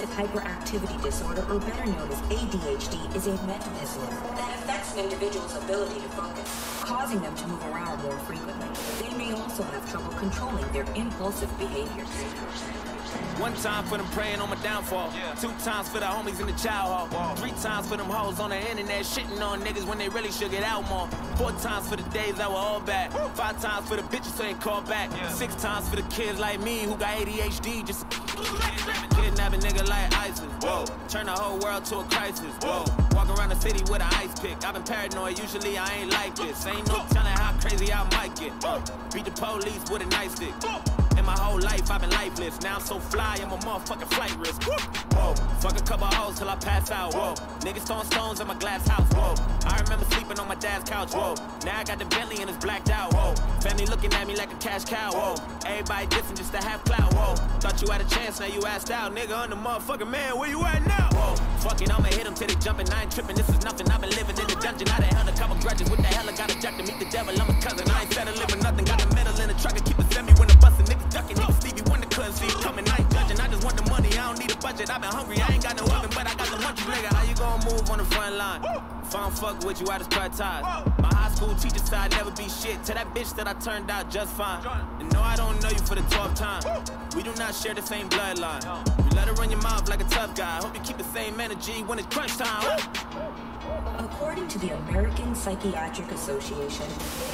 Aggressive hyperactivity disorder, or better known as ADHD, is a mental disorder that affects an individual's ability to focus, causing them to move around more frequently. They may also have trouble controlling their impulsive behaviors. One time for them praying on my downfall. Yeah. Two times for the homies in the child hall. Three times for them hoes on the internet shitting on niggas when they really should get out more. Four times for the days that were all bad. Five times for the bitches who ain't called back. Yeah. Six times for the kids like me who got ADHD just kidnap a nigga like ISIS. Whoa. Turn the whole world to a crisis. Whoa. Walk around the city with an ice pick. I've been paranoid, usually I ain't like this. Ain't no telling how crazy I might get. Beat the police with a nightstick my whole life I've been lifeless. Now I'm so fly, I'm a motherfucking flight risk. Whoa, fuck a couple hoes till I pass out. Whoa, niggas throwing stones at my glass house. Whoa, I remember sleeping on my dad's couch. Whoa, now I got the Bentley and it's blacked out. Whoa, family looking at me like a cash cow. Whoa, everybody dissing just to have clout. Whoa, thought you had a chance, now you asked out. Nigga, I'm the motherfucking man, where you at now? Whoa, fuck it, I'ma hit them till they jumping. I ain't tripping, this is nothing. I've been living in the dungeon. I done held a couple grudges. What the hell I got a jack to meet the devil? I'm a cousin. I ain't settling for nothing. Got a medal in the truck and keep it semi when the bustin' niggas ducking. Couldn't see coming. I judging. I just want the money. I don't need a budget. I've been hungry. I ain't got no oven, but I got the munchies, nigga. How you gonna move on the front line? If I don't fuck with you, I just cut ties. My high school teacher said I'd never be shit. That bitch that I turned out just fine. And no, I don't know you for the 12th time. We do not share the same bloodline. You let her run your mouth like a tough guy. Hope you keep the same energy when it's crunch time. According to the American Psychiatric Association,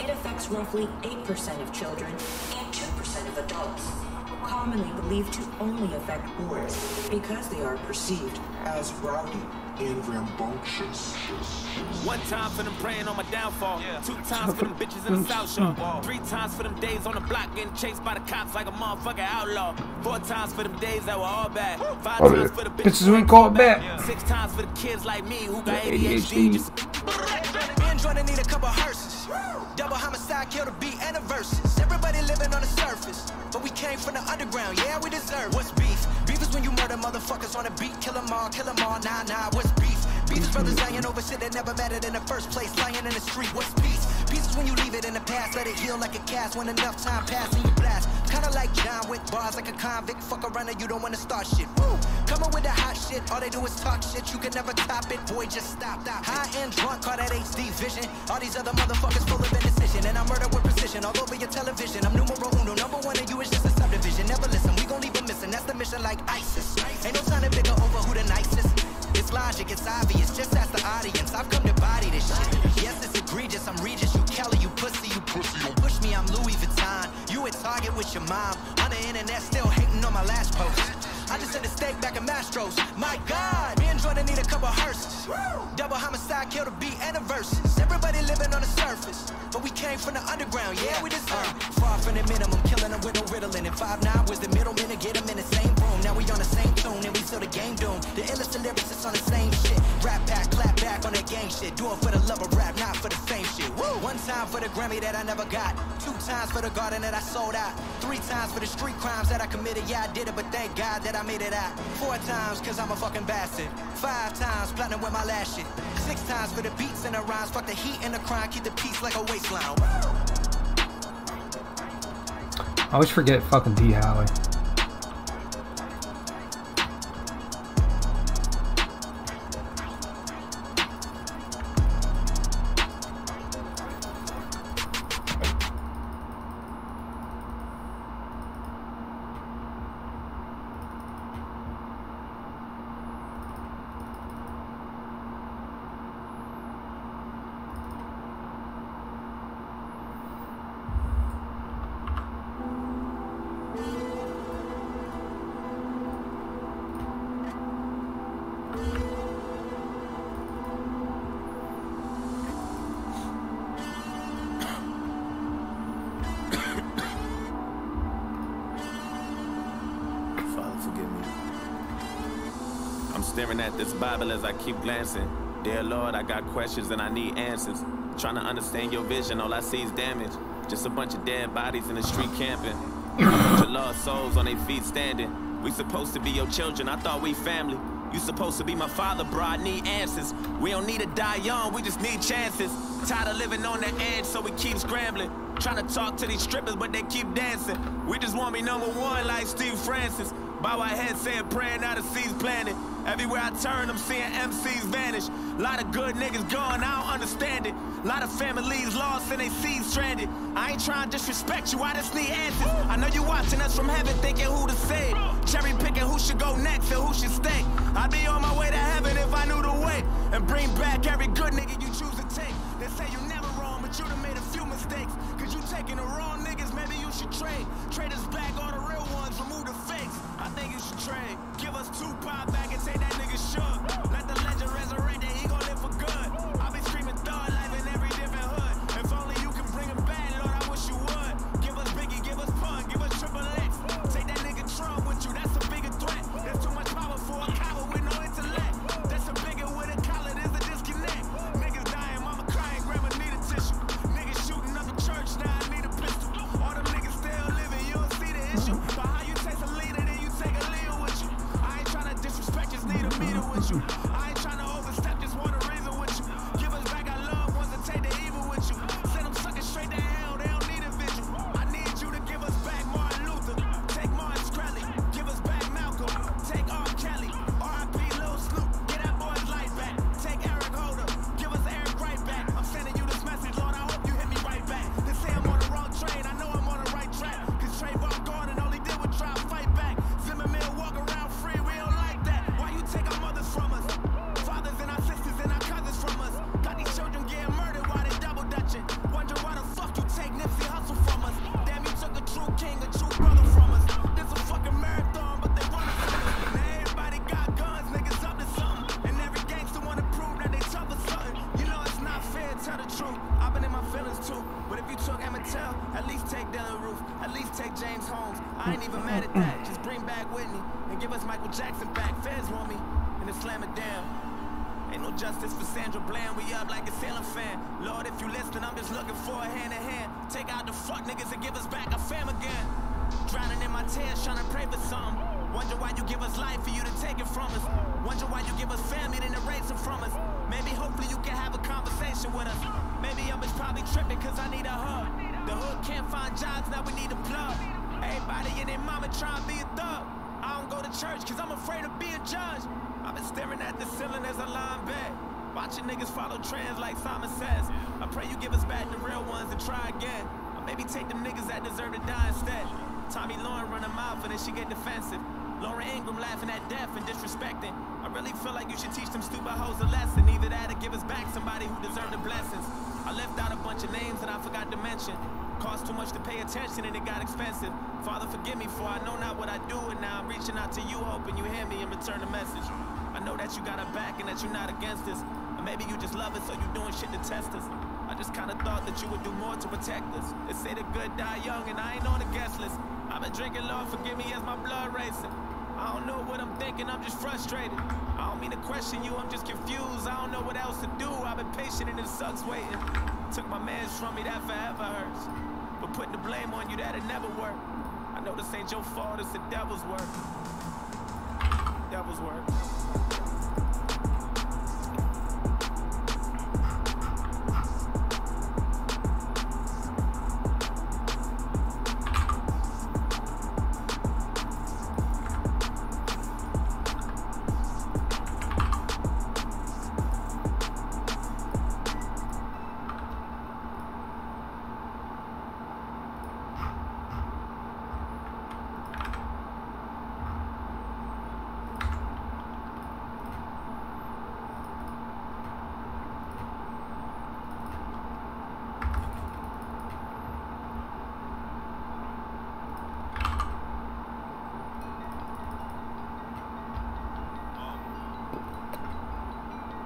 it affects roughly 8% of children and 2% of adults, commonly believed to only affect boys because they are perceived as rowdy and rambunctious. One time for them praying on my downfall. Yeah. Two times for them bitches in the South Shore. Mm-hmm. Three times for them days on the block getting chased by the cops like a motherfucking outlaw. Four times for them days that were all bad. Five oh, times for the bitches, bitches who ain't called back. back. Six times for the kids like me who got ADHD. Just... Double homicide, kill the beat and the verses. Everybody living on the surface. But we came from the underground, yeah, we deserve What's beef? Beef is when you murder motherfuckers on a beat, kill them all, kill them all, nah, nah, what's beef? Brothers lying over shit that never mattered in the first place, lying in the street, what's peace? Peace is when you leave it in the past, let it heal like a cast, when enough time passes and you blast. Kinda like John Wick bars like a convict, fuck around and you don't wanna start shit, woo! Coming with the hot shit, all they do is talk shit, you can never top it, boy, just stop, stop. High and drunk, call that HD vision, all these other motherfuckers full of indecision, and I murder with precision, all over your television, I'm numero uno, number one, and you is just a subdivision, never listen, we gon' leave them missing, that's the mission like ISIS. Ain't no time to figure over who the nicest. It's logic, it's obvious, just ask the audience. I've come to body this shit. Yes, it's egregious, I'm Regis, you Kelly, you pussy, you pussy. Don't push me, I'm Louis Vuitton. You at Target with your mom. On the internet, still hating on my last post. I just sent a steak back in Mastros. My God, me and Jordan need a couple hearses. Double homicide, kill the beat and the verses. Everybody living on the surface, but we came from the underground. Yeah, we deserve uh, far from the minimum, killing them with no riddling. And five nine was the middleman to get them in the same room. Now we on the same tune, and we still the game doomed. The illest deliverance on the same shit. Rap back, clap back on that gang shit. Do it for the love of rap, not for the fame shit. Woo! One time for the Grammy that I never got. Two times for the garden that I sold out. Three times for the street crimes that I committed. Yeah, I did it, but thank God that I made it out. Four times, cause I'm a fucking bastard. Five times, platinum with my last shit. Six times for the beats and the rhymes. Fuck the heat and the crime. Keep the peace like a waistline. I always forget fucking D Howie. keep glancing. Dear Lord, I got questions and I need answers. Trying to understand your vision, all I see is damage. Just a bunch of dead bodies in the street camping. your lost souls on their feet standing. We supposed to be your children, I thought we family. You supposed to be my father, bro, I need answers. We don't need to die young, we just need chances. Tired of living on the edge, so we keep scrambling. Trying to talk to these strippers, but they keep dancing. We just want me be number one like Steve Francis. Bow our head, saying prayer, now the seeds planted. Everywhere I turn, I'm seeing MCs vanish. A lot of good niggas gone, I don't understand it. A lot of families lost and they see stranded. I ain't trying to disrespect you, I just need answers. I know you watching us from heaven thinking who to save. Cherry picking who should go next and who should stay. I'd be on my way to heaven if I knew the way. And bring back every good nigga you choose to take. They say you never wrong, but you done made a few mistakes. Cause you taking the wrong niggas, maybe you should trade. Trade us back all the Give us two pop back and take that nigga shook. Let the legend resurrect.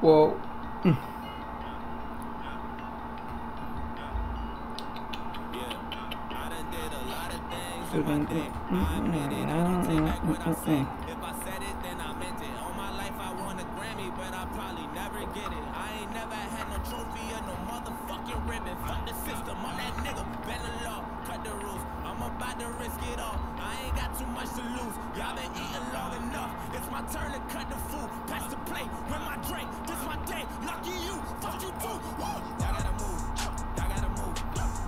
Whoa. Mm-hmm. If I said it, then I meant it. All my life I won a Grammy, but I probably never get it.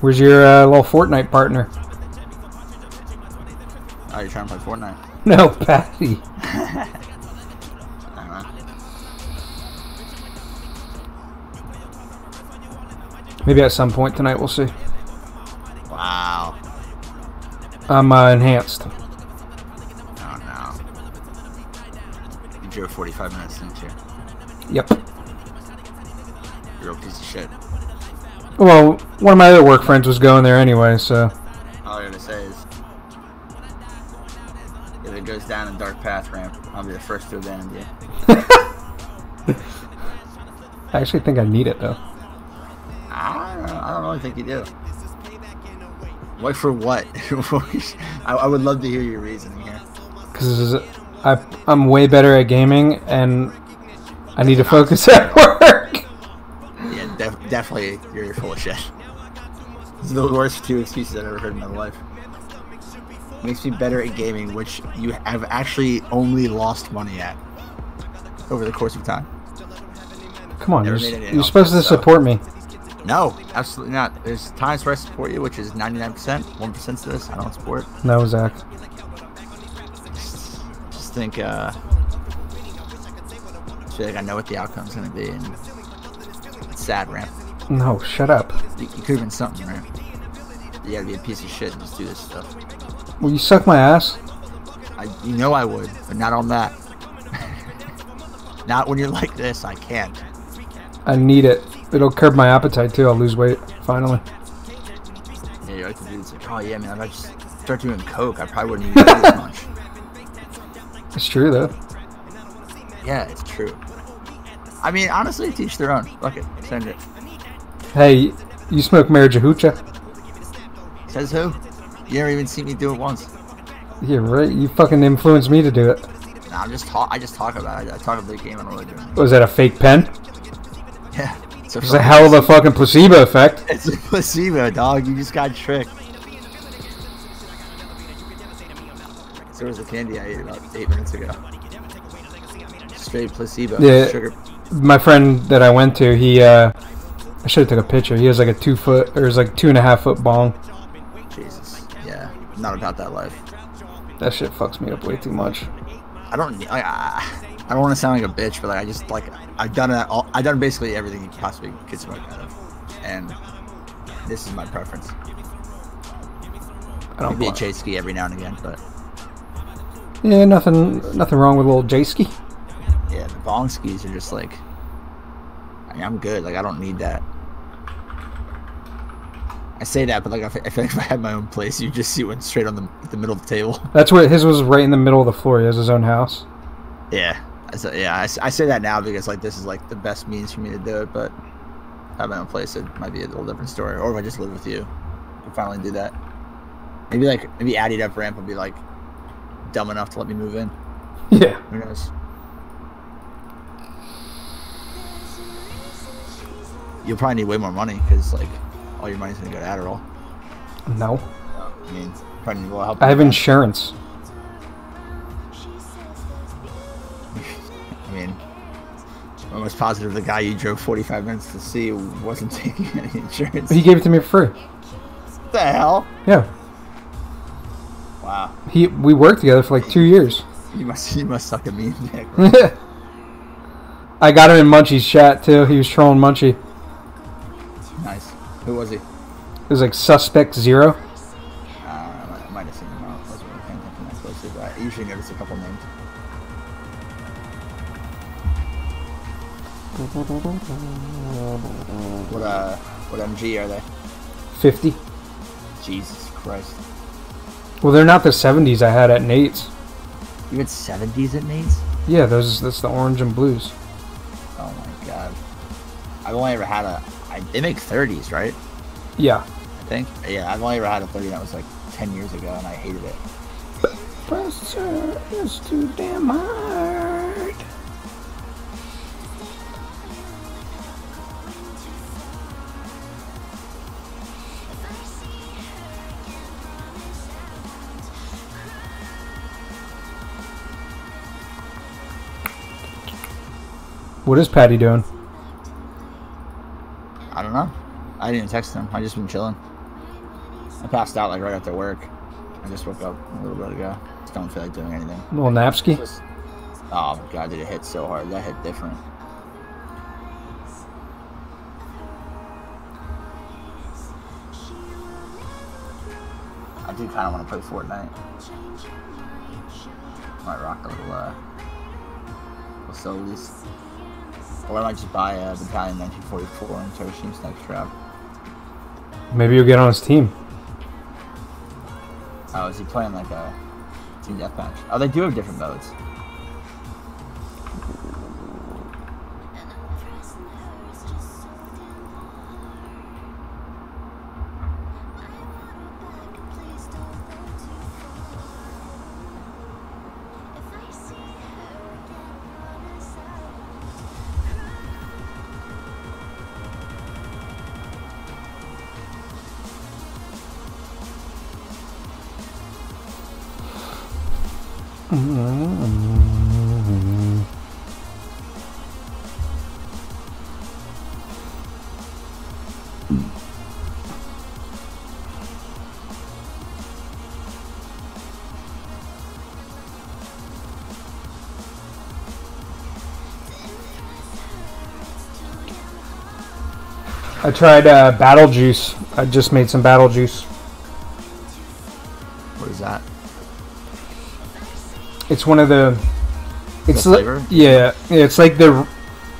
Where's your uh, little Fortnite partner? Oh, you're trying to play Fortnite? No, Patty. Know. Maybe at some point tonight we'll see. Wow. I'm uh, enhanced. Oh no. You drove 45 minutes, didn't you? Yep. You're a piece of shit. Well, one of my other work friends was going there anyway, so All I gotta say is, if it goes down a dark path ramp, I'll be the first to abandon you. I actually think I need it though. I don't, know, I don't really think you do. Like for what? I, I would love to hear your reasoning here. Because I, I'm way better at gaming and I need to focus at work. Yeah, def- definitely, you're full of shit. This is the worst two excuses I've ever heard in my life. Makes me better at gaming, which you have actually only lost money at over the course of time. Come on, Never you're, made it in you're supposed to so- support me. No, absolutely not. There's times where I support you, which is 99%. 1% to this, I don't support. No, Zach. Just think, uh, just feel like I know what the outcome's gonna be, and it's sad, Ramp. No, shut up. You, you could have been something, Ramp. You gotta be a piece of shit and just do this stuff. Will you suck my ass? I, you know I would, but not on that. not when you're like this. I can't. I need it. It'll curb my appetite too. I'll lose weight finally. Yeah, you're like the dude's like, oh yeah, man. If I just start doing coke, I probably wouldn't even do this much. It's true though. Yeah, it's true. I mean, honestly, teach their own. Fuck it, send it. Hey, you smoke marijuana? Says who? You never even see me do it once. Yeah, right. You fucking influenced me to do it. Nah, I'm just talk. I just talk about it. I talk about the game. I don't really do it. Was that a fake pen? Yeah, it's a, It's a hell of a fucking placebo effect. It's a placebo, dog. You just got tricked. So was the candy I ate about eight minutes ago. Straight placebo. Yeah. Sugar. My friend that I went to, he uh, I should have took a picture. He has like a two foot or it's like two and a half foot bong. Jesus. Yeah. Not about that life. That shit fucks me up way too much. I don't. I, I, don't want to sound like a bitch, but like I just like I've done it. All, I've done basically everything you possibly could smoke out of, and this is my preference. I don't. be a chase ski every now and again, but Yeah, nothing, nothing wrong with a little J ski. yeah, the bong skis are just like. I mean, I'm good. Like I don't need that. I say that, but like I feel like if I had my own place, you just see one straight on the the middle of the table. That's what his was right in the middle of the floor. He has his own house. Yeah, I yeah. I, I say that now because like this is like the best means for me to do it, but if I have my own place, it might be a little different story. Or if I just live with you, I can finally do that. Maybe like maybe adding up ramp will be like dumb enough to let me move in. Yeah. Who knows? You'll probably need way more money because like all your money's gonna go to Adderall. No. I mean, probably need a help. I have insurance. I mean, I'm almost positive the guy you drove 45 minutes to see wasn't taking any insurance. He gave it to me for free. What the hell? Yeah. Wow. He we worked together for like two years. You must you must suck a mean dick. bro. I got him in Munchie's chat too. He was trolling Munchie. Nice. Who was he? It was like suspect zero. Uh, I might, I might have seen him. I wasn't really paying attention that closely, but I usually notice a couple names. What uh, what MG are they? Fifty. Jesus Christ! Well, they're not the seventies I had at Nate's. You had 70s at Nate's? Yeah, those that's the orange and blues. Oh my God! I've only ever had a. I, they make 30s, right? Yeah. I think. Yeah, I've only ever had a 30 that was like 10 years ago, and I hated it. Pressure is too damn hard. What is Patty doing? I don't know. I didn't text him. I just been chilling. I passed out like right after work. I just woke up a little bit ago. Just don't feel like doing anything. A Little Napsky? Just- oh god, did it hit so hard? That hit different. I do kind of want to play Fortnite. Might rock a little uh, facilities. Or I might just buy a Battalion 1944 and Terror Team Snipes Trap. Maybe you'll get on his team. Oh, is he playing like a team deathmatch? Oh, they do have different modes. I tried uh, Battle Juice. I just made some Battle Juice. What is that? It's one of the. It's The like, flavor? yeah, yeah, it's like the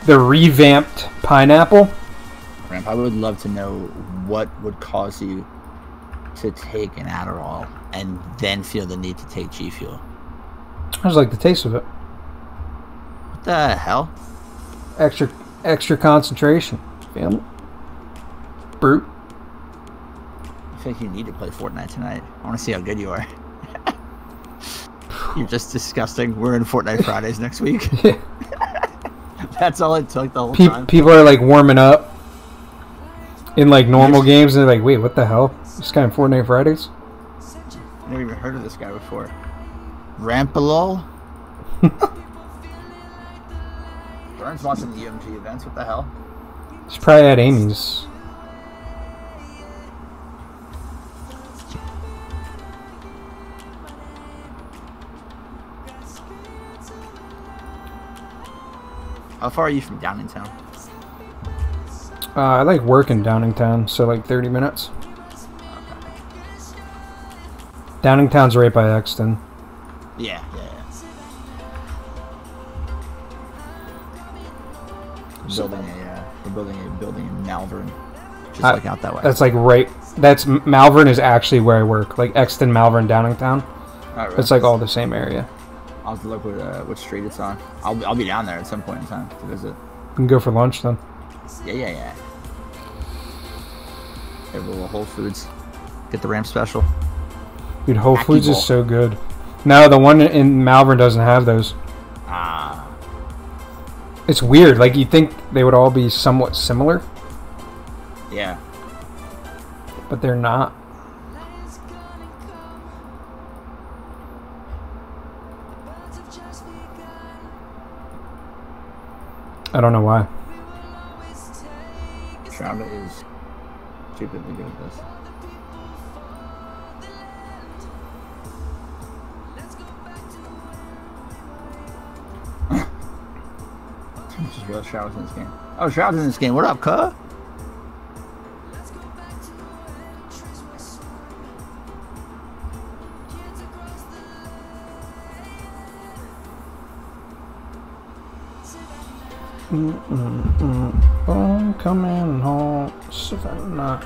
the revamped pineapple. Ramp, I would love to know what would cause you to take an Adderall and then feel the need to take G Fuel. I just like the taste of it. What the hell? Extra extra concentration. Feel me? Brute. I feel like you need to play Fortnite tonight. I want to see how good you are. You're just disgusting. We're in Fortnite Fridays next week. That's all it took the whole Pe- time. people are like warming up in like normal games, and they're like, "Wait, what the hell? This guy in Fortnite Fridays?" I've never even heard of this guy before. Rampalol? Burns wants an EMG events. What the hell? He's probably at Amy's. How far are you from Downingtown? Uh, I like work in Downingtown, so like 30 minutes. Downingtown's right by Exton. Yeah, yeah, yeah. We're building a, uh, we're building a building in Malvern, just I- like out that way. That's like right. That's Malvern is actually where I work. Like Exton, Malvern, Downingtown. Alright, It's like all the same area. I'll have to look what uh, what street it's on. I'll I'll be down there at some point in time to visit. We can go for lunch then. Yeah, yeah, yeah. Have a little Whole Foods. Get the ramp special. Dude, Whole Hacky Foods Ball. is so good. No, the one in Malvern doesn't have those. Ah, It's weird. Like you think they would all be somewhat similar, yeah. but they're not. I don't know why. Shroud is stupidly good at this. Just realized Shroud's in this game. Oh, Shroud's in this game. What up, cuh? I'm coming home, Savannah.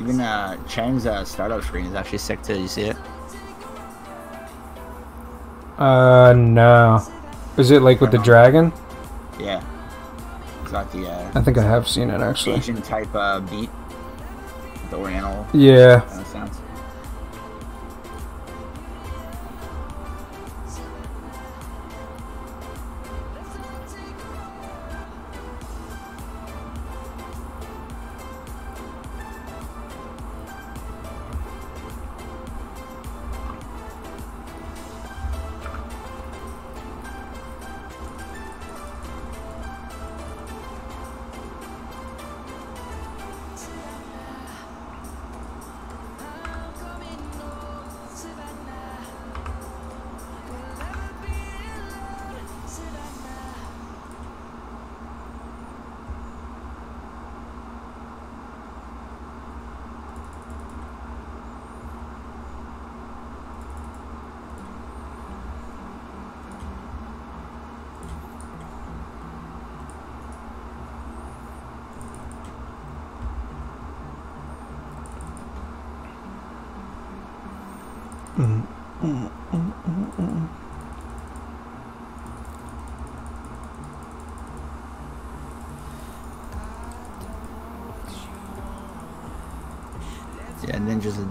Even uh, Chang's uh, startup screen is actually sick too. You see it? Uh, no. Is it like with the dragon? Yeah. It's got the uh, I think I have seen it actually. Asian type uh, beat. The Oriental Yeah. kind of sounds.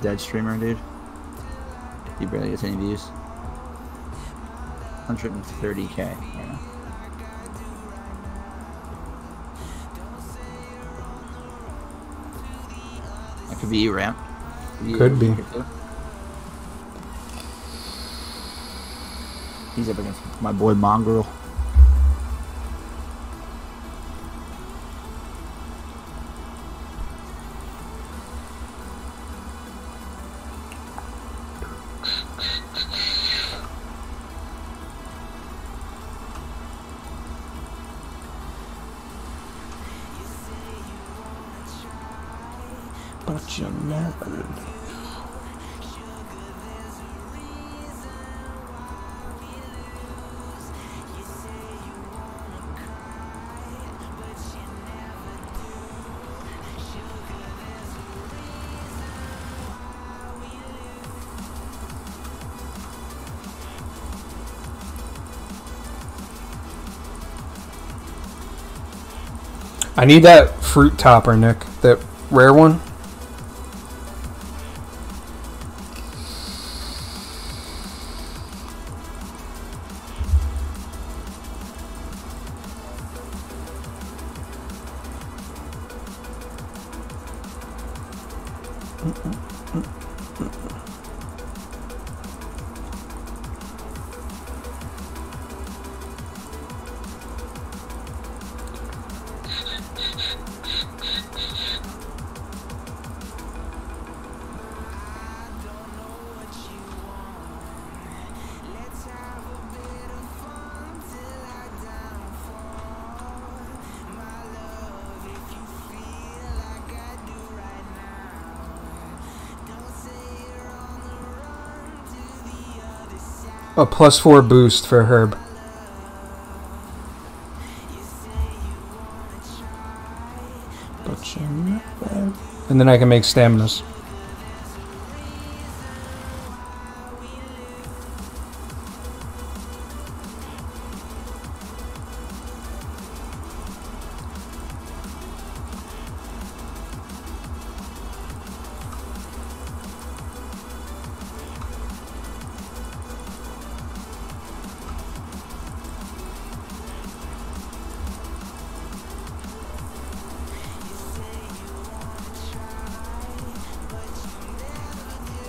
Dead streamer, dude. He barely gets any views. 130k right now. That could be you, Ramp. you- Could be. He's up against my boy Mongrel. You never. I need that fruit topper, Nick. That rare one. Plus four boost for Herb. But you never- And then I can make staminas.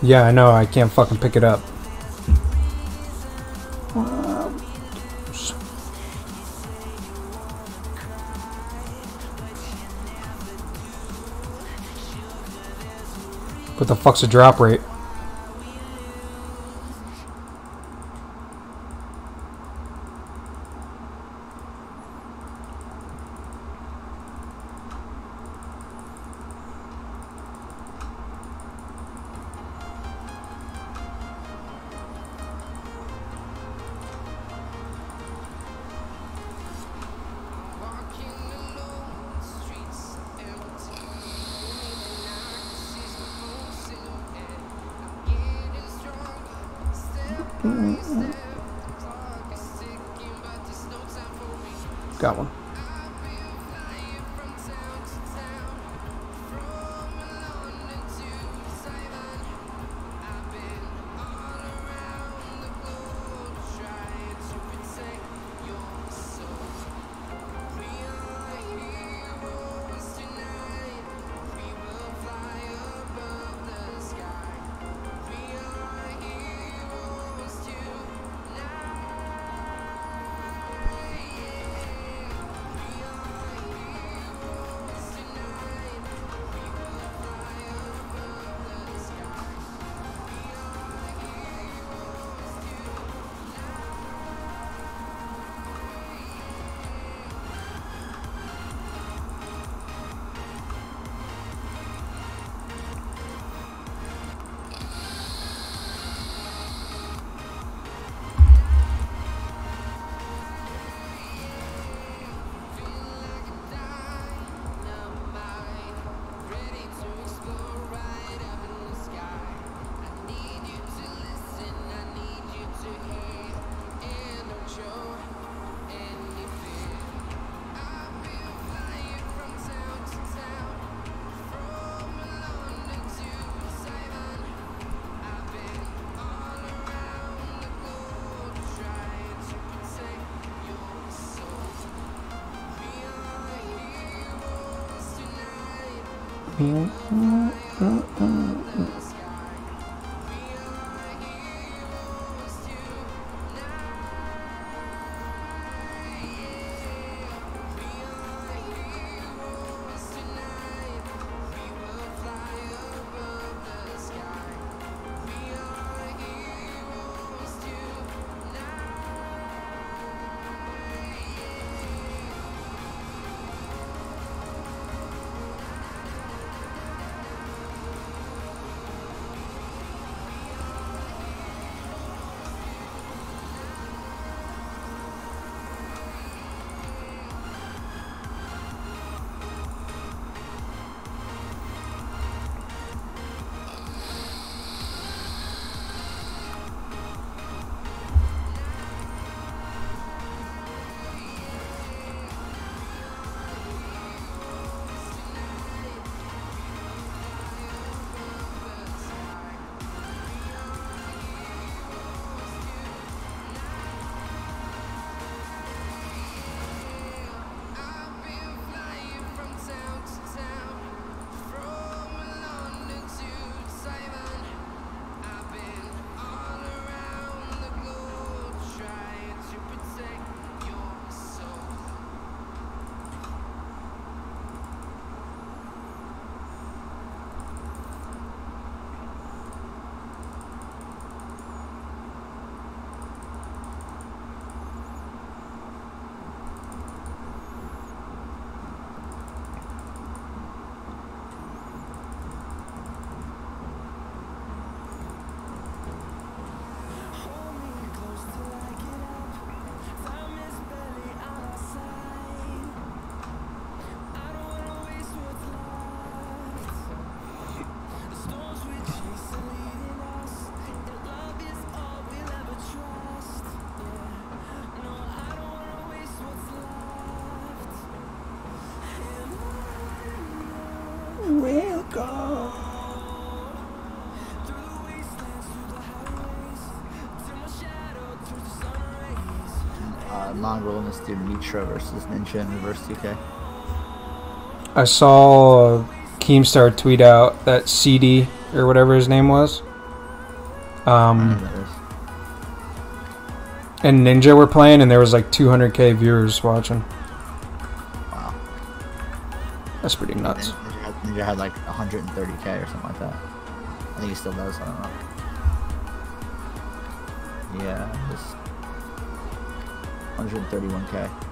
Yeah, I know. I can't fucking pick it up. What the fuck's a drop rate? This Mitra versus Ninja in Reverse 2K. I saw uh, Keemstar tweet out that CD or whatever his name was. Um, and Ninja were playing, and there was like 200k viewers watching. Wow. That's pretty nuts. Ninja had, Ninja had like 130k or something like that. I think he still does. I don't know. Yeah, just 131k.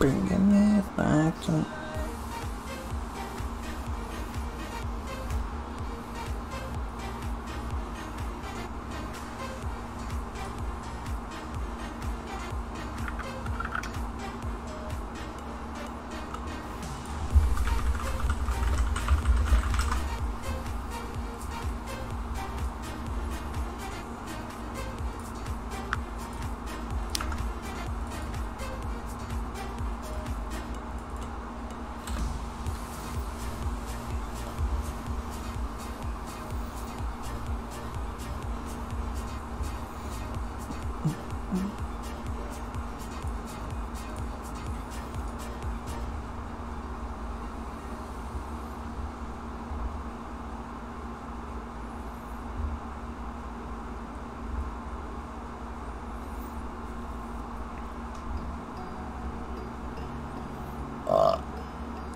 Bringing me back to.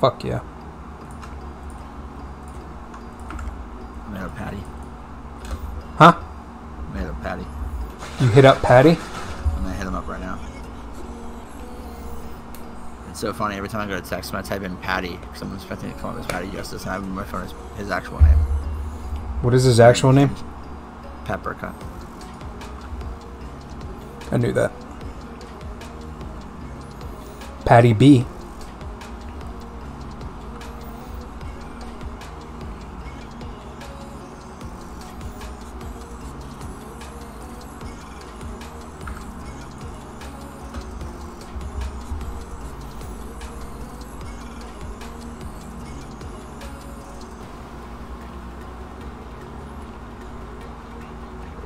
Fuck yeah. I'm gonna Patty. Huh? I'm gonna Patty. You hit up Patty? I'm gonna hit him up right now. It's so funny. Every time I go to text him, I type in Patty because I'm expecting to come up as Patty Justice, and I have my phone as his actual name. What is his actual name? Pat I knew that. Patty B.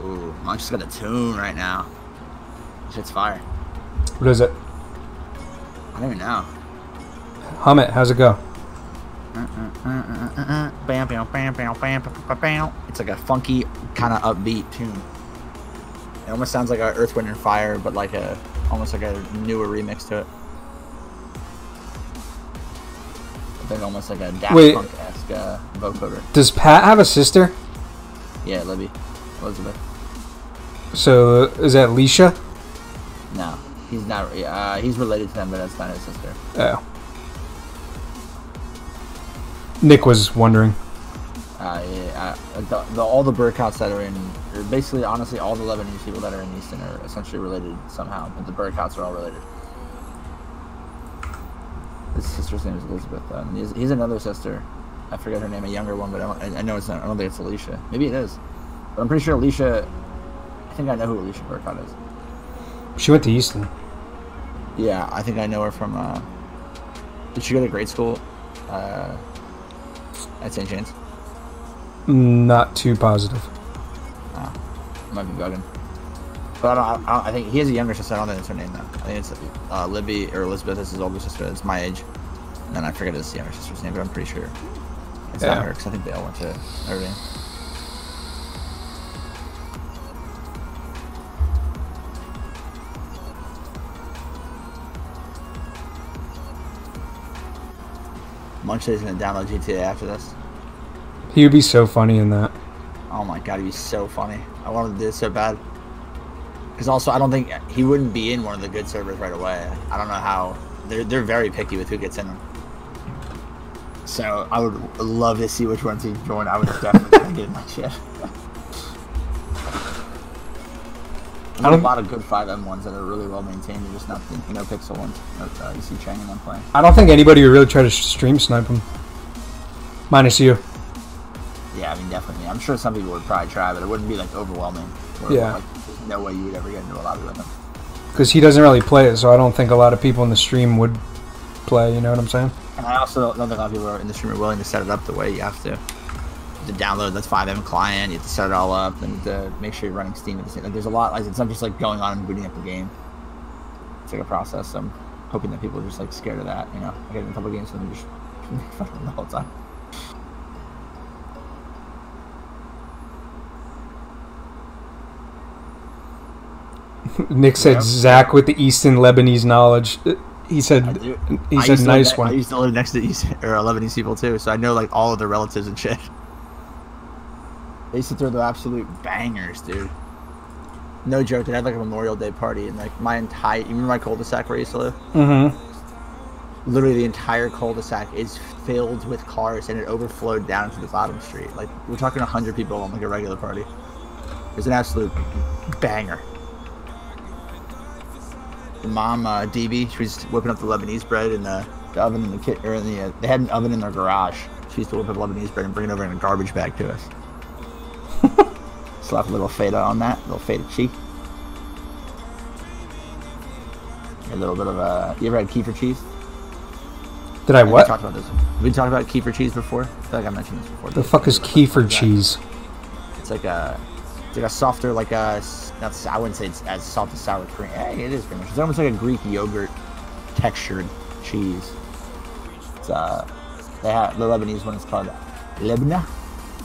Ooh, I just got a tune right now. Shit's fire. What is it? I don't even know. Hum it. How's it go? Bam, bam, bam, bam, bam, bam, bam, bam. It's like a funky, kind of upbeat tune. It almost sounds like a Earth, Wind, and Fire, but like a almost like a newer remix to it. I think almost like a Daft Wait. Punk esque uh, vocoder. Does Pat have a sister? Yeah, Libby, Elizabeth. So is that Leisha? No, he's not. Uh, he's related to them, but that's not his sister. Oh. Nick was wondering. Uh, yeah, uh, the, the, all the Burkouts that are in, or basically, honestly, all the Lebanese people that are in Easton are essentially related somehow. But the Burkouts are all related. his sister's name is Elizabeth. And he's, he's another sister. I forget her name, a younger one, but I, don't, I I know it's not. I don't think it's Alicia. Maybe it is. But I'm pretty sure Alicia. I think I know who Alicia Burkott is. She went to Easton. Yeah, I think I know her from. Uh, did she go to grade school? Uh, at St. James. Not too positive. Might be bugging. But I, don't, I, don't, I think he has a younger sister. I don't think that's her name though. I think it's uh, Libby or Elizabeth is his older sister. It's my age. And then I forget his younger sister's name, but I'm pretty sure it's Yeah. not her because I think they all went to Irving. Munch gonna download GTA after this. He would be so funny in that. Oh my god, he'd be so funny. I wanted to do this so bad. Because also, I don't think he wouldn't be in one of the good servers right away. I don't know how. They're, they're very picky with who gets in them. So I would love to see which ones he join. I would definitely get in that shit. There's a lot of good FiveM ones that are really well maintained. They're just not the NoPixel ones that uh, you see training them playing. I don't think anybody would really try to stream snipe them, Minus you. Yeah, I mean, definitely. I'm sure some people would probably try, but it wouldn't be like overwhelming. Yeah. Like, there's no way you would ever get into a lobby with him. Because he doesn't really play it, so I don't think a lot of people in the stream would play, you know what I'm saying? And I also don't think a lot of people are in the stream are willing to set it up the way you have to. To download that FiveM client, you have to set it all up and to make sure you're running Steam at the same. Like, there's a lot. Like, it's not just like going on and booting up the game. It's like a process. So I'm hoping that people are just like scared of that. You know, I get in a couple games with them just make fun of them the whole time. Nick said Yeah. Zach with the Easton Lebanese knowledge. Uh, He said do. he said used live nice ne- I one. used to live next to East or 11 East people too, so I know like all of their relatives and shit. They used to throw the absolute bangers, dude. No joke. They had like a Memorial Day party, and like my entire, remember my cul-de-sac where I used to live? Mm-hmm. Literally, the entire cul-de-sac is filled with cars, and it overflowed down to the bottom street. Like we're talking 100 people on like a regular party. It was an absolute banger. The mom, uh, DB, she was whipping up the Lebanese bread in the, the oven in the kit, or in the, uh, they had an oven in their garage. She used to whip up Lebanese bread and bring it over in a garbage bag to us. Slap a little feta on that, a little feta cheek. A little bit of uh, you ever had kefir cheese? Did I We what? talked about this. We talked about kefir cheese before. I feel like I mentioned this before. The fuck is kefir cheese? It's like a, it's like a softer, like a, not, I wouldn't say it's as soft as sour cream. Eh, it is pretty much. It's almost like a Greek yogurt textured cheese. It's uh, they have the Lebanese one is called lebna,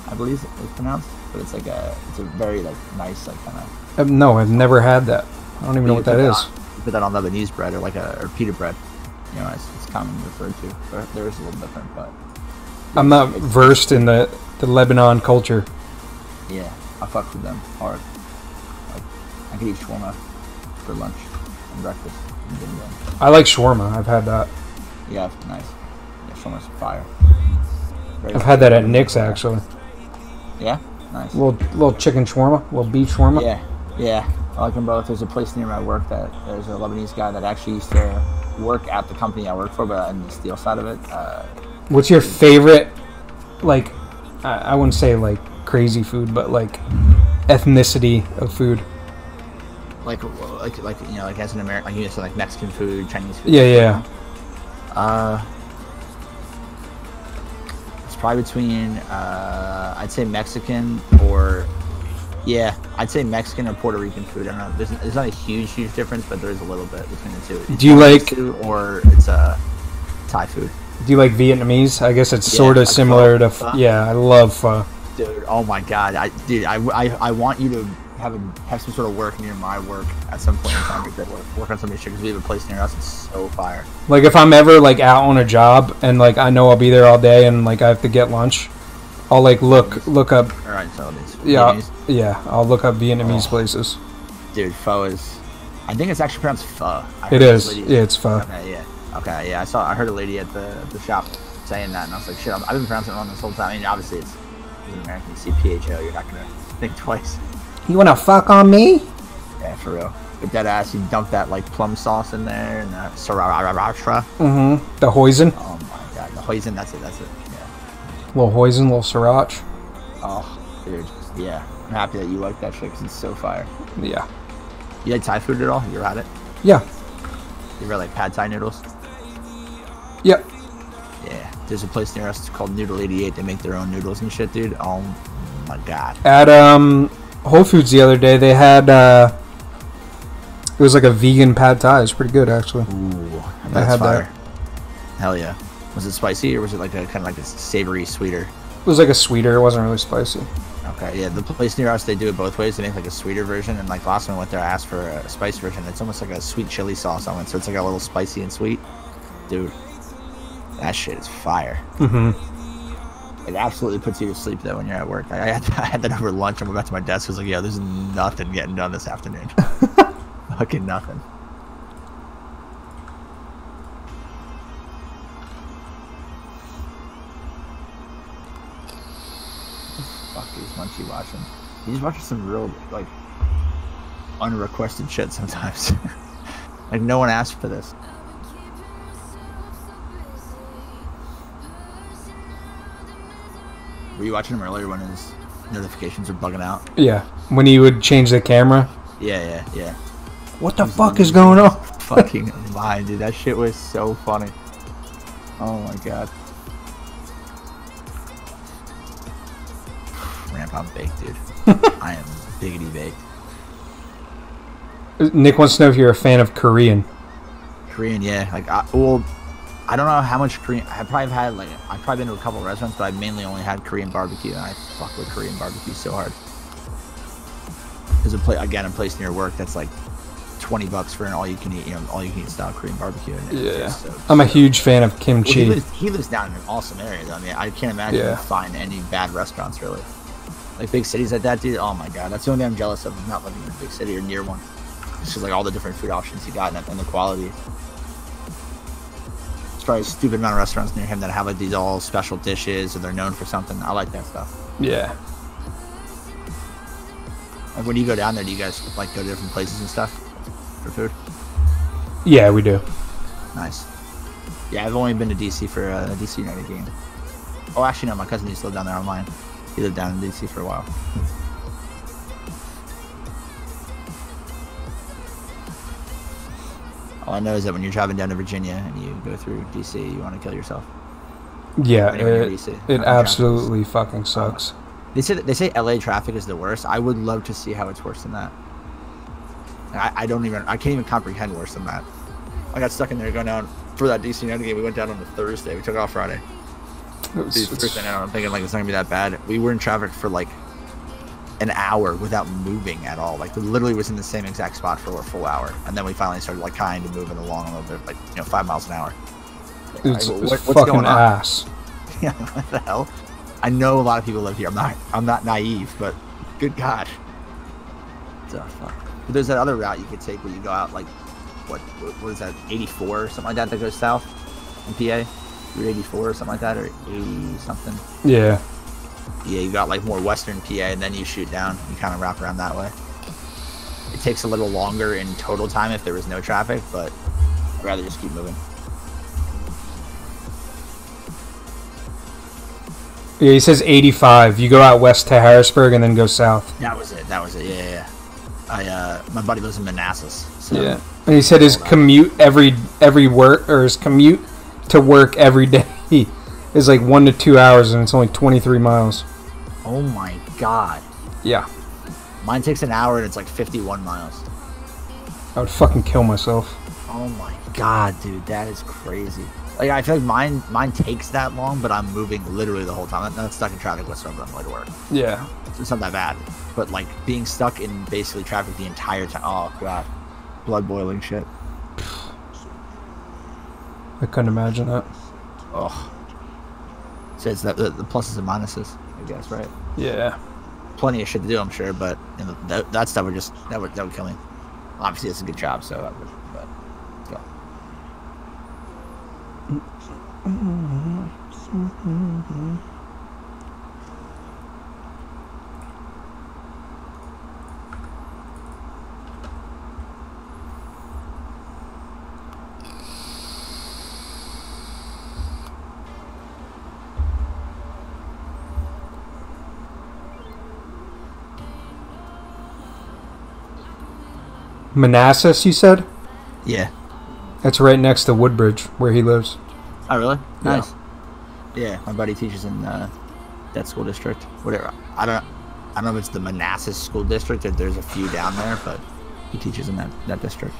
I believe it's pronounced. But it's like a, it's a very like nice like kind of. Uh, no, I've never had that. I don't even know what that is. You put that on Lebanese bread or like a or pita bread. You know, it's, it's commonly referred to. But there is a little different, but I'm not versed in the, the Lebanon culture. Yeah, I fuck with them hard. Like, I could eat shawarma for lunch and breakfast and dinner. I like shawarma. I've had that. Yeah, nice. Yeah, shawarma's fire. Very I've had that at. Nick's actually. Yeah, nice. Little little chicken shawarma, little beef shawarma. Yeah, yeah. I like them both. There's a place near my work that there's a Lebanese guy that actually used to work at the company I work for, but in the steel side of it. Uh, What's your favorite, like, I, I wouldn't say like crazy food, but like ethnicity of food? like, like, like you know, like as an American, like you said, like Mexican food, Chinese food. Yeah, yeah. Uh, probably between uh, I'd say Mexican or yeah, I'd say Mexican or Puerto Rican food. I don't know. There's, there's not a huge, huge difference, but there is a little bit between the two. It's Do you like- or it's uh, Thai food? Do you like Vietnamese? I guess it's Yeah, sort of similar to. pho. Yeah, I love pho. Dude, oh my god, I dude, I, I, I want you to have a, have some sort of work near my work at some point in time. That work, work on some shit because we have a place near us. It's so fire. Like if I'm ever like out on a job and like I know I'll be there all day and like I have to get lunch, I'll like look look up. All right, it's Yeah, Vietnamese. yeah. I'll look up Vietnamese Oh. places. Dude, pho is. I think it's actually pronounced pho. I It is. Yeah, it's pho. Okay, yeah. Okay, yeah. I saw. I heard a lady at the the shop saying that, and I was like, shit. I'm, I've been pronouncing it wrong this whole time. I mean, obviously, it's as an American, you see PHO, you're not gonna think twice. You wanna fuck on me? Yeah, for real. dead ass. You dump that like plum sauce in there and that sriracha. Mm-hmm. The hoisin, Oh my god, the hoisin. That's it. That's it. Yeah. little hoisin, little sriracha. Oh, dude. Yeah. I'm happy that you like that shit because it's so fire. Yeah. You like Thai food at all? You ever had it? Yeah. You ever like pad Thai noodles? Yep. Yeah. There's a place near us called Noodle 88. They make their own noodles and shit, dude. Oh my god. At um Whole Foods the other day, they had uh, it was like a vegan pad thai. It's pretty good actually. Ooh, I that's had fire. that. Hell yeah. Was it spicy or was it like a kind of like a savory, sweeter? It was like a sweeter. It wasn't really spicy. Okay, yeah. The place near us, they do it both ways. They make like a sweeter version, and like last time I went there, I asked for a spice version. It's almost like a sweet chili sauce on it, so it's like a little spicy and sweet. Dude, that shit is fire. Mm-hmm. It absolutely puts you to sleep though when you're at work. I, I, had, I had that over lunch. I went back to my desk. I was like, "Yo, there's nothing getting done this afternoon. Fucking nothing." Fuck is Munchie watching? He's watching some real like unrequested shit sometimes. like no one asked for this. Were you watching him earlier when his notifications were bugging out? Yeah. When he would change the camera. Yeah, yeah, yeah. What the fuck is going on? Fucking mind, dude. That shit was so funny. Oh my god. Ramp, I'm baked, dude. I am biggity baked. Nick wants to know if you're a fan of Korean. Korean, yeah. Like, I, well, I don't know how much Korean. I probably have had like I've probably been to a couple of restaurants, but I've mainly only had Korean barbecue, and I fuck with Korean barbecue so hard. There's a place again, a place near work that's like twenty bucks for an all-you-can-eat, you know, all-you-can-eat style Korean barbecue. And it's so- I'm a so- huge fan of Well, he, kimchi. lives, he lives down in an awesome area, though. I mean, I can't imagine Yeah. you find any bad restaurants really. Like big cities like that, dude. Oh my god, that's the only thing I'm jealous of. Not living in a big city or near one. It's just like all the different food options you got and, and the quality. A stupid amount of restaurants near him that have like these all special dishes or they're known for something. I like that stuff. Yeah. Like when you go down there, do you guys like go to different places and stuff for food? Yeah, we do. Nice. Yeah, I've only been to DC for uh, a DC United game. Oh, actually, no, my cousin used to live down there online. He lived down in DC for a while. All I know is that when you're driving down to Virginia and you go through DC, you want to kill yourself. Yeah, it, it absolutely fucking uh, sucks. They say that, they say LA traffic is the worst. I would love to see how it's worse than that. I, I don't even I can't even comprehend worse than that. I got stuck in there going down for that DC United game. We went down on a Thursday. We took off Friday. It was- Dude, it's- Thursday night, I'm thinking like it's not gonna be that bad. We were in traffic for like an hour without moving at all. Like we literally was in the same exact spot for a full hour, and then we finally started like kind of moving along a little bit, like you know, five miles an hour. it's, Like, what- fucking ass. Yeah, what the hell? I know a lot of people live here. I'm not. I'm not naive, but good God. The fuck. But there's that other route you could take where you go out like, what? What is that? 84 or something like that that goes south in PA. Route 84 or something like that, or 80 something. Yeah. Yeah, you got like more western PA, and then you shoot down. You kind of wrap around that way. It takes a little longer in total time if there was no traffic, but I'd rather just keep moving. Yeah, he says 85. You go out west to Harrisburg and then go south. That was it. That was it. Yeah, yeah. yeah. I uh, my buddy lives in Manassas. So Yeah. And he said his commute every every work or his commute to work every day is like one to two hours and it's only 23 miles. Oh my god. Yeah. Mine takes an hour and it's like 51 miles. I would fucking kill myself. Oh my god, dude, that is crazy. Like I feel like mine mine takes that long, but I'm moving literally the whole time. I'm not stuck in traffic whatsoever on the way to work. Yeah. It's not that bad. But like being stuck in basically traffic the entire time. Oh god, blood boiling shit. I couldn't imagine that. Oh. So it's the, the, the pluses and minuses, I guess, right? Yeah. Plenty of shit to do, I'm sure, but you know, that, that stuff would just that would that would kill me. Obviously, it's a good job, so I would. But let's go. Manassas, you said? Yeah. That's right next to Woodbridge, where he lives. Oh, really? Nice. Yeah, my buddy teaches in uh, that school district. Whatever. I don't. I don't know if it's the Manassas school district or there's a few down there, but he teaches in that, that district.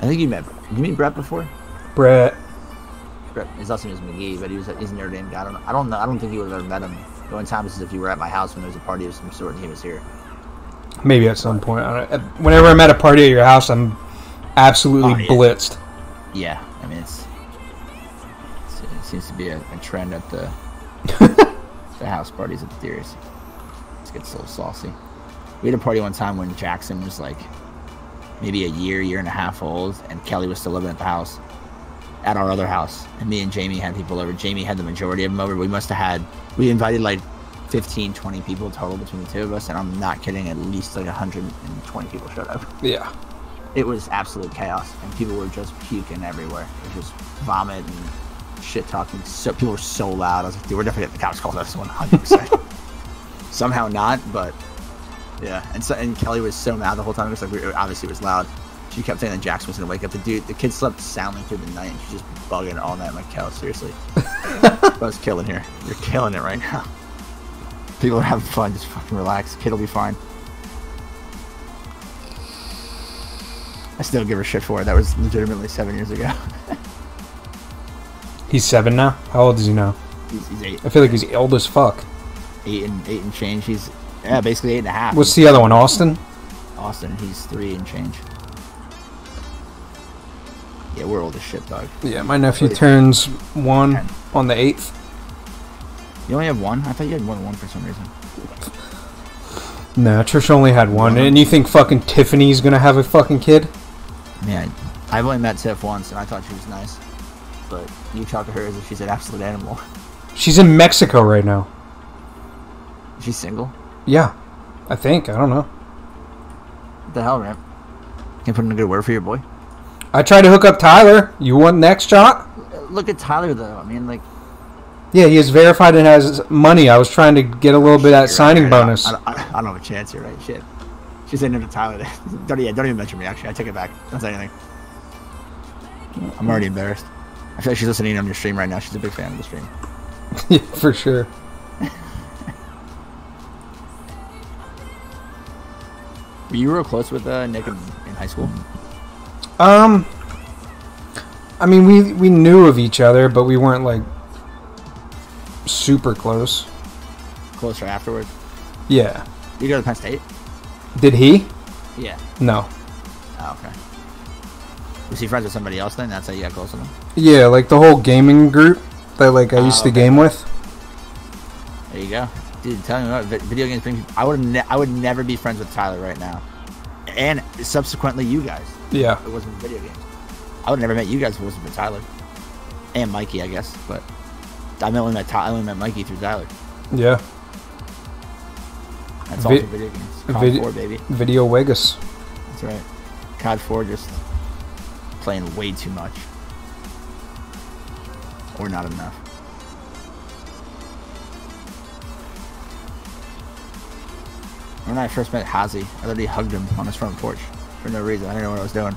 I think you met. Did you meet Brett before? Brett. Brett, his last name is McGee, but he was he's a Notre Dame guy. I don't. I don't know. I don't think you would have ever met him. The only time is if you were at my house when there was a party of some sort and he was here. Maybe at some point. Uh, whenever I'm at a party at your house, I'm absolutely Oh, yeah. blitzed. Yeah, I mean it's, it's it seems to be a, a trend at the the house parties at the theaters. It gets a little saucy. We had a party one time when Jackson was like maybe a year, year and a half old, and Kelly was still living at the house, at our other house, and me and Jamie had people over. Jamie had the majority of them over. We must have had we invited like 15, 20 people total between the two of us, and I'm not kidding. At least like 120 people showed up Yeah. it was absolute chaos, and people were just puking everywhere. It was just vomit and shit talking. So people were so loud. I was like, dude, we're definitely getting the cops called us 100. percent Somehow not, but yeah. And so and Kelly was so mad the whole time. It was like we, obviously it was loud. She kept saying that Jackson was gonna wake up. The dude, the kid slept soundly through the night, and she's just bugging all night. I'm like, Kel, seriously, I was killing here. You're killing it right now. People are having fun. Just fucking relax. Kid will be fine. I still give a shit for it. That was legitimately seven years ago. He's seven now. How old is he now? he's, he's eight, I feel like he's old as fuck. eight and eight and change. He's yeah, basically eight and a half. What's the other one? Austin? Austin? He's three and change. Yeah, we're old as shit, dog. Yeah, my nephew turns one on the eighth. You only have one? I thought you had more than one for some reason. No, Trish only had one. And you think fucking Tiffany's gonna have a fucking kid? Yeah, I've only met Tiff once, and I thought she was nice. But you talk to her as if she's an absolute animal. She's in Mexico right now. She's single. Yeah, I think. I don't know. What the hell, Ramp? Can you put in a good word for your boy? I tried to hook up Tyler. You want next shot? Look at Tyler, though. I mean, like. Yeah, he is verified and has money. I was trying to get a little bit of that signing right, bonus. I don't, I, don't, I don't have a chance here, right? Shit. She said no to Tyler. don't, yeah, don't even mention me, actually. I take it back. Don't say anything. I'm already embarrassed. I feel like she's listening on your stream right now. She's a big fan of the stream. yeah, for sure. Were you real close with uh, Nick in, in high school? Um, I mean, we we knew of each other, but we weren't like super close. Closer afterwards? Yeah. You go to Penn State? Did he? Yeah. No. Oh, okay. Was he friends with somebody else then? That's how you got close to him? Yeah, like the whole gaming group that like I Oh, used to game with. There you go. Dude, tell me what, video games bring people. I would ne- I would never be friends with Tyler right now. And subsequently, you guys. Yeah. It wasn't video games. I would never met you guys if it wasn't for Tyler. And Mikey, I guess. But I only met, I only met Mikey through Tyler. Yeah. That's Vi- all video games. COD vid- 4, baby. Video Vegas. That's right. COD 4 just playing way too much. Or not enough. When I first met Hazy, I literally hugged him on his front porch for no reason. I didn't know what I was doing.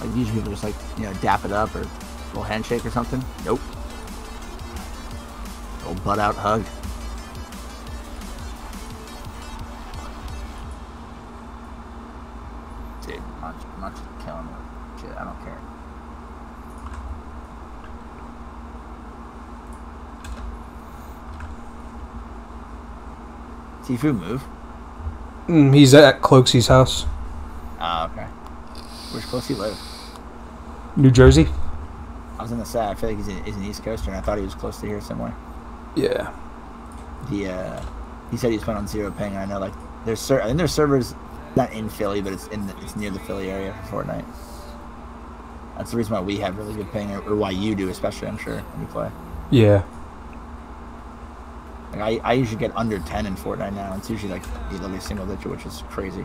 Like usually people just like, you know, dap it up or a little handshake or something. Nope. Old butt out hug. Dude, I'm not, I'm not just killing it. Shit, I don't care. Tfue move? Mm, he's at Cloakzy's house, Oh, okay. Where's Cloakzy live? New Jersey. I was gonna say, I feel like he's an, he's an East Coaster, and I thought he was close to here somewhere. Yeah. The uh, he said he's playing on zero ping, I know, like, there's, ser- I think there's servers not in Philly, but it's in the, it's near the Philly area for Fortnite. That's the reason why we have really good ping, or, or why you do, especially, I'm sure, when you play. Yeah. Like I, I usually get under 10 in Fortnite now. It's usually like literally single digit, which is crazy.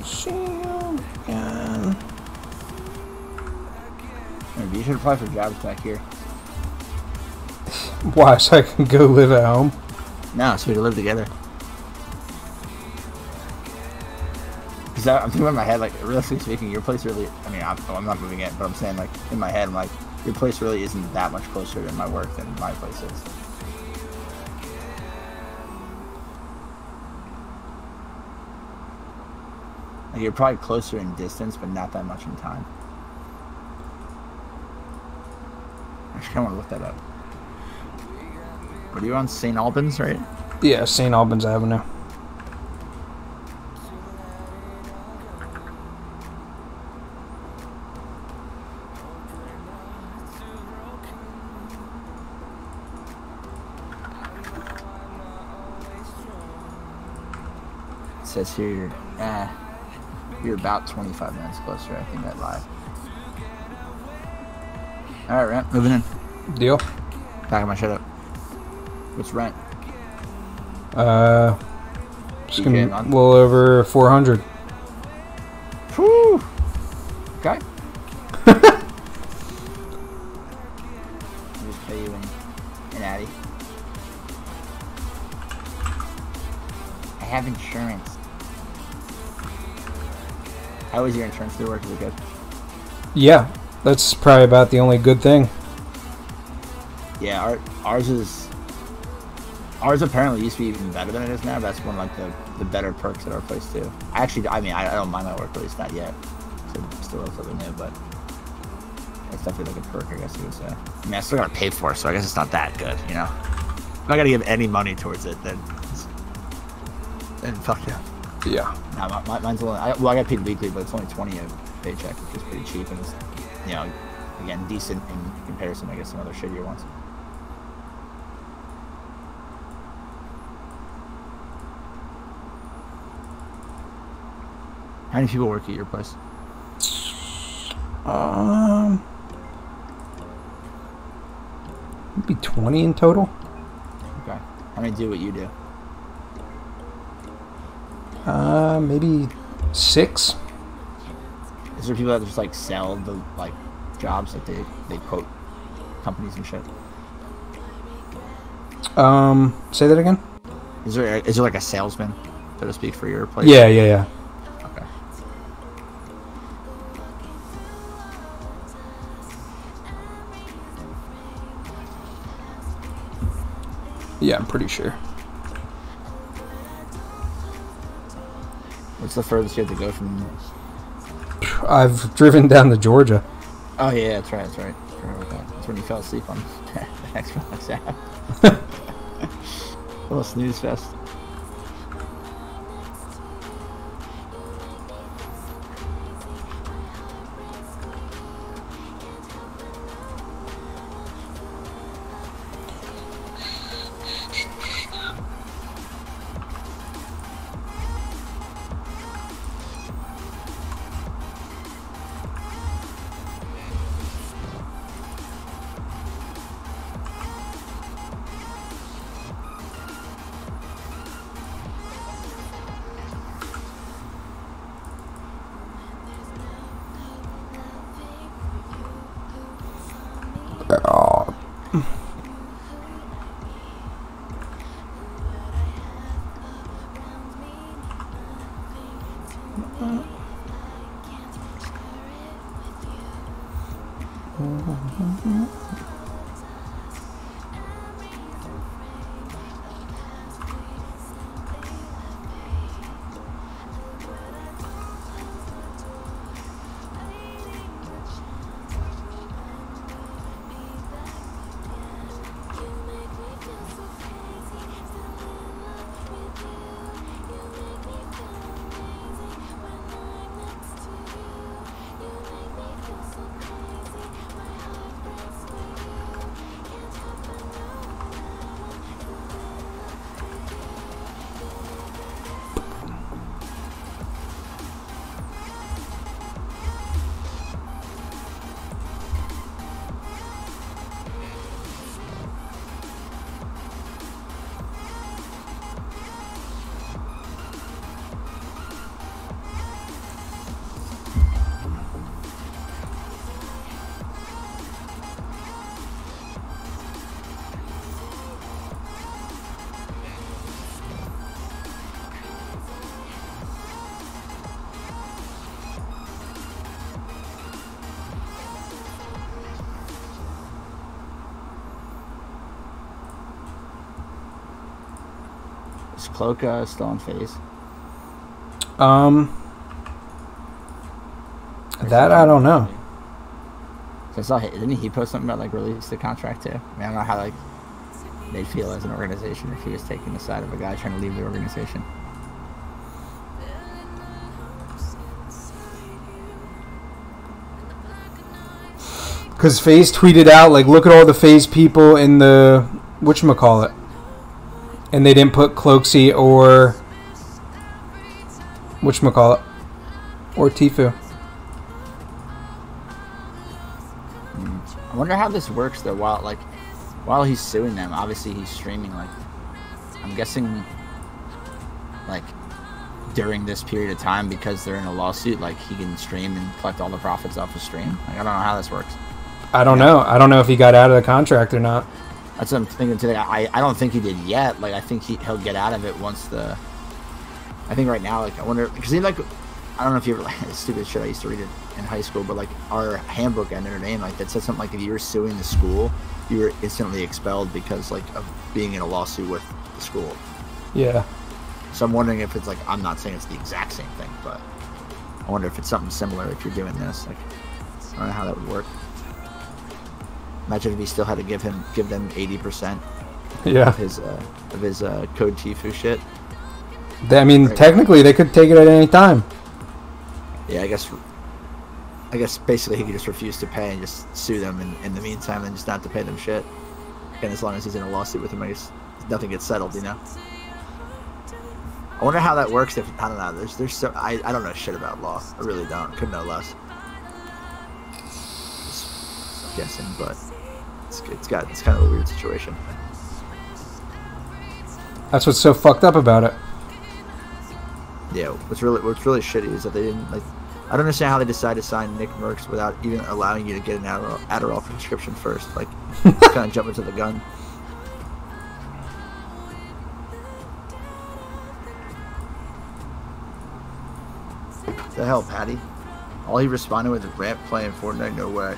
I'll see you. Maybe you should apply for jobs back here. Why? So I can go live at home? No, so we can live together. Because I'm thinking in my head, like, realistically speaking, your place really, I mean, I'm, oh, I'm not moving in, but I'm saying, like, in my head, I'm like, your place really isn't that much closer to my work than my place is. Like, you're probably closer in distance, but not that much in time. Actually, I want to look that up. What are you on St. Albans, right? Yeah, St. Albans Avenue. It says here you're, eh, you're about 25 minutes closer. I think that live. All right, rent. Moving in. Deal? Packing my shit up. What's rent? Uh, just gonna be a little over 400. Whew. Okay. I'll just pay you in, in Addy. I have insurance. How is your insurance still work? Is it good? Yeah, that's probably about the only good thing. Yeah, our, ours is. Ours apparently used to be even better than it is now. That's one of like the, the better perks at our place too. I actually, I mean, I, I don't mind my work release not yet. So it's still relatively new, but it's definitely like a perk, I guess you would say. I mean, I still gotta pay for it, so I guess it's not that good, you know. If I gotta give any money towards it, then then fuck yeah. Yeah. Nah, my, my, mine's only. I, well, I got paid weekly, but it's only twenty a paycheck, which is pretty cheap, and it's you know, again, decent in comparison, I guess, to some other shittier ones. How many people work at your place? Um, maybe 20 in total. Okay. How many do what you do? Uh, maybe six. Is there people that just like sell the like jobs that they they quote companies and shit? Um, say that again. Is there is there like a salesman, so to speak, for your place? Yeah, yeah, yeah. Okay. Yeah, I'm pretty sure. What's the furthest you have to go from? I've driven down to Georgia. Oh yeah, that's right, that's right. Forgot about that. That's when you fell asleep on the Xbox app. little snooze fest. Cloak uh, still on FaZe? Um, that I don't know. So I saw he- didn't he post something about like release the contract too? I, mean, I don't know how like they'd feel as an organization if he was taking the side of a guy trying to leave the organization. Because FaZe tweeted out, like, look at all the FaZe people in the. Whatchamacallit. And they didn't put Cloakzy or. which Whatchamacallit. Or Tfue. I wonder how this works though. While like while he's suing them, obviously he's streaming. Like I'm guessing, like during this period of time because they're in a lawsuit, like he can stream and collect all the profits off the stream. Like I don't know how this works. I don't know. I don't know if he got out of the contract or not. That's what I'm thinking today. I I don't think he did yet. Like I think he he'll get out of it once the. I think right now, like I wonder because he like, I don't know if you ever like stupid shit I used to read it in high school, but like our handbook at Notre Dame, like that said something like if you were suing the school, you were instantly expelled because like of being in a lawsuit with the school. Yeah. So I'm wondering if it's like I'm not saying it's the exact same thing, but I wonder if it's something similar if you're doing this. Like I don't know how that would work. Imagine if he still had to give him give them eighty percent Yeah. of his uh, of his uh, code Tfue shit. They- I mean, technically, they could take it at any time. Yeah, I guess. I guess basically he could just refuse to pay and just sue them in, in the meantime and just not to pay them shit. And as long as he's in a lawsuit with them, I guess nothing gets settled, you know. I wonder how that works. If I don't know, there's there's so I, I don't know shit about law. I really don't. Could know less. Just guessing, but it's it's got it's kind of a weird situation. That's what's so fucked up about it. Yeah, what's really what's really shitty is that they didn't like. I don't understand how they decided to sign Nick Mercs without even allowing you to get an Adderall, Adderall prescription first. Like, kind of jumping to the gun. The hell, Patty? All he responded with rant playing Fortnite. No way.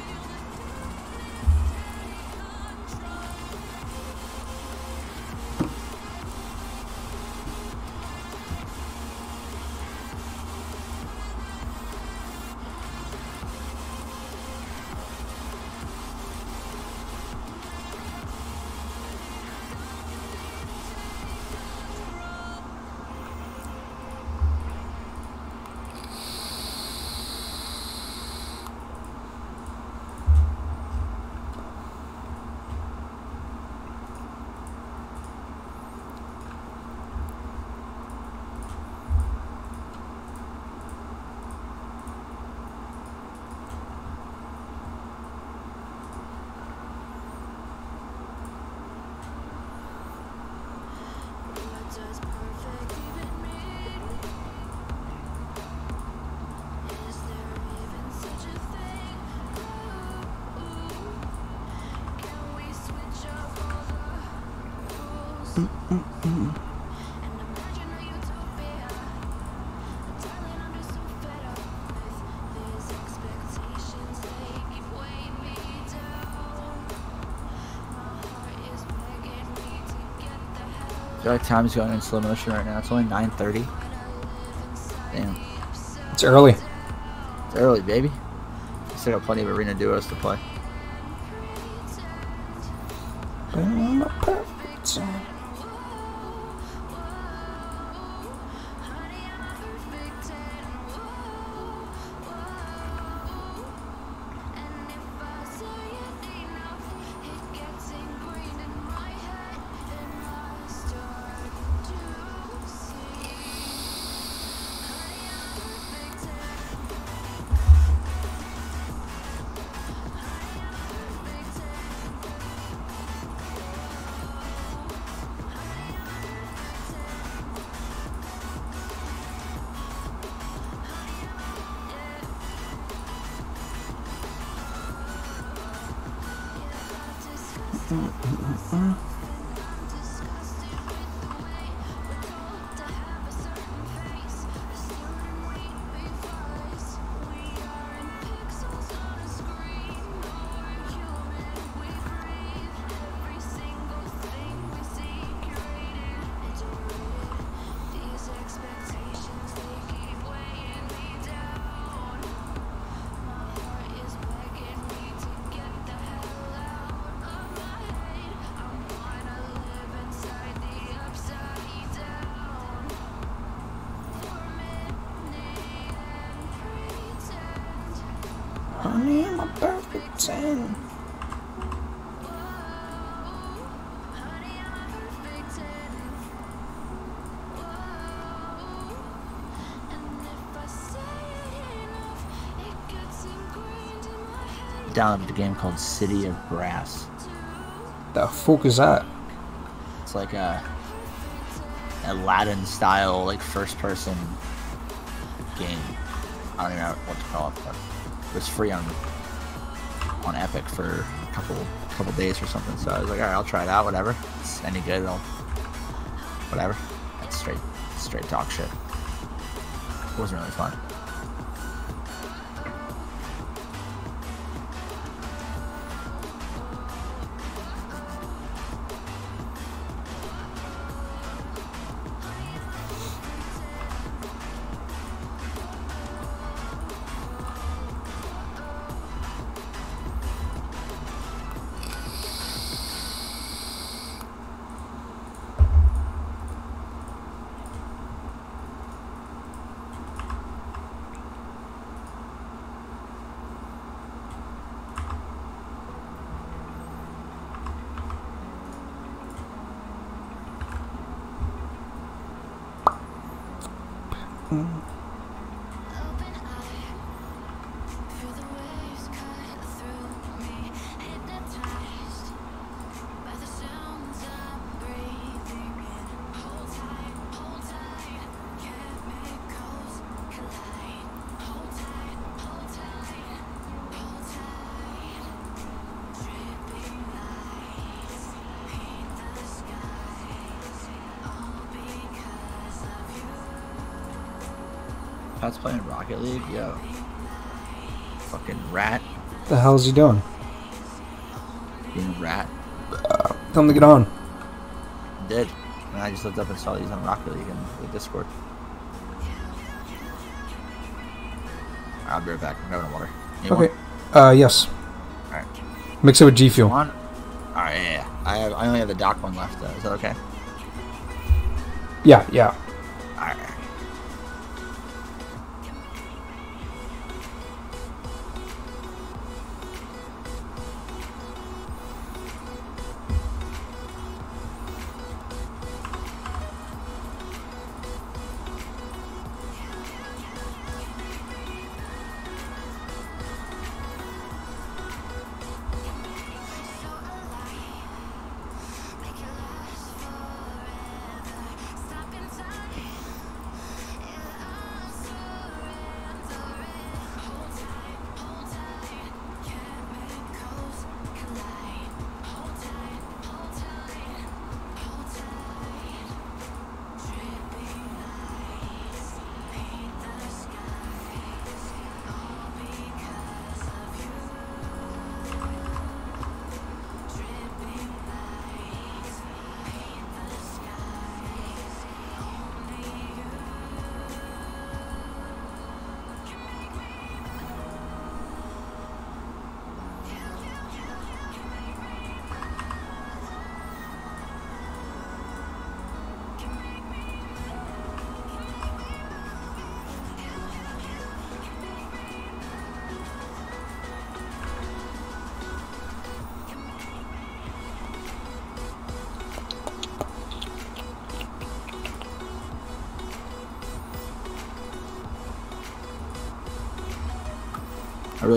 Like time's going in slow motion right now. It's only 9:30. Damn, It's early. it's early, baby. We Still got plenty of arena duos to play. A game called City of Brass. The fuck is that? It's like a Aladdin style, like first person game. I don't even know what to call it, but it was free on on Epic for a couple couple days or something. So I was like, all right, I'll try it out. Whatever. If it's any good, I'll whatever. That's straight straight talk shit. It wasn't really fun. Rocket League, yo. Fucking rat, The hell's he doing? being a rat. Tell him to get on. Did. And I just looked up and saw these on Rocket League in the Discord. I'll be right back. I'm grabbing water. Want Okay. Uh, yes. Alright. Mix it with G Fuel. One? Alright, yeah, yeah. I, have, I only have the dock one left, though. Is that okay? Yeah, yeah.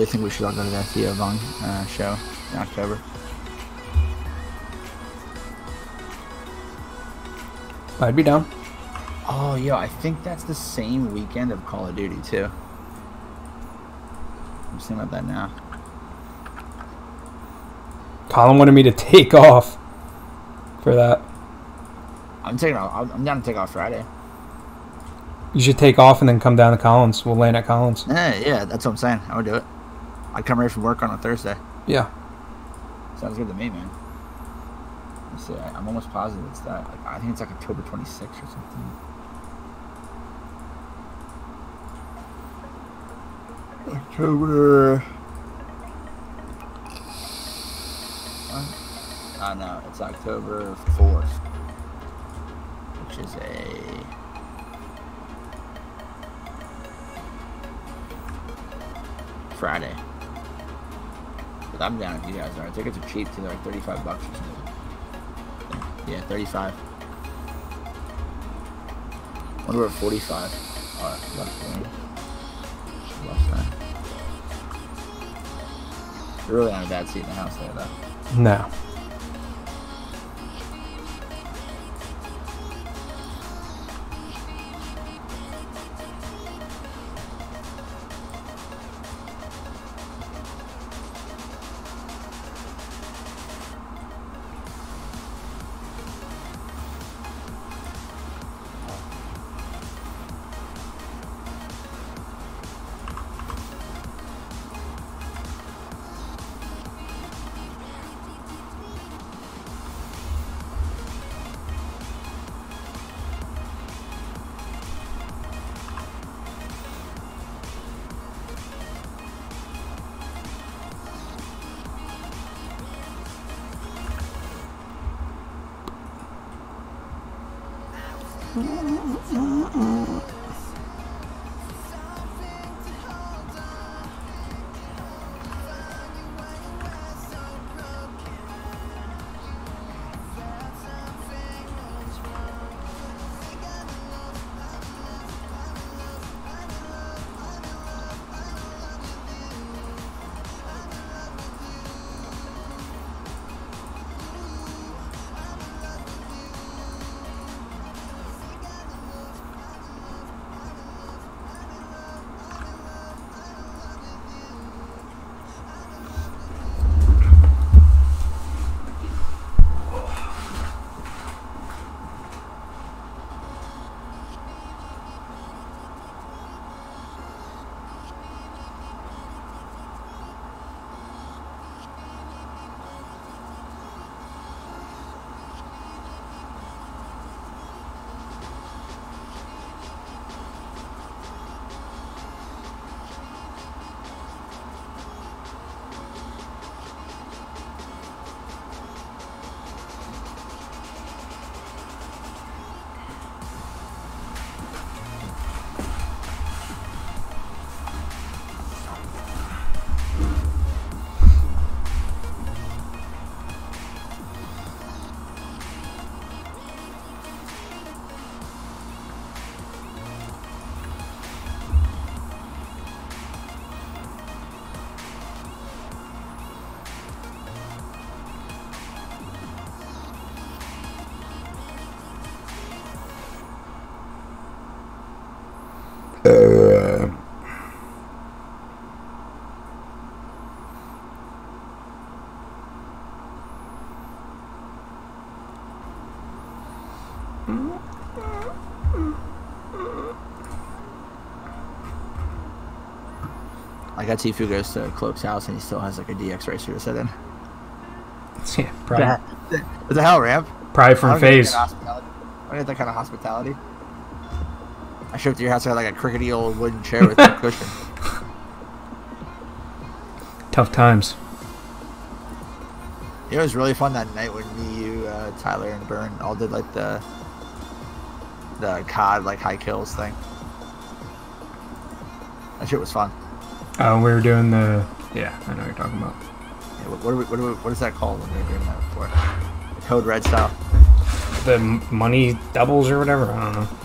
Really think we should all go to that Theo Von uh, show in October. I'd be down. Oh, yo, I think that's the same weekend of Call of Duty, too. I'm just thinking about that now. Colin wanted me to take off for that. I'm taking off. I'm I'm down to take off Friday. You should take off and then come down to Collins. We'll land at Collins. Yeah, yeah, that's what I'm saying. I would do it. I'd come right from work on a Thursday. Yeah. Sounds good to me, man. Let's see. I, I'm almost positive it's that. Like, I think it's like October 26th or something. October. Uh, oh know it's October 4th, which is a. Friday. But I'm down if you guys are. Tickets are cheap too. They're like 35 bucks or something. Yeah, 35. Wonder where 45. Oh, that's left lane. Left side. Really on a bad seat in the house there, though. No. Uh, I got Tfue goes to Cloak's house and he still has like a DX racer to sit in. Yeah, probably, What the hell, Ramp? probably I from don't FaZe. I don't get that kind of hospitality. Up to your house, I had like a crickety old wooden chair with a cushion. Tough times. It was really fun that night when me, you, uh, Tyler, and Burn all did like the the COD like high kills thing. That shit was fun. Uh, we were doing the. Yeah, I know what you're talking about. Yeah, what, what, are we, what, are we, what is that called when we were doing that before? Code Red style. The money doubles or whatever. I don't know.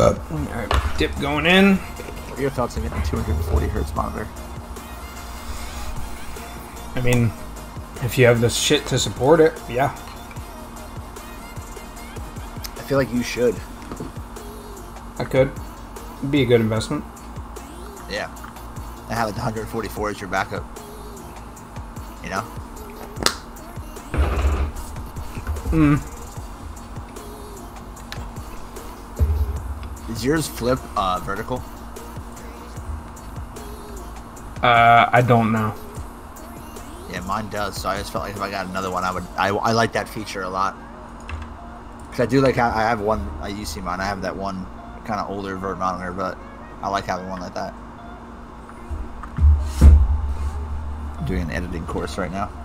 All right, dip going in. What are your thoughts on getting a 240 hertz monitor? I mean, if you have the shit to support it, yeah. I feel like you should. I could. It'd be a good investment. Yeah. And have like 144 as your backup. You know? Hmm. Is yours flip uh, vertical? Uh, I don't know. Yeah, mine does. So I just felt like if I got another one, I would. I, I like that feature a lot. Cause I do like how I have one. I used to mine. I have that one kind of older vert monitor, but I like having one like that. I'm doing an editing course right now.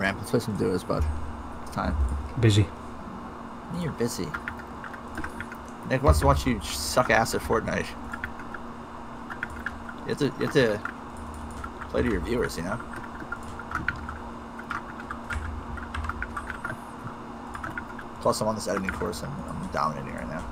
Ramp, let's play some duos, bud. It's time. Busy. You're busy. Nick wants to watch you suck ass at Fortnite. You have to, you have to play to your viewers, you know? Plus, I'm on this editing course and I'm dominating right now.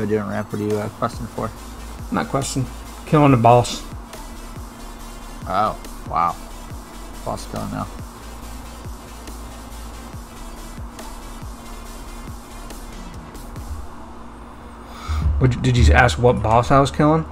We doing, Ramp? What are you uh, questing for? Not question. Killing the boss. Oh, wow. Boss killing now. Would, did you ask what boss I was killing?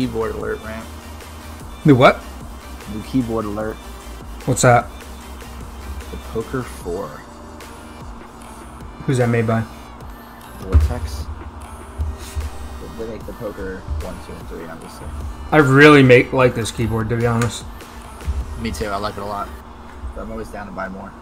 Keyboard alert, Ramp. The what? New keyboard alert. What's that? The Poker 4. Who's that made by? Vortex. They make the Poker 1, 2, and 3, obviously. I really make like this keyboard to be honest. Me too, I like it a lot. But I'm always down to buy more.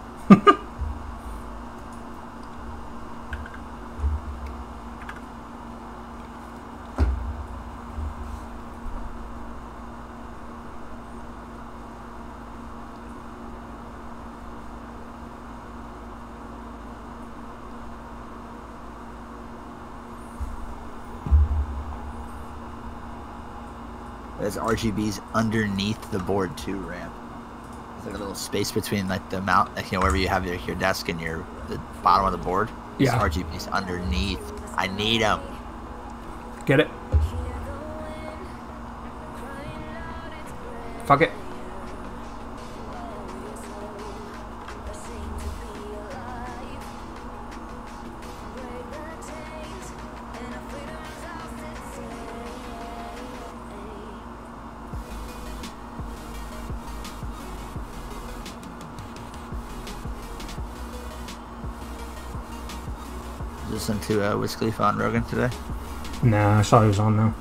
There's RGBs underneath the board too, Ramp. There's like a little space between like the mount, like, you know, wherever you have your, your desk and your the bottom of the board. Yeah. RGBs underneath. I need them. Get it? Fuck it. Wiz Khalifa on Rogan today. Nah, I saw he was on though.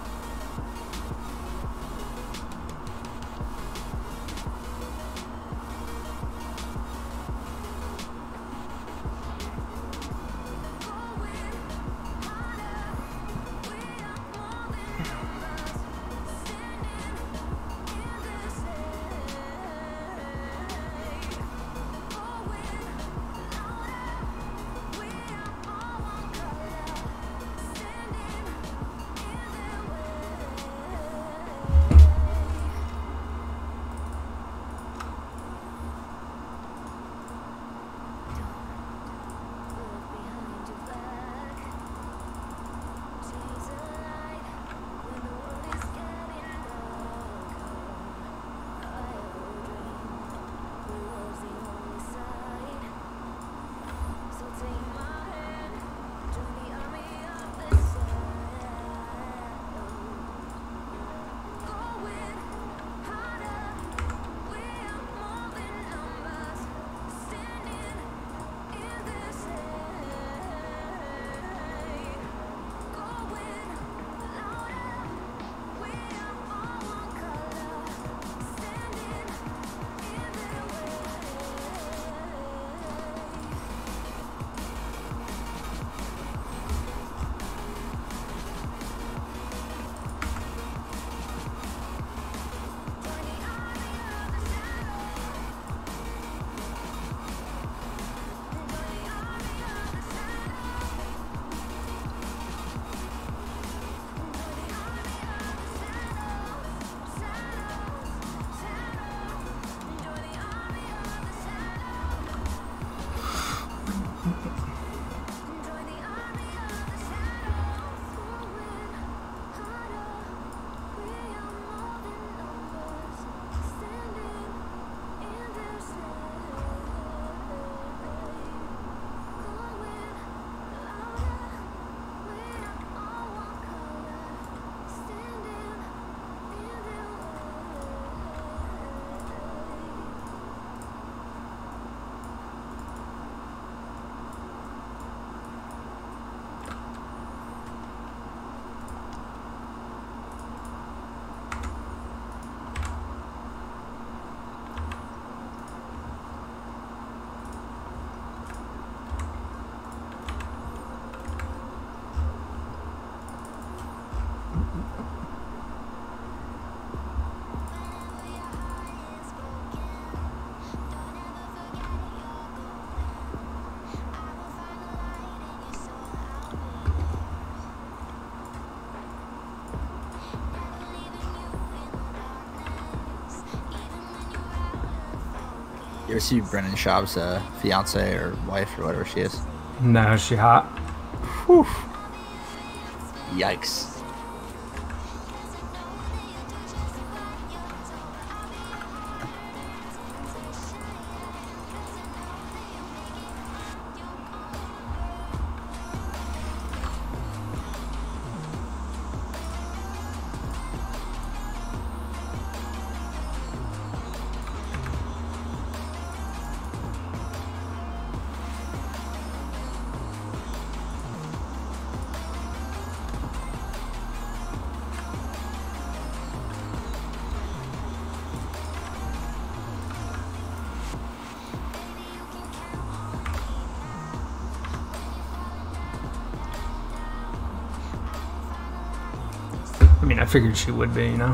Ever see Brendan Schaub's uh, fiance or wife or whatever she is? No, is she hot? Yikes. I figured she would be, you know.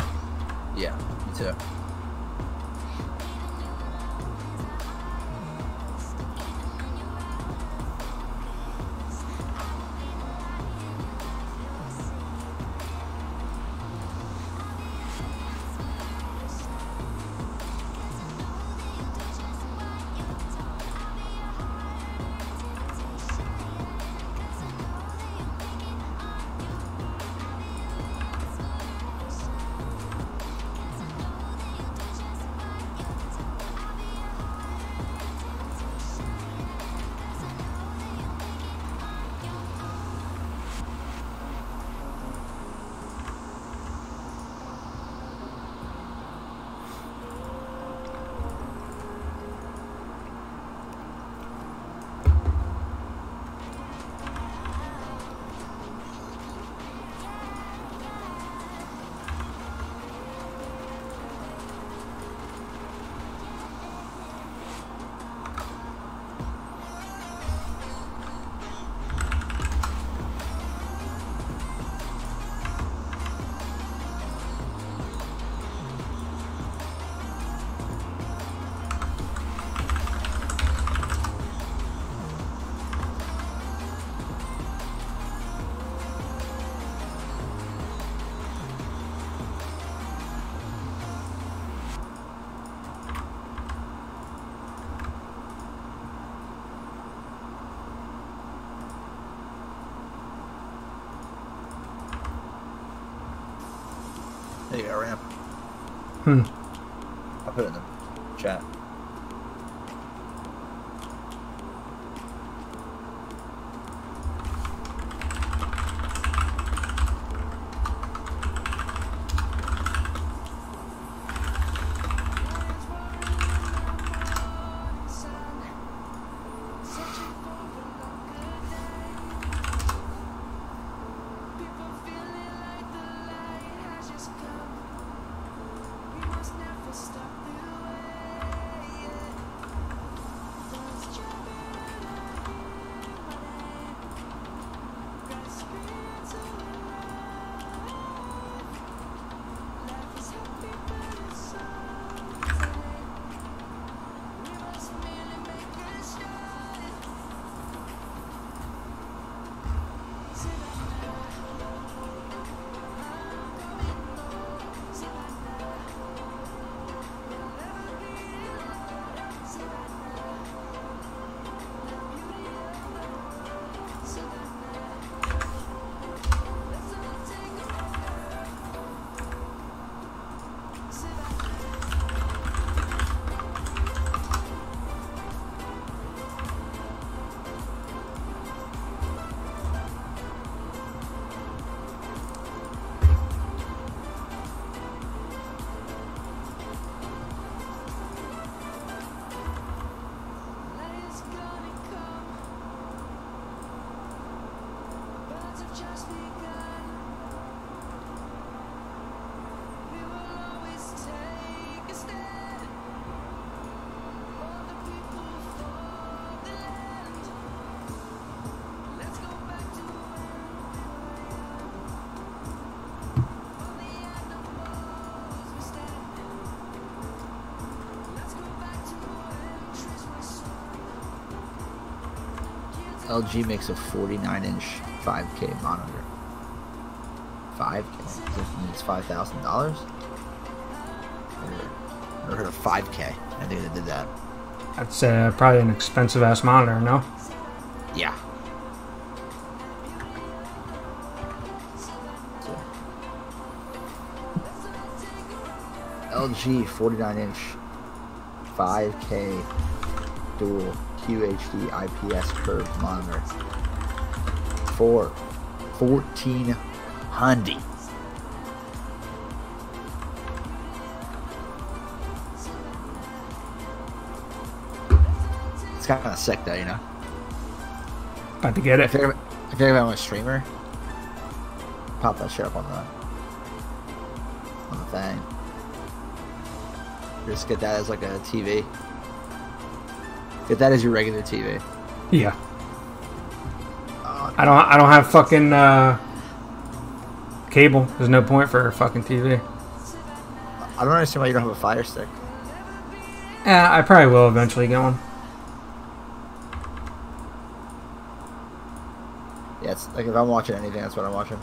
LG makes a 49 inch 5K monitor. 5K? It's $5,000? Never heard of 5K. I think they did that. That's uh, probably an expensive ass monitor, no? Yeah. LG 49 inch 5K dual QHD IPS curved monitor for 1400. It's kind of sick though, you know. About to get it. If you're, if I'm a streamer, pop that shit up on the on the thing. Just get that as like a TV. Get that as your regular TV. Yeah. I don't. I don't have fucking uh, cable. There's no point for a fucking TV. I don't understand why you don't have a Fire Stick. Yeah, I probably will eventually get one. Yeah, it's like if I'm watching anything, that's what I'm watching.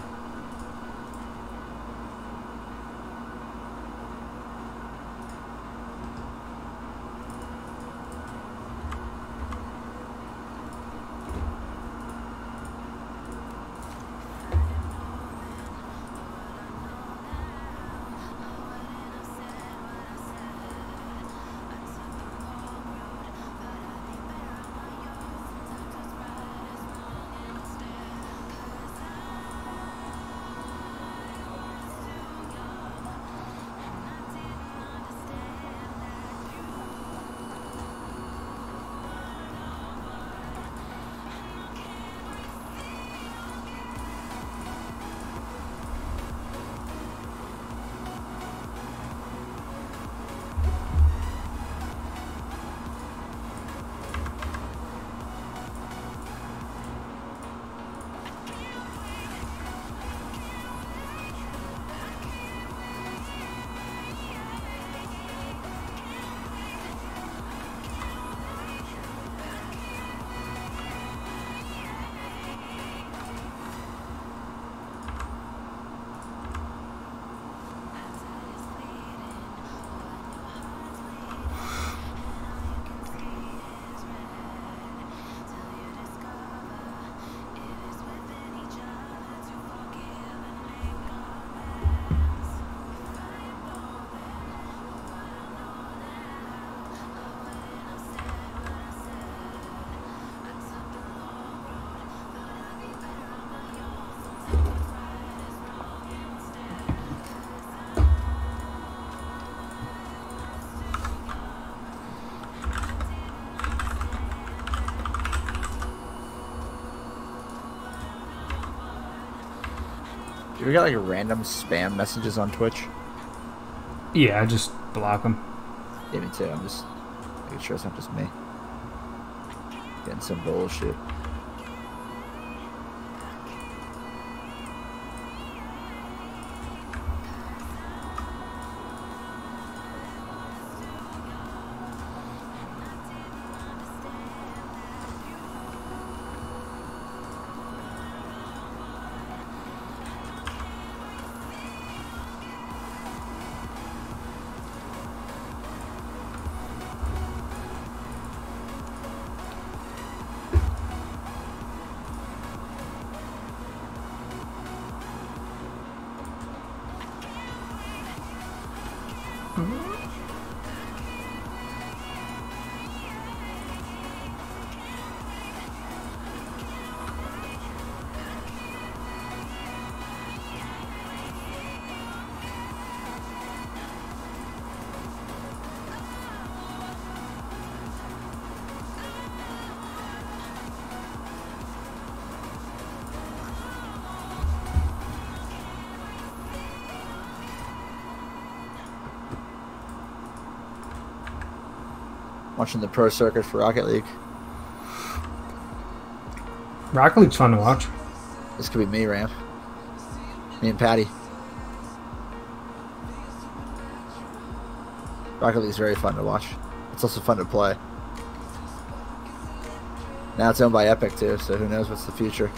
Ever got like random spam messages on Twitch? Yeah, I just block them. Yeah, me too. I'm just making sure it's not just me. Getting some bullshit. Watching the pro circuit for Rocket League. Rocket League's fun to watch. This could be me, Ram. Me and Patty. Rocket League's very fun to watch. It's also fun to play. Now it's owned by Epic too, so who knows what's the future.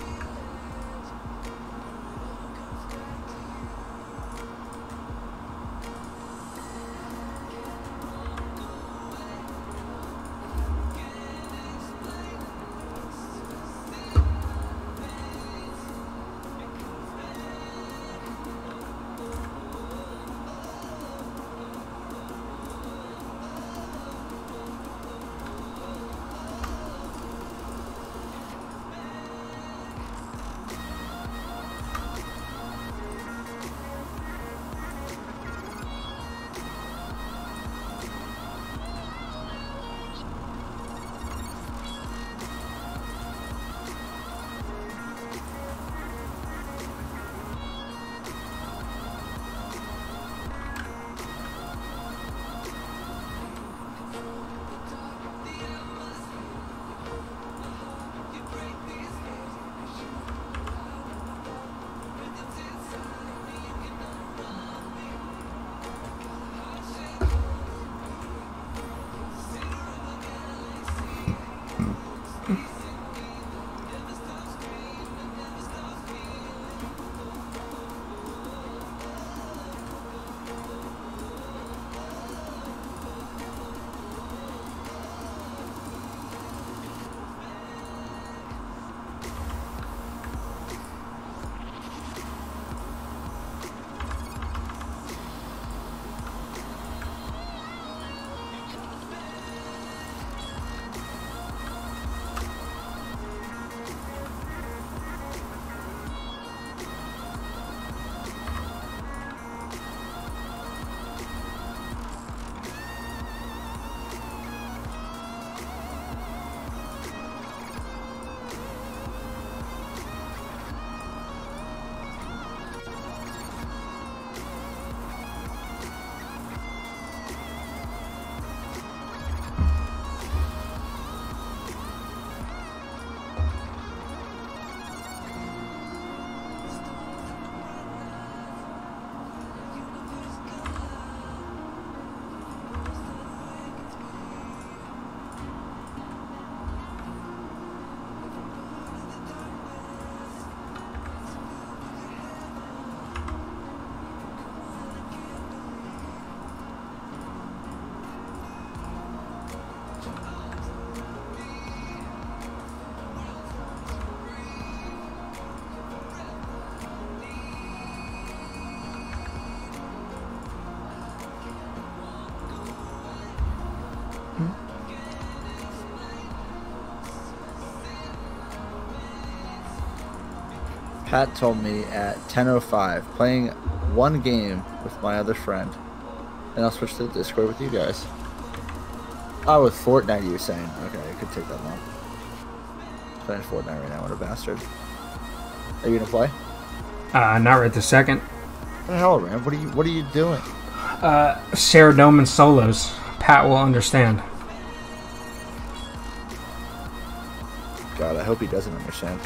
Pat told me at 10:05 playing one game with my other friend, and I'll switch to Discord with you guys. Oh, with Fortnite, you were saying? Okay, it could take that long. Playing Fortnite right now, what a bastard. Are you gonna play? Uh, not right this second. What the hell, man? What are you What are you doing? Uh, Sarah Doman solos. Pat will understand. God, I hope he doesn't understand.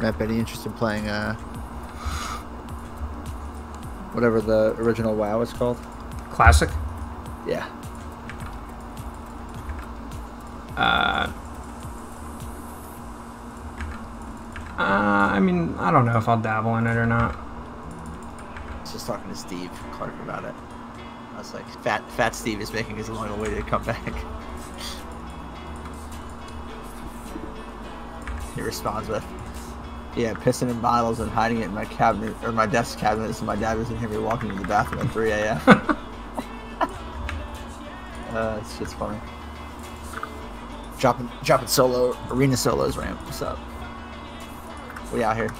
Matt, any interest in playing uh, whatever the original WoW is called? Classic. Yeah. Uh, uh, I mean, I don't know if I'll dabble in it or not. I was just talking to Steve Clark about it. I was like, Fat Fat Steve is making his long-awaited comeback. he responds with, "Yeah, pissing in bottles and hiding it in my cabinet or my desk cabinet, so my dad doesn't hear me walking to the bathroom at 3 a.m." uh, it's just funny. Dropping, dropping solo arena solos ramp. What's up? We out here.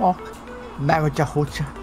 Do you smoke marijuana?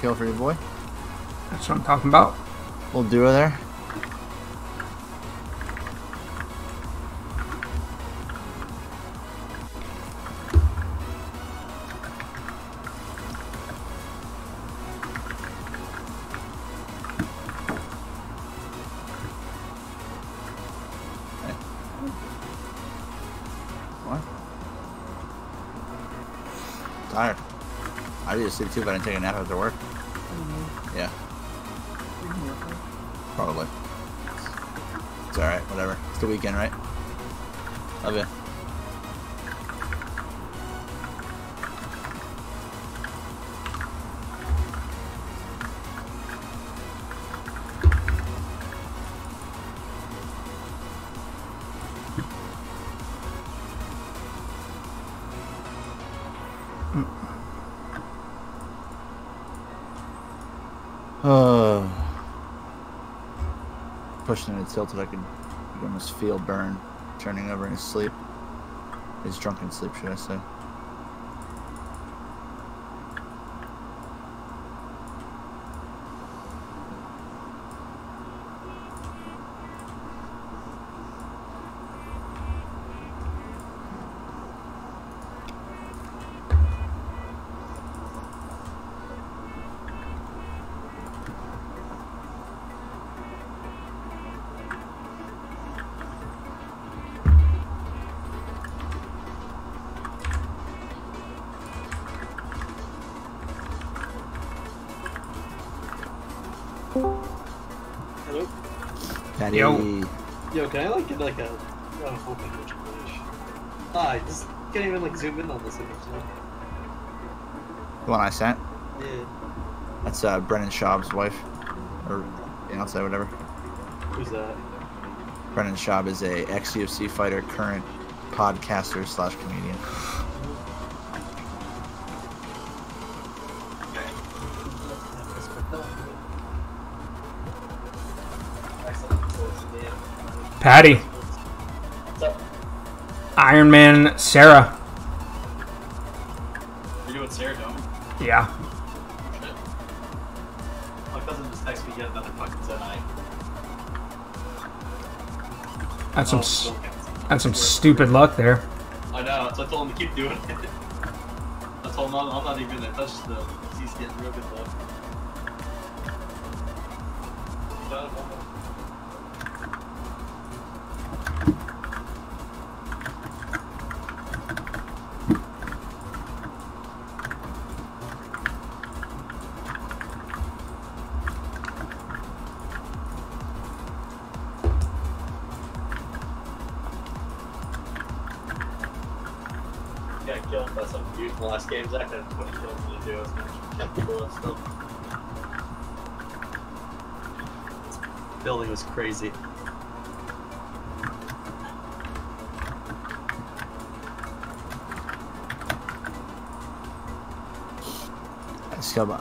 Kill for your boy. That's what I'm talking about. Little duo there. What? Tired. I'd be asleep too but I didn't take a nap after work. The weekend, right? Love you. Mm. Oh. Pushing it tilted, I could almost feel burn turning over in his sleep. His drunken sleep, should I say. Daddy. Yo. Yo, can I like get like a oh, open image footage? Ah, I just can't even like zoom in on this image. The one I sent? Yeah. That's uh, Brendan Schaub's wife. Or fiance, whatever. Who's that? Brennan Schaub is a ex-UFC fighter, current podcaster slash comedian. Patty. What's up? Iron Man Sarah. You're doing Sarah Dome? Yeah. Shit. My cousin just texted me yet another fucking Zenite. That's some Oh, s- that's some stupid luck there. I know, so I told him to keep doing it. I told him I'm, I'm not even gonna touch the. He's getting real good though.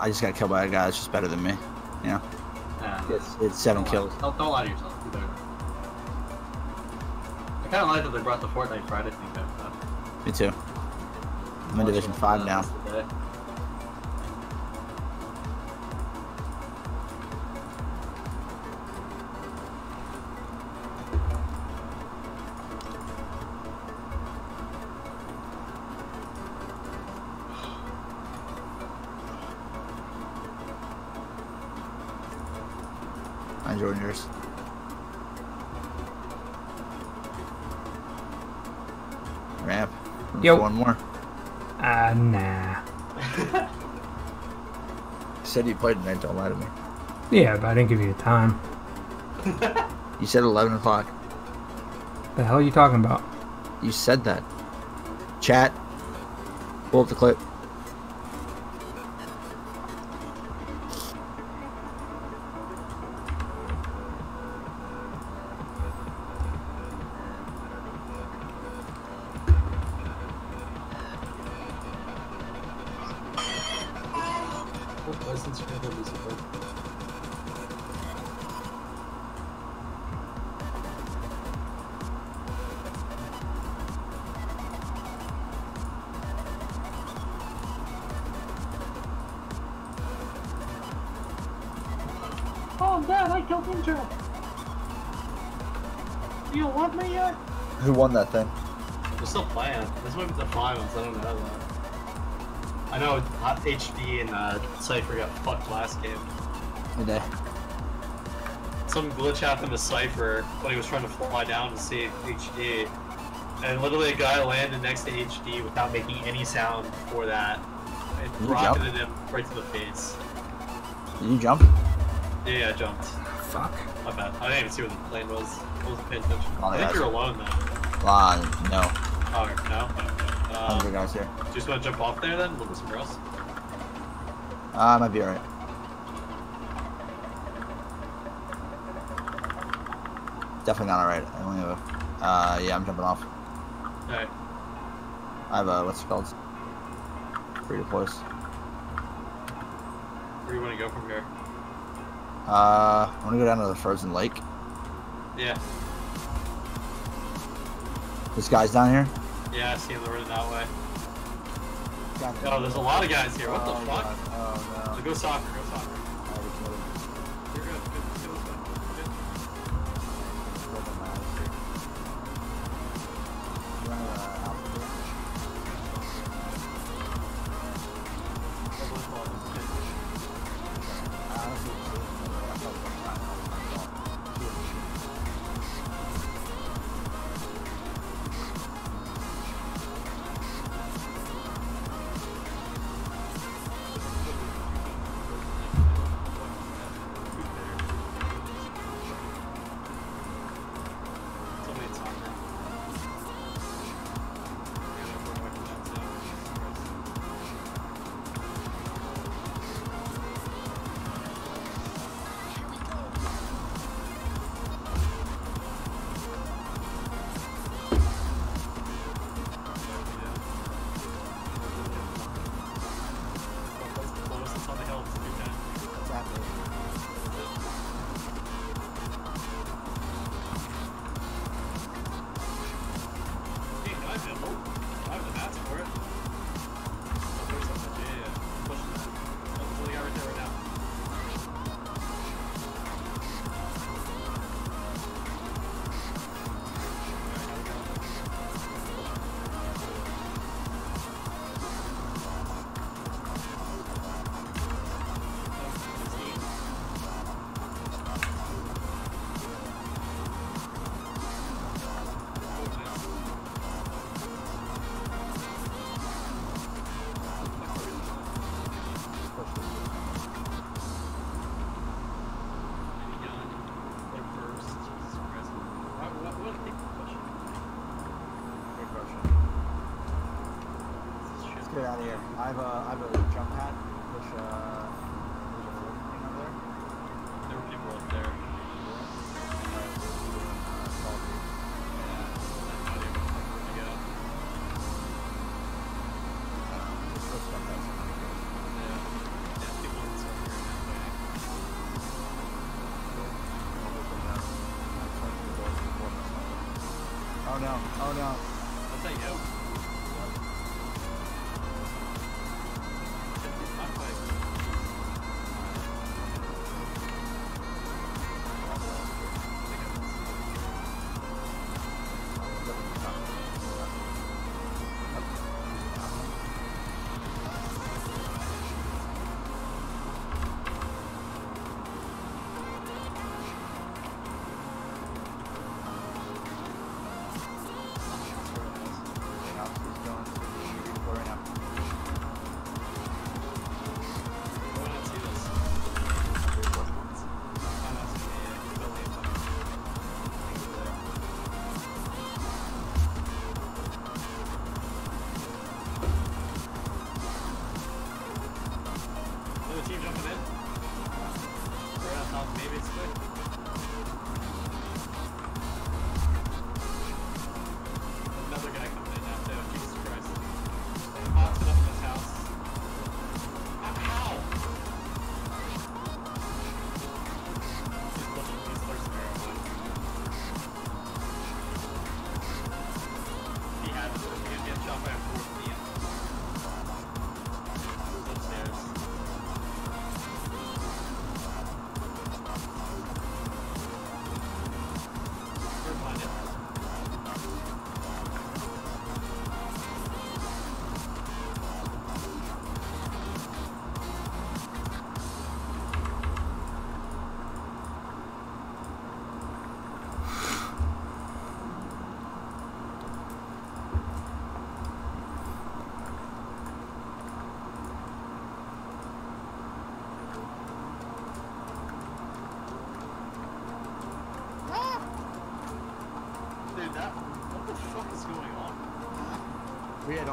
I just, killed, I just got killed by a guy that's just better than me. You know? And It's, it's seven don't kills. Lie. Don't, don't lie to yourself. I kind of like that they brought the Fortnite Friday thing back. though. Me too. I'm in Division 5 uh, now. Yo. One more. Ah, nah. said you played tonight, don't lie to me. Yeah, but I didn't give you a time. You said 11 o'clock. The hell are you talking about? You said that. Chat. Pull up the clip. Cypher got fucked last game. Did they? Some glitch happened to Cypher when he was trying to fly down to save HD. And literally a guy landed next to HD without making any sound for that. It Did rocketed him right to the face. Did you jump? Yeah, yeah, I jumped. Fuck. My bad. I didn't even see where the plane was. I wasn't paying attention. Oh, I think yeah. you're alone though. Ah, no. Oh, no? Okay. Hundred Um, guys here. do you just want to jump off there then? Look at somewhere else? Ah, might be alright. Definitely not alright. I only have a. Uh, yeah, I'm jumping off. Alright. I have a what's it called? Free deploys. Where do you want to go from here? Uh, I want to go down to the frozen lake. Yeah. This guy's down here. Yeah, I see him running that way. Oh, there's a lot of guys here. What the Oh, fuck? God. Oh soccer, go soccer.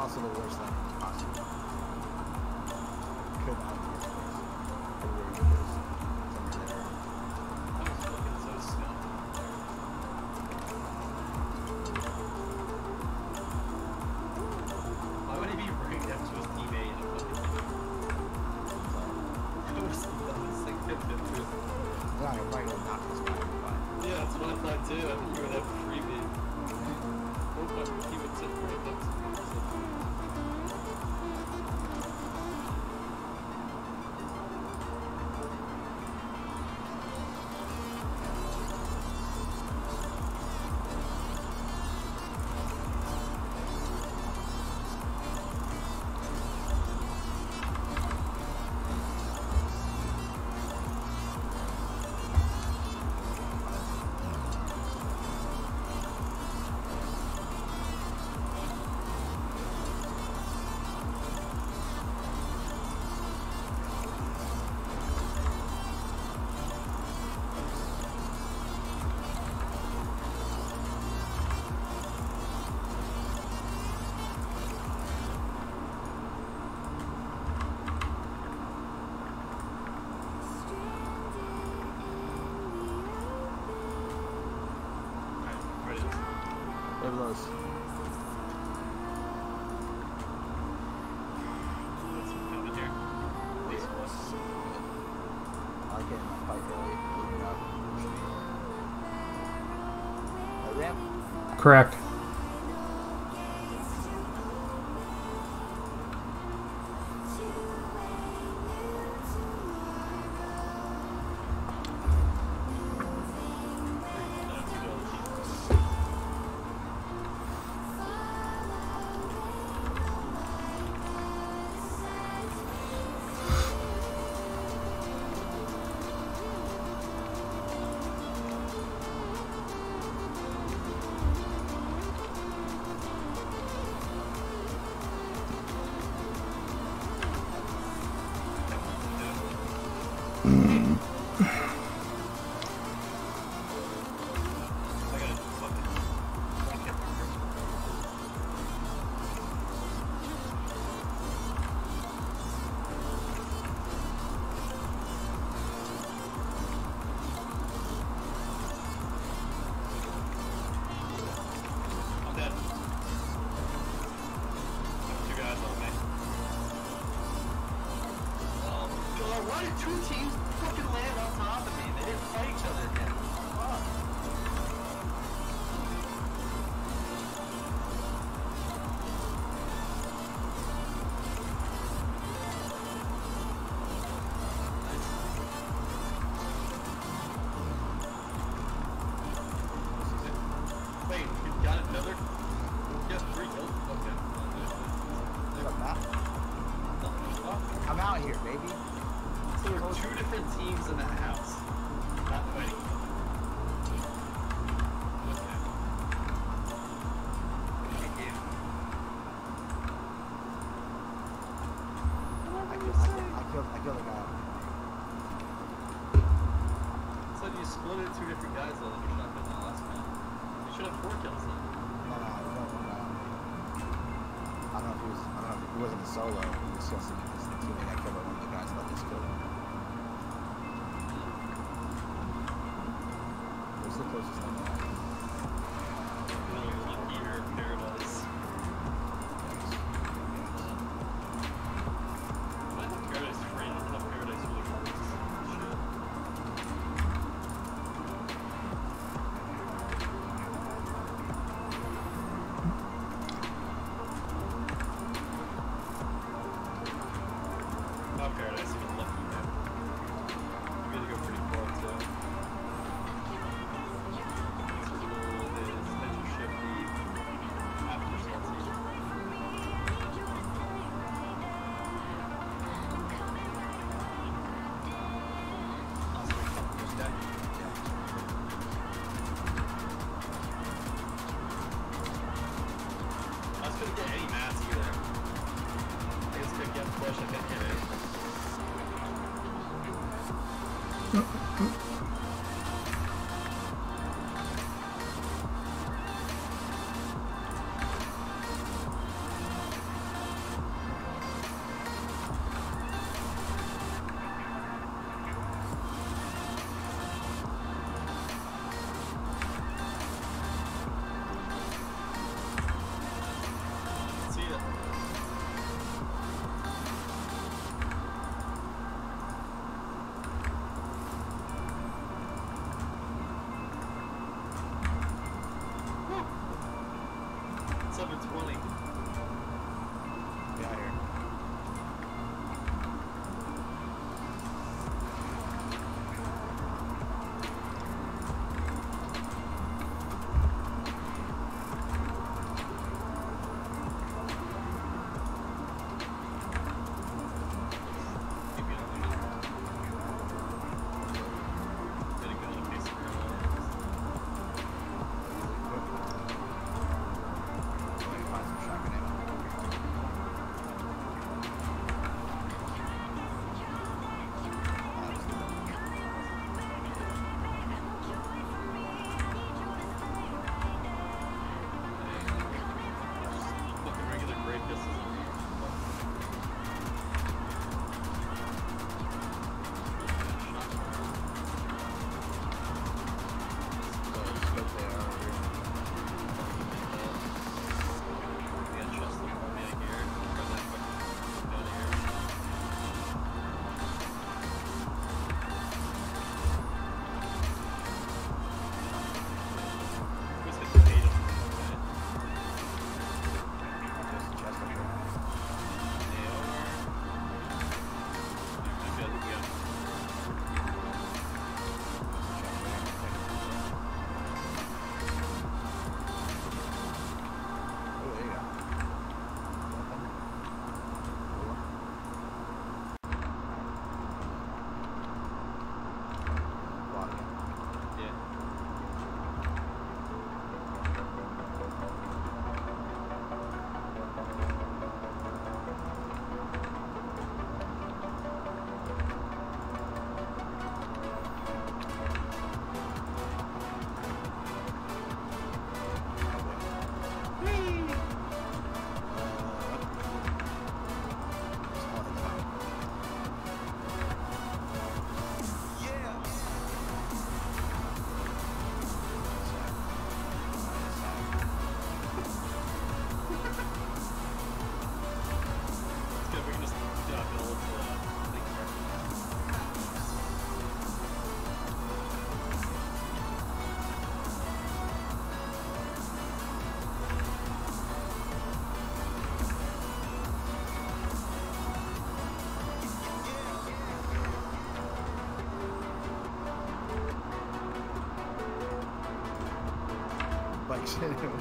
Also the ramp?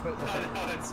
I know, it's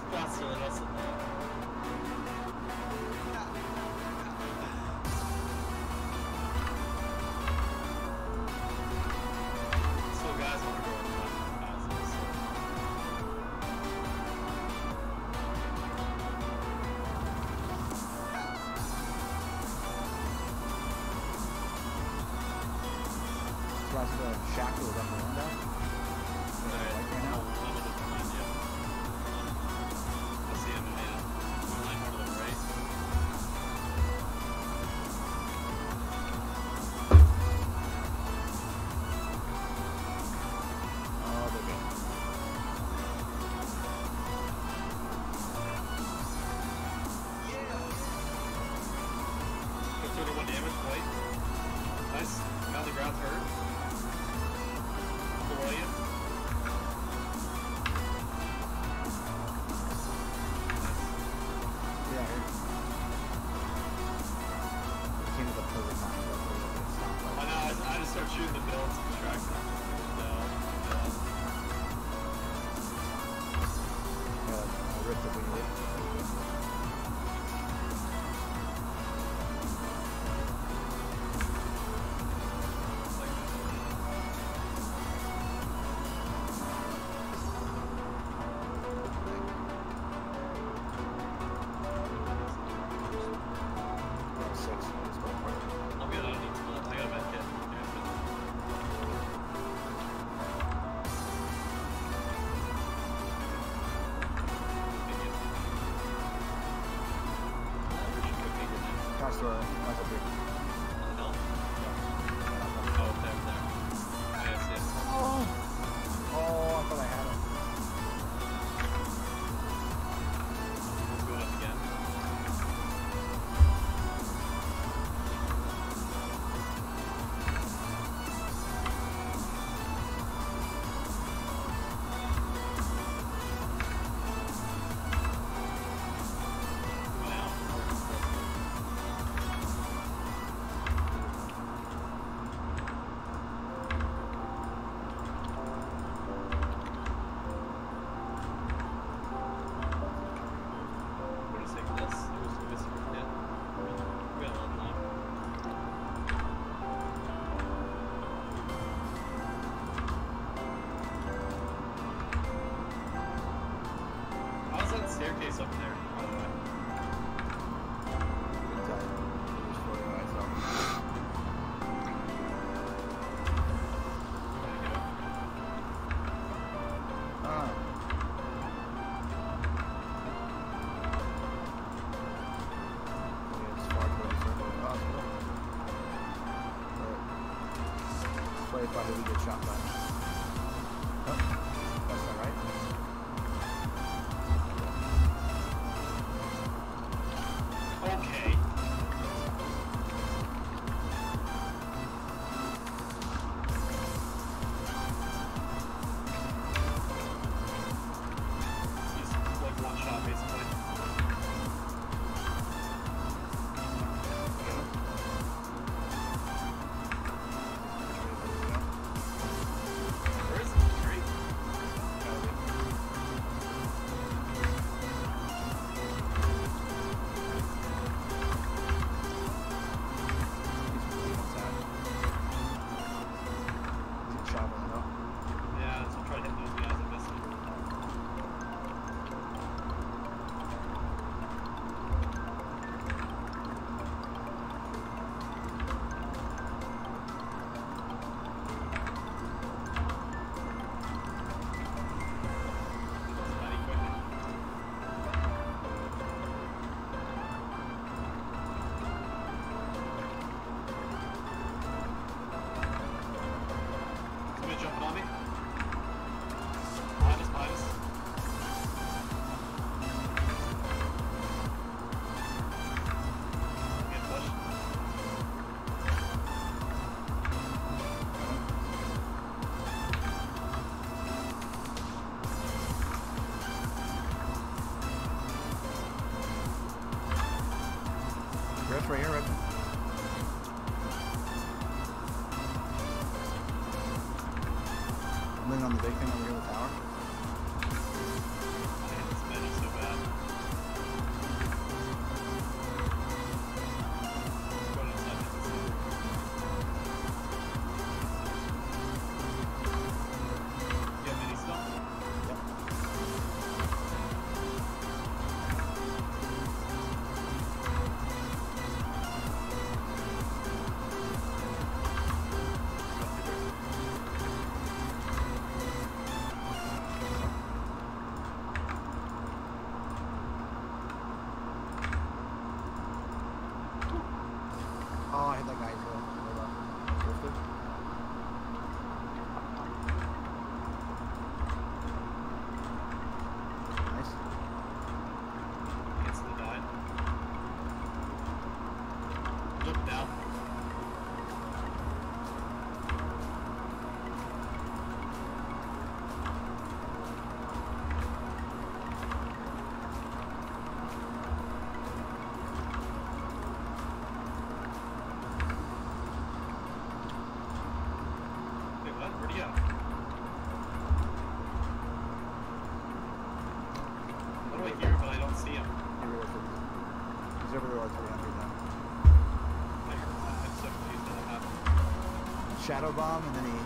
Shadow Bomb, and then he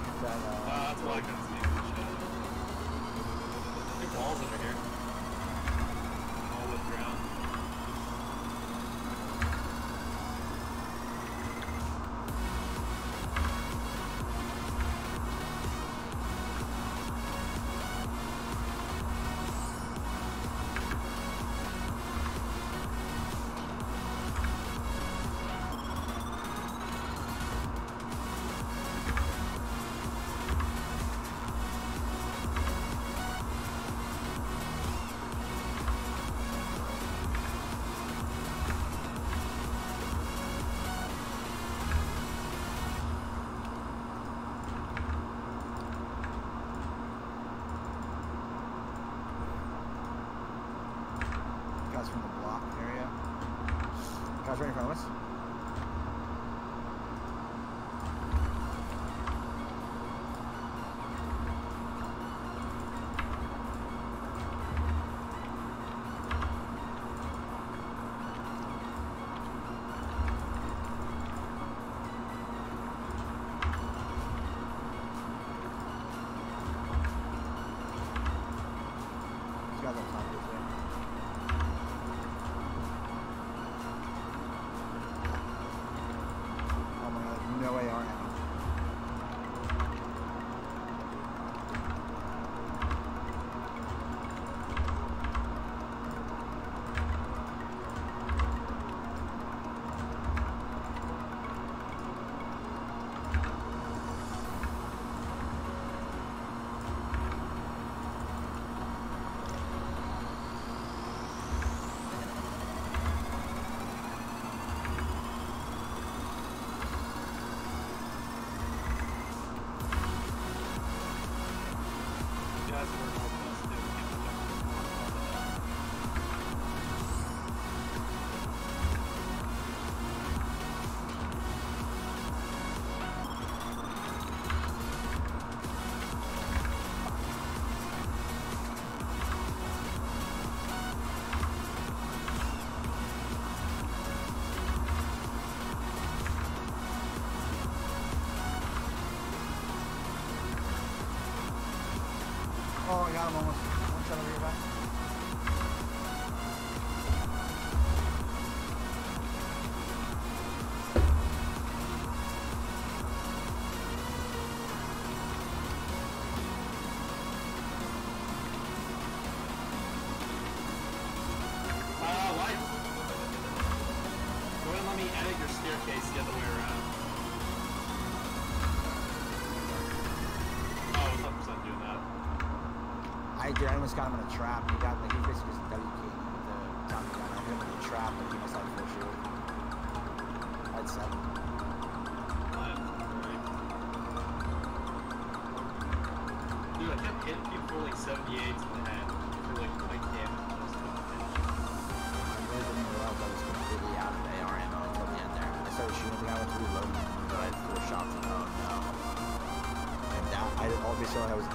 almost got him in a trap. He got like he basically just WK with the Tommy gun. I hit him in a trap, but he must have full shield. I had seven. Dude, I kept hitting people rolling 78 to the head for like quick damage. of the time. I really didn't realize I was completely out of AR ammo until the end there. I started shooting the guy to reload, but I had four shots uh, and oh no. And that, I didn't obviously I was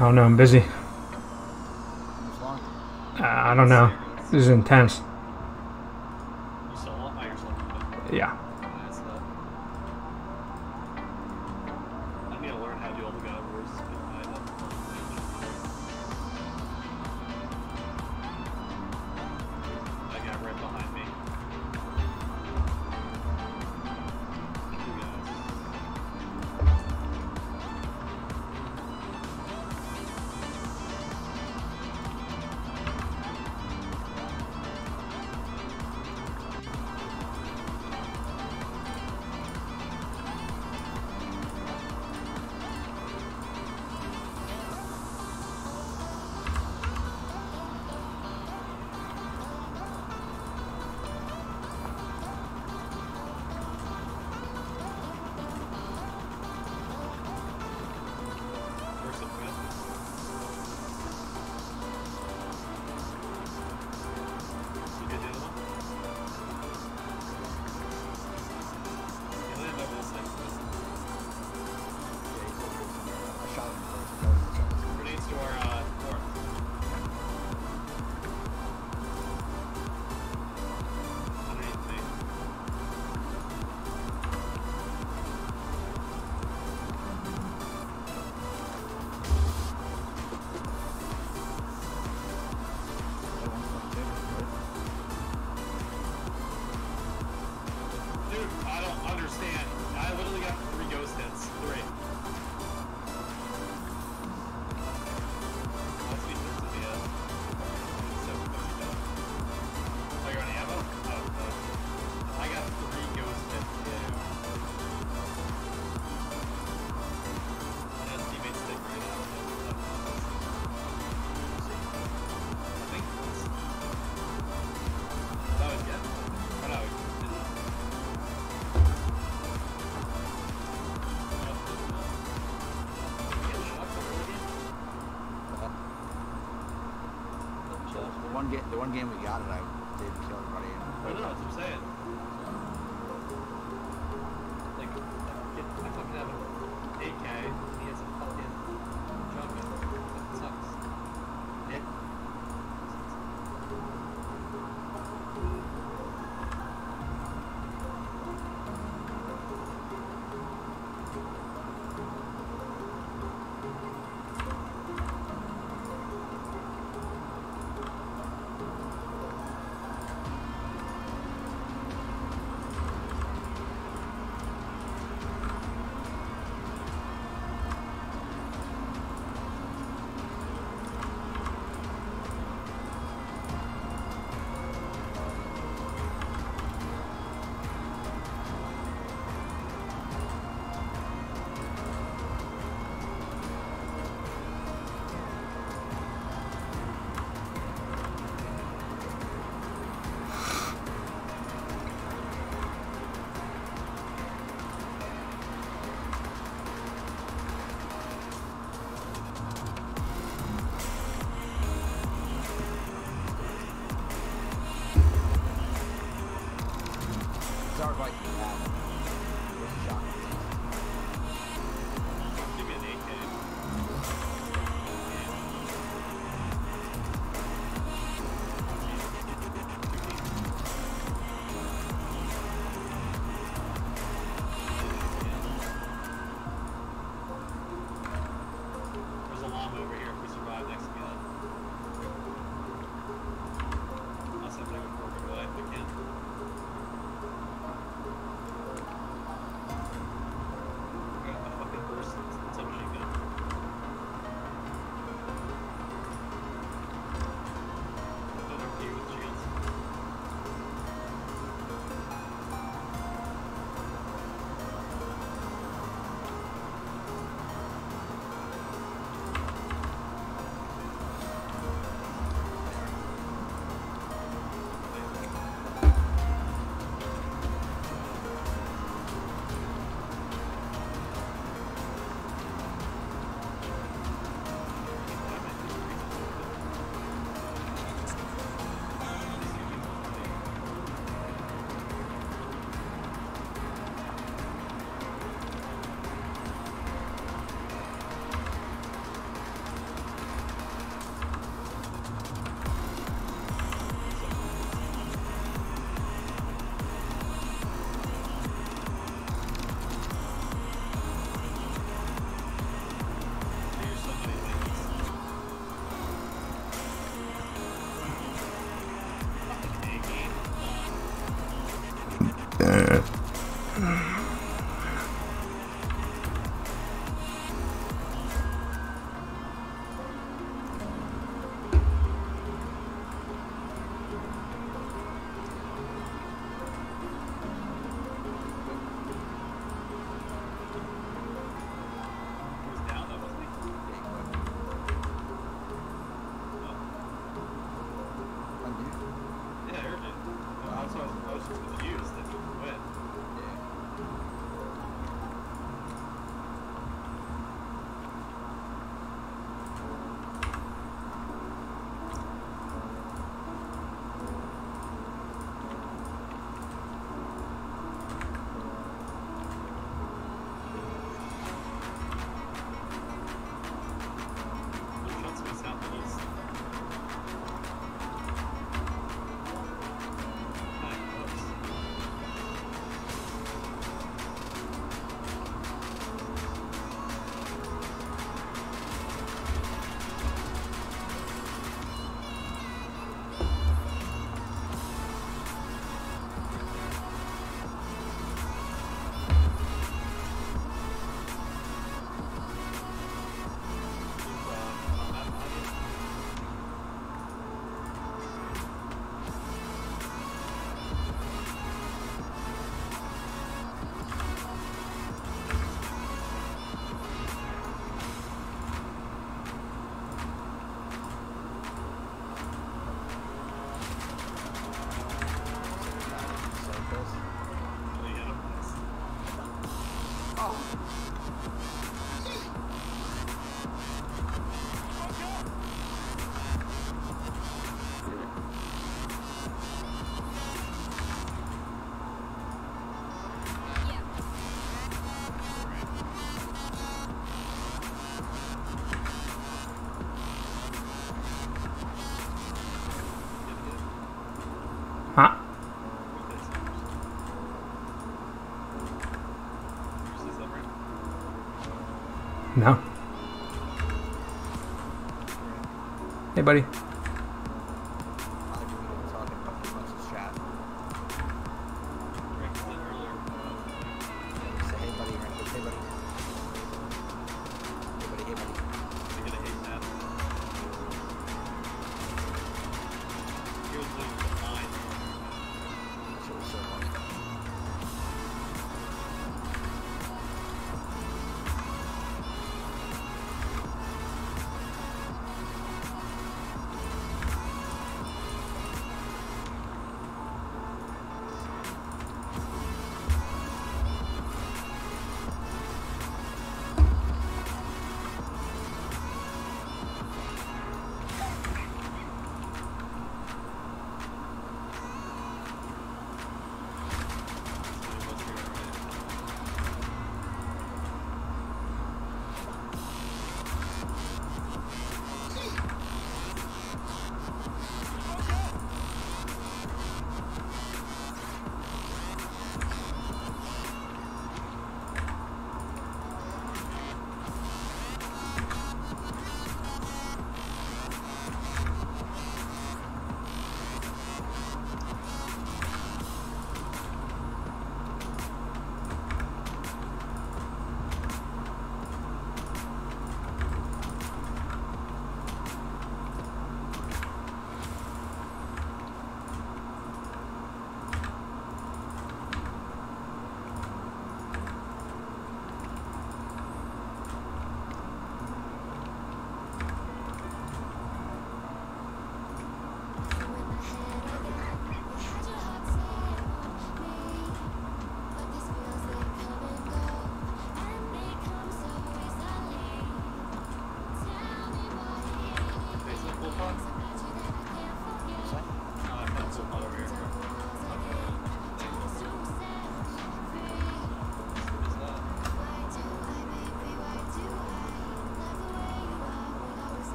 Oh no, I'm busy. I don't know. This is intense.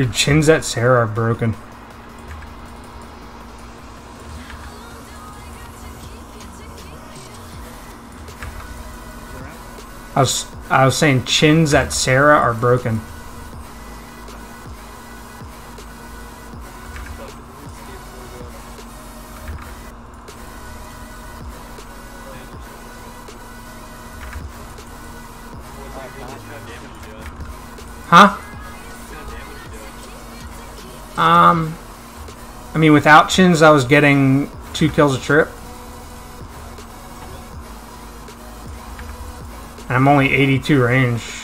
Dude, chins at Sarah are broken. I was, I was saying chins at Sarah are broken. I mean, without chins, I was getting two kills a trip. And I'm only 82 range.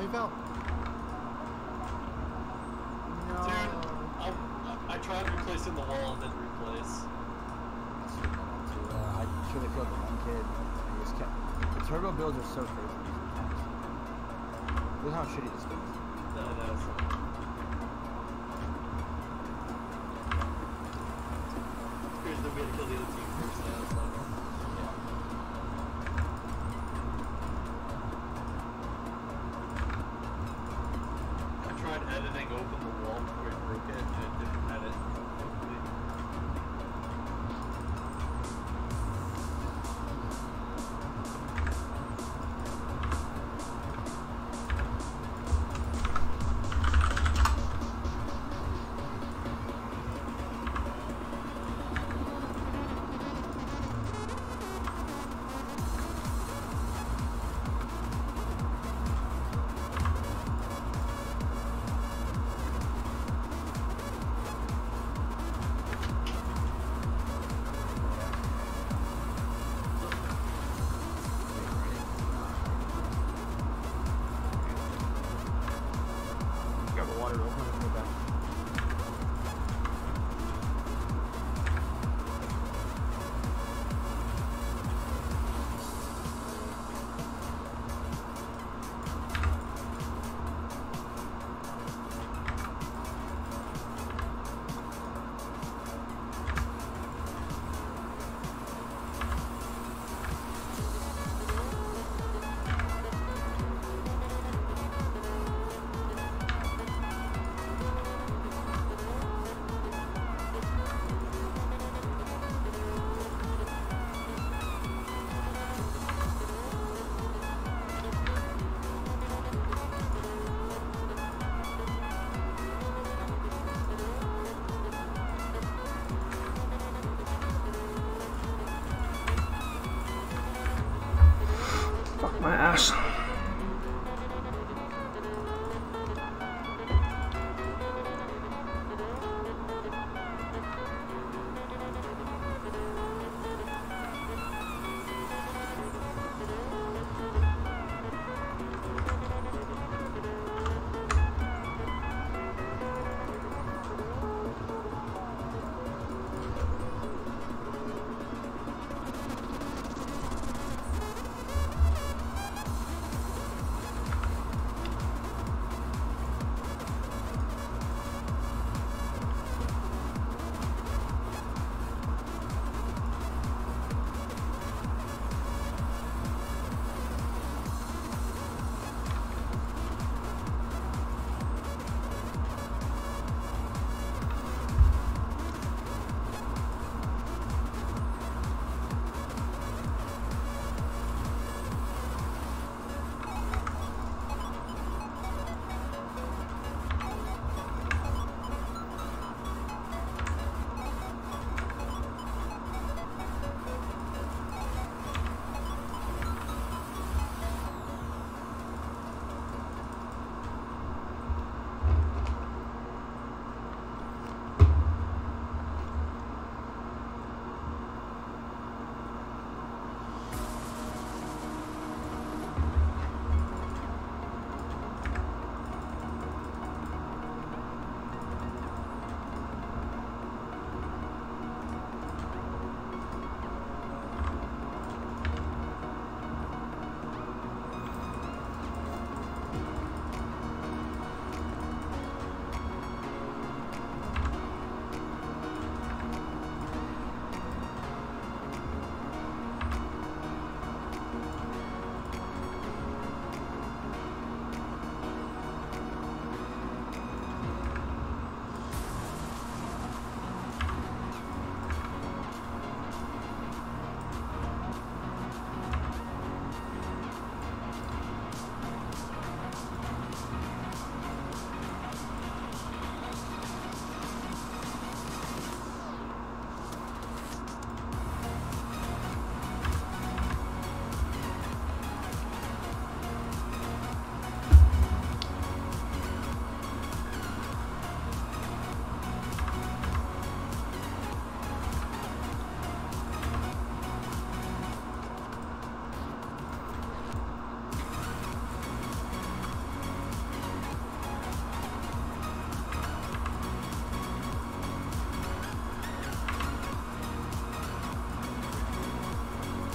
he fell. No. Dude, I, I, I tried replacing the wall and then replace. Uh, I should have killed the one kid. He just kept. The turbo builds are so crazy. Look how shitty this is No, no, it's not. Here's the way to kill the other team.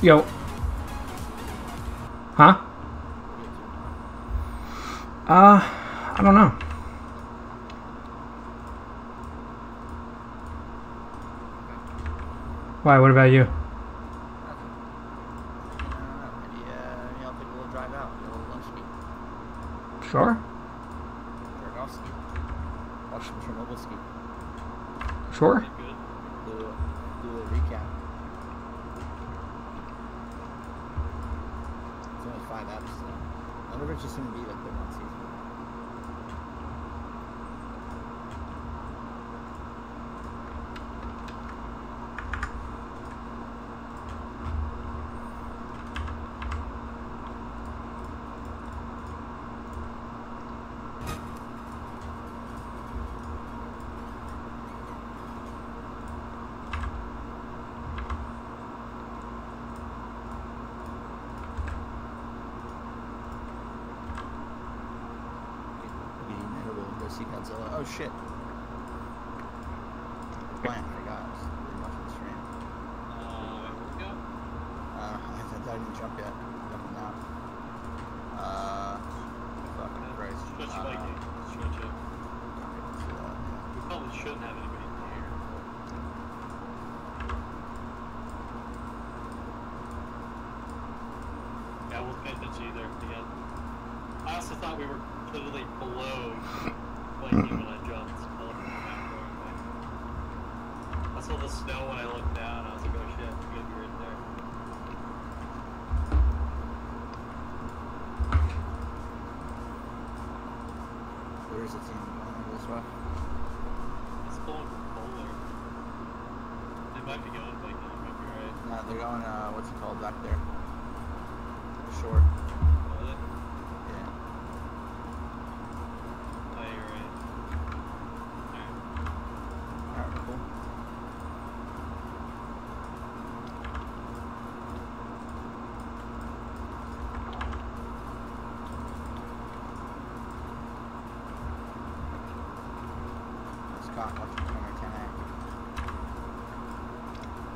Yo. Huh? Uh, I don't know. Why, what about you?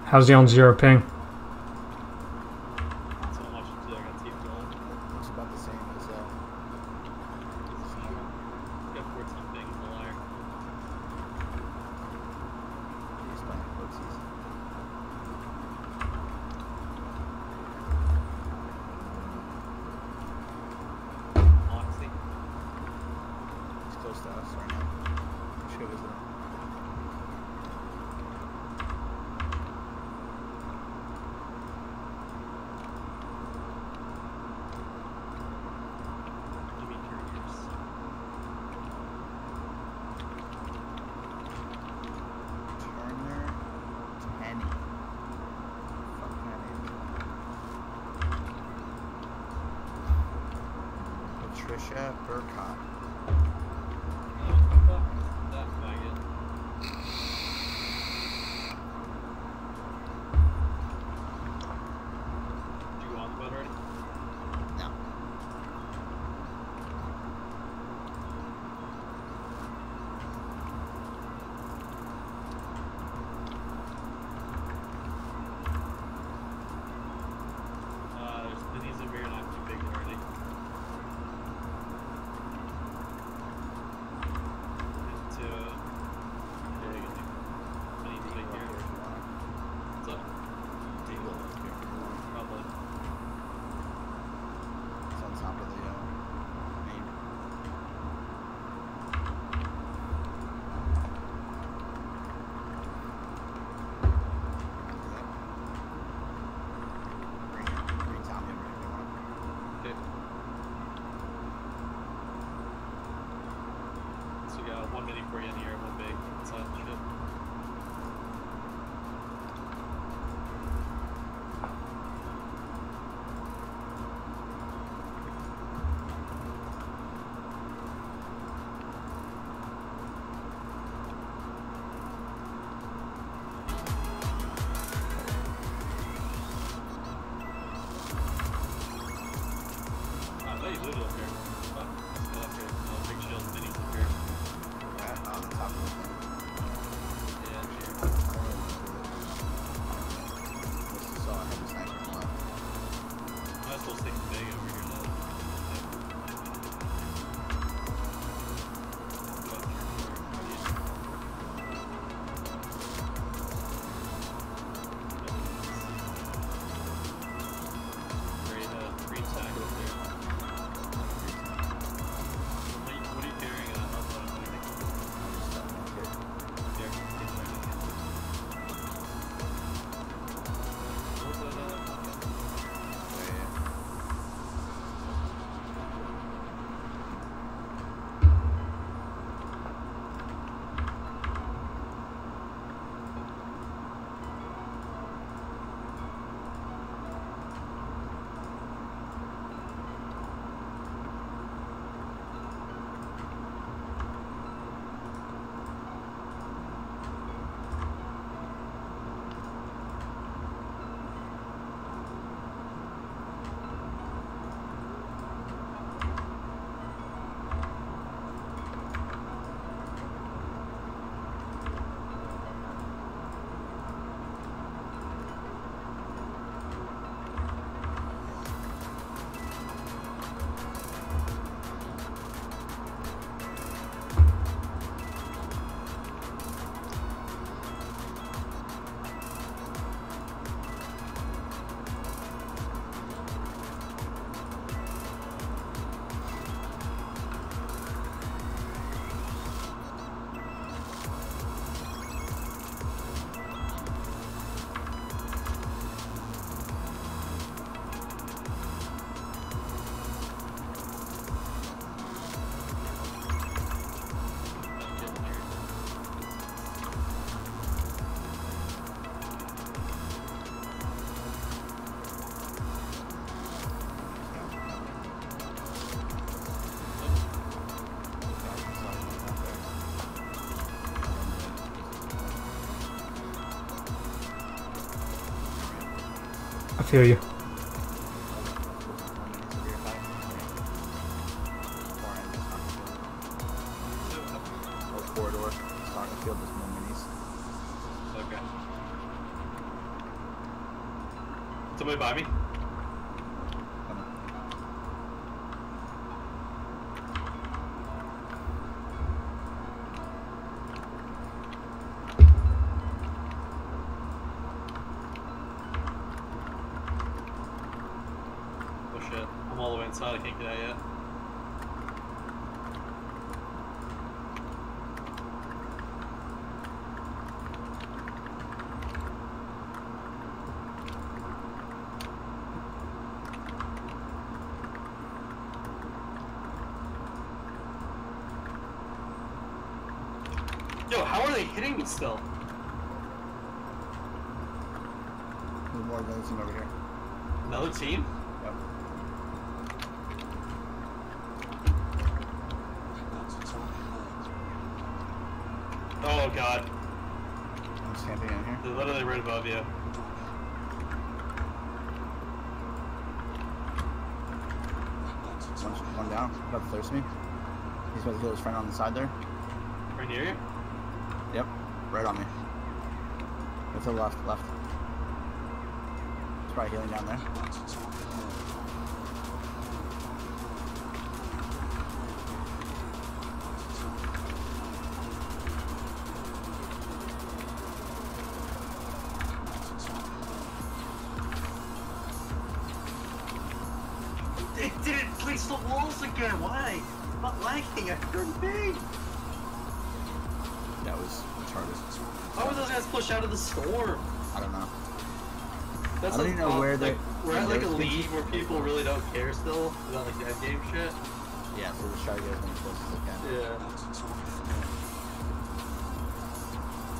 How's the on zero ping? Feel you. They're literally right above you. One, one down. About to thirst me. He's about to kill his friend on the side there. Right near you? Yep. Right on me. Go to the left, left. He's probably healing down there. Push out of the storm? I don't know. That's I don't like, even know uh, where like, they- we're at like a league where people really don't care still about like that game shit. Yeah, so just try to get as many close as we can. Yeah.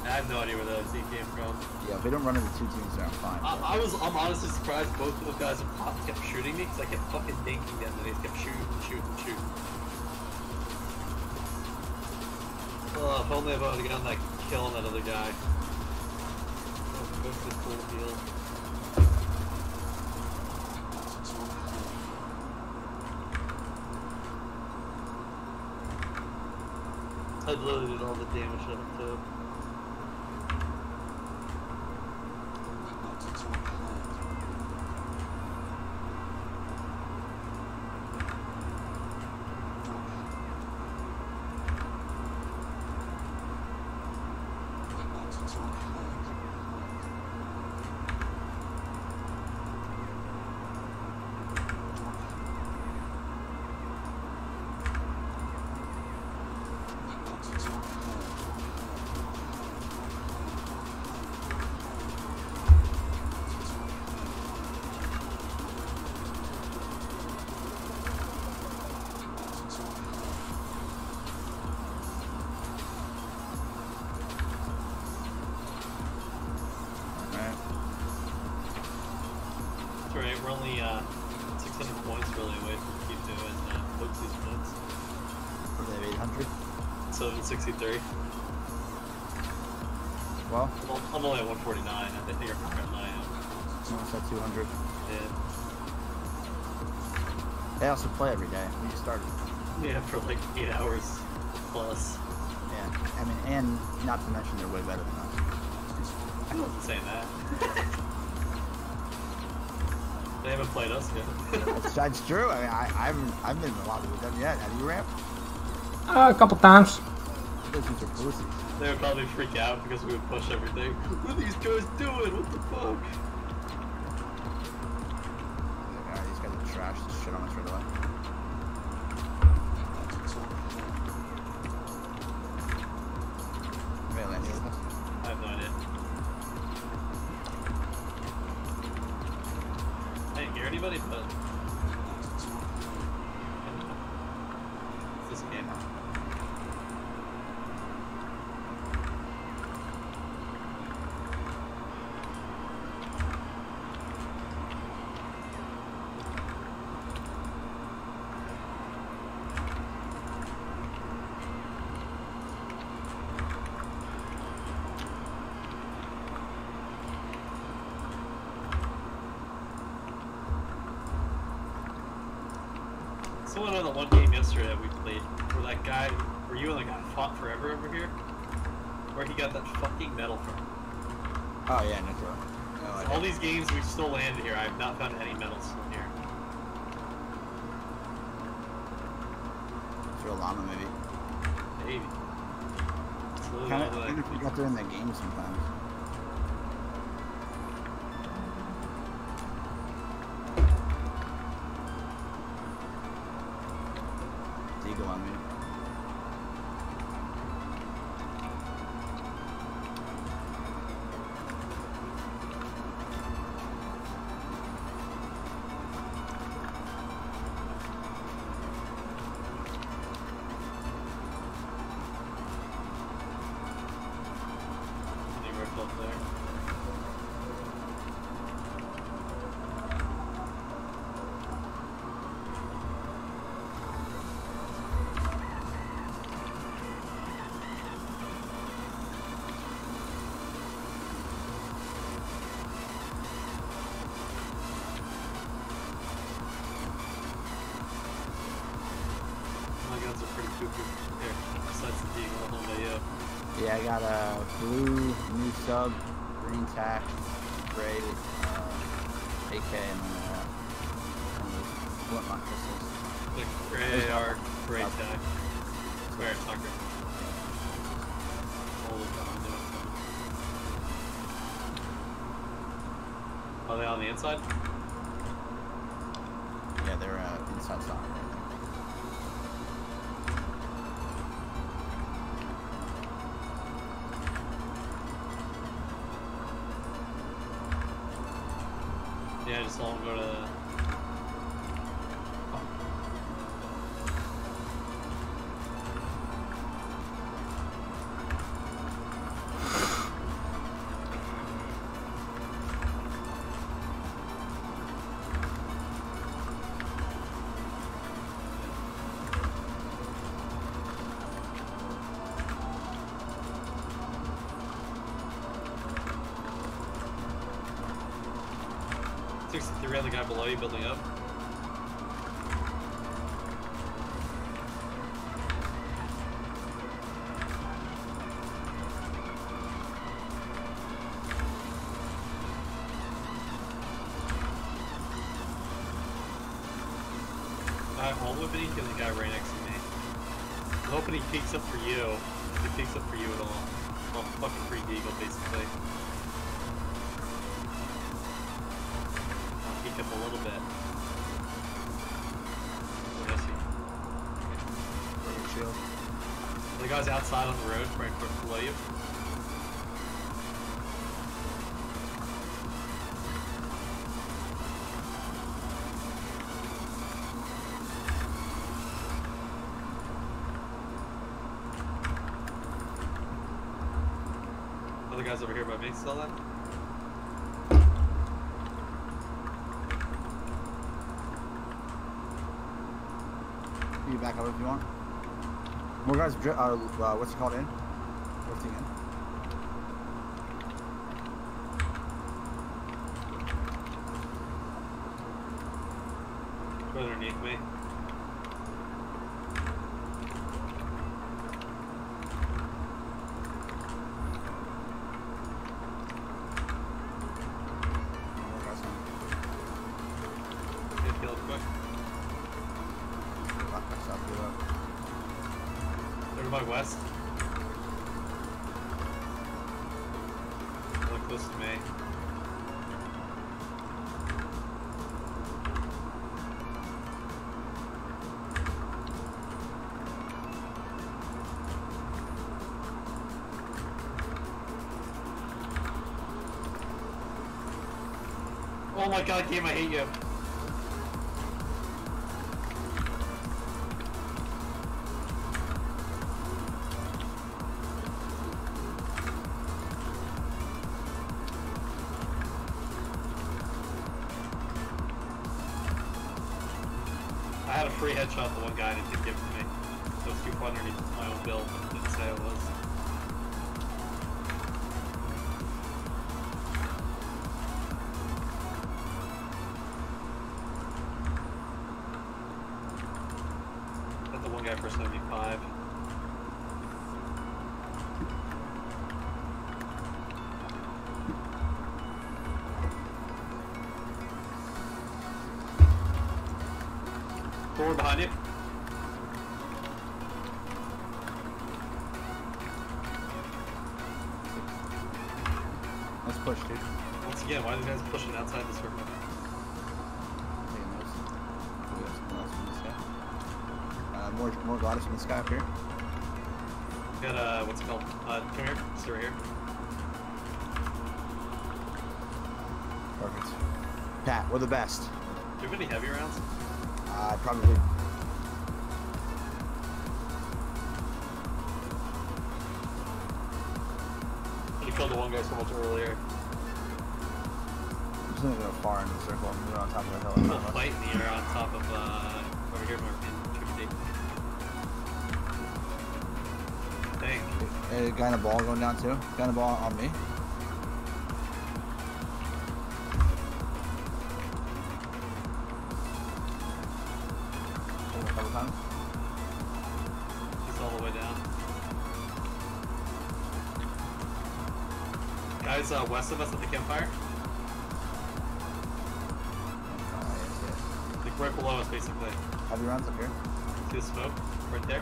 I have no idea where that team came from. Yeah, if we don't run into two teams there, I'm fine. I, I was, I'm honestly surprised both of those guys pop kept shooting me because I kept fucking dinking them and they kept shooting and shooting and shooting. Oh, if only if I would have gotten that kill on that other guy. The full field. I literally did all the damage him too. 763. Well, Well, I'm only at 149. I think you're higher than I am. almost at 200. Yeah. They also play every day. We just started. Yeah, for like 8 hours plus. Yeah. I mean, and not to mention they're way better than us. I wasn't saying that. they haven't played us yet. That's, that's true. I mean, I, I haven't, I haven't been in the lobby with them yet. Have you, Ramp? Uh, a couple times. Dudes are pussies. they would probably freak out because we would push everything. What are these guys doing? What the fuck? They're I got a blue new sub, green tack, gray uh, AK, and then uh, one of those flintlock pistols. The gray gray tag. Where, Tucker? Hold it down, do it. Are they on the inside? Yeah, guy below you building up. I'm home whipping and the guy right next to me. I'm hoping he peeks up for you. If he peeks up for you at all. Well, fucking free deagle basically. A little bit. Where is he? Shield. The guy's outside on the road, right below you. Dri- uh, uh, what's it called in? Drifting in. Underneath me. Oh my god, game, I hate you. Come here. Sit right here. Perfect. Pat, we're the best. Do you have any heavy rounds? Uh, probably. A guy in a ball going down too. Guy in a ball on me. Hit him a couple times. He's all the way down. Guys, uh, west of us at the campfire. Oh, yes, yes. Like right below us, basically. Heavy rounds up here. See the smoke? Right there?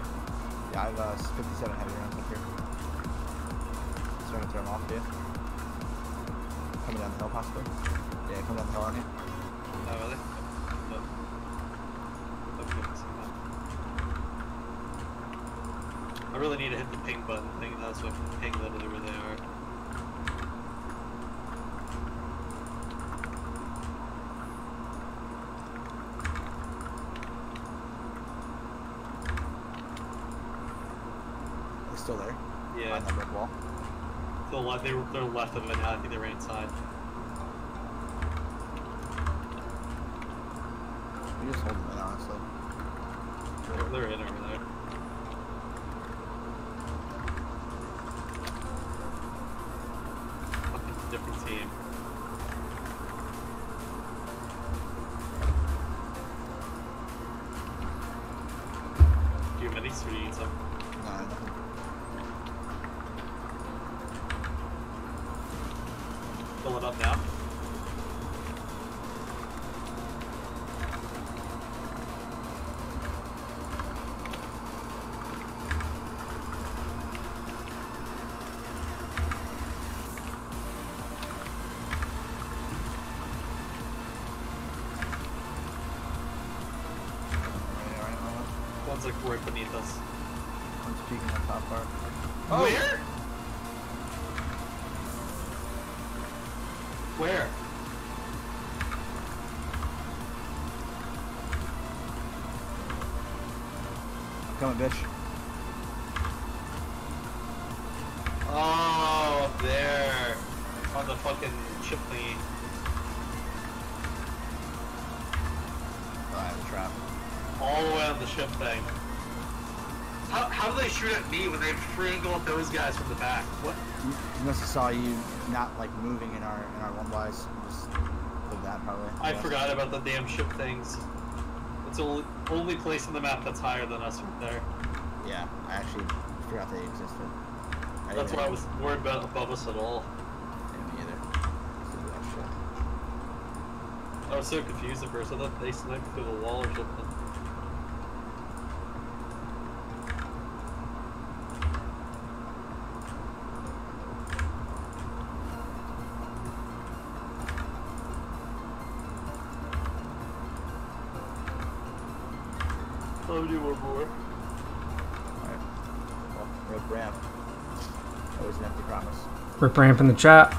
Yeah, I have uh, 57 heavy rounds up here. Them. Coming down the hill, possibly. Yeah, coming down the hill on you. Oh, really? I that. I really need to hit the ping button thing. That's what ping literally where they are. They're still there. Yeah. Behind that brick wall. To the left, they were, they're left of it. I think they ran inside. One's like right beneath us. One's peeking on top part. Where? Where? Coming, bitch. Shoot at me when they free angle at those guys from the back? What? You, you must have saw you not like moving in our in our one wise. Just did that probably. I Yes. forgot about the damn ship things. It's the only, only place on the map that's higher than us right there. Yeah, I actually forgot they existed. I That's didn't why I was worried about above us at all. didn't me either. Just did that shit. I was so confused at first. I thought they sniped through the wall or something. Rip ramp in the chat.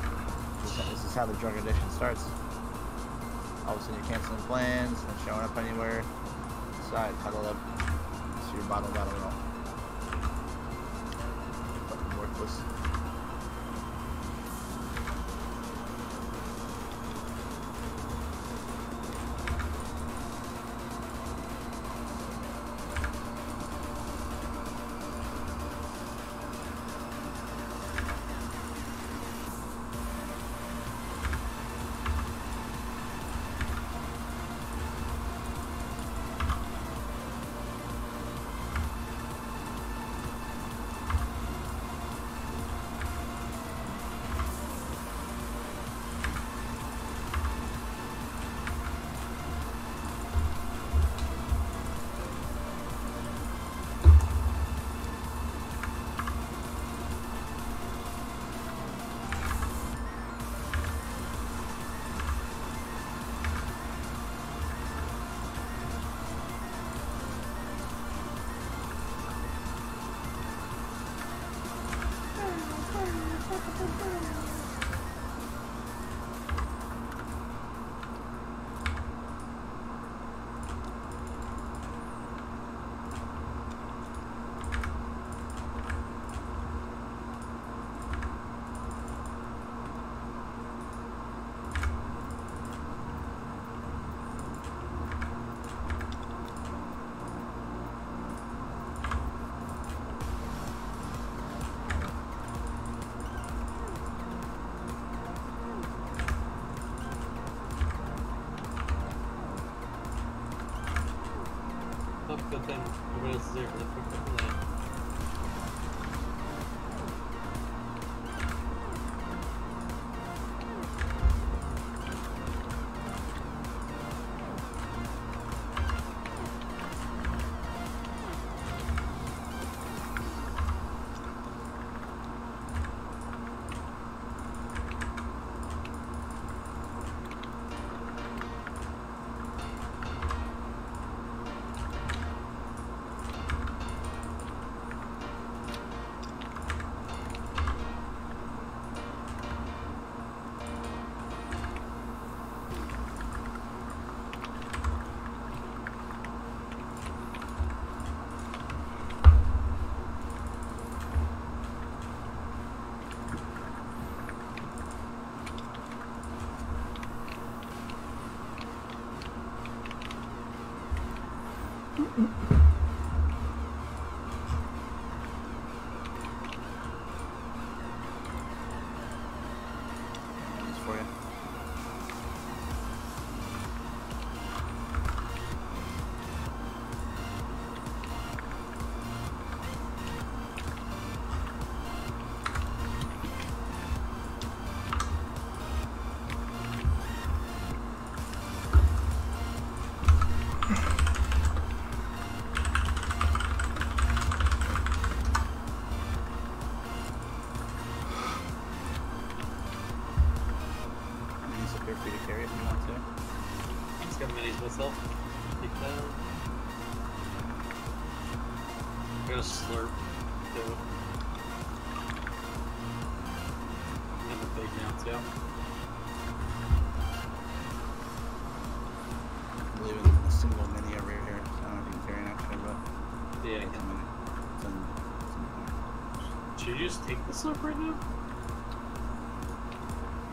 take the slope right now?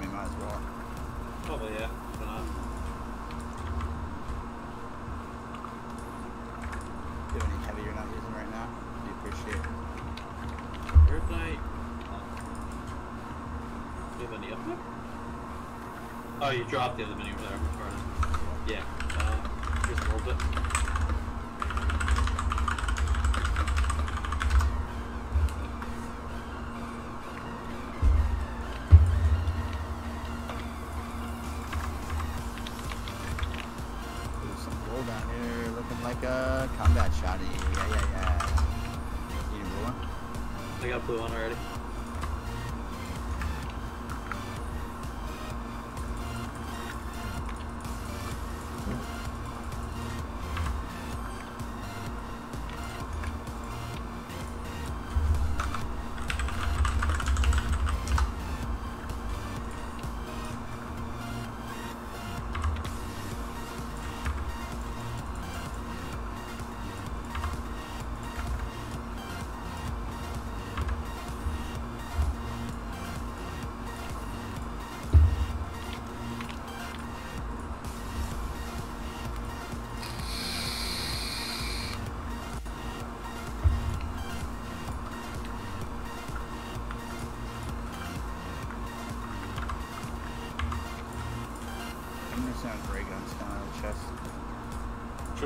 We might as well. Probably, yeah. Do you any heavy you're not using right now? Appreciate. Oh. You have any up there? Oh, you dropped the other minute.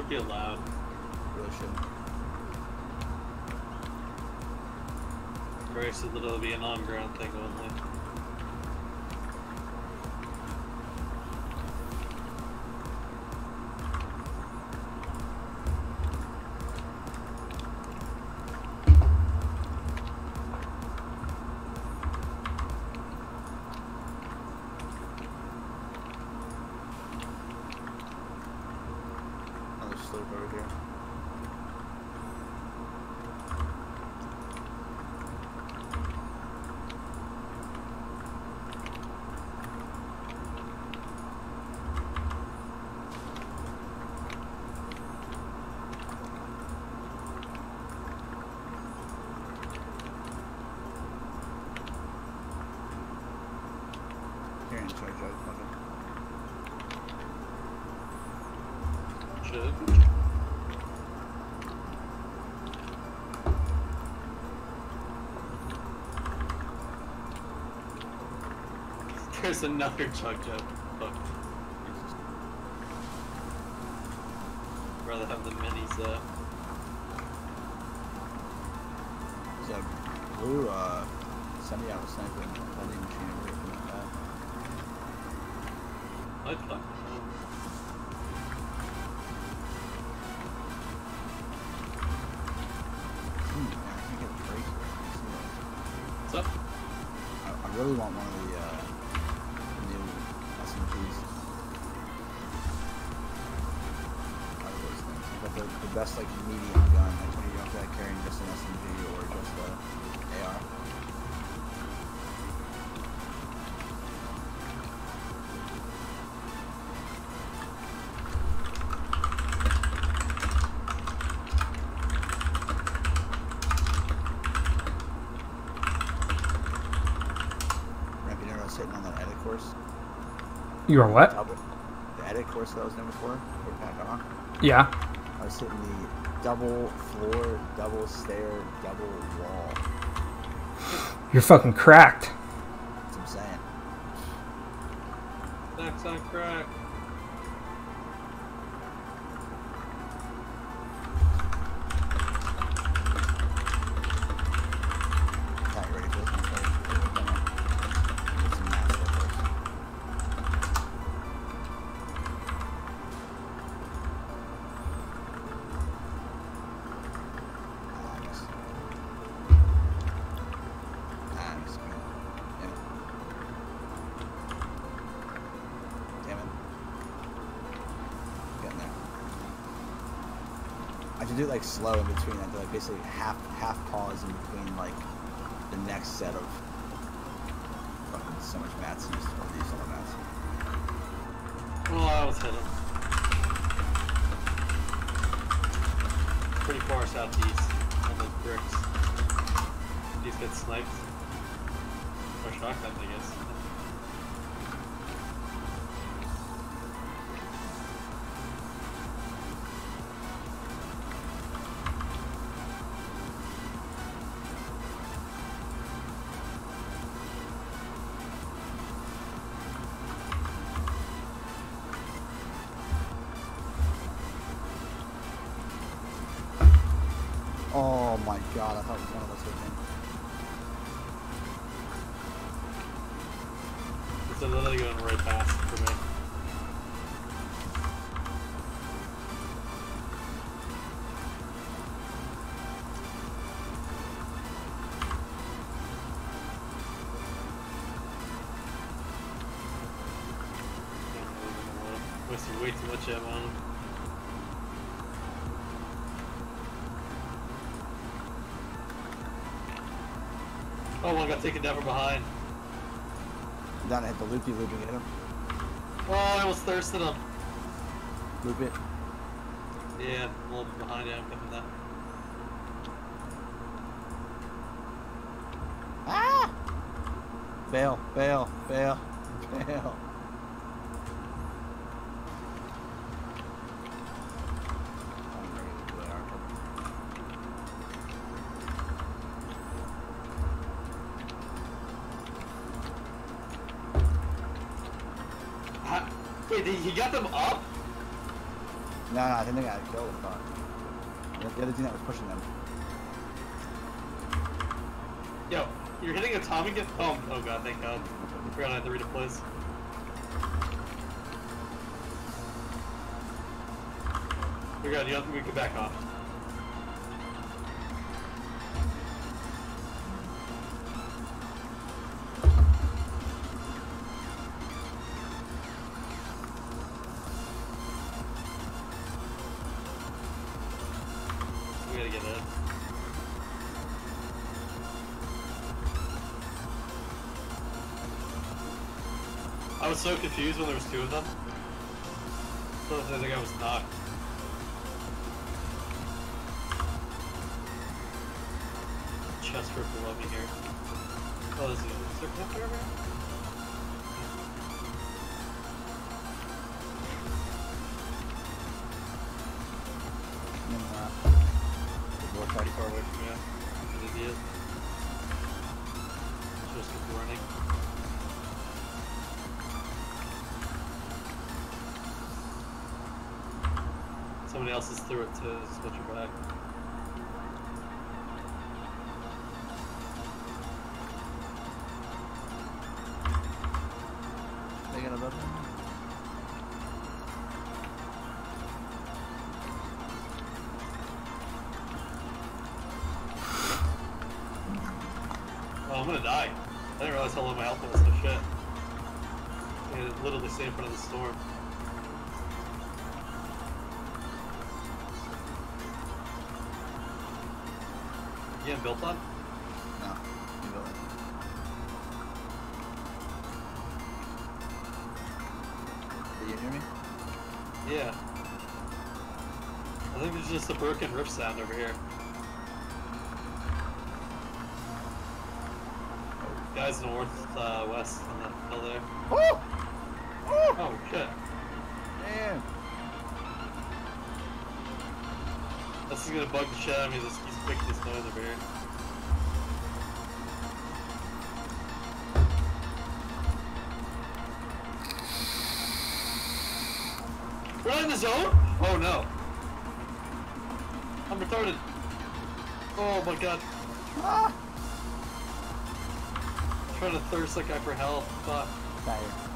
be loud. Really should. Grace is literally an on ground thing. It. Should. There's another chug jug. Fuck. Rather have the minis though. There's a blue uh, semi-auto sniper and vending machine over here from that. I'd fuck really want one You are what? Double. The edit course that I was doing before, for Pack On. Yeah. I was hitting the double floor, double stair, double wall. You're fucking cracked. Slow in between. Like basically half half pause in between like the next set of fucking so much mats just or these other mats. Well, I was hit him. Pretty far southeast on those bricks. These get sniped. Or shotguns, I guess. Way too much ammo on him. Oh, one got taken down from behind. Down hit the loopy loop and get him. Oh, I almost thirsted him. Loop it. Yeah, a little bit behind him, I'm coming down. Ah! Bail, bail, bail, bail. No, no, I think they got killed. Thought. The other team that was pushing them. Yo, you're hitting a Tommy get oh, oh god, thank god. I forgot I had to redeploy this. You're good, you don't think we can back off. confused when there was two of them. So I think I was not. Chest for below me here. Oh, is, it, is there connector over here? Pretty far away from you. Just keep running. Somebody else is through it to switch your back. Built on? No. You go in. Did you hear me? Yeah. I think it's just a broken riff sound over here. Guys north, uh, west on the hill there. Woo! Woo! Oh shit. Damn. This is gonna bug the shit out of me. This keeps this noise over here. We're in the zone? Oh no. I'm retarded. Oh my god. Ah! trying to thirst like guy for help. Fuck. Fire.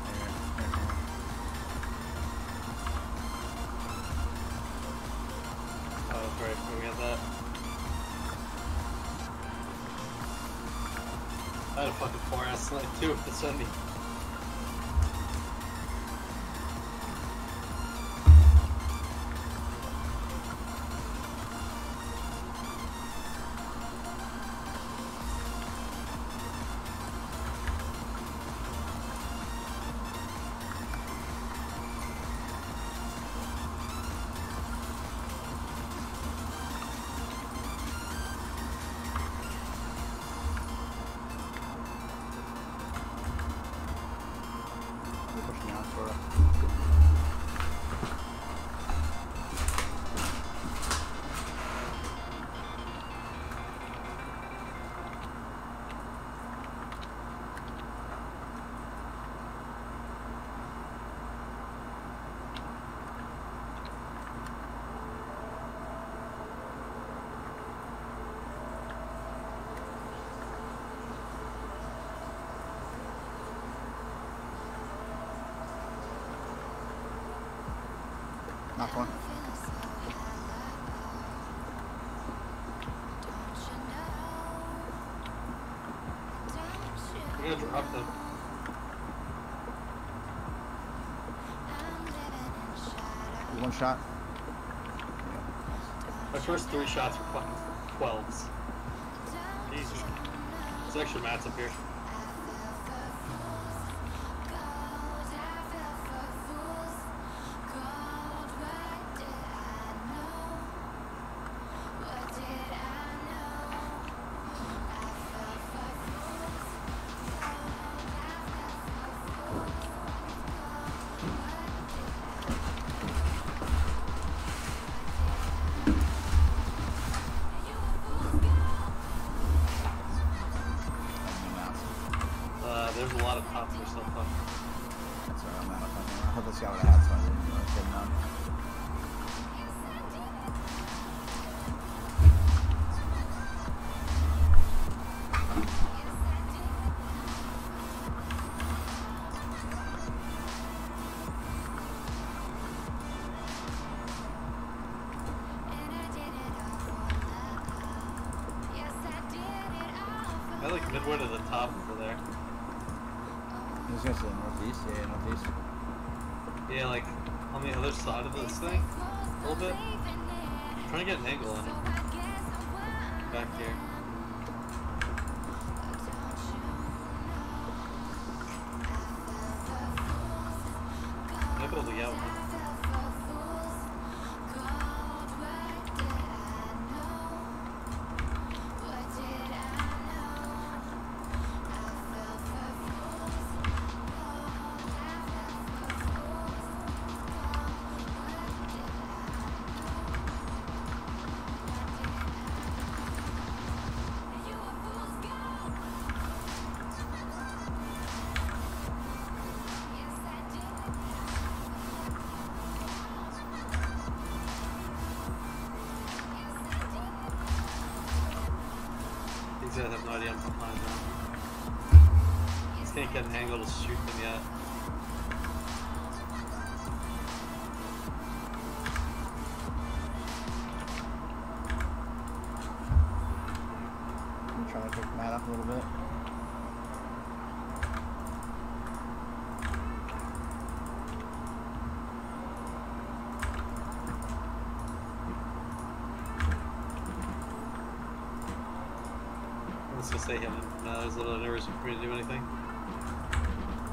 Too with the Knock one. Drop them. One shot. My first three shots were fucking 12s. Jesus. There's extra mats up here. Midway to the top over there. I was gonna say northeast. Yeah, yeah, northeast. Yeah, like on the other side of this thing, a little bit. I'm trying to get an angle on it. Back here. These guys have no idea I'm behind them. Just can't get an angle to Say him. No, there's a little nervous for me to do anything.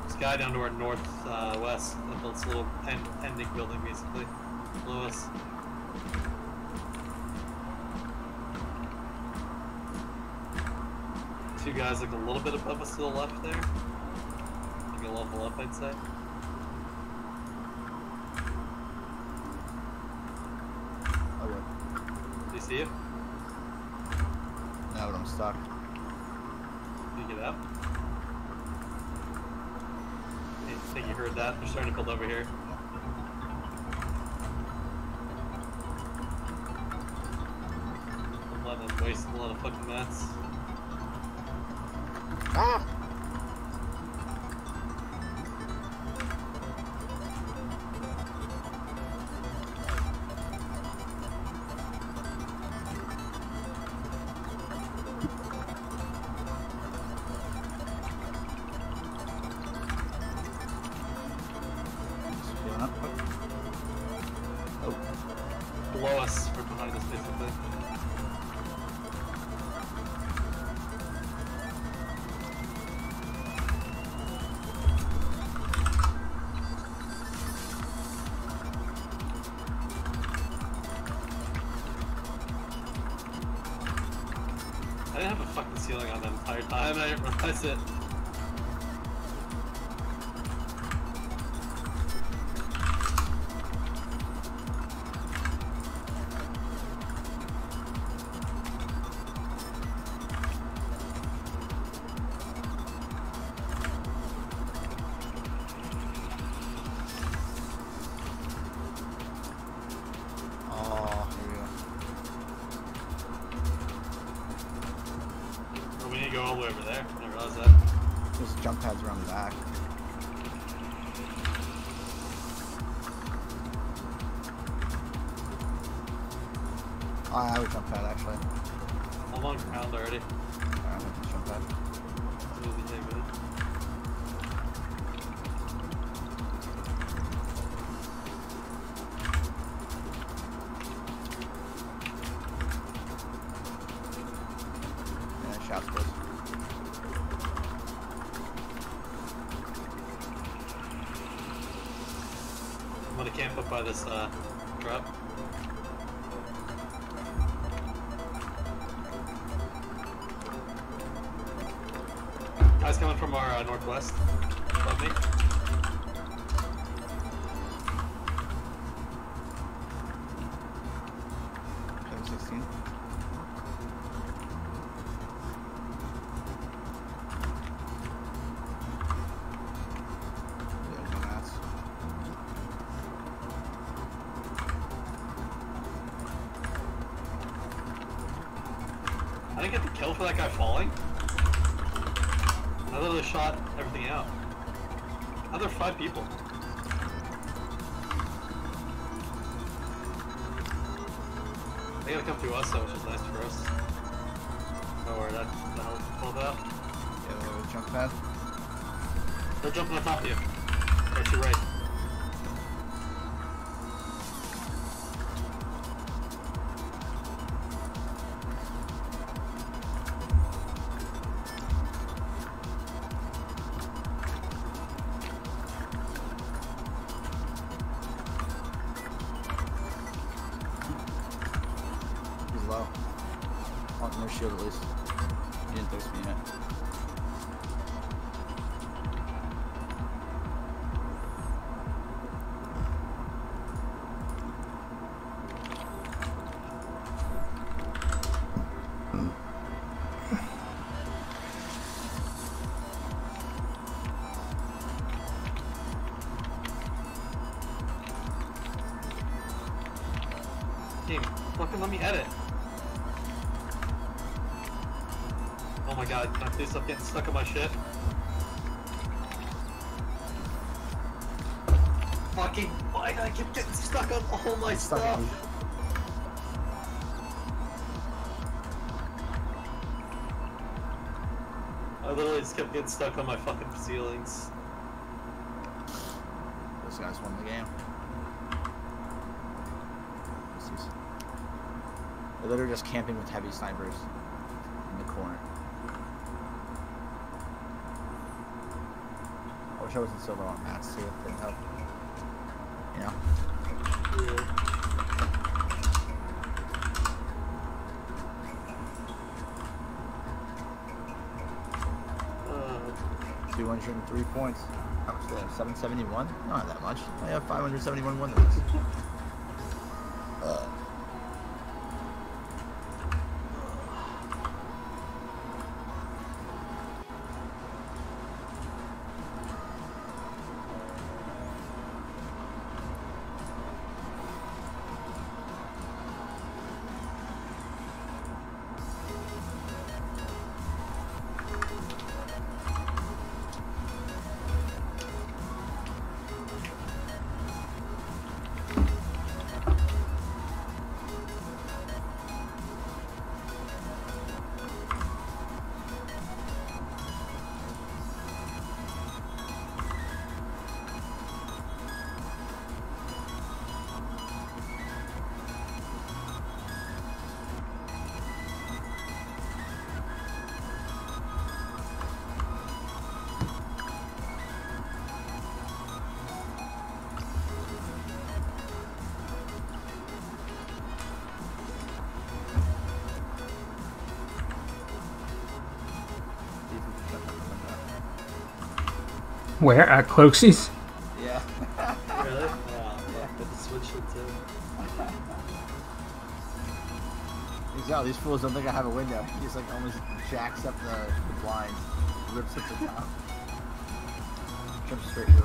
This guy down to our northwest, uh, this little end, ending building basically. Below us. Two guys like a little bit above us to the left there. Like a level up, I'd say. Okay. Do you see you? No, but I'm stuck. Can you get up? I think you heard that. They're starting to build over here. I'm waste a lot of fucking mats. I didn't realize it. Up by this uh, for that guy falling. I literally shot everything out. Other five people. Let me edit. Oh my god, can I please stop getting stuck on my shit? Fucking, why did I keep getting stuck on all my Stuck stuff? in- I literally just kept getting stuck on my fucking ceilings. This guys won the game. Pussies. They're literally just camping with heavy snipers in the corner. I wish I wasn't so low on mats too. It didn't help. You know? Uh, 203 points. How much do they have? 771? Not that much. I have 571 win rates. Uh. Where at Cloakzy's? Yeah. really? Yeah, fuck, but the switch it too. Exactly. Oh, these fools don't think I have a window. He just like almost jacks up the, the blinds, rips at the top, jumps straight into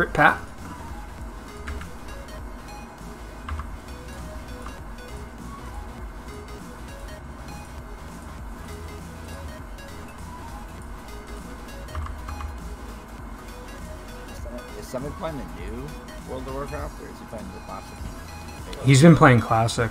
Rip Pat. Is Summit playing the new World of Warcraft or is he playing the classic? He's been playing classic.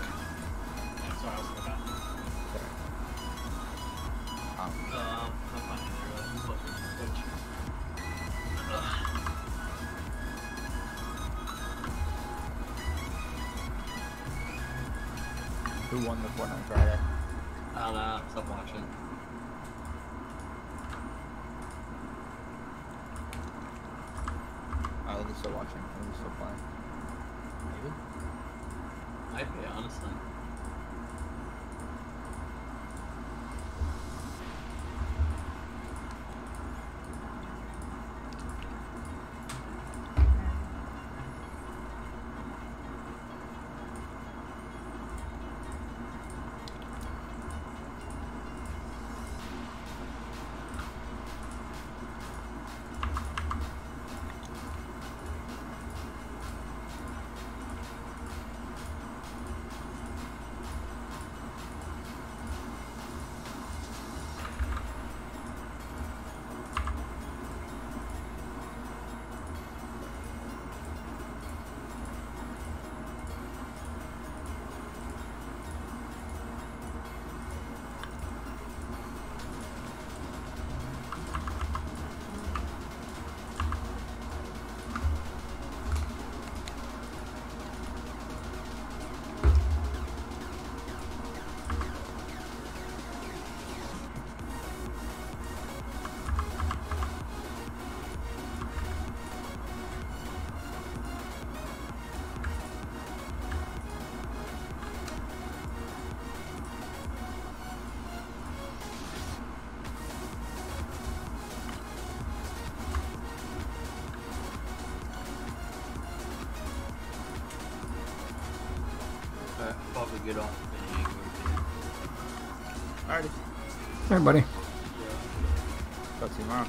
Get off the video. Alrighty. Hey, buddy. Talk to you tomorrow.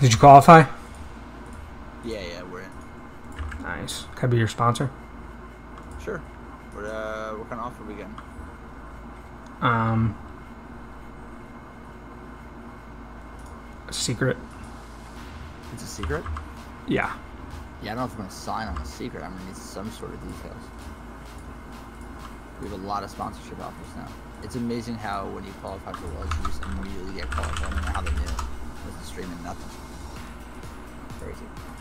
Did you qualify? Yeah, yeah, we're in. Nice. Could I be your sponsor? Sure. What uh, what kind of offer we getting? Um, a secret. It's a secret. Yeah. Yeah, I don't know if I'm gonna sign on a secret. I'm gonna need some sort of details. We have a lot of sponsorship offers now. It's amazing how when you qualify for Worlds, you just immediately get qualified. I don't know how they knew. It wasn't streaming nothing. Crazy.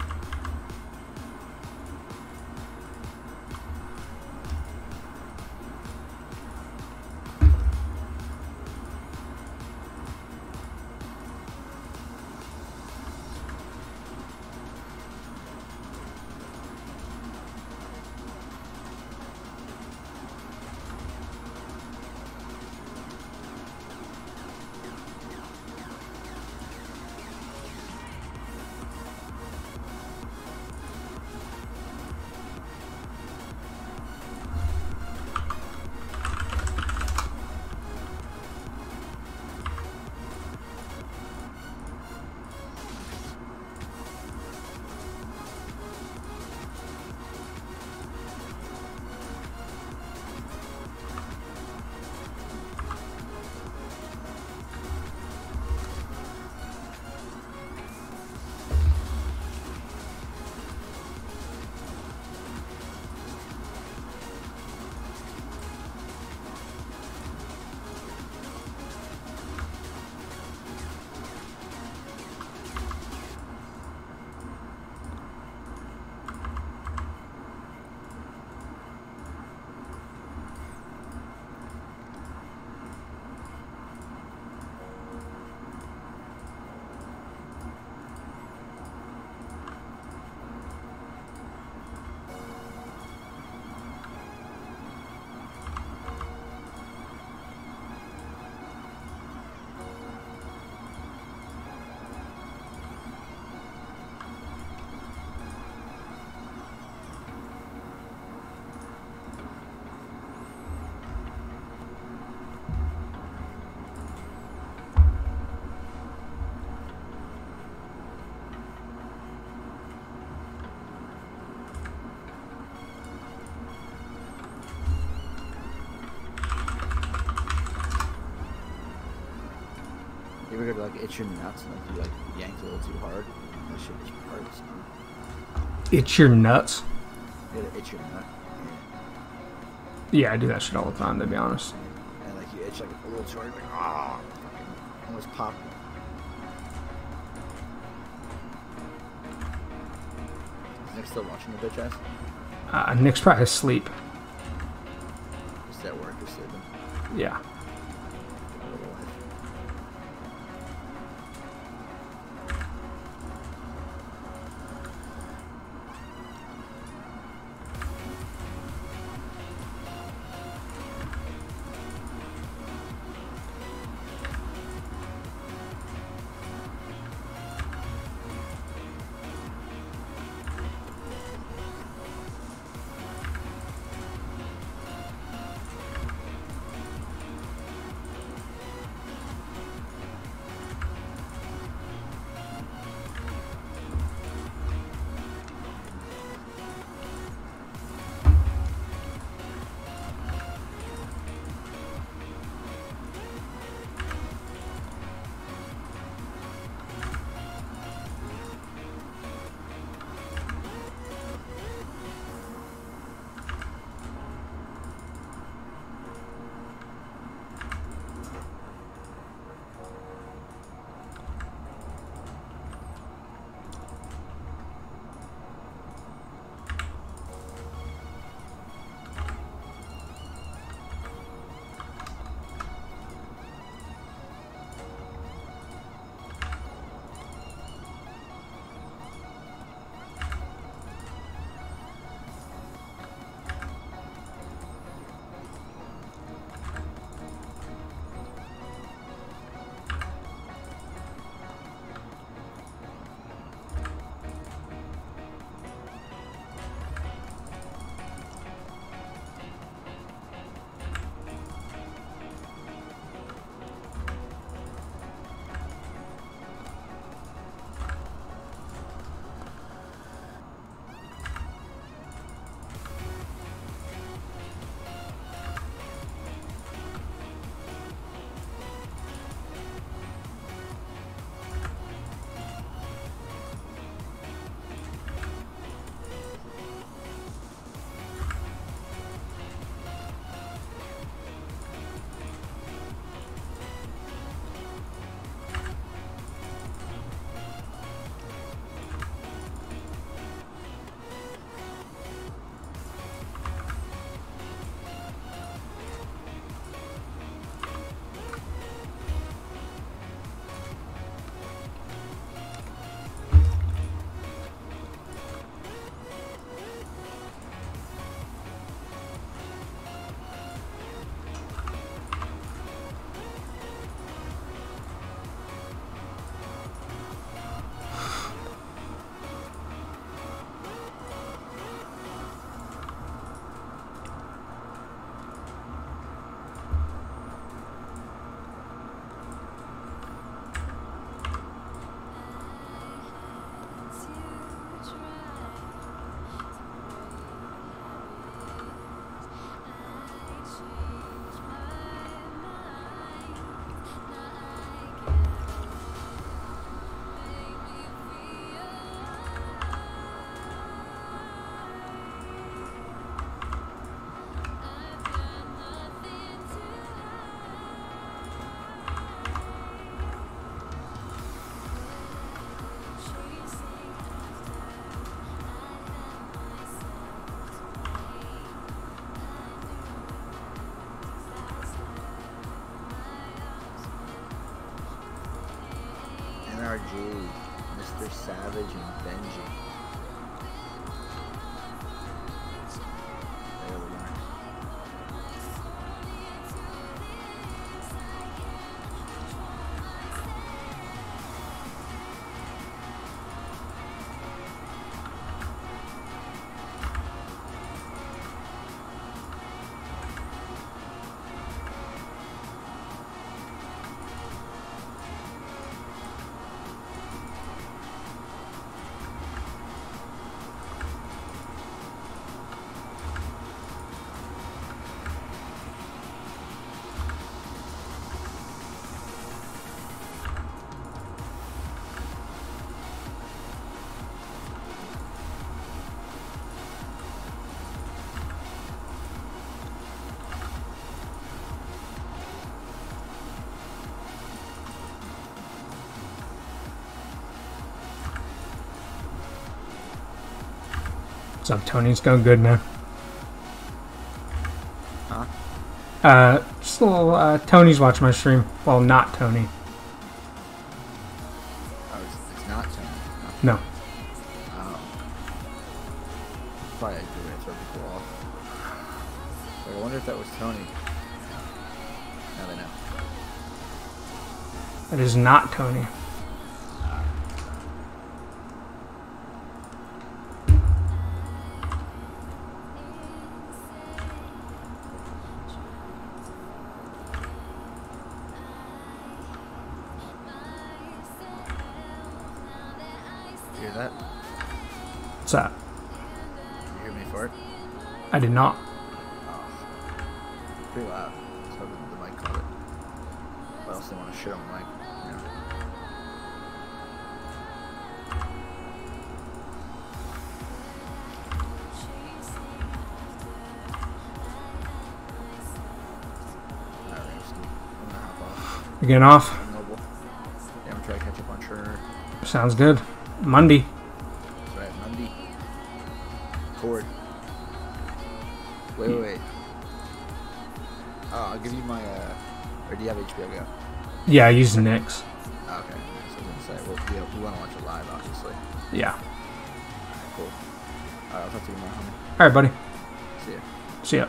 You ever go to like itch your nuts and like you like yanked a little too hard? That shit just hurts. Itch your nuts? You gotta itch your nut. Yeah, I do that shit all the time, to be honest. And like you itch like a little too hard, like ah. was pop. Is Nick still watching the bitch ass? Uh, Nick's probably asleep. Just at work or sleeping. Yeah. Mr. Savage, Benji. What's up, Tony? It's going good, man. Huh? Uh, just a little, uh, Tony's watching my stream. Well, not Tony. Oh, it's, it's not Tony. No. Oh. Probably good way to throw people off. Like, I wonder if that was Tony. Now they know. That is not Tony. I did not. Pretty loud. So the, the mic caught it. But I also didn't want to shit on the mic. You know? Alright, I'm gonna- hop off. You getting off? Yeah, I'm gonna catch up on Sounds good. Monday. Yeah, I use Nix. Okay. So I was gonna say, well, we, we want to watch it live, obviously. Yeah. Cool. Alright, I'll talk to you tomorrow, homie. All right, buddy. See ya. See ya.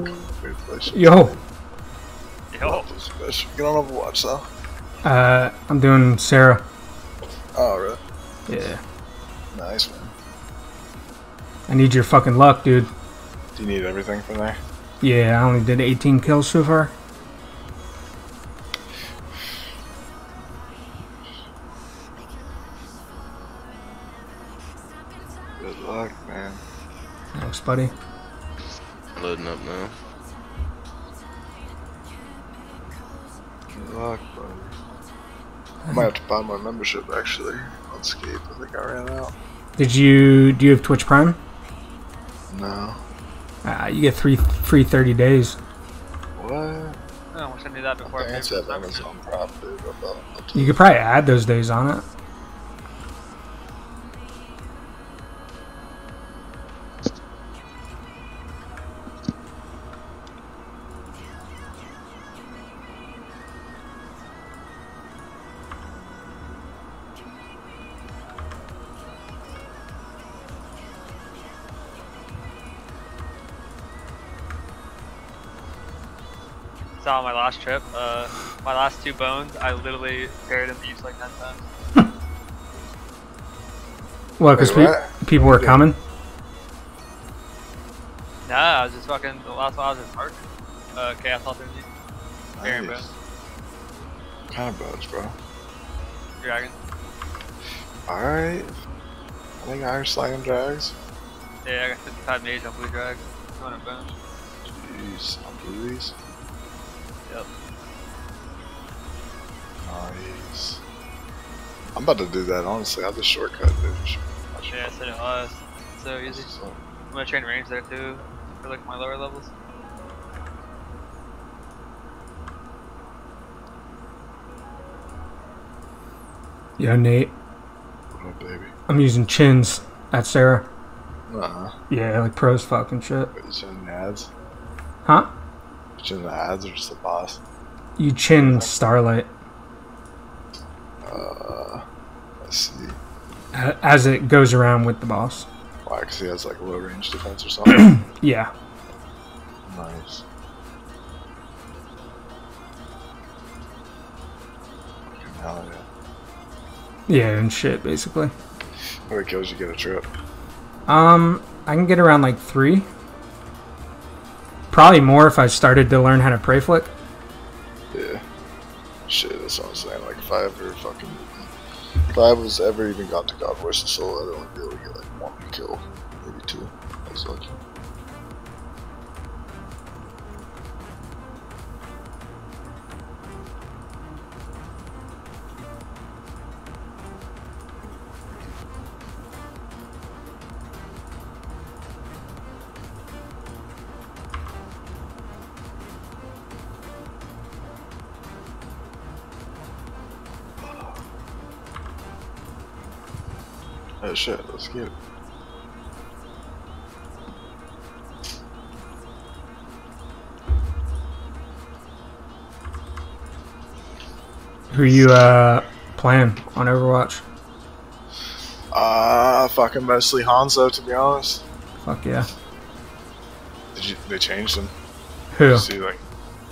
Weird place. Yo, Yo, Get on Overwatch though. uh, I'm doing Sarah. Oh, really? Yeah. Nice, man. I need your fucking luck, dude. Do you need everything from there? Yeah, I only did 18 kills so far. Good luck, man. Thanks, buddy. Loading up now. Good luck, buddy. I might have to buy my membership actually on Scape. I think I ran out. Did you do you have Twitch Prime? No. Uh, you get three free 30 days. What? I wish I knew that before. I I paid have Amazon Prime, dude. I'm about- up to- You could probably add those days on it. Last trip, uh, my last two bones, I literally buried in leaves like 10 times. Well, because Wait, what? people were coming. Nah, I was just fucking, the last one I was in park. Uh, Chaos Alternative. Burying Nice. bones. What kind of bones, bro? Dragon. Alright. I think Irish Slang and Drags. Yeah, I got 55 mage on Blue Drag. 200 bones. Jeez, on blueies. Yep. Nice. I'm about to do that, honestly. I have the shortcut, dude. Yeah, so did I. So easy. So, I'm gonna train range there too, for like my lower levels. Yo, Nate. what up, baby? I'm using chins at Sarah. Uh-huh. Yeah, like pros fucking shit. Is it in the? Huh? Is it in the ads or just the boss? You chin Starlight Uh, let's see. as it goes around with the boss. Why? Because he has like low range defense or something. Yeah. nice. Hell yeah. Yeah, and shit, basically. How many kills you get a trip? Um, I can get around like three. Probably more if I started to learn how to pray flick. Yeah. Shit, that's what I'm saying. Like, if I ever fucking. If I was ever even got to God Voice of Soul, I'd only be able to get like one kill. Maybe two. I was lucky. Oh shit, let's get it. Who you uh playing on Overwatch? Uh, fucking mostly Hanzo, to be honest. Fuck yeah. Did you, they changed him. Who? You see, like,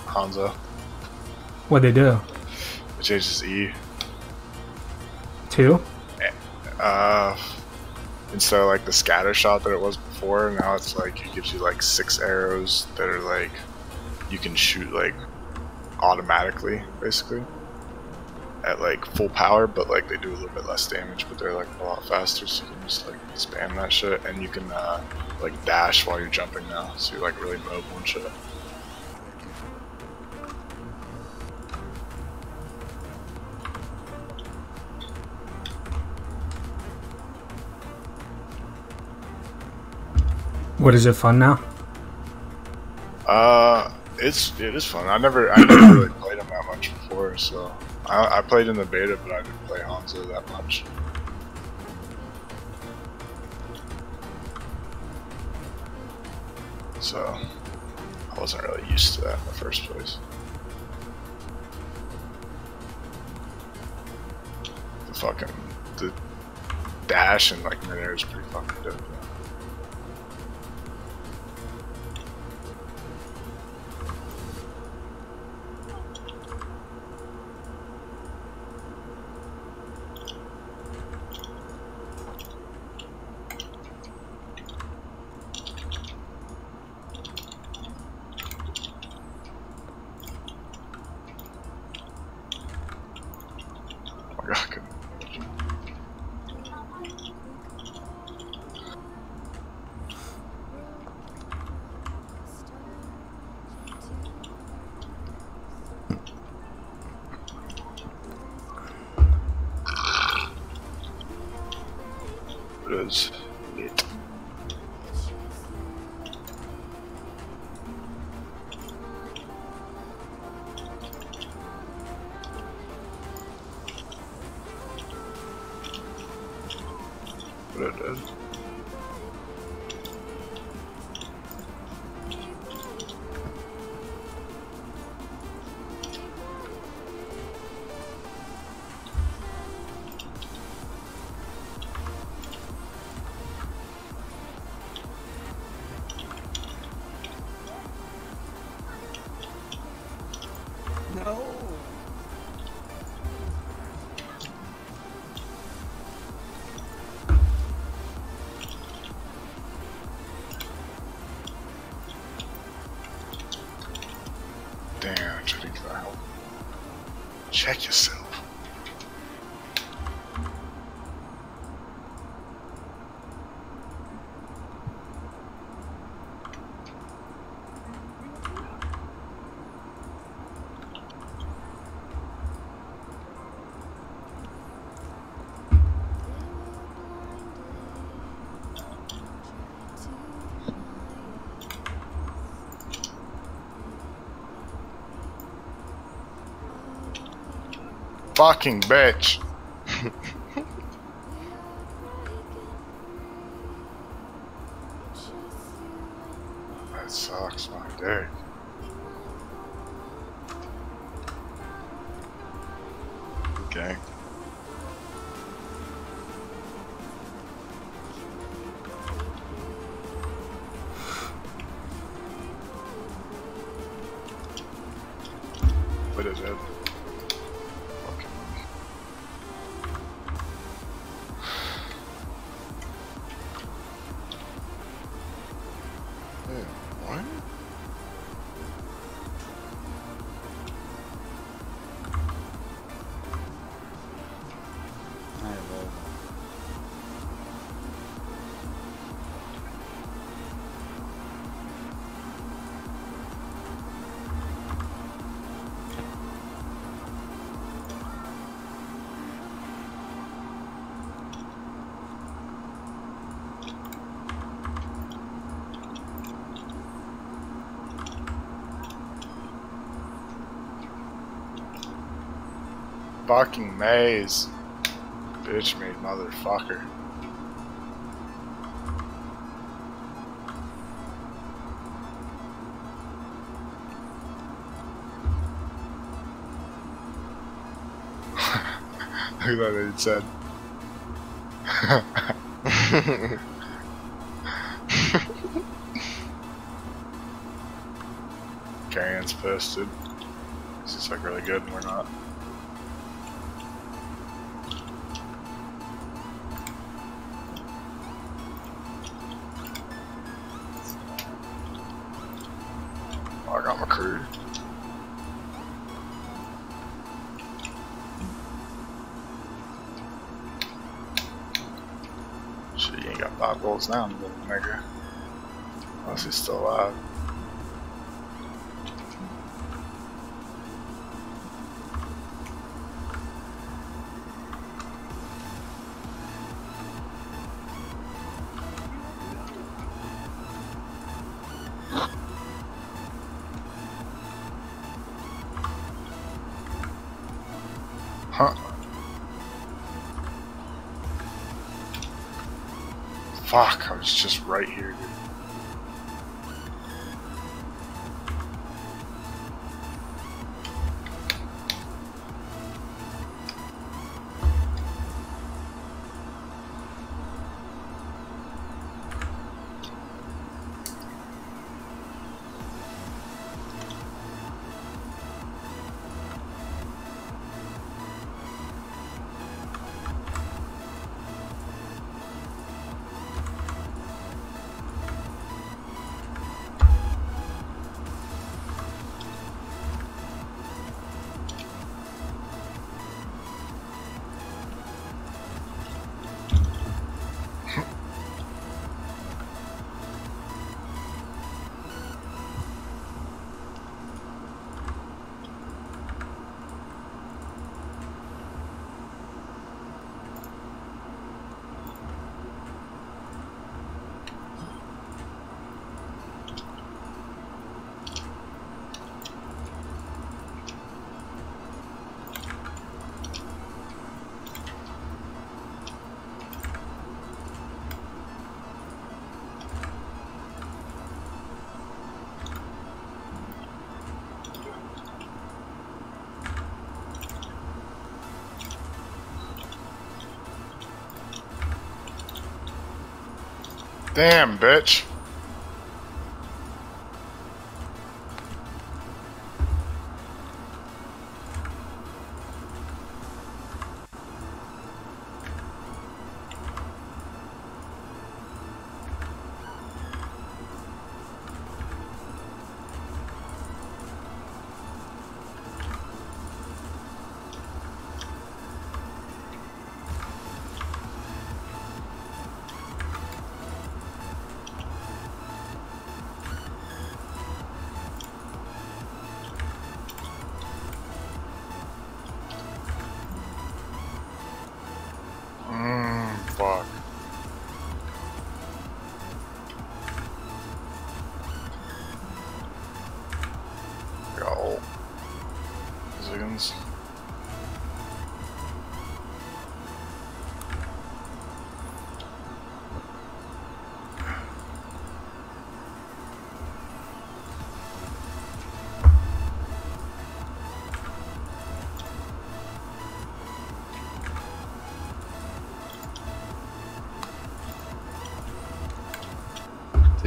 Hanzo. What'd they do? They changed his E. Two? Uh, instead of like the scatter shot that it was before, now it's like it gives you like six arrows that are like you can shoot like automatically, basically at like full power, but like they do a little bit less damage, but they're like a lot faster, so you can just like spam that shit, and you can uh, like dash while you're jumping now, so you're like really mobile and shit. What is it fun now? Uh, it's it is fun. I never I never really played him that much before, so I, I played in the beta, but I didn't play Hanzo that much. So I wasn't really used to that in the first place. The fucking the dash and like midair is pretty fucking dope. Fucking bitch. Fucking maze. Bitch made motherfucker. Look at that it said. Carrion's pissed, dude. This is like really good and we're not. Five Fuck, I was just right here, dude. Damn, bitch.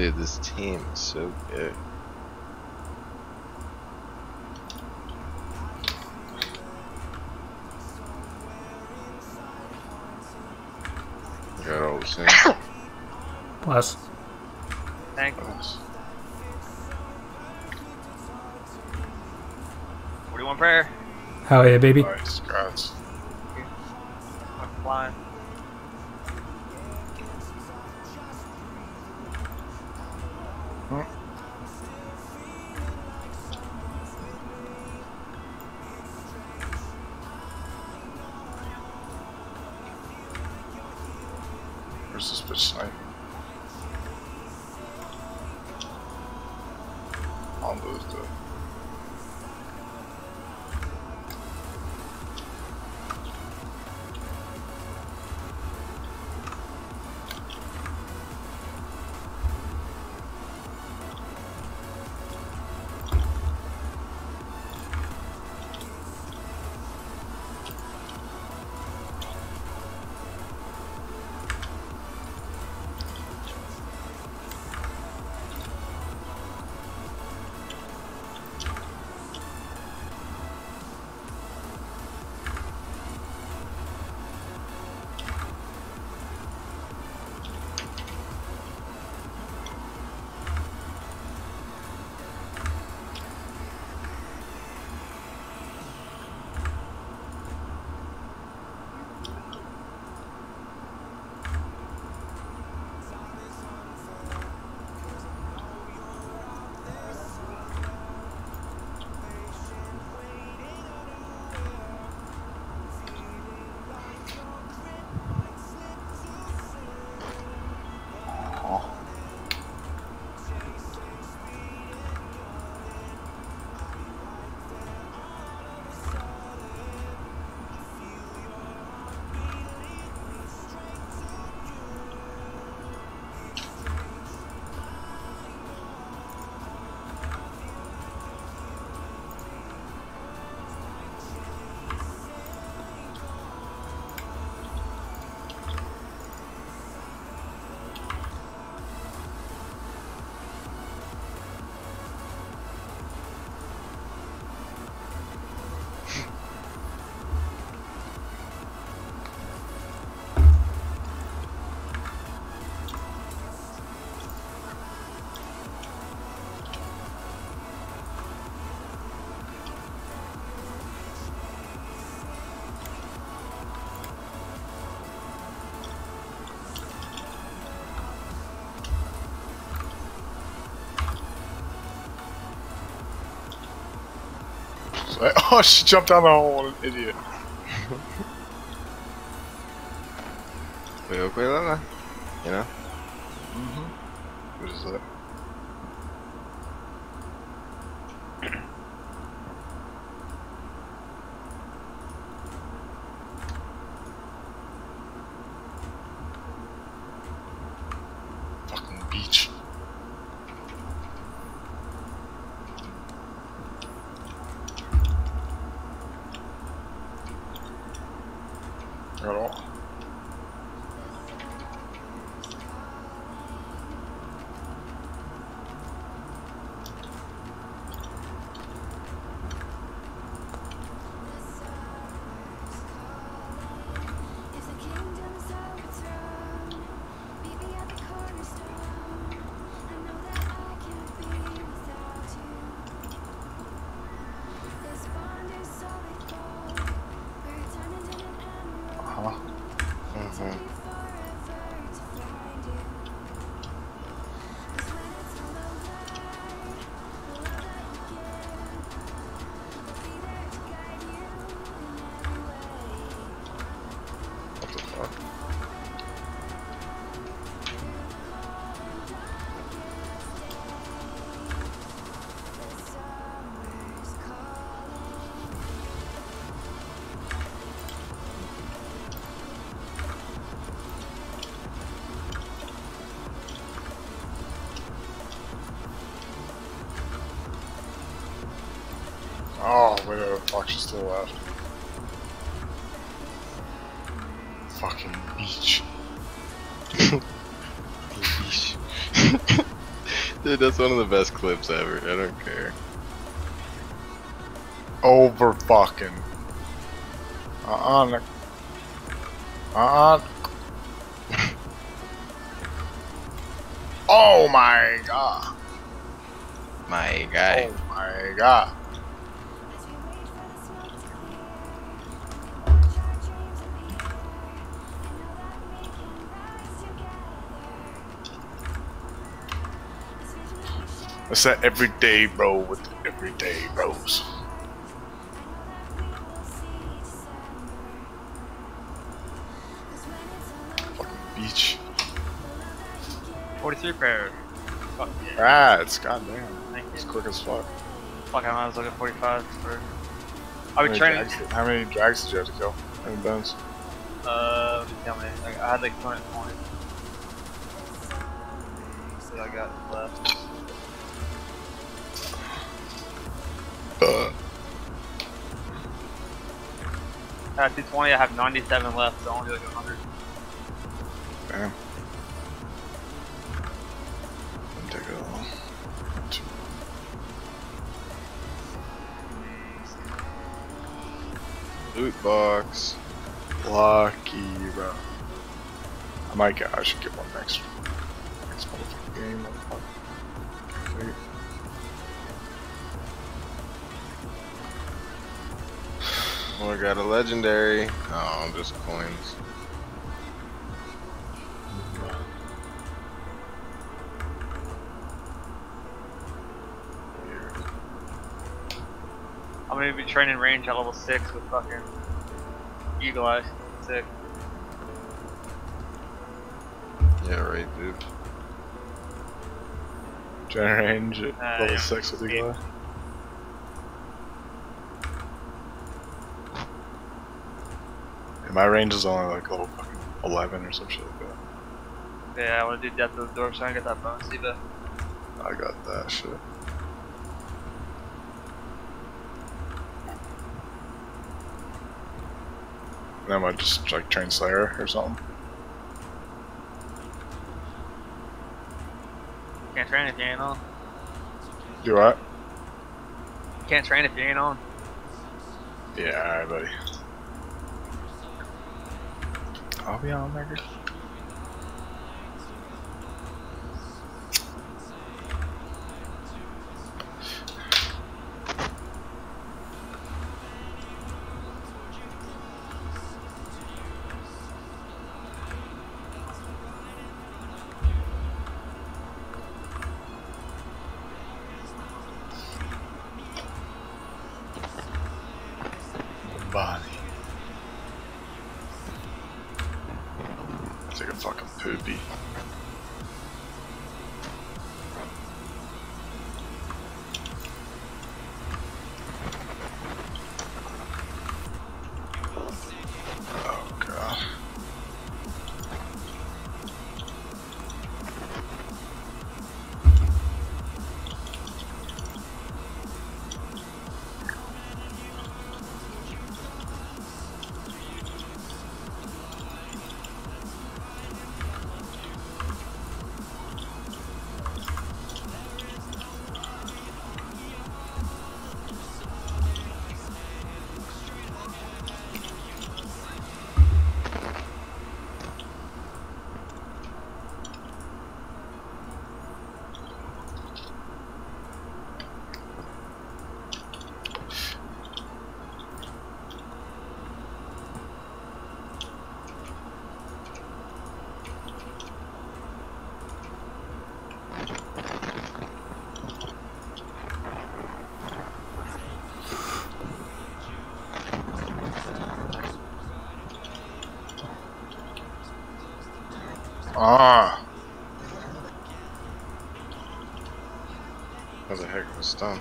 Dude, this team is so good. Got all the same. Bless. Thank you. Nice. 41 prayer. Hell yeah, baby. Nice, It's like, oh, she jumped down the hole, what an idiot. Fuck, she's still left. Fucking beach. Dude, that's one of the best clips ever. I don't care. Over fucking. Uh-uh. Uh-uh. oh my god. My guy. Oh my god. It's that everyday bro with everyday bros. Fucking beach. 43 prayer. Fuck yeah. Rats, goddamn. Thank It's you. quick as fuck. Fuck, I was looking 45 for. How many, been training. drags, how many drags did you have to kill? How many bones? Uh, tell me. Like, I had like 200 points. See I got left. Had 220, I have 97 left, so only like 100. damn. Take it. Loot box. Lucky, bro. I might get. I should get one next. Next game. Oh, I got a legendary. Oh, just coins. I'm gonna be training range at level 6 with fucking Eagle Eye. Sick. Yeah, right, dude. Gen range at Uh, level yeah. six with Eagle Yeah. guy. Yeah, my range is only like level fucking eleven or some shit like that. Yeah, I wanna do Death of the Door, trying to get that bonus Eva. I got that shit. Then I might just like train Slayer or something. Can't train if you ain't on. Do what? Can't train if you ain't on. Yeah, alright, buddy. I'll be on, nigga. Ah. That was a heck of a stun.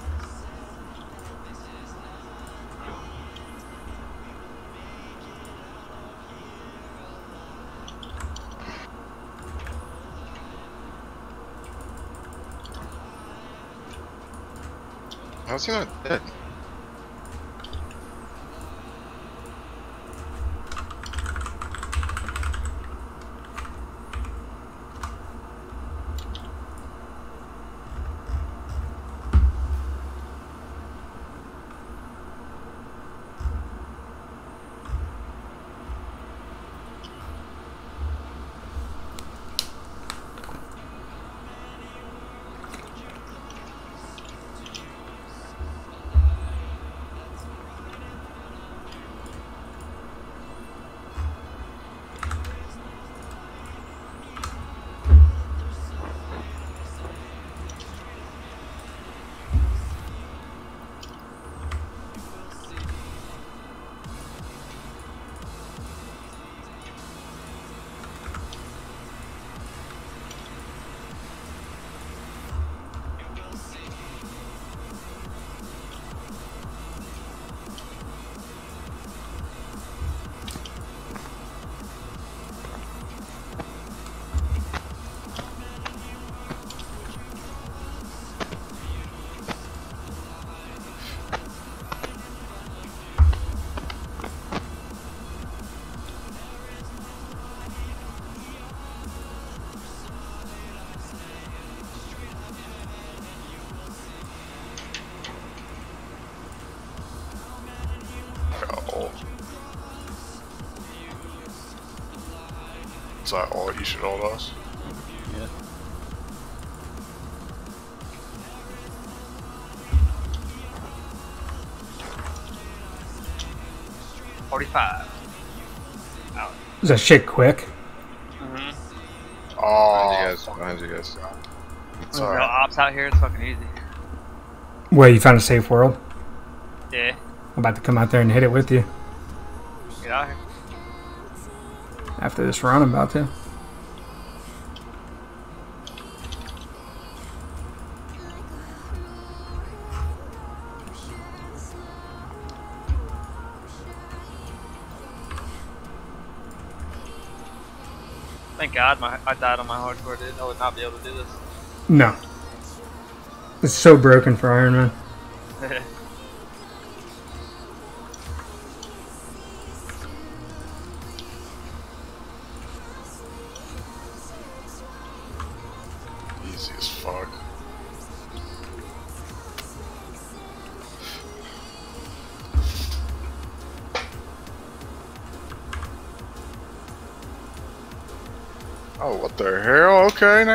How's he not dead? Is that all you should hold us? Yeah. Forty-five. Out. Is that shit quick? Mm-hmm. Oh. Behind you guys. Behind you guys. It's There's no ops out here. It's fucking easy. Wait, you found a safe world? Yeah. I'm about to come out there and hit it with you. After this run, I'm about to. Thank God my I died on my hardcore, dude. I would not be able to do this. No. It's so broken for Iron Man. Okay,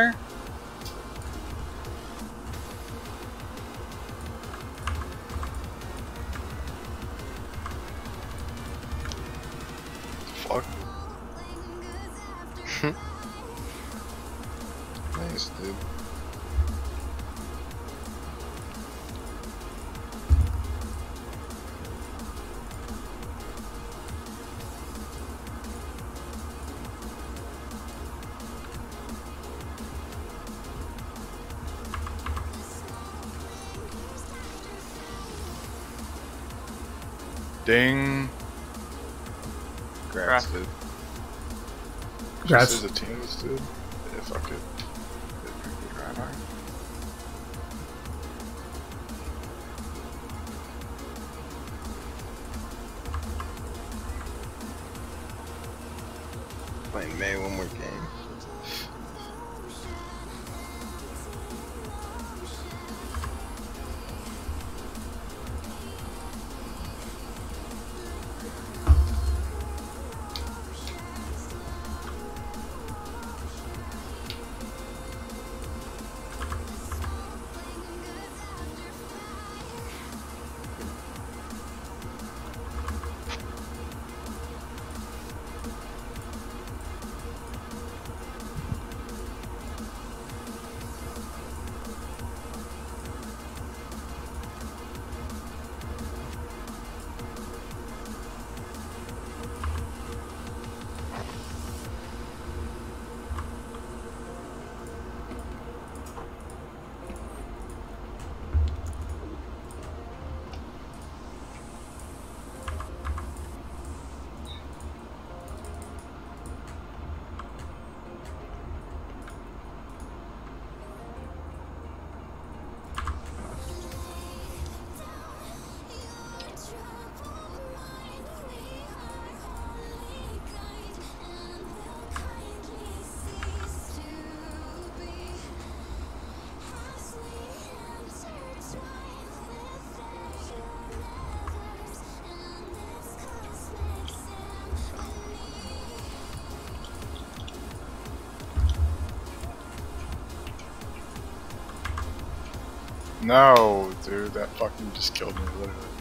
Congrats. As a teams, dude. Yeah, fuck it. No, dude, that fucking just killed me, literally.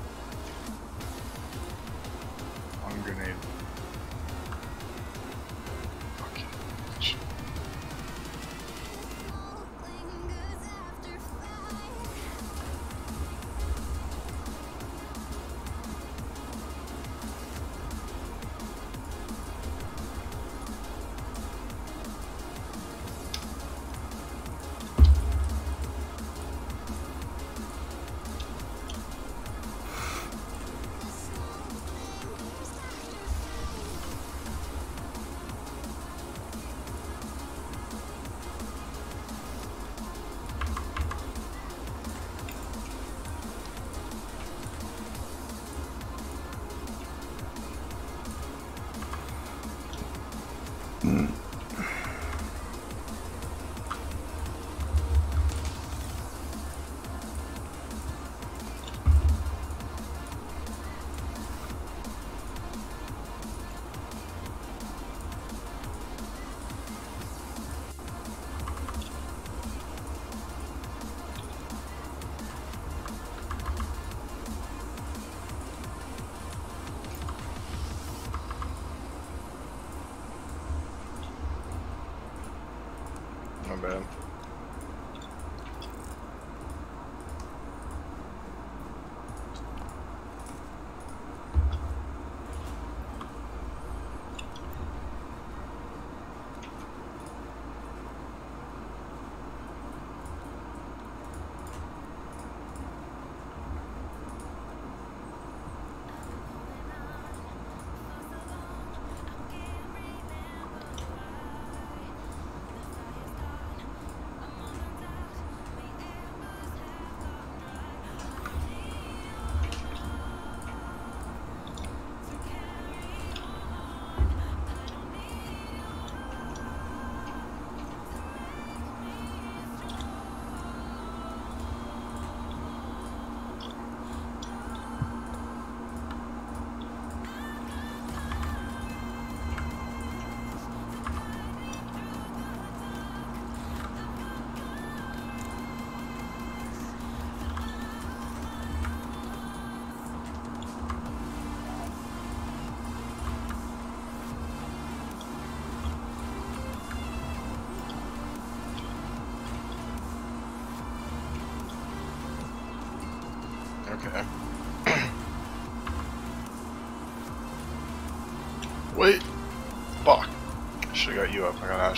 You up. I got out of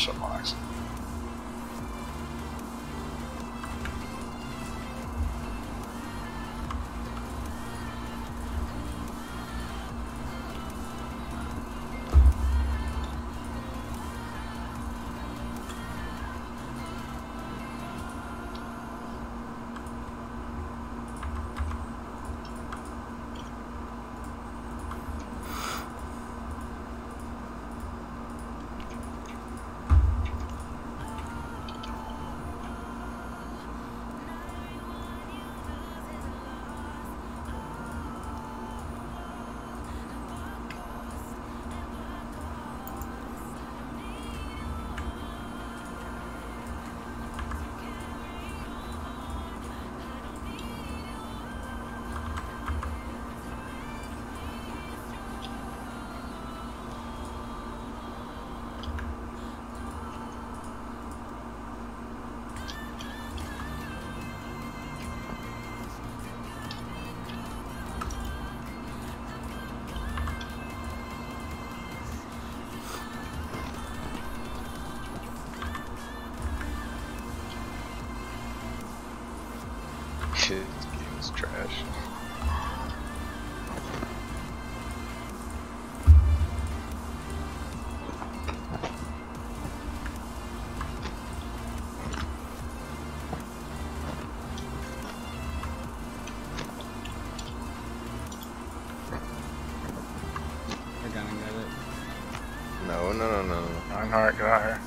no. no. Get out here.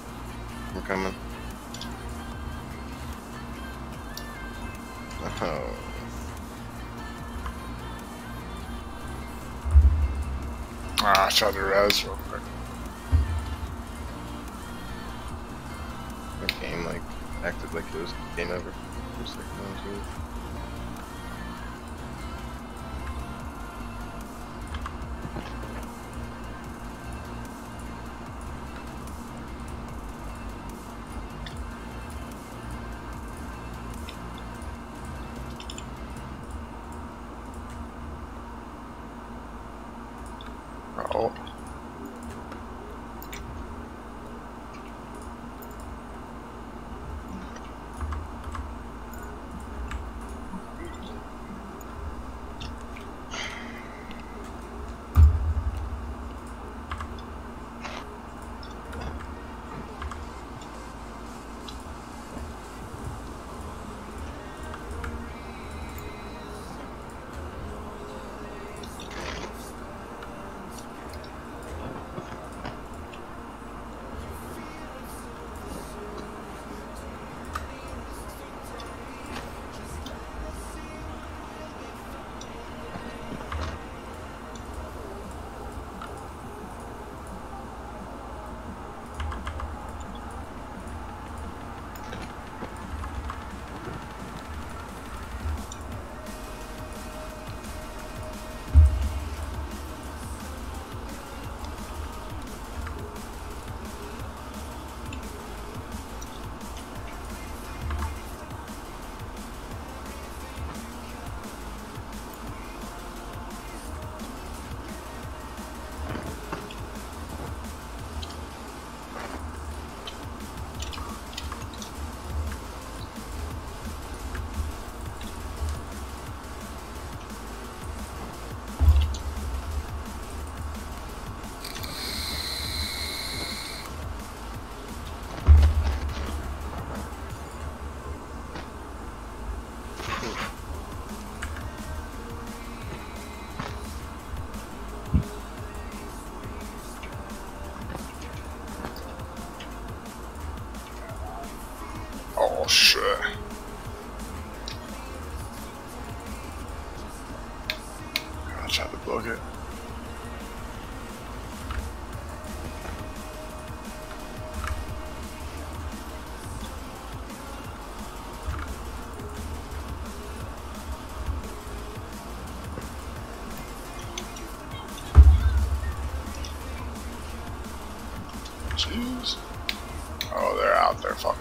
I'm coming. Oh. Ah, I tried to res out there fucking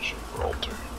Gibraltar.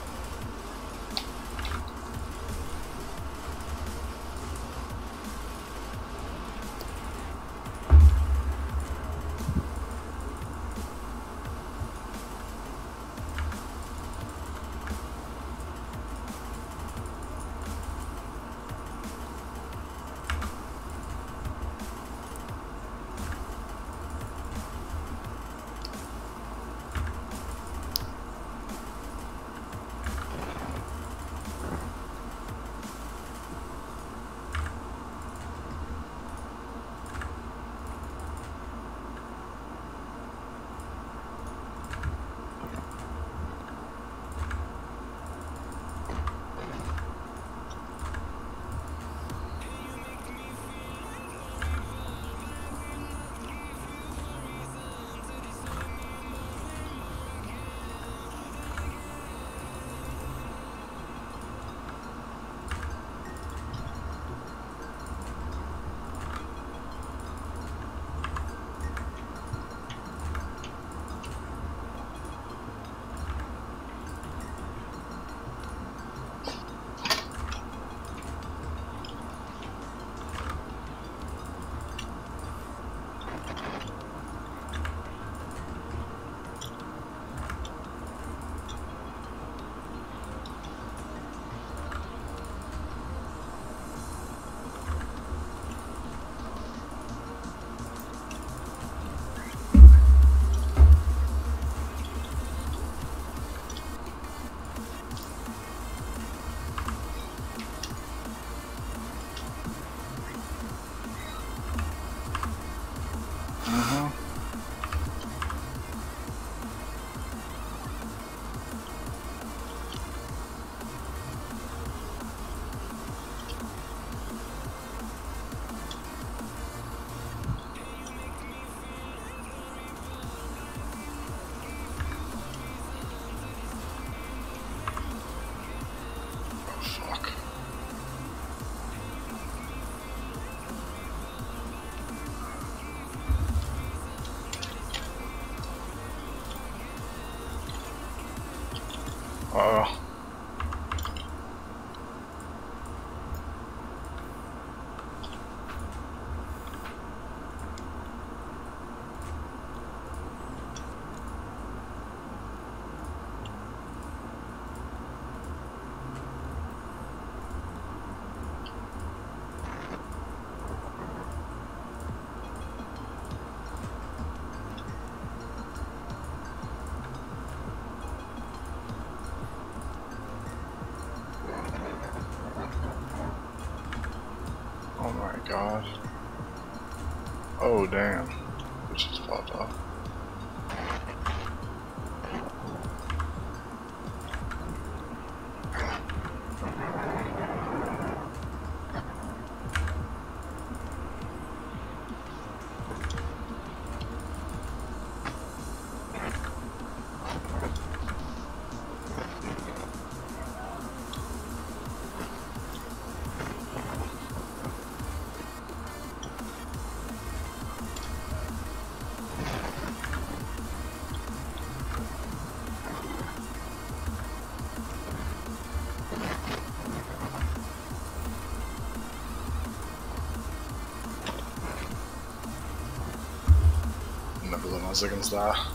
Oh, damn. against that.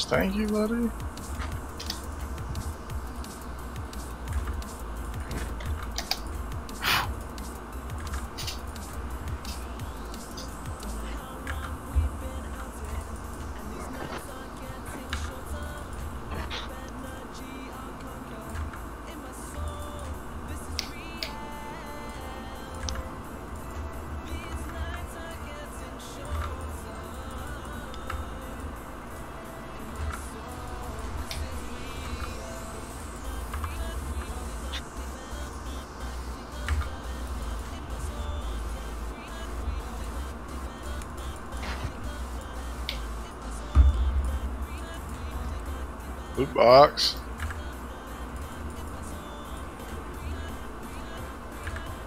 Thank you, buddy. Loot box.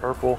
Purple.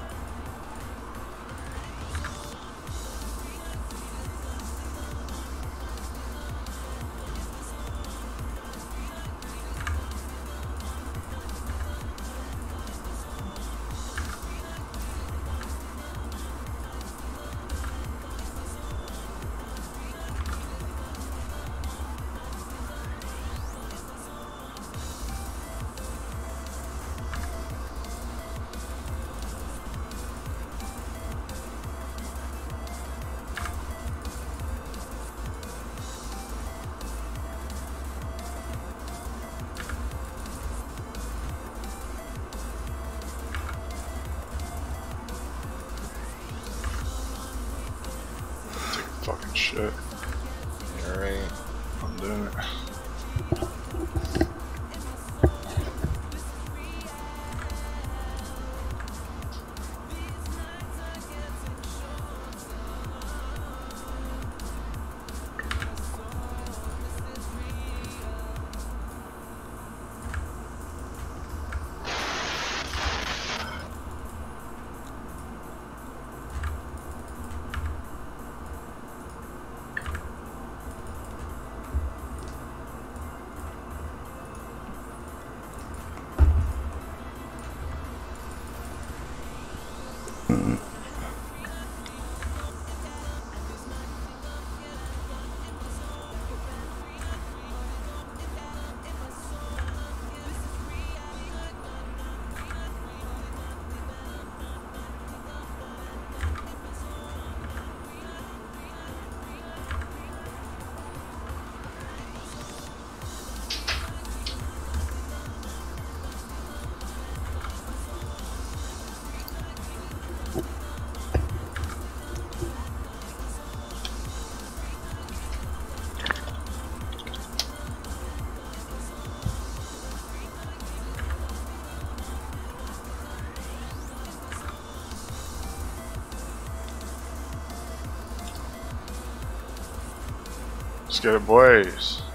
Let's it, boys.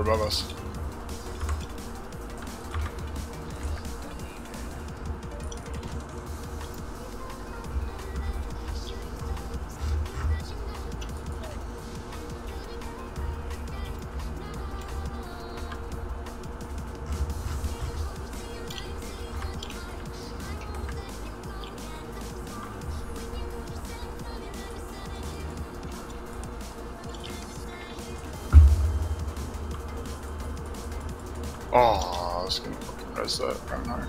Above us. That Reinhardt.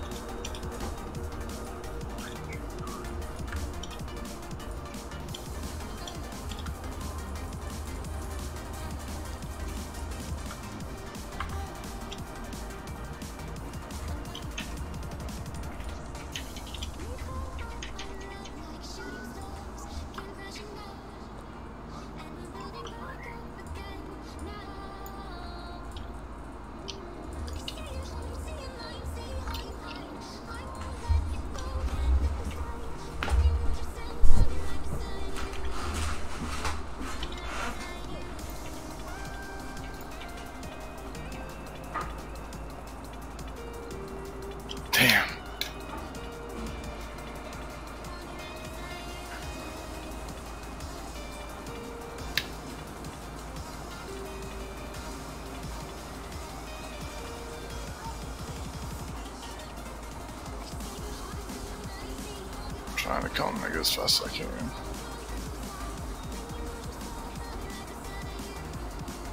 coming, I go as fast as I can.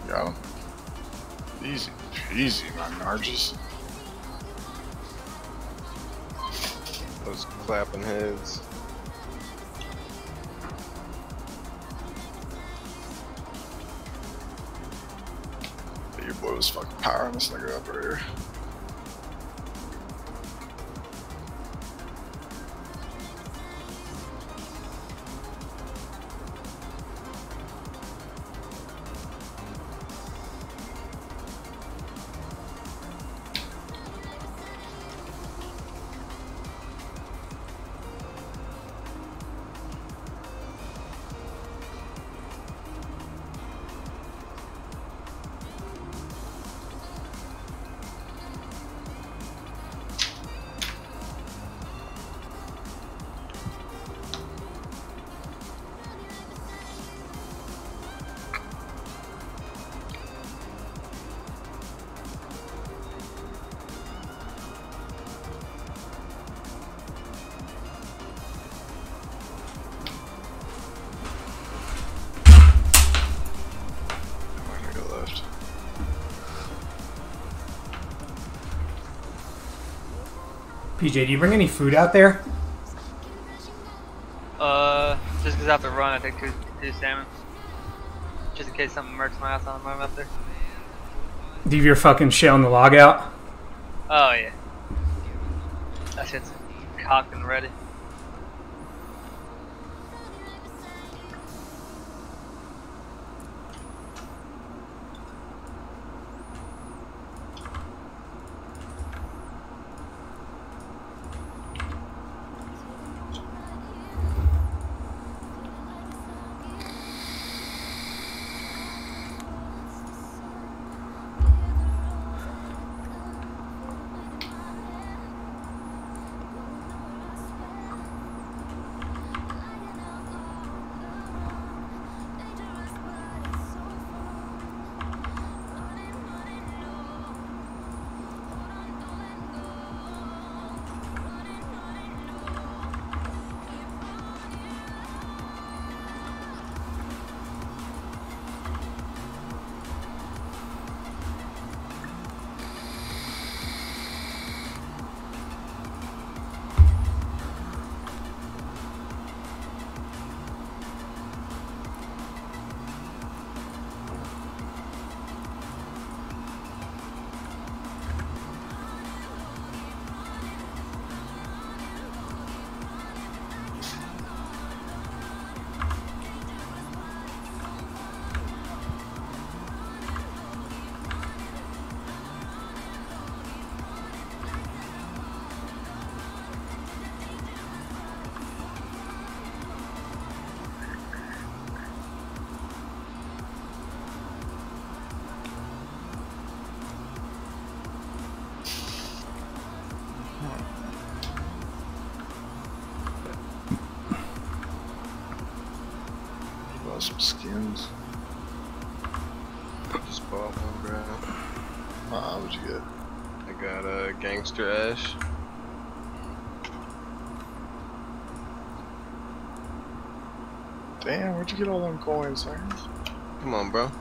Got him. Easy easy, my Narges. Those clapping heads. PJ, do you bring any food out there? Uh, just 'cause I have to run, I take two two salmon. Just in case something murks my ass on the moment up there. Leave your fucking shit on the log out. Oh yeah. Get all them coins, man? Come on, bro.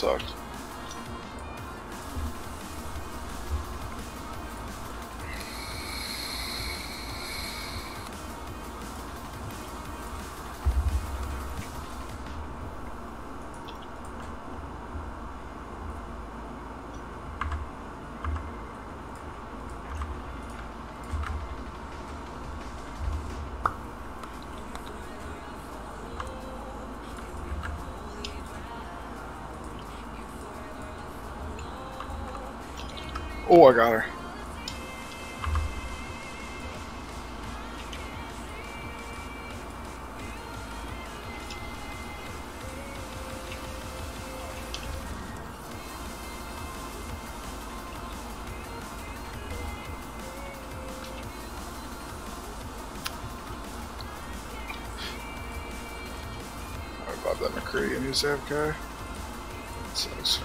Sucked. Oh, I got her. I bought that McCurdy and his guy. Sucks.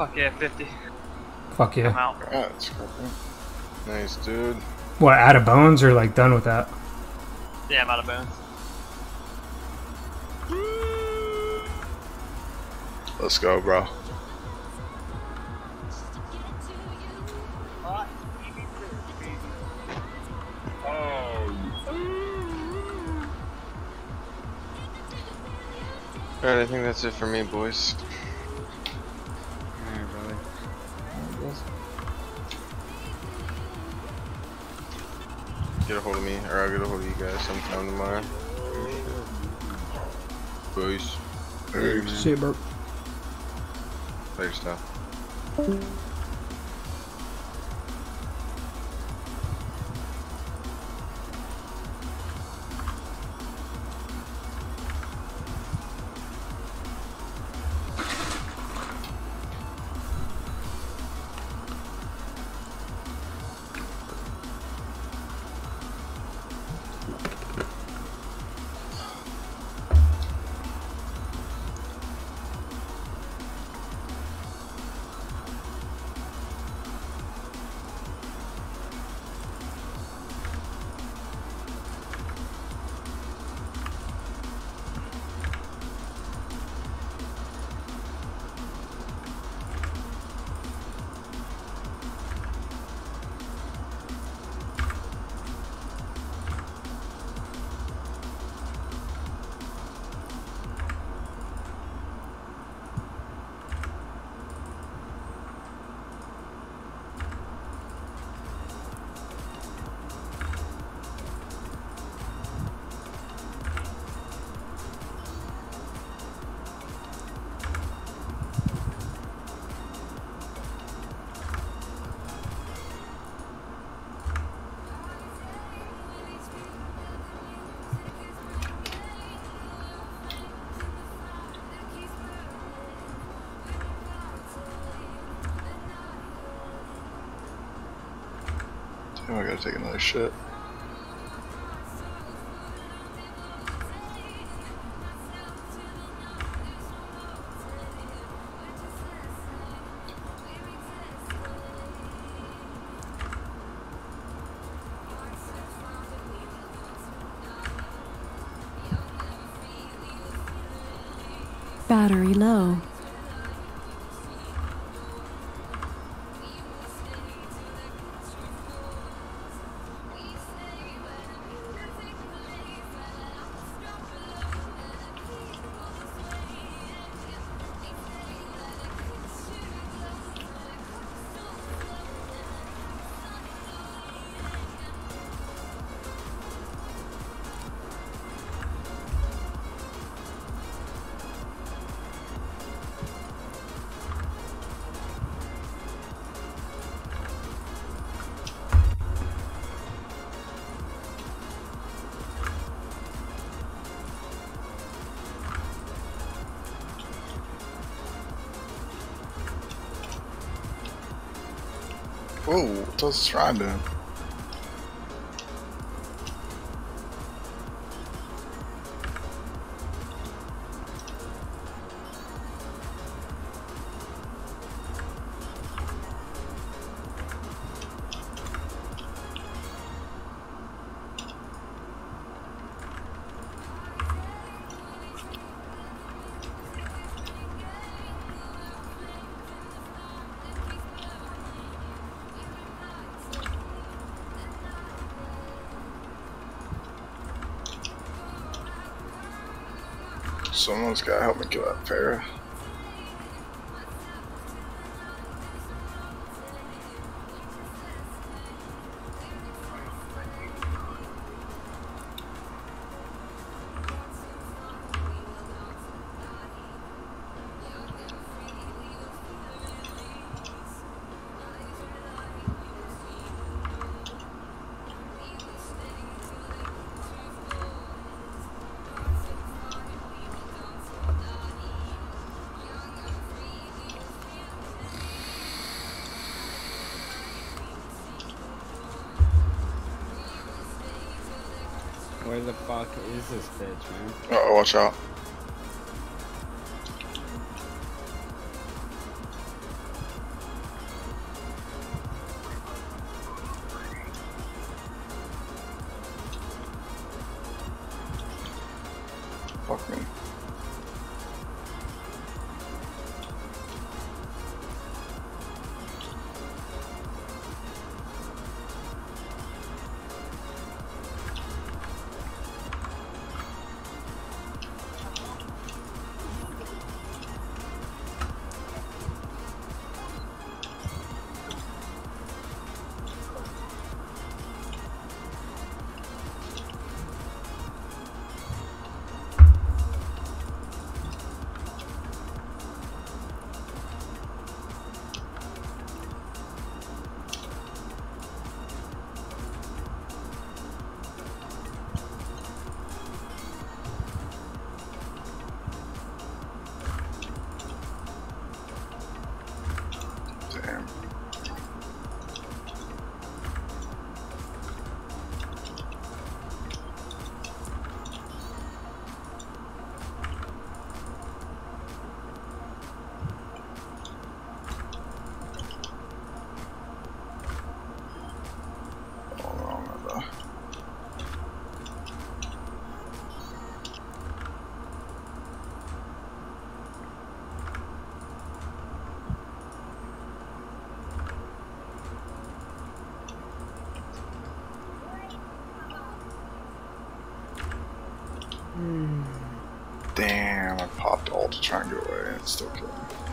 Fuck yeah, 50. Fuck I'm yeah. out. Yeah, that's good. Nice, dude. What, out of bones or like done with that? Yeah, I'm out of bones. Let's go, bro. Alright, I think that's it for me, boys. Or I'll get a hold of you guys sometime tomorrow. Peace. Man. See you, Burp. Later, stuff. Gotta take another shit. Battery low. Whoa, what's this shrine Someone's gotta help me kill that Farah. This bitch, man? Uh oh, watch out. About to get away and still killed me.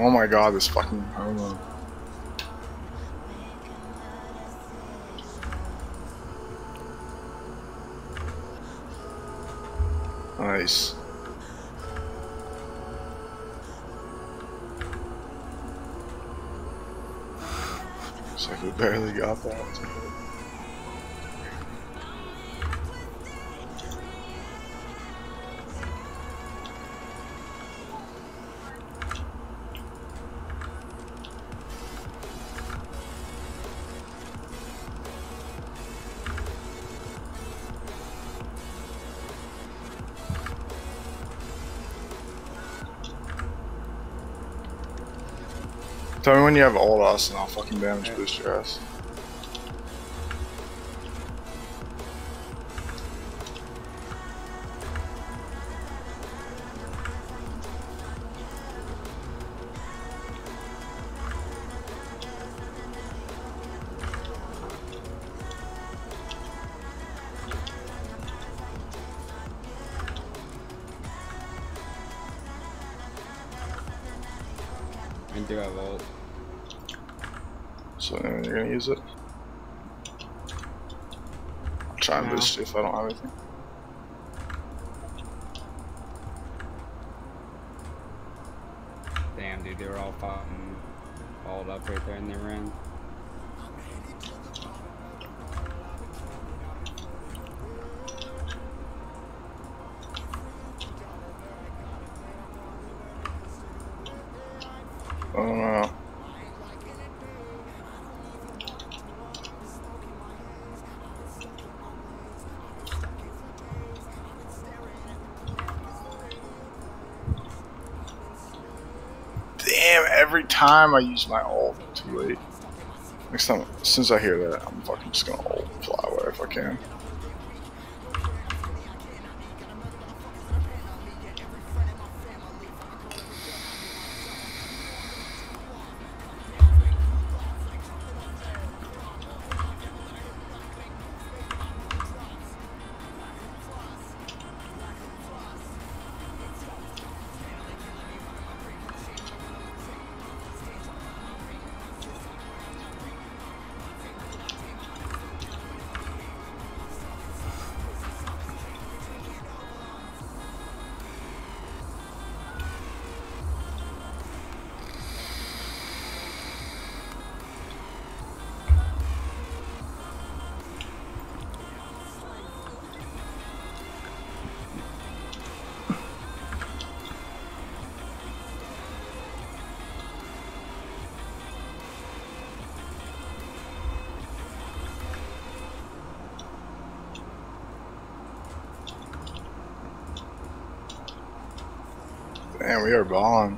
Oh my god, this fucking homo. Nice. It's like we barely got that. Tell me when you have all us and I'll fucking damage boost your ass. If I don't have anything. Time I use my ult, too late. Next time, as soon as I hear that, I'm fucking just gonna ult fly away if I can. We are balling.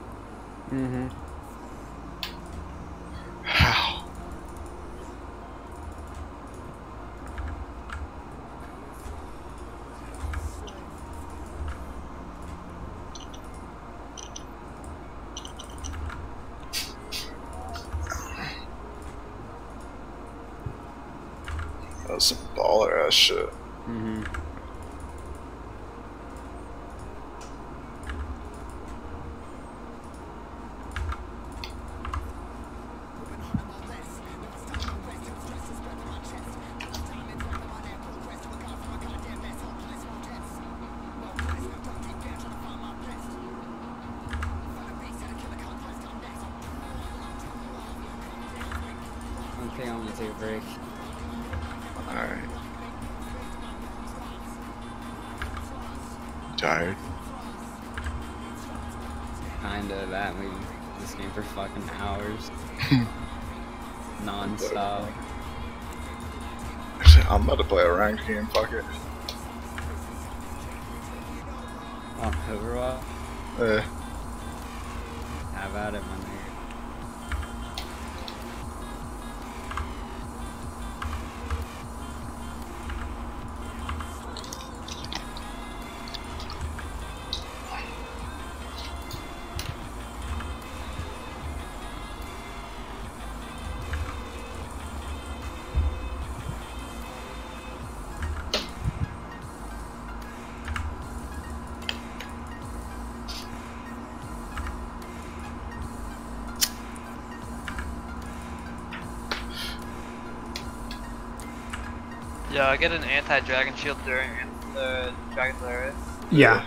Okay, I'm gonna take a break. Alright. Tired? Kinda that we this game for fucking hours. Non-stop. I'm about to play a ranked game, fuck it. On Overwatch? Eh. Have at it, my Uh, get an anti-dragon shield during the dragon lair. Yeah.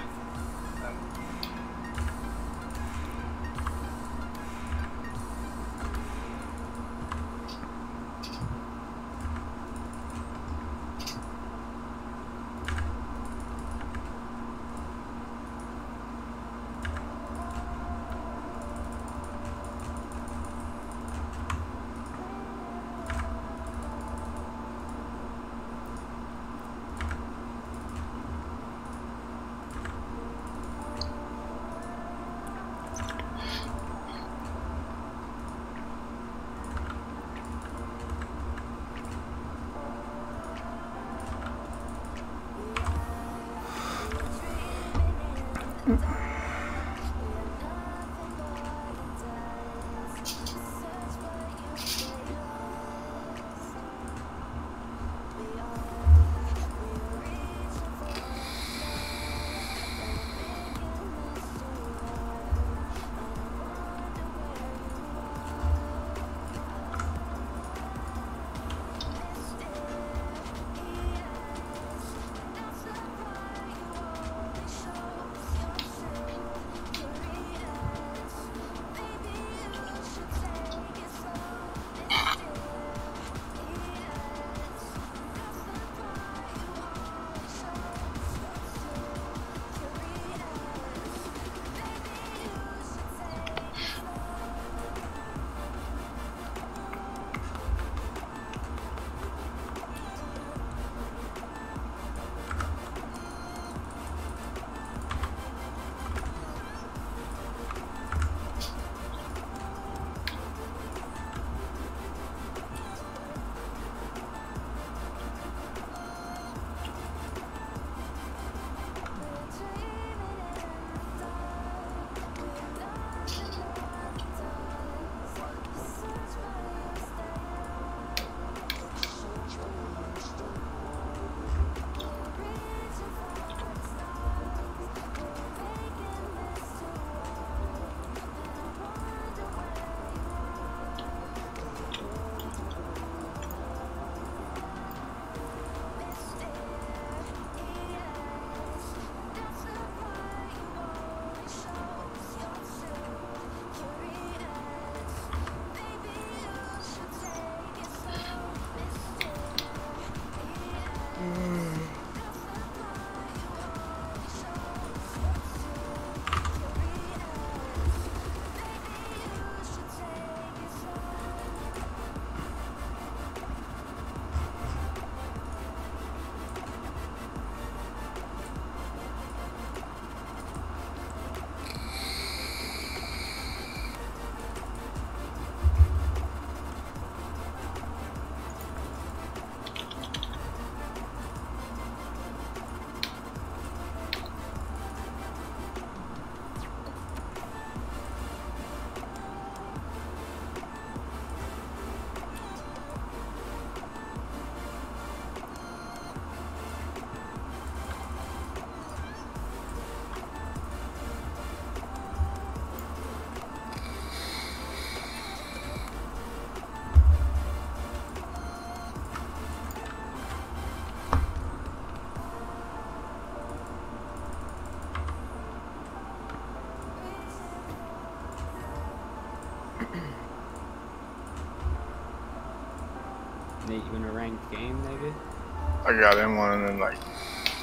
I got in one and then like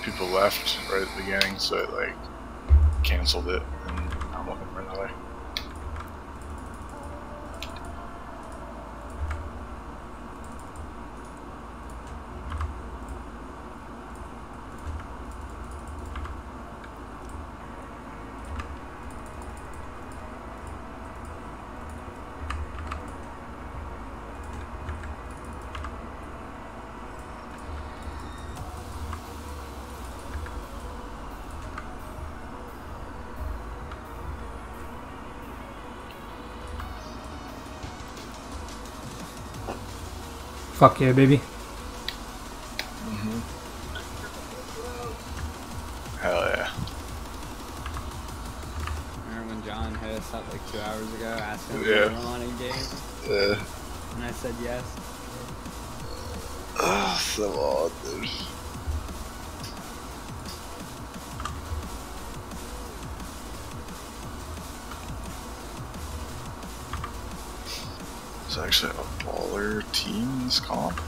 people left right at the beginning, so it like canceled it, Fuck yeah, baby. Hell yeah. Remember when John hit us up like two hours ago asking if Yeah. we were on in game? Yeah. And I said yes. Ah, so odd, dude. It's actually a baller team in this comp.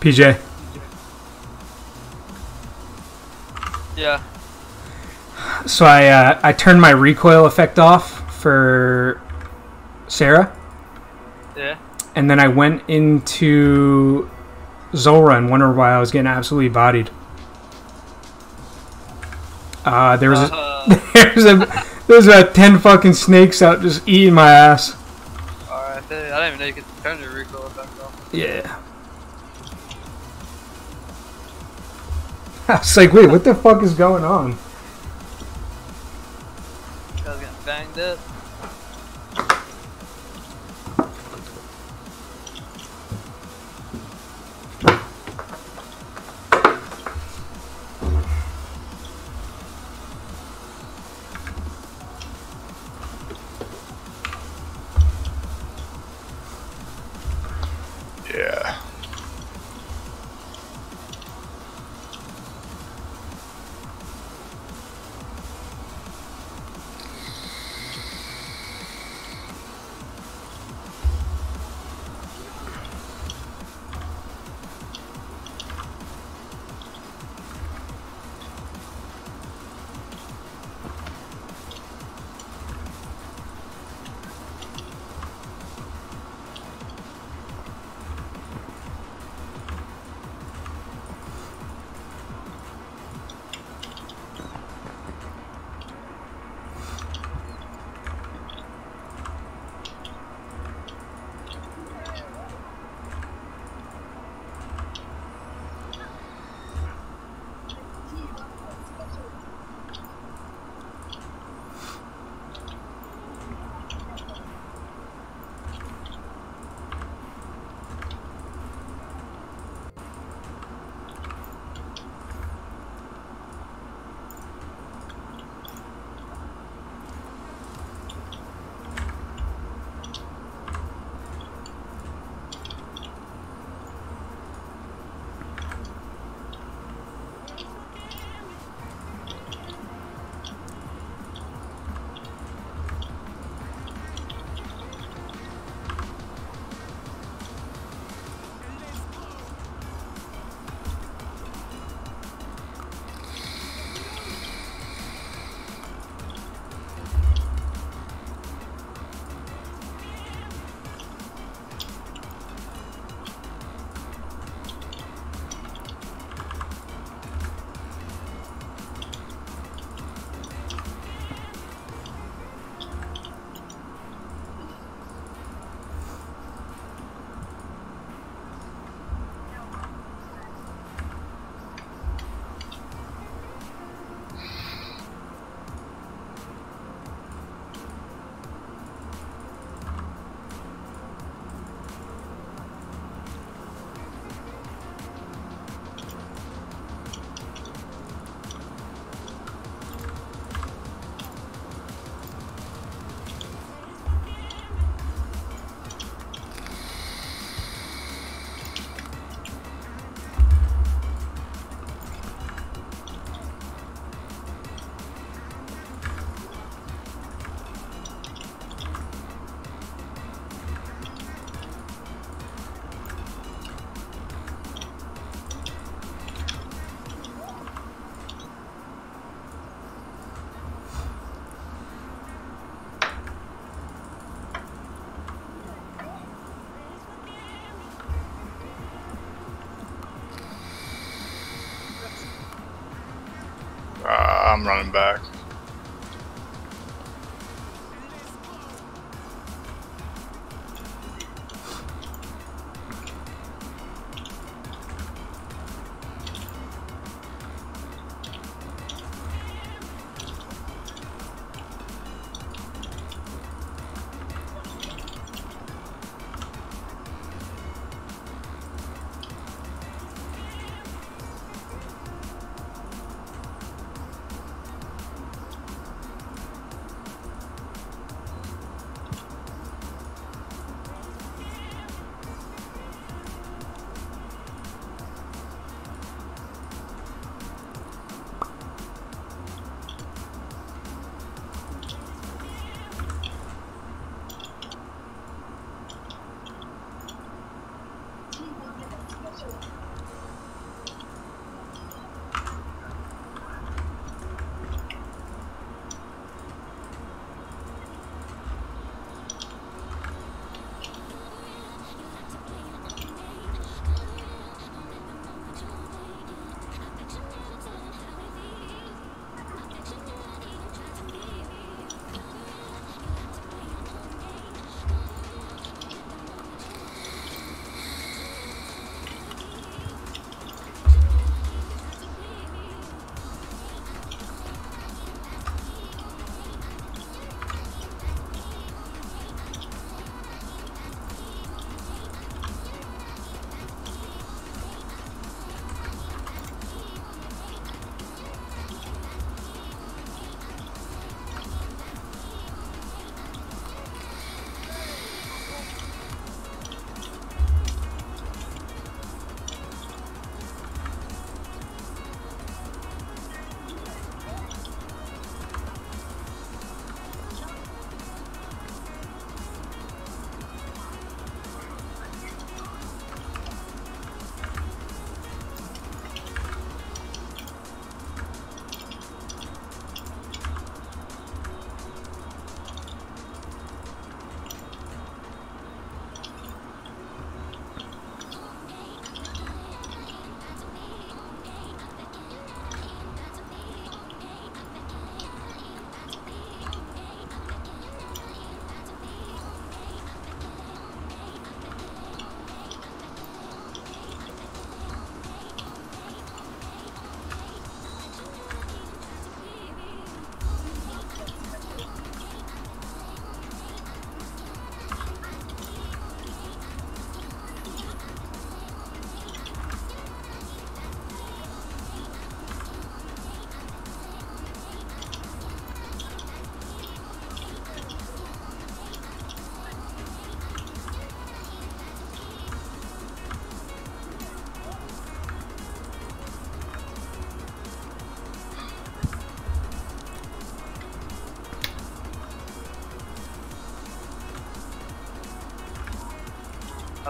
PJ. Yeah. So I uh, I turned my recoil effect off for Sarah, Yeah. And then I went into Zora and wondered why I was getting absolutely bodied. Uh, there was Uh. a, there's a there's about ten fucking snakes out just eating my ass. Alright, I didn't even know you could turn your recoil effect off. Yeah. I was like, wait, what the fuck is going on?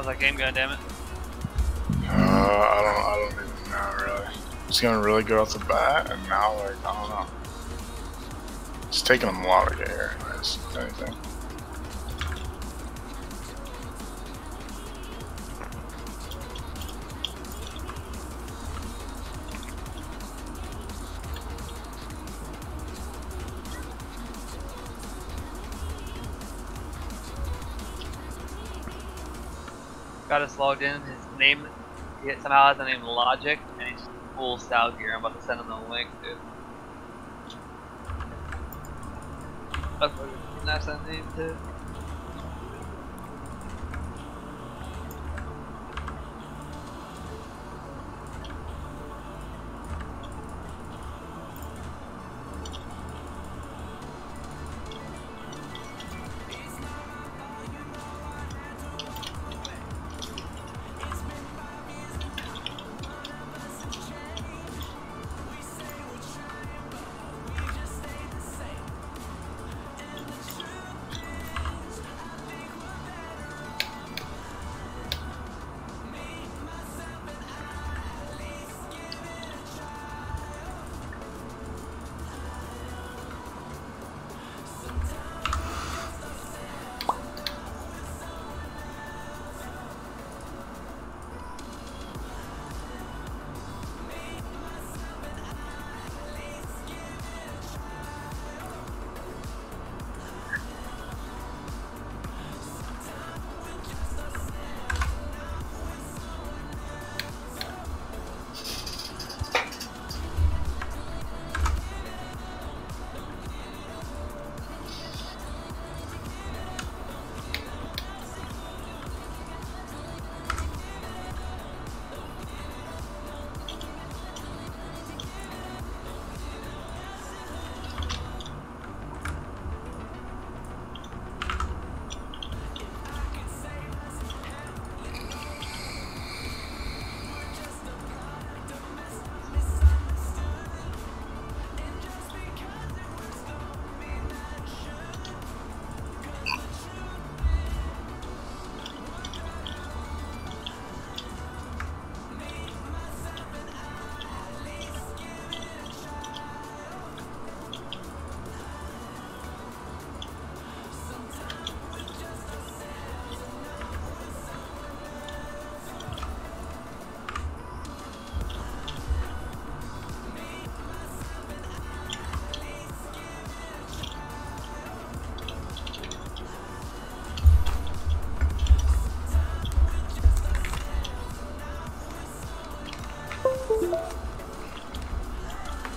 How's that game going, damn it? Uh, I don't, I don't even know really. It's going really good off the bat, and now like I don't know. It's taking them a lot to get Got logged in. His name, he somehow has the name Logic, and he's full style gear. I'm about to send him the link, dude. That's what that's that name too.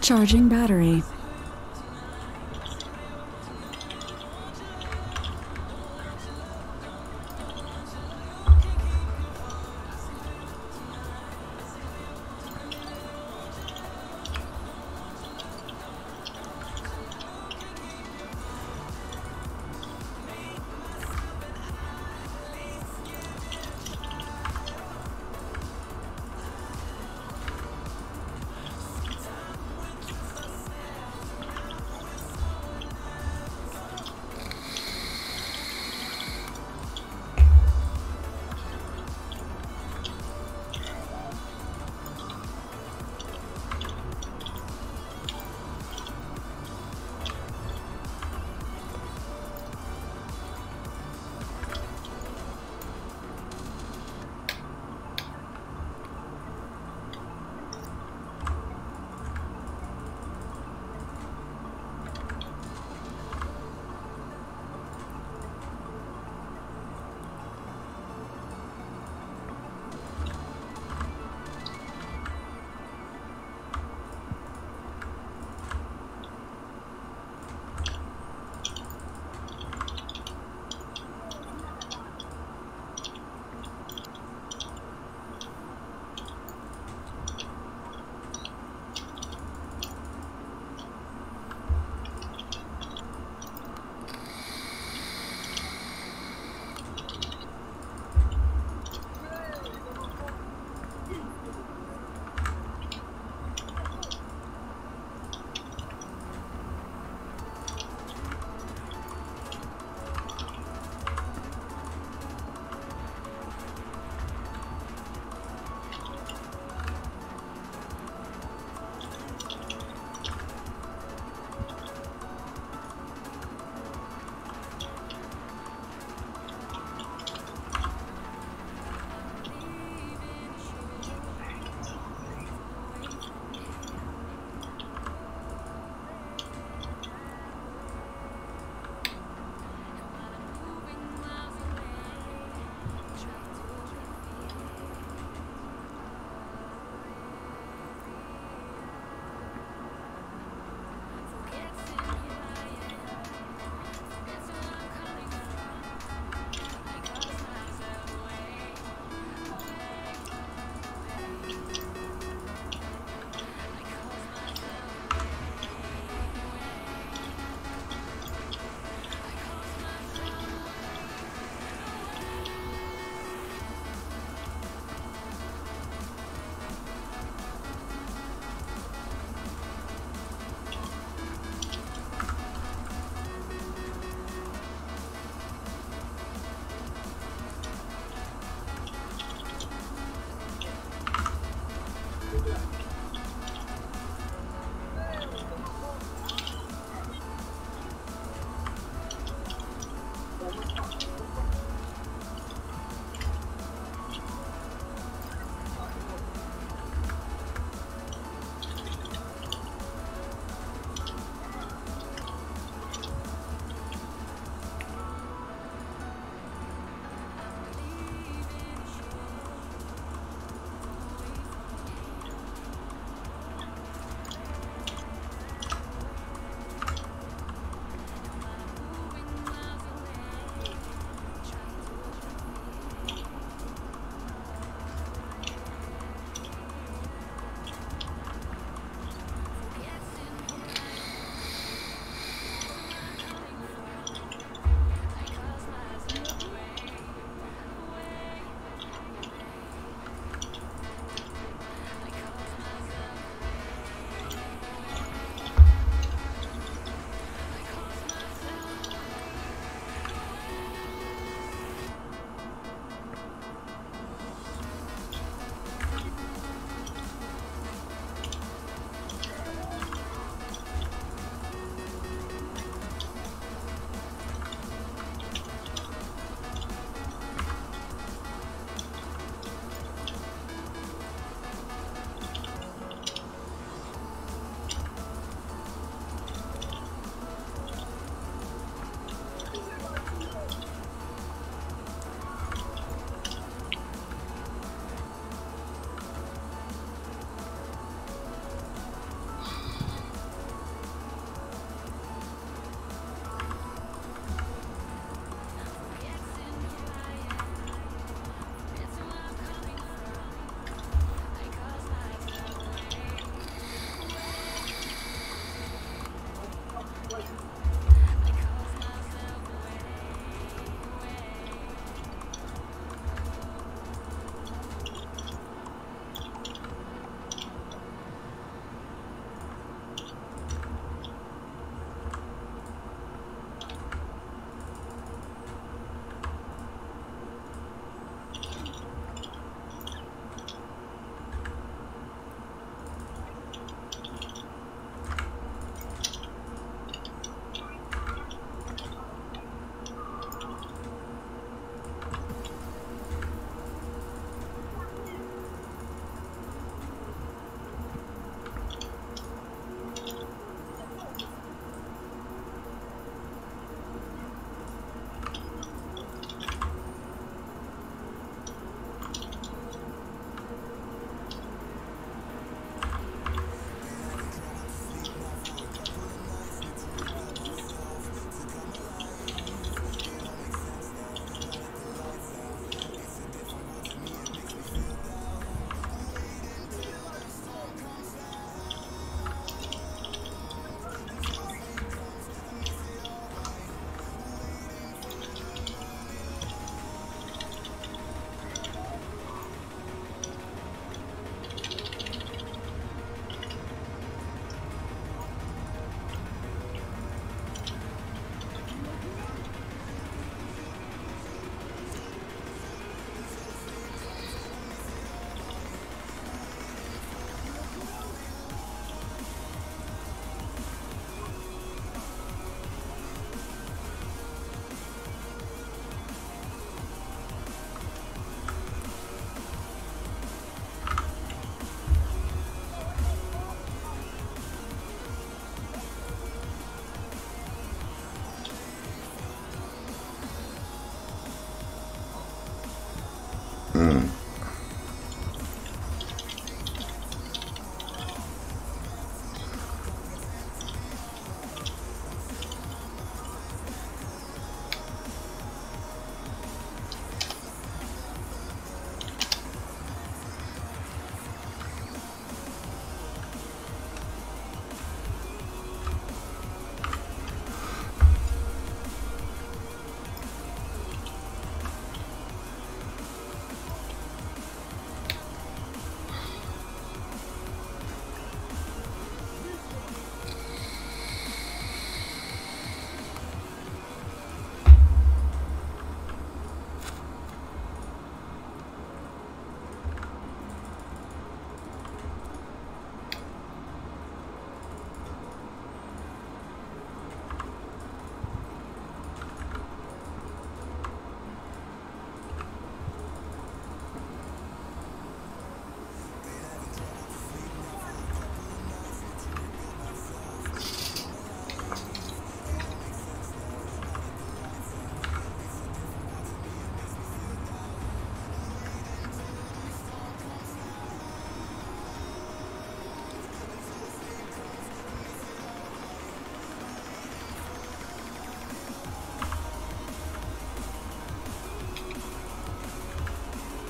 Charging battery.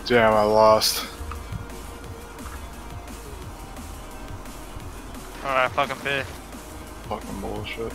Damn, I lost. Alright, fucking pay. Fucking bullshit.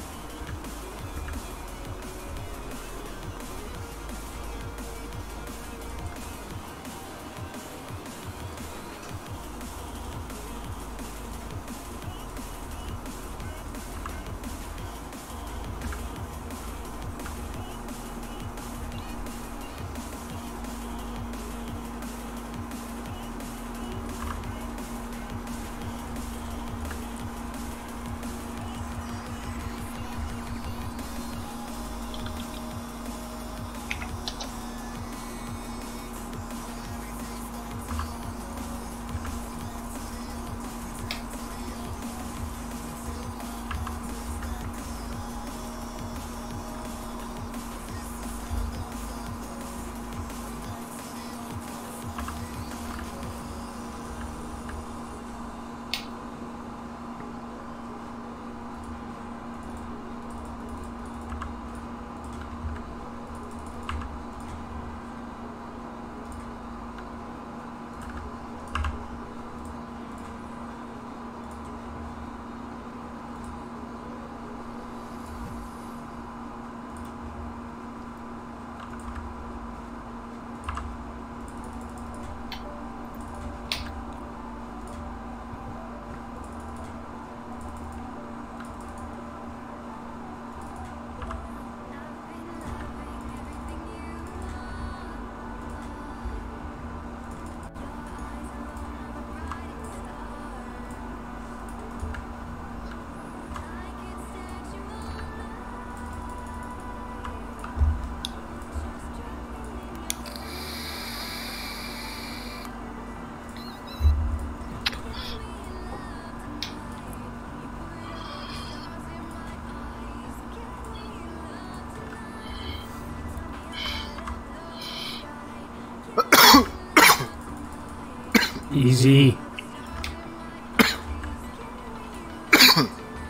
Easy.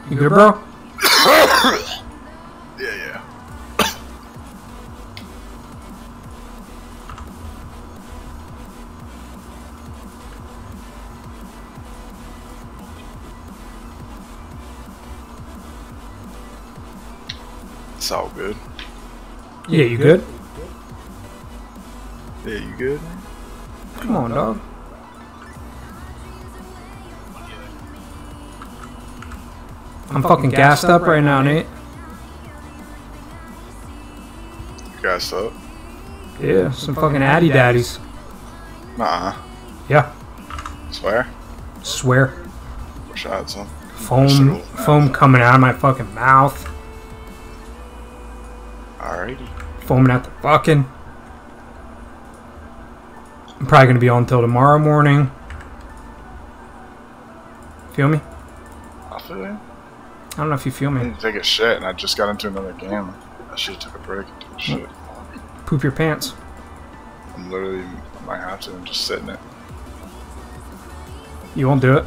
you good, bro? yeah, yeah. It's all good. Yeah, you good? Yeah, you good? Come on, dog. Fucking gassed up right now, Nate. Gassed up? Yeah, some fucking addy daddies. Nah. Yeah, Swear? swear. Wish I had some. Foam, foam coming out of my fucking mouth. Alrighty. Foaming out the fucking. I'm probably gonna be on until tomorrow morning. Feel me? I. I don't know if you feel I me. need to take a shit and I just got into another game. I should have took a break and took a shit. Poop your pants. I'm literally, I might have to. I'm just sitting it. You won't do it.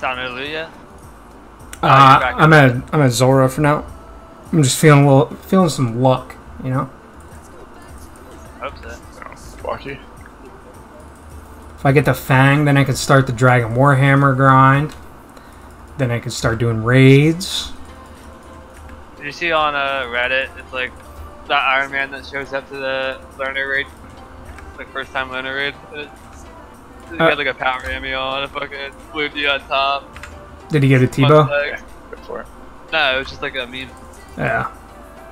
Sound Hallelujah? Uh, I'm at I'm at Zulrah for now. I'm just feeling a little, feeling some luck, you know. Hope so. Lucky. If I get the Fang, then I can start the Dragon Warhammer grind. Then I can start doing raids. Did you see on uh, Reddit? It's like that Iron Man that shows up to the learner raid, like first time learner raid. It, he Uh, had like a power ammo on, a fucking blue D on top. Did he get a One T-bow? leg. Go for it. No, it was just like a meme. Yeah.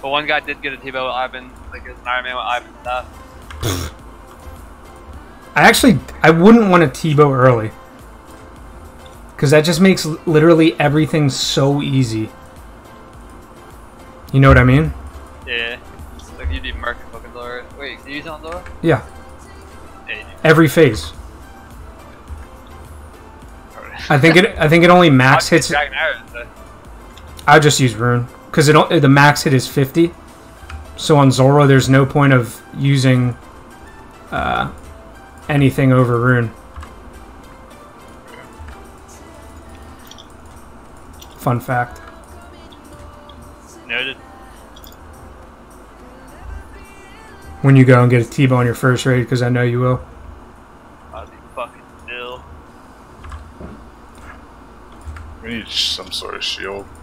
But one guy did get a T-bow with Ivan, like an Iron Man with Ivan stuff. I actually I wouldn't want a T-bow early. Cause that just makes literally everything so easy. You know what I mean? Yeah. Like you need Merc and fucking Dora. Wait, can you use it on Dora? Yeah. Yeah. Every phase. I think it. I think it only max hits. I just use rune because it the max hit is fifty. So on Zulrah, there's no point of using uh, anything over rune. Fun fact. Noted. When you go and get a T-bone your first raid, because I know you will. Shield.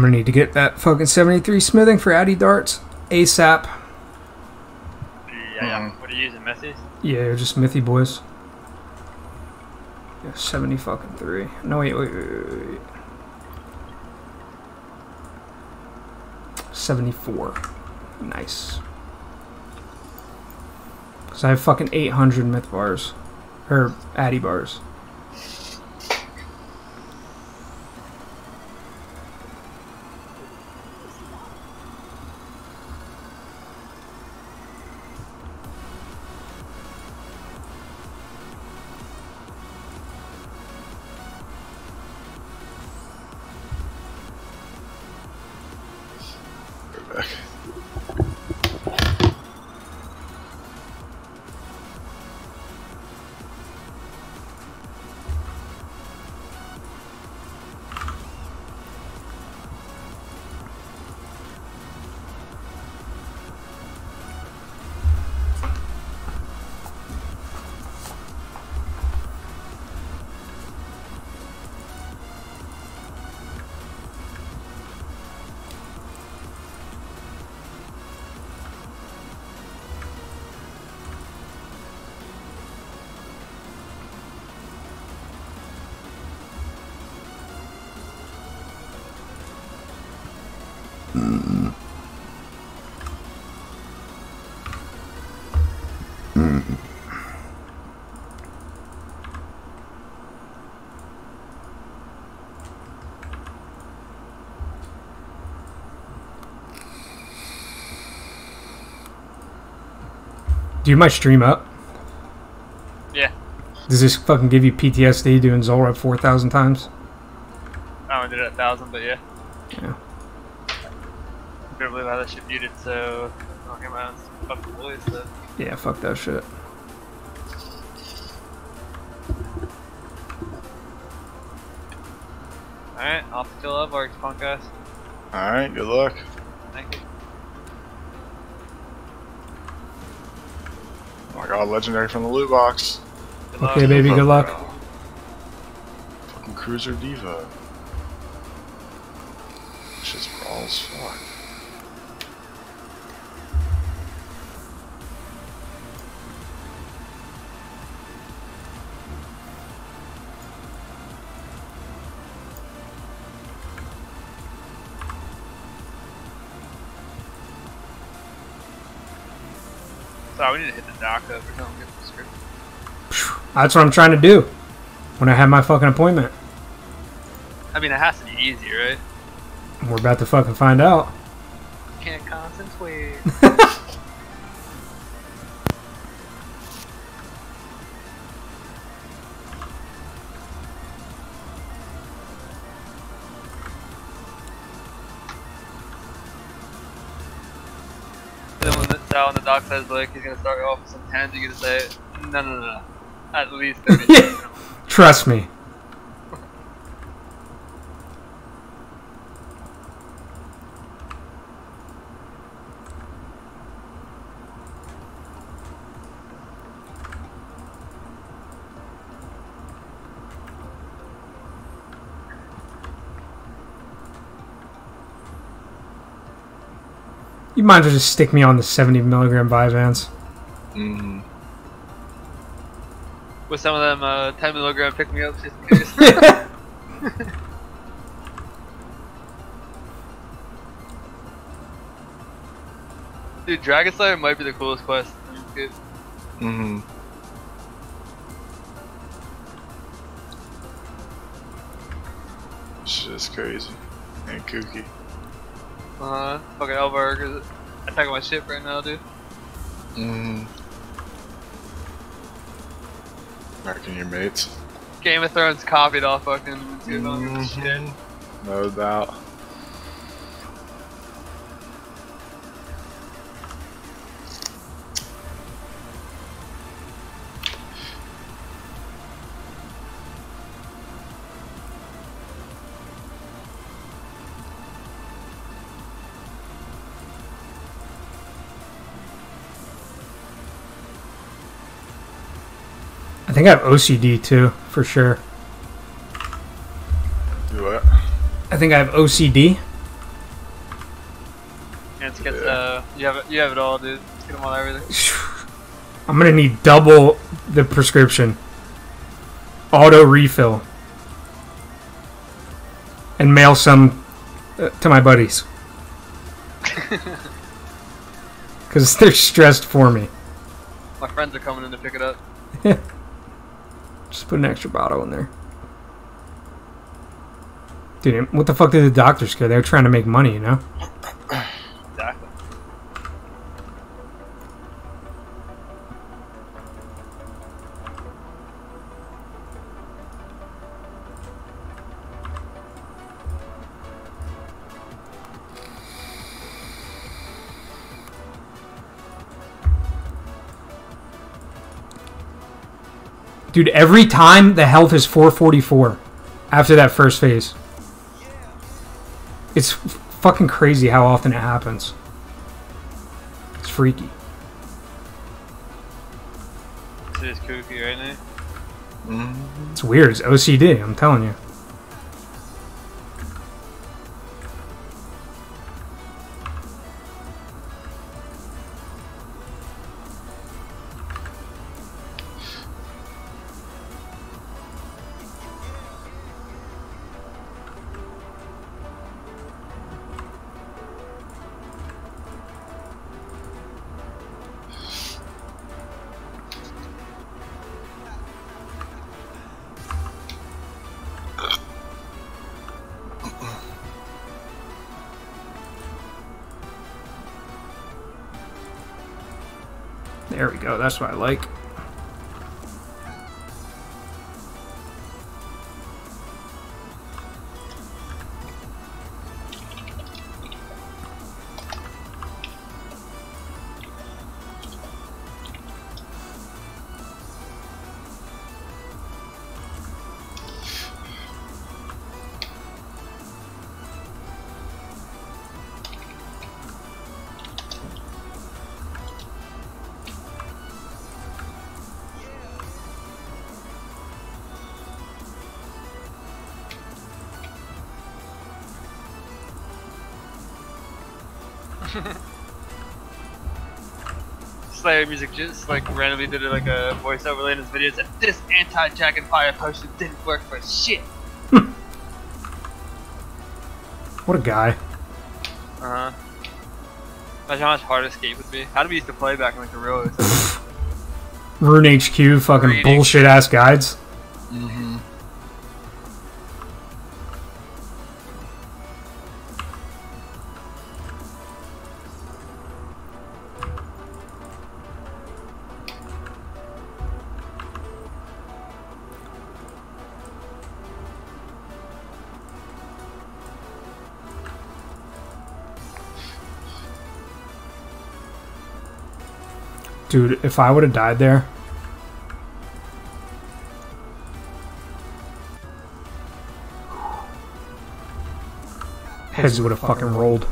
I'm gonna need to get that fucking 73 smithing for Addy darts ASAP. Yeah, yeah. Hmm. What are you using, Messi? Yeah, just Smithy boys. Yeah, 70 fucking three. No, wait, wait, wait, wait, wait. 74. Nice. Because I have fucking 800 myth bars. Or Addy bars. Do you my stream up? Yeah. Does this fucking give you PTSD doing Zulrah 4,000 times? I only did it a thousand, but yeah. Yeah. I couldn't believe how that shit muted, so I don't hear my own fucking voice. So. Yeah, fuck that shit. Alright, off to kill up, Arcs punk guys. Alright, good luck. Thank you. Oh my legendary from the loot box. Good luck. Okay, baby, good luck. Fucking Cruiser D.Va. Shit's raw as fuck. Oh, we need to hit the dock up or something. Get the prescription. That's what I'm trying to do. When I have my fucking appointment. I mean, it has to be easy, right? We're about to fucking find out. Can't concentrate. says like he's gonna start off with some tens, you gonna say, no, no, no, no, at least Trust me. Might as well just stick me on the 70 milligram Vyvanse. Mm-hmm. with some of them uh, 10 milligram pick me ups just in case. Dude, Dragon Slayer might be the coolest quest. Mm-hmm. Shit is crazy and kooky. Uh, fucking Elvarg is attacking my ship right now, dude. Mm-hmm. Marking your mates. Game of Thrones copied off fucking Mhm. shit. No doubt. Think I have OCD too, for sure. Do what? I think I have OCD. And it's gets, uh, you have it, you have it all, dude. Let's get them on everything. I'm gonna need double the prescription. Auto refill. And mail some uh, to my buddies. Because they're stressed for me. My friends are coming in to pick it up. Put an extra bottle in there. Dude, what the fuck did the doctors care? They were trying to make money, you know? Dude, every time the health is 444 after that first phase. It's f- fucking crazy how often it happens. It's freaky. It is kooky, right now. Mm-hmm. It's weird. It's OCD, I'm telling you. That's what I like. Slayermusiq just like randomly did it like a voice overlay in his videos and this anti-dragon fire potion didn't work for shit. What a guy. Uh huh. Imagine how much hard escape would be. How did we used to play back in like the real? Rune HQ, fucking bullshit ass guides. Dude, if I would have died there. Heads would have fucking rolled.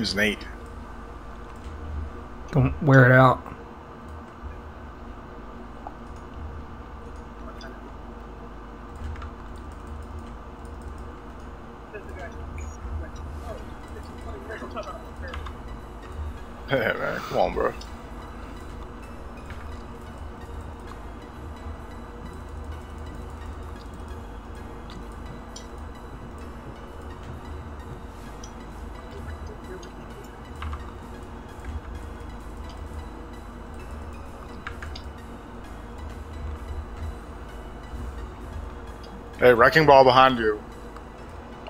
Name's Nate. Don't wear it out. Hey, wrecking ball behind you.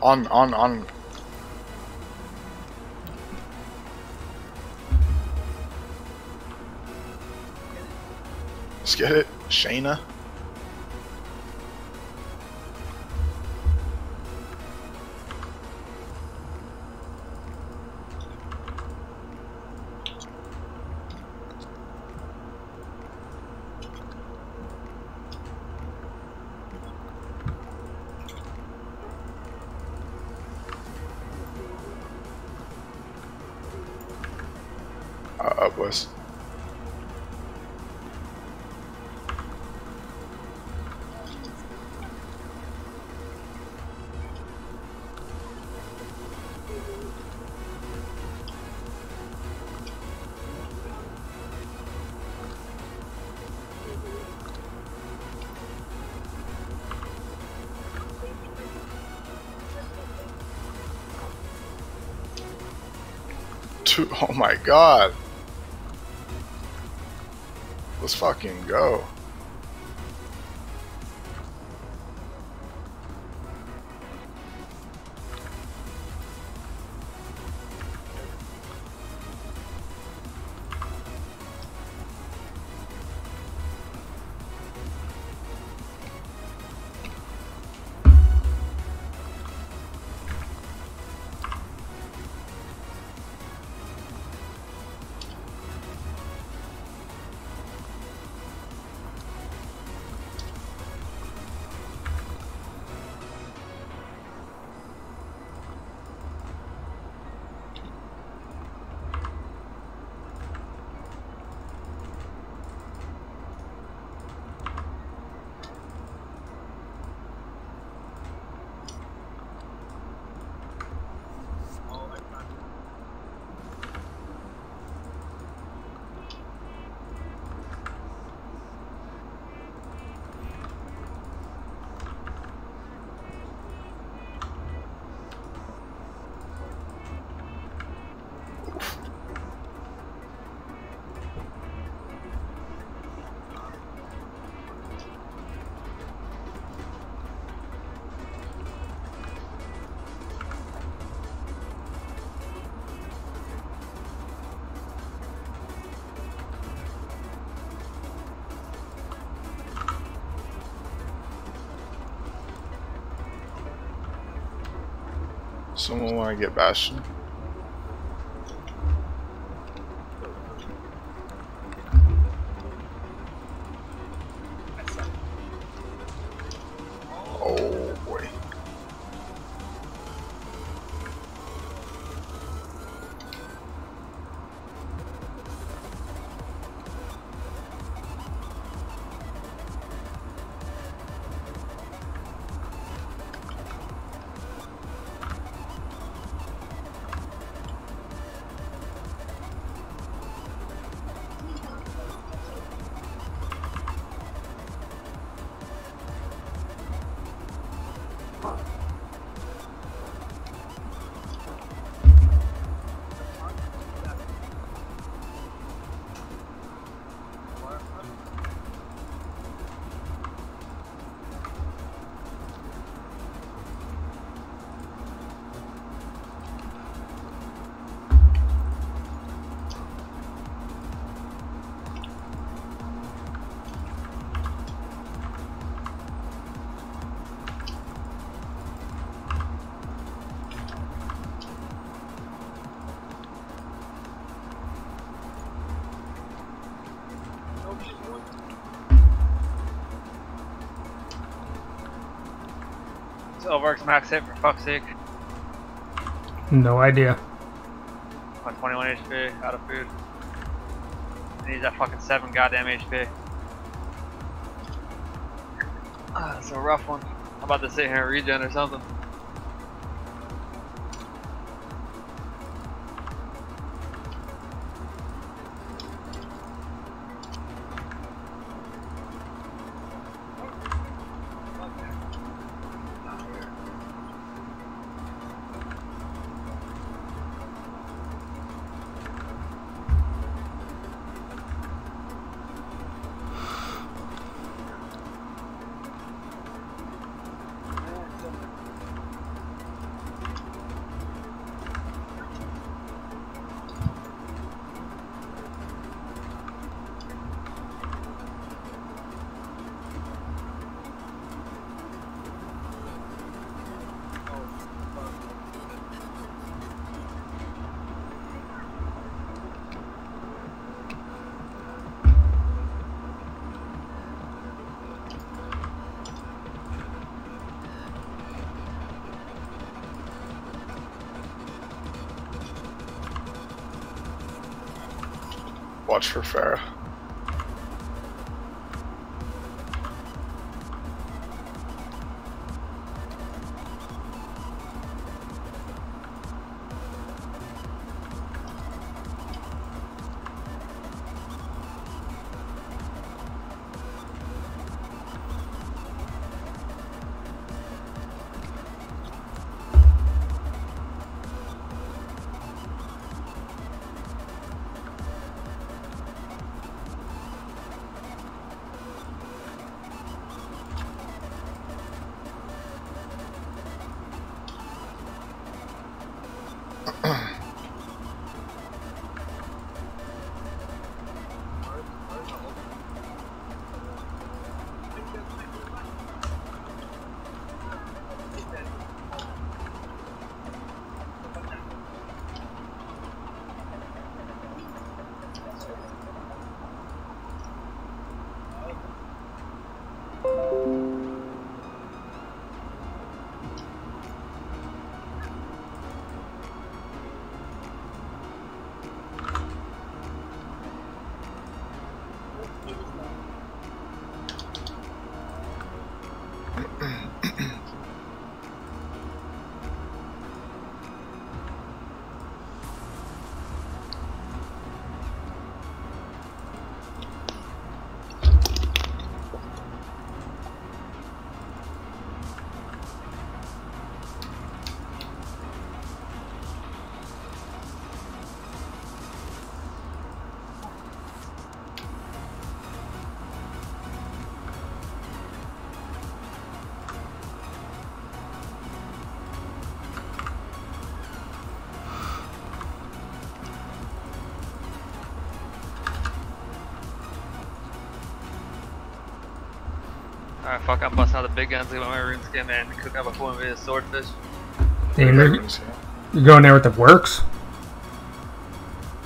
On, on, on. Let's get it, Shayna. oh my god. Let's fucking go. Someone want to get Bastion? Silverworks max hit for fuck's sake. No idea. On 21 HP, out of food. He needs that fucking 7 goddamn HP. Ah, it's a rough one. I'm about to sit here and regen or something. Watch for Pharah. Alright, fuck, I'm busting out the big guns, leave my rune skin, man. Cook up a full with a swordfish. Damn, you're, you're going there with the works?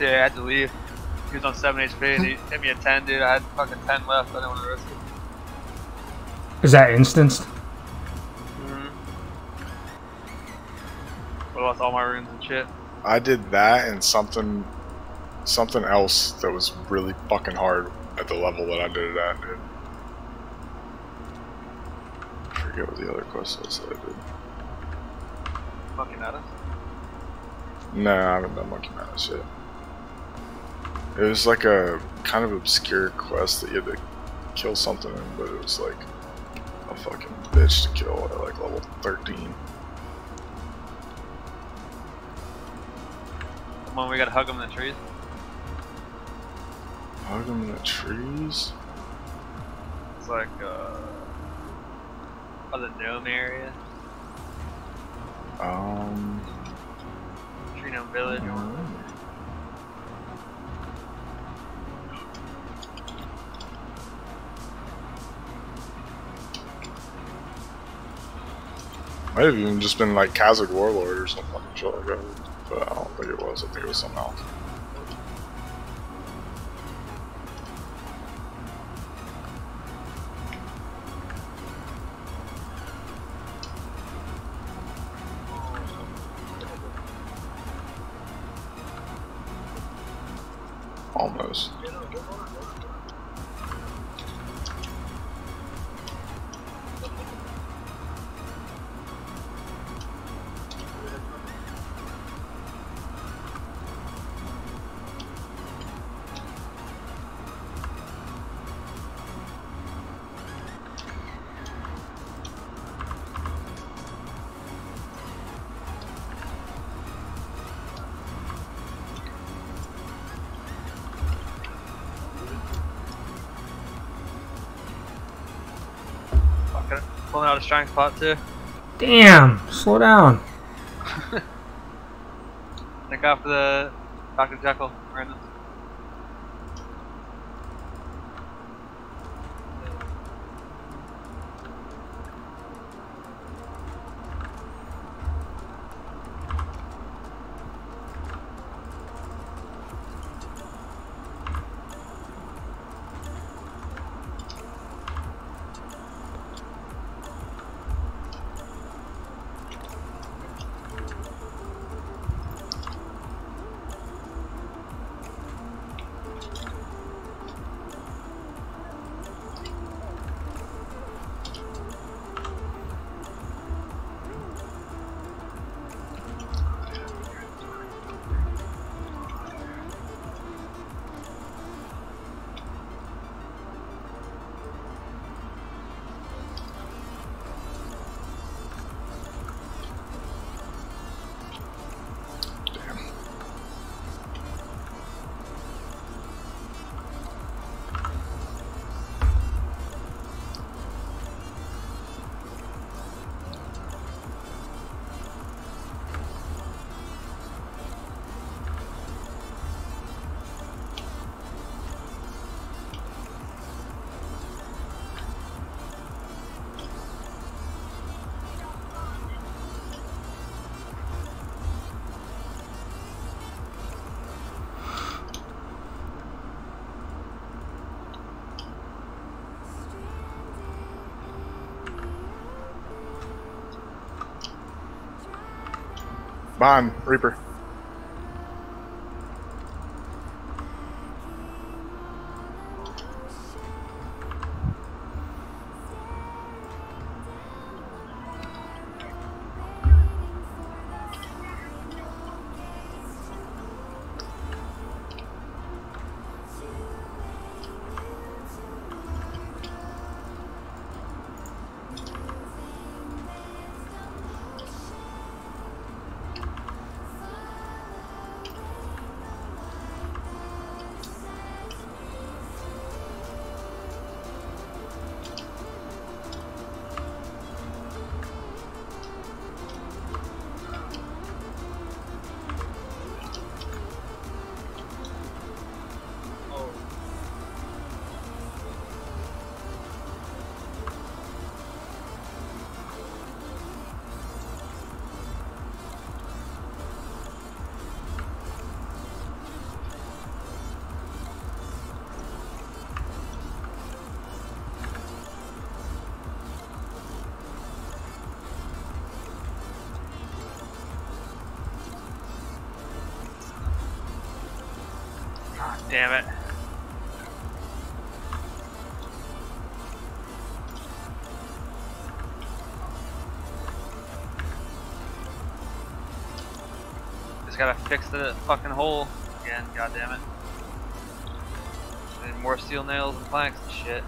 Yeah, I had to leave. He was on 7 HP and he hit me a 10, dude. I had fucking 10 left. I didn't want to risk it. Is that instanced? Mm-hmm. What lost all my runes and shit. I did that and something, something else that was really fucking hard at the level that I did it at, dude. I forget what the other quest was that I did. Fucking at us. No, I haven't done Monkey Madness yet. It was like a kind of obscure quest that you had to kill something in, but it was like a fucking bitch to kill at like level 13. Come on, we gotta hug him in the trees. Hug them in the trees? It's like, uh. The dome area. Um. Tree Gnome Village. I don't remember. Might have even just been like Khazard Warlord or something like that. But I don't think it was. I think it was something else. Pulling out a strength pot too. Damn, slow down. Look out for the Dr. Jekyll, Brandon. Behind, Reaper. Damn it. Just gotta fix the fucking hole again, god damn it. And more steel nails and planks and shit.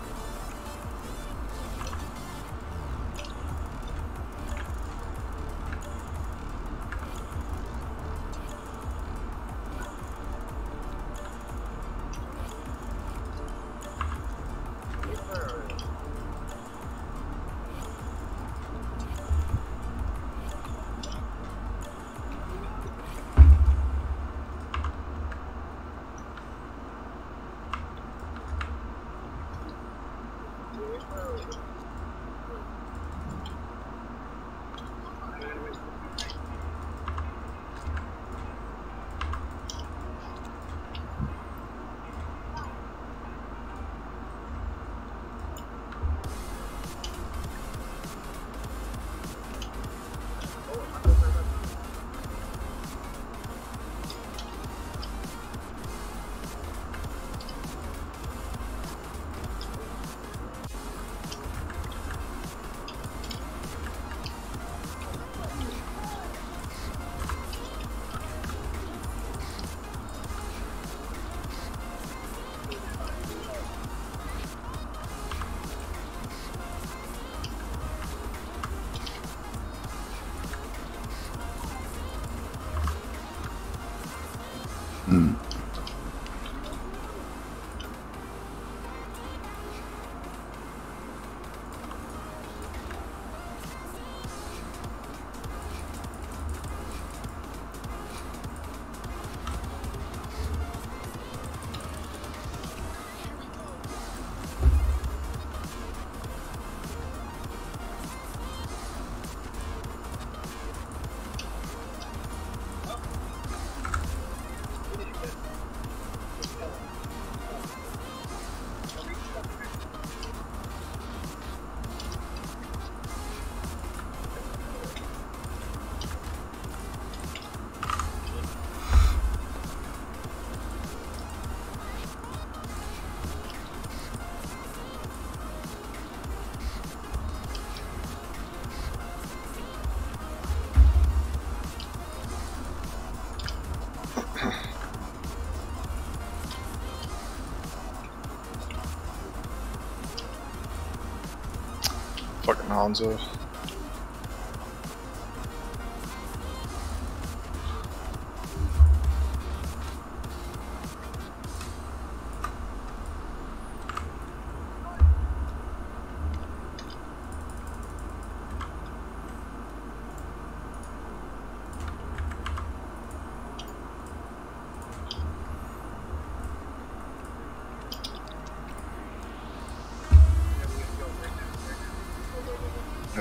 Fucking Hanzo. I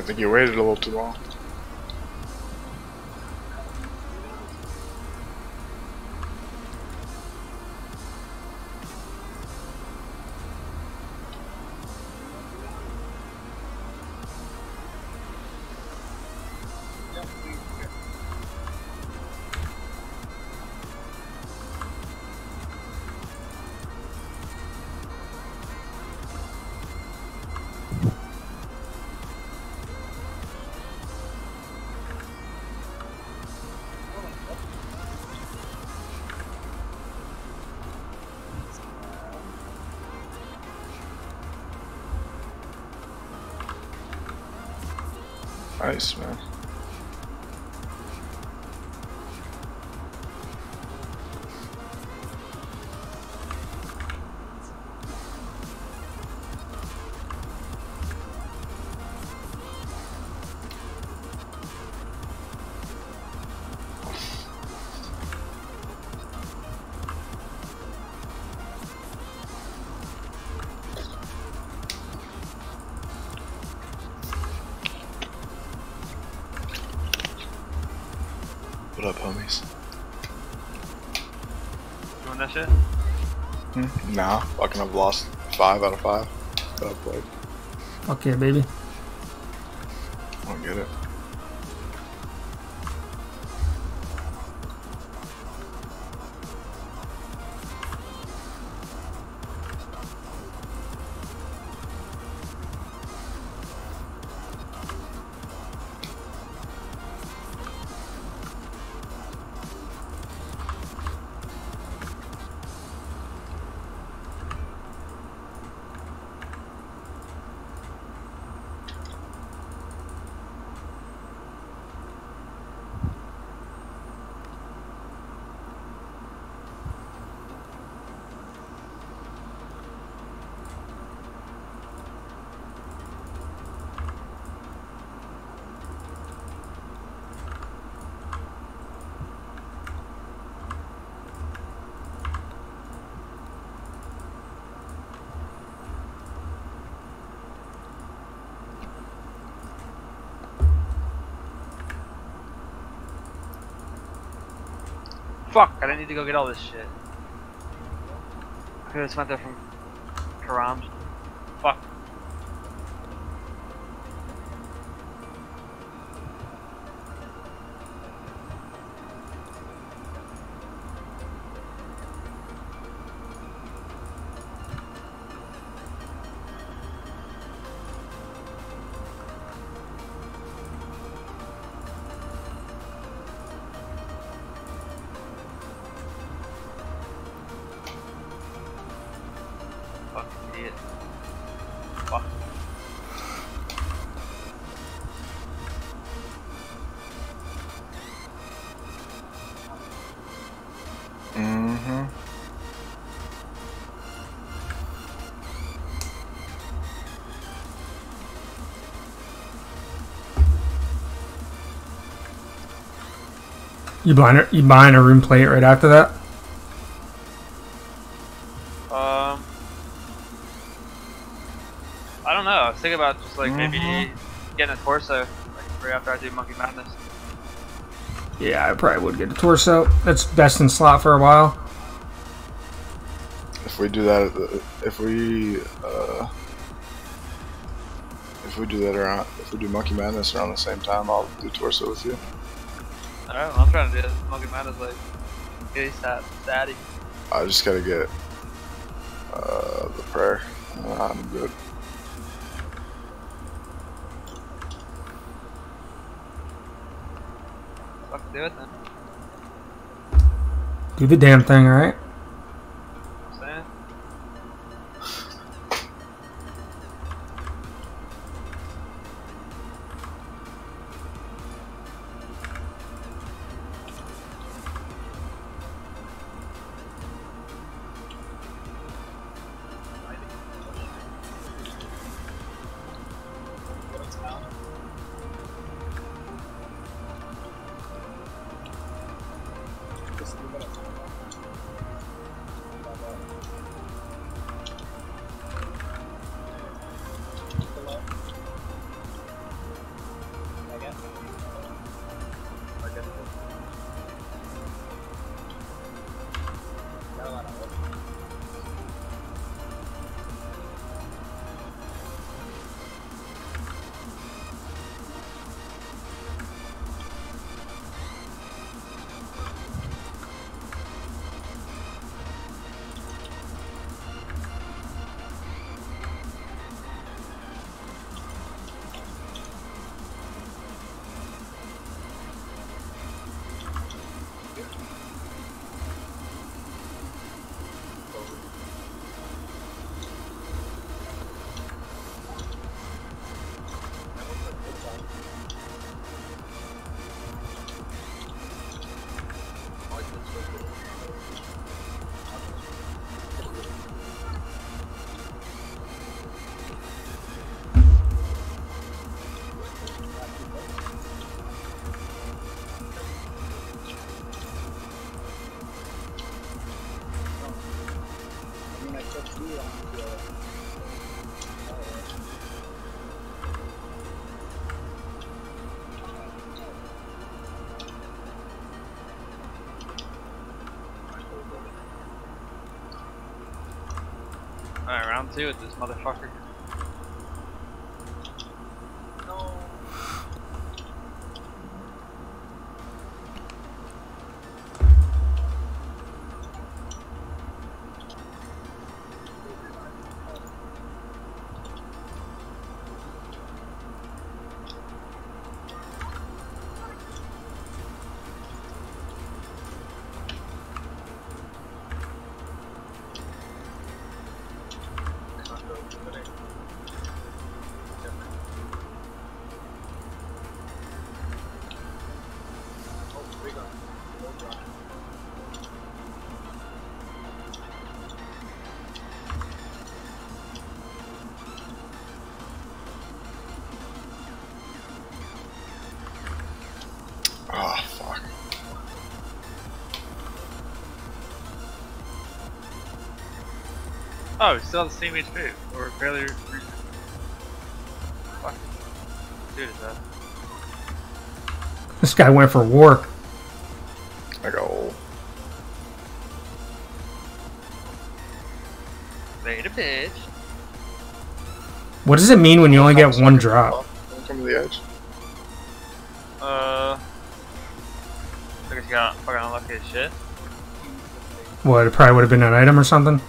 think you waited a little too long. Nice, man. Nah, fucking I've lost five out of five. Fuck baby. Fuck, I didn't need to go get all this shit. I could have went there from Karam. You buying a, you buying a rune plate right after that? Um, I don't know. I was thinking about just like maybe getting a torso like right after I do Monkey Madness. Yeah, I probably would get a torso. That's best in slot for a while. If we do that, uh, if we uh, if we do that around, if we do Monkey Madness around the same time, I'll do torso with you. Alright, I'm trying to do Monkey Madness like ASAP, daddy. I just gotta get uh, the prayer. Uh, I'm good. Fuck, do it then. Do the damn thing, alright? Round with this motherfucker. Oh, it's still the same HP, or barely re Fuck. Dude is that. This guy went for work. I go. Made a pitch. What does it mean when you only get one drop? Come to the edge. Uh, I guess you got fucking unlucky as shit. What? It probably would have been an item or something.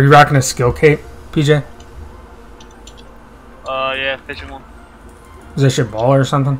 Are you rocking a skill cape, PJ? Uh, yeah, fishing one. Is that shit ball or something?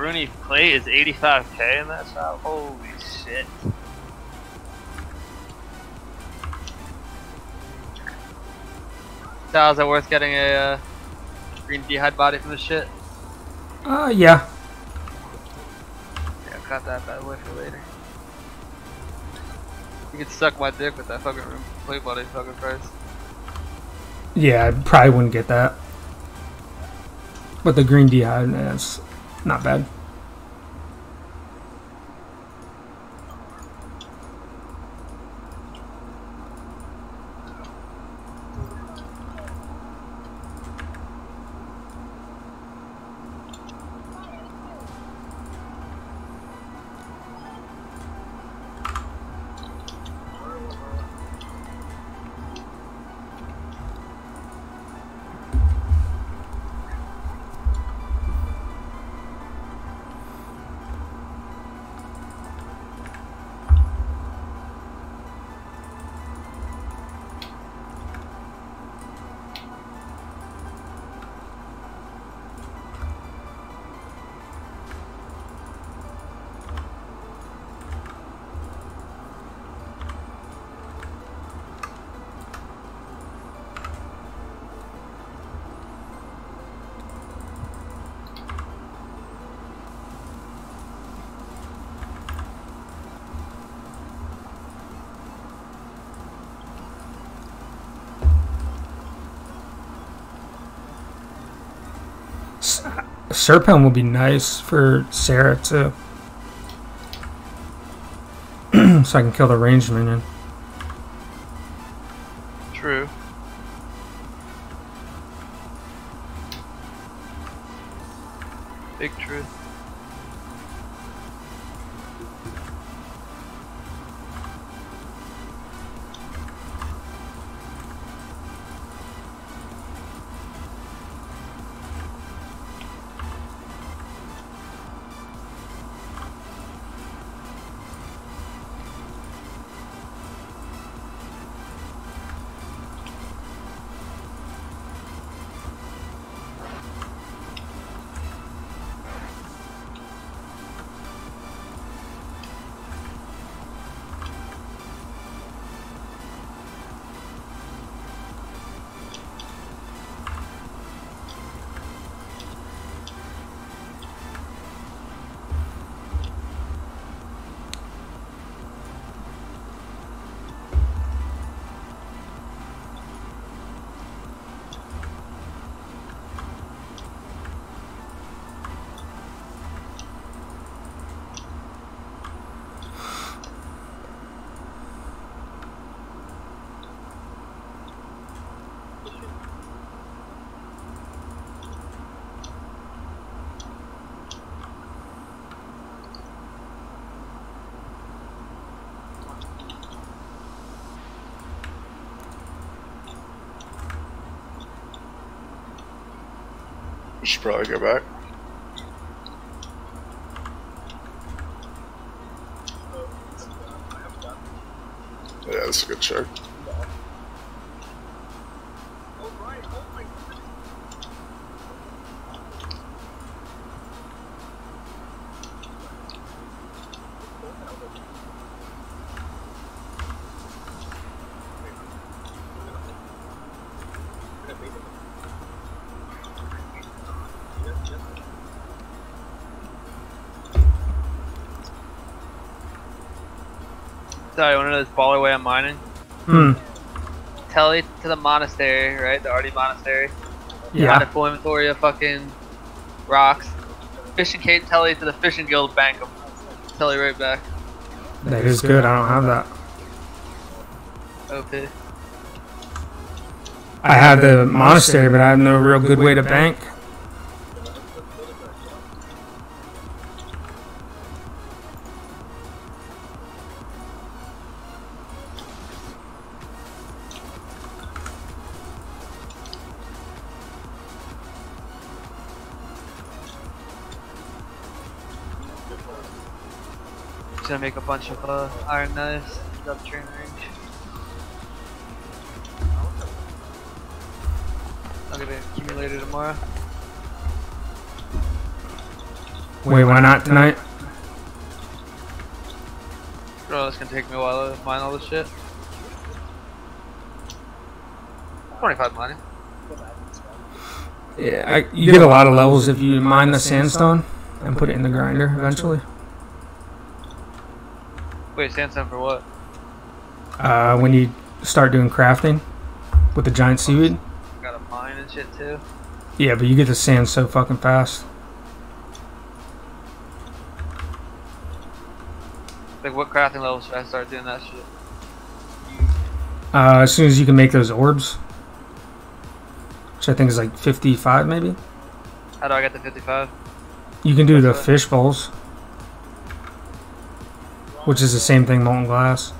Rooney plate is 85k in that shop? Holy shit. Sal, is it worth getting a uh, green d'hide body from this shit? Uh, yeah. Yeah, got that bad boy for later. You can suck my dick with that fucking rune plate body fucking price. Yeah, I probably wouldn't get that. But the green d'hide, that's not bad. Serpent will be nice for Sarah too. so I can kill the ranged minion. Should probably go back. Yeah, that's a good check. Sorry, one of those baller way I'm mining. Hmm. Telly to the monastery, right? The Ardy Monastery. Yeah. Got a full inventory of fucking rocks. Fishing Kate Telly to the Fishing Guild bank bank 'em. Telly right back. That is good. I don't have that. OP. I have the monastery, but I have no real good way to bank. Bunch of uh, iron knives. Drop train range. I'll get it accumulated tomorrow. Wait, why not tonight? Bro, it's gonna take me a while to mine all this shit. 25 mining. Yeah, I, you get a lot of levels if you mine the sandstone and put it in the grinder eventually. Wait, sandstone for what? Uh, when you start doing crafting with the giant seaweed. Got a mine and shit too. Yeah, but you get the sand so fucking fast. Like, what crafting level should I start doing that shit? Uh, as soon as you can make those orbs, which I think is like 55 maybe. How do I get to 55? You can do the fish bowls, which is the same thing, molten glass.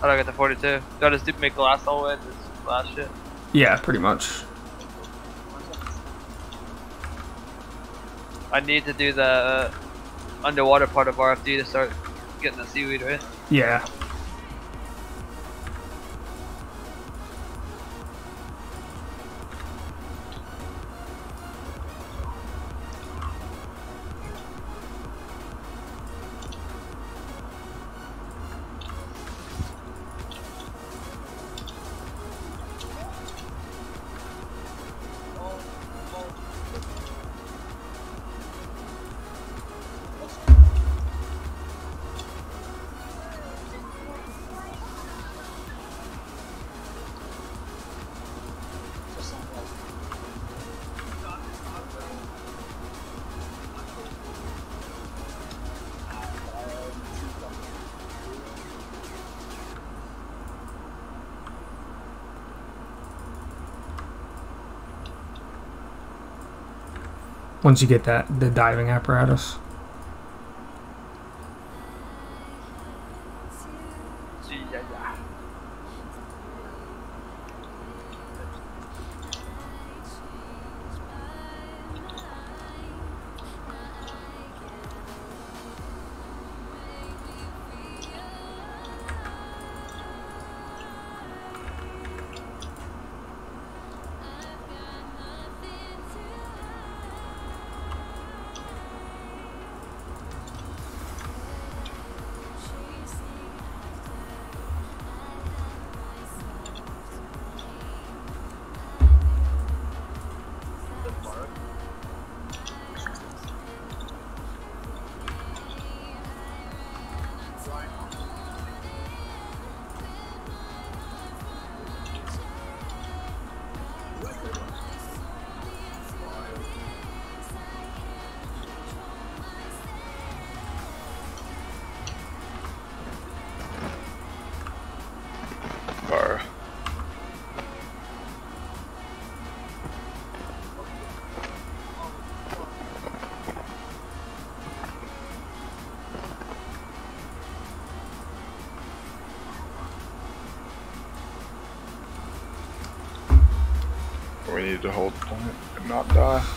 How do I get the 42? Do I just make glass all the way? Just glass shit? Yeah, pretty much. I need to do the uh, underwater part of RFD to start getting the seaweed, right? Yeah. Once you get that the diving apparatus. Not die.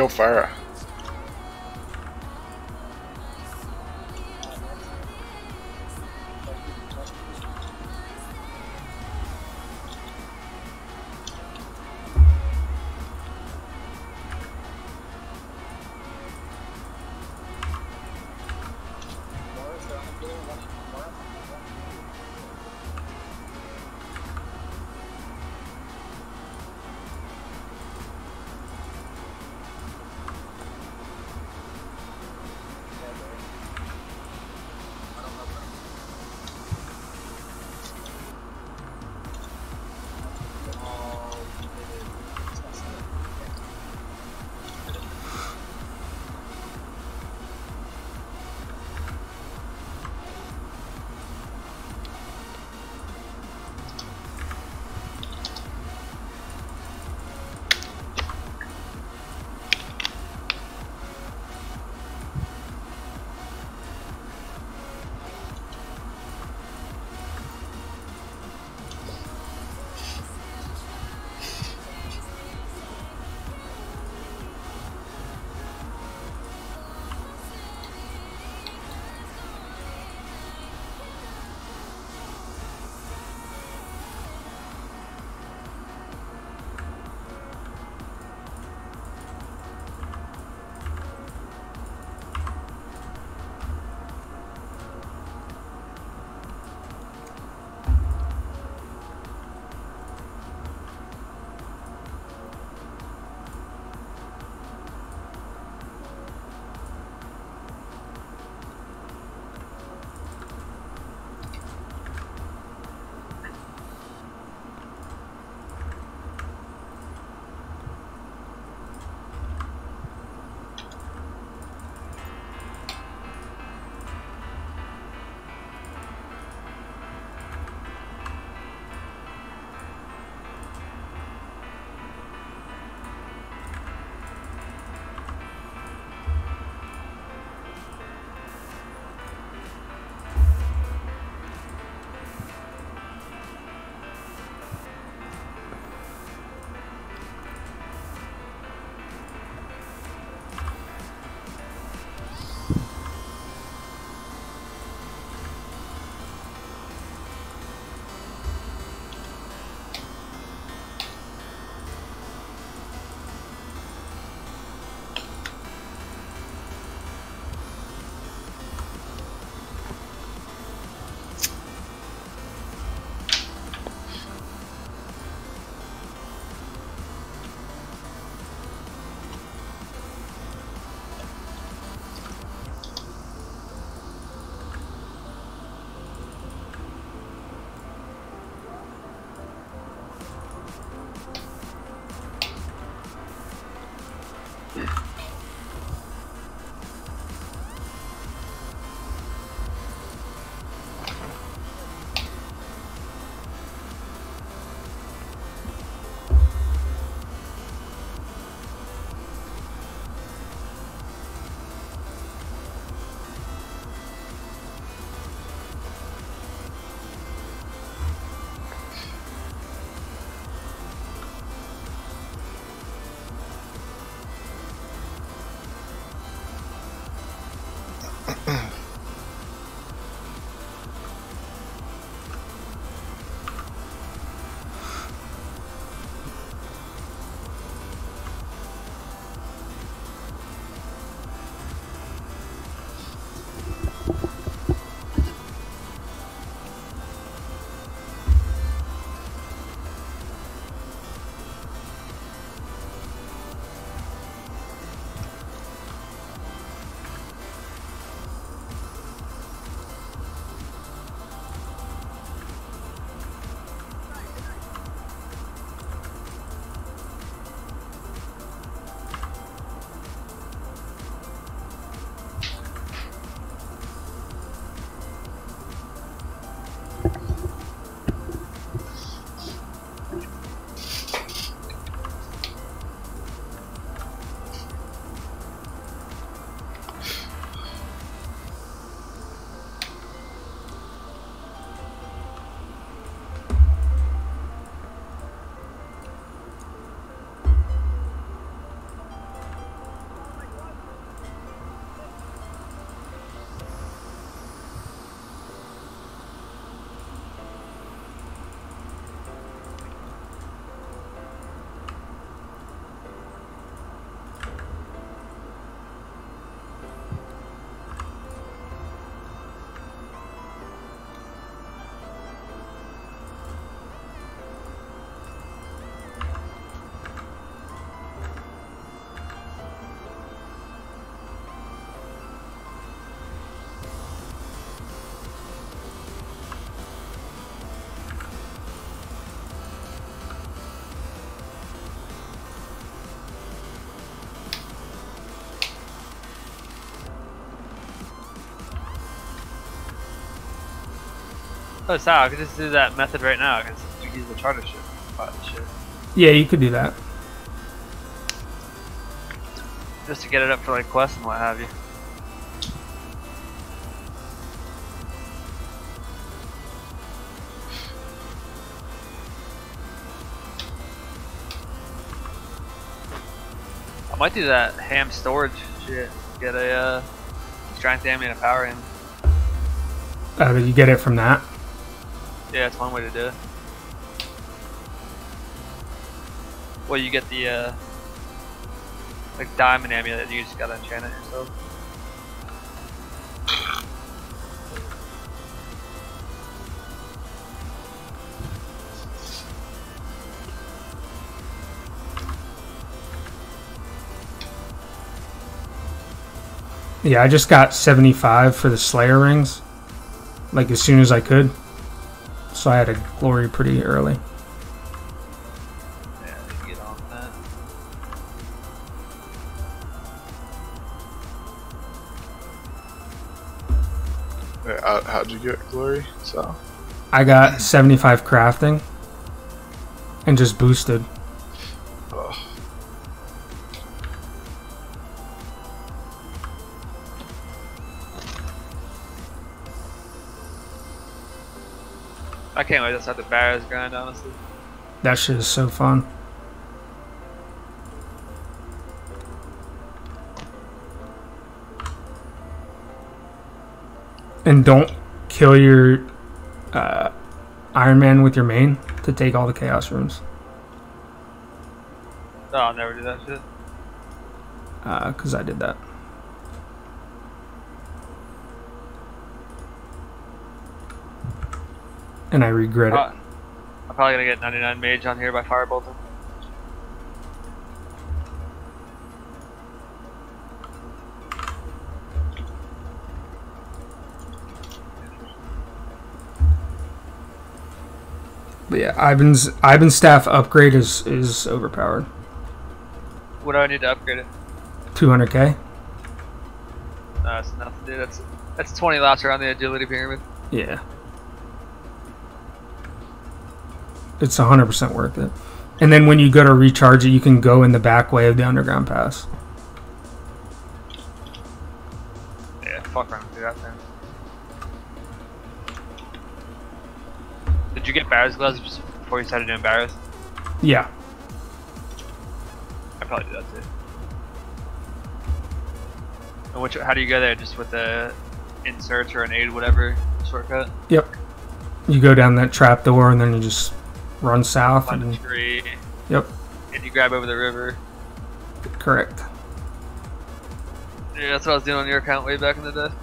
Kill Pharah. Oh, Sal, I could just do that method right now. I can just use the charter ship. Ship. Yeah, you could do that. Just to get it up for like quests and what have you. I might do that ham storage shit. Get a uh, strength damage and a power in. Uh, you get it from that. Yeah, that's one way to do it. Well, you get the uh, like diamond amulet. You just gotta enchant it yourself. Yeah, I just got 75 for the Slayer rings, like as soon as I could. So I had a glory pretty early. Yeah, get on that. Wait, how, how'd you get glory? So I got 75 crafting and just boosted. I can't wait to start the Barrows grind, honestly. That shit is so fun. And don't kill your uh, Iron Man with your main to take all the Chaos Runes. No, I'll never do that shit. Because I did that. And I regret Uh, it. I'm probably gonna get 99 mage on here by firebolting. But yeah, Iban's Iban's staff upgrade is is overpowered. What do I need to upgrade it? 200k. No, that's nothing, dude. That's that's 20 laps around the agility pyramid. Yeah. It's 100% worth it. And then when you go to recharge it, you can go in the back way of the underground pass. Yeah, fuck around do that then. Did you get Barrows gloves before you started doing Barrows? Yeah. I probably do that too. And which, how do you go there? Just with the insert or an aid, whatever shortcut? Yep. You go down that trap door and then you just run south. A And, tree, yep, and you grab over the river. correct. Yeah, that's what I was doing on your account way back in the day.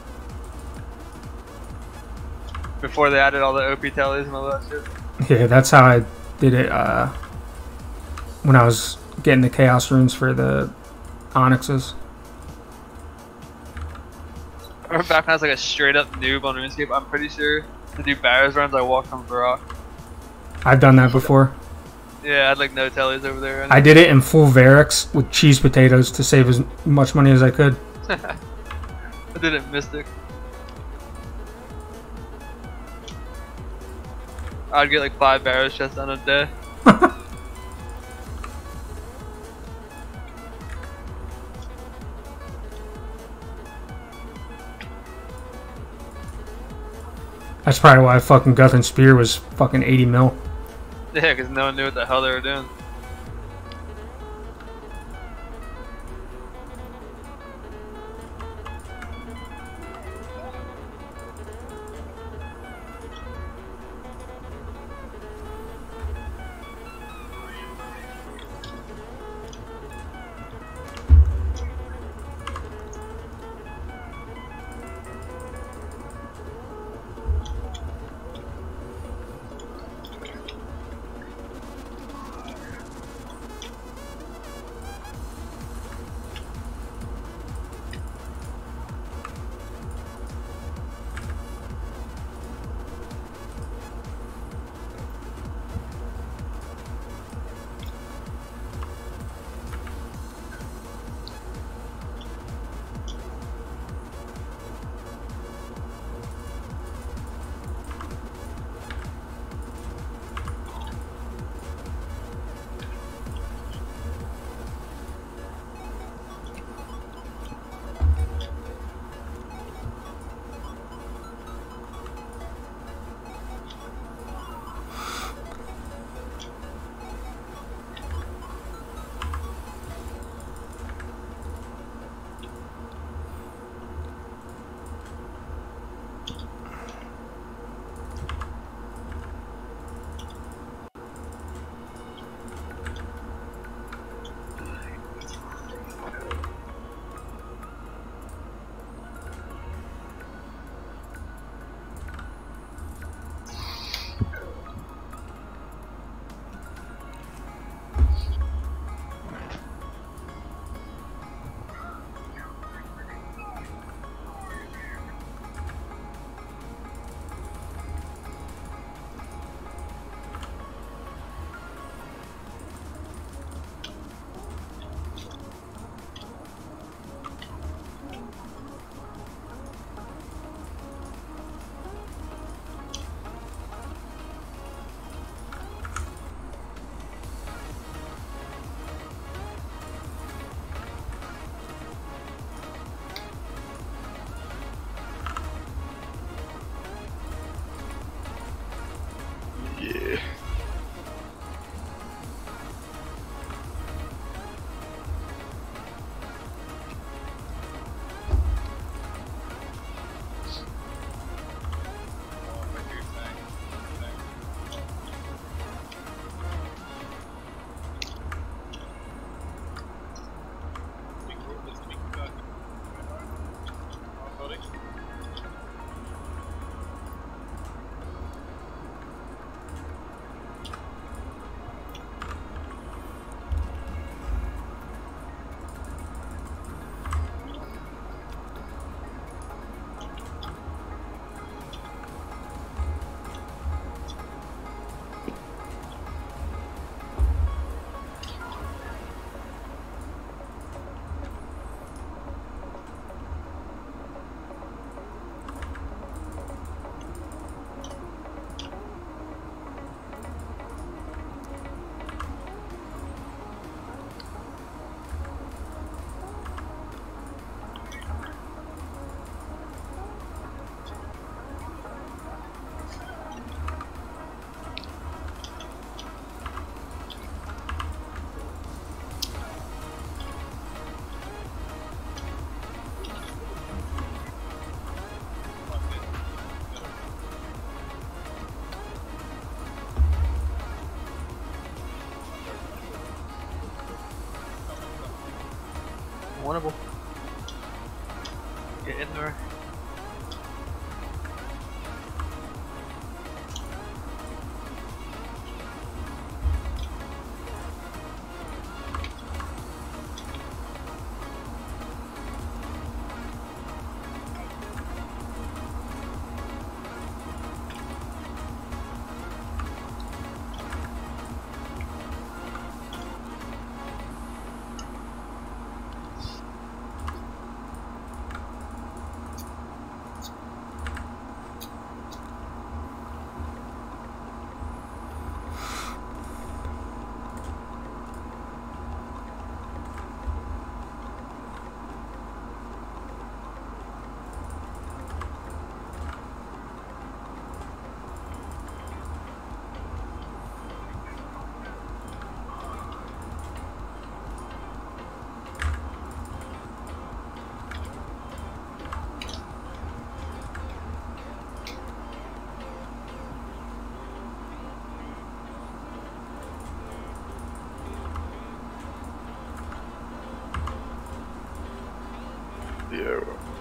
Before they added all the OP tallies and all that shit. Yeah, that's how I did it uh, when I was getting the chaos runes for the onyxes. I remember back when I was like a straight up noob on RuneScape, I'm pretty sure to do Barrows runs I walked on Varrock. I've done that before. Yeah, I had like no tallies over there. I did it in full Varix with cheese potatoes to save as much money as I could. I did it Mystic. I'd get like five Barrows chests on a day. That's probably why fucking Guthrin Spear was fucking 80 mil. Yeah, because no one knew what the hell they were doing.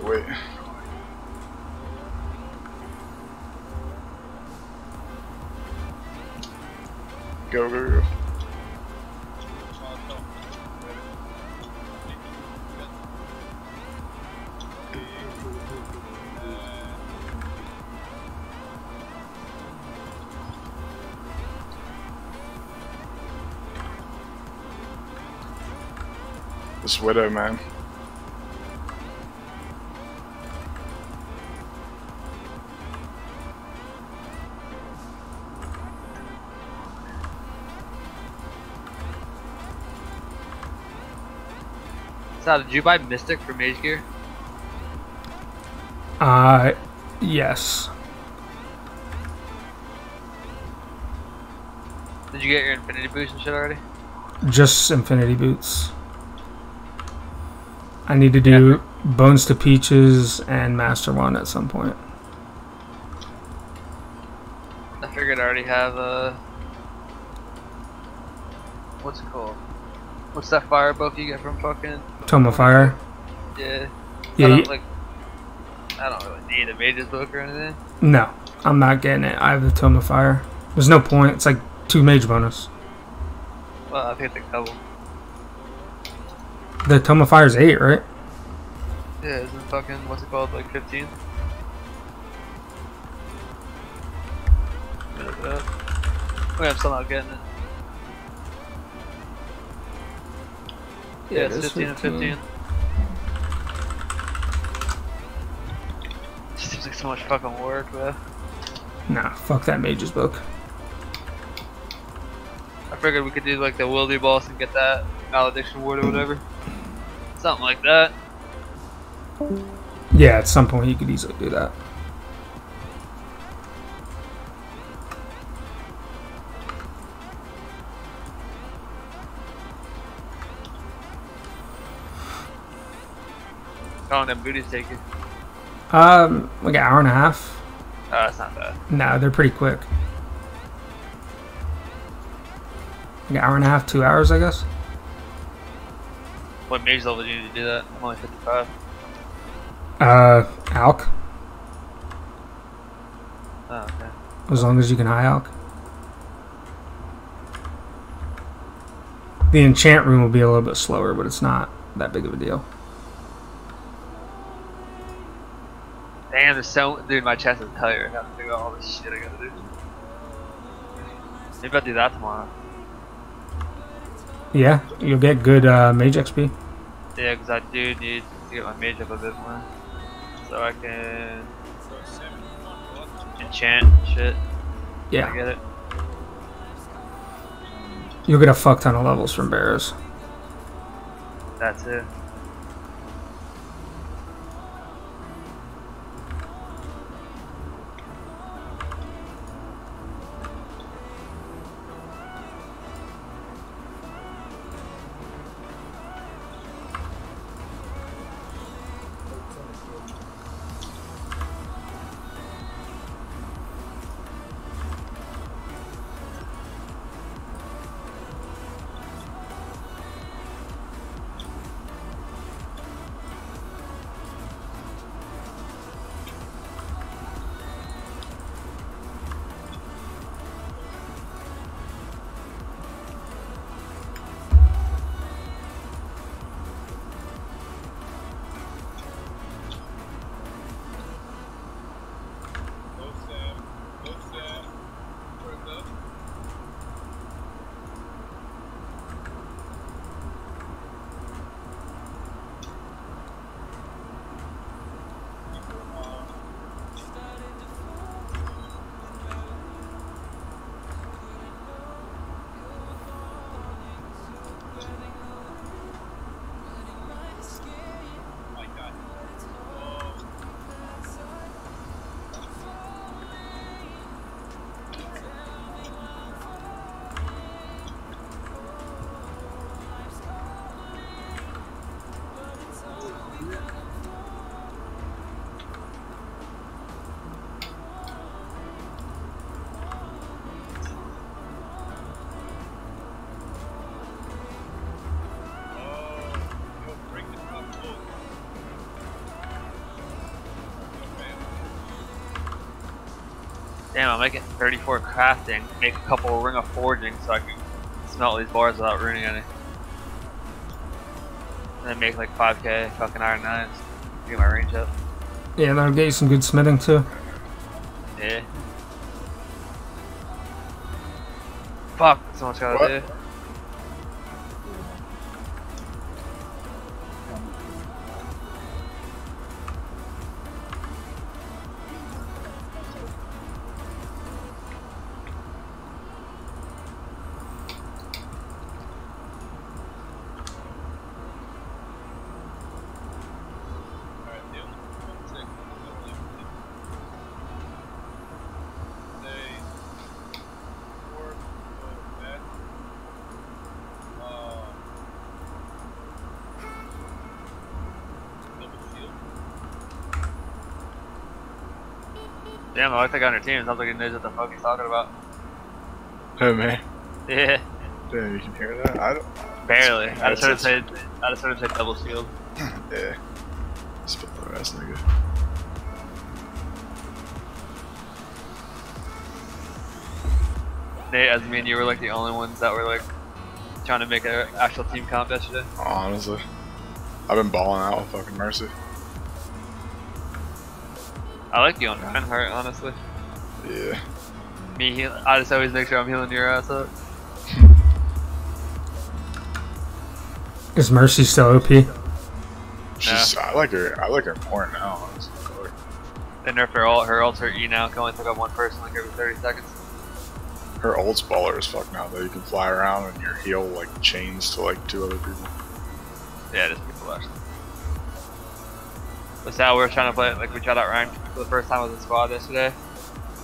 Wait. Go, go, go. This widow, man. So, did you buy Mystic for Mage Gear? Uh, yes. Did you get your Infinity Boots and shit already? Just Infinity Boots. I need to do Bones to Peaches and Master One at some point. I figured I already have uh what's it called? What's that fire buff you get from fucking Tome of Fire. Yeah. Yeah, I don't like I don't really need a mage's book or anything. No, I'm not getting it. I have the Tome of Fire. There's no point. It's like two mage bonus. Well I picked a couple. The Tome of Fire is eight, right? Yeah, isn't fucking what's it called, like fifteen? Wait, I'm still not getting it. Yeah, it it's is 15 and 15. 15. Seems like so much fucking work, man. Nah, fuck that mage's book. I figured we could do like the Wildy boss and get that malediction ward or whatever. Something like that. Yeah, at some point you could easily do that. Long them booties you? Um, like an hour and a half. Oh, that's not bad. Nah, they're pretty quick. Like an hour and a half, two hours, I guess. What mage level do you need to do that? I'm only 55. Uh, Alch, Oh, okay. as long as you can high Alch. The enchant room will be a little bit slower, but it's not that big of a deal. There's so dude. My chest is tired. I gotta figure out all this shit I gotta do. Maybe I'll do that tomorrow. Yeah, you'll get good uh, mage XP. Yeah, because I do need to get my mage up a bit more, so I can enchant shit. Yeah. I get it. You'll get a fuck ton of levels from bears. That's it. 34 crafting, make a couple ring of forging so I can smelt these bars without ruining any. And then make like 5k fucking iron knives. Get my range up. Yeah, that'll get you some good smithing too. Yeah. Fuck, so much gotta What? do. Damn, I guy on your team. Sounds like he knows what the fuck he's talking about. Oh man. Yeah, Damn, you can hear that? I don't. barely. I just heard him say, I just heard him say double shield. Yeah. Spit the ass nigga. Nate, as me and you were like the only ones that were like trying to make an actual team comp yesterday. Honestly. I've been balling out with fucking Mercy. I like you on Reinhardt, honestly. Yeah. Me, heal- I just always make sure I'm healing your ass up. Is Mercy still OP? She's, I like her. I like her more now. honestly. I like- They nerfed her ult. Her ult's her E now. Can only take up one person like every 30 seconds. Her ult's baller as fuck now though. You can fly around and your heal like chains to like two other people. Yeah, just people actually. But Sal, we were trying to play like we tried out ranked for the first time as a squad yesterday.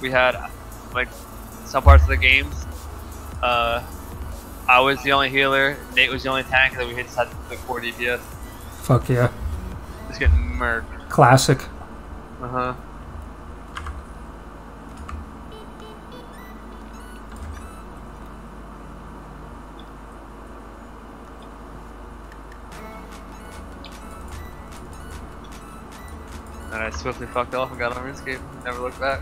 We had like some parts of the games. Uh, I was the only healer. Nate was the only tank, and then we just had like four DPS. Fuck yeah. Just getting murked. Classic. Uh huh. Swiftly fucked off and got on RuneScape. Never looked back.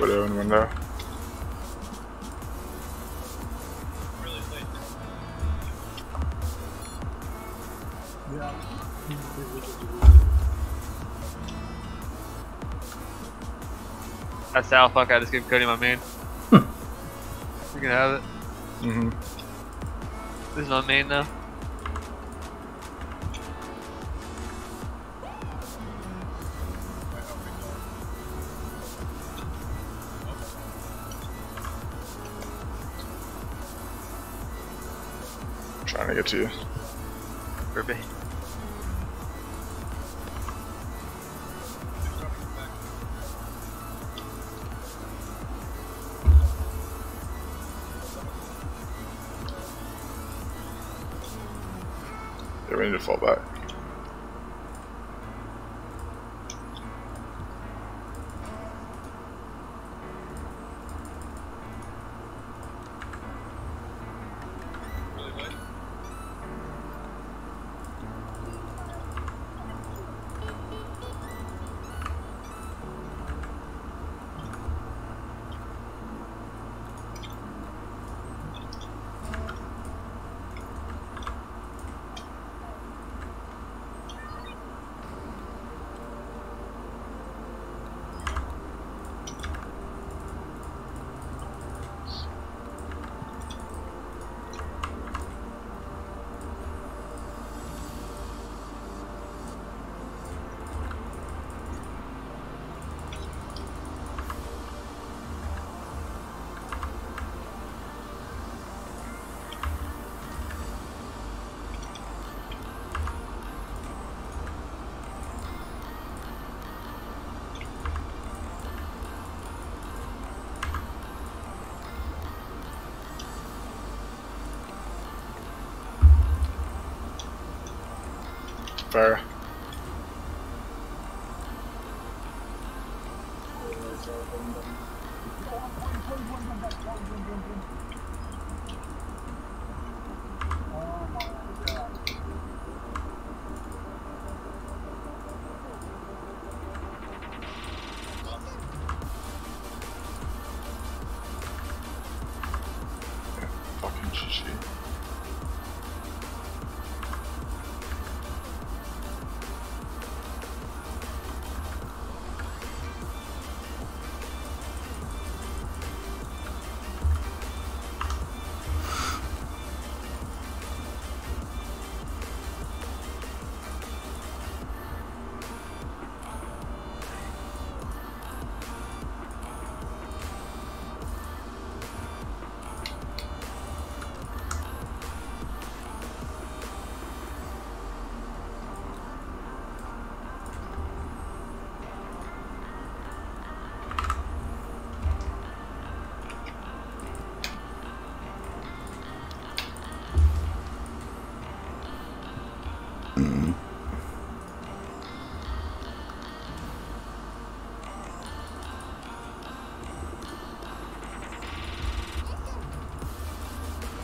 Widow and window. That's Sal. Fuck, I just gave Cody my main. you can have it. Mm-hmm. This is my main now. Trying to get to you. Ruby. Fall back.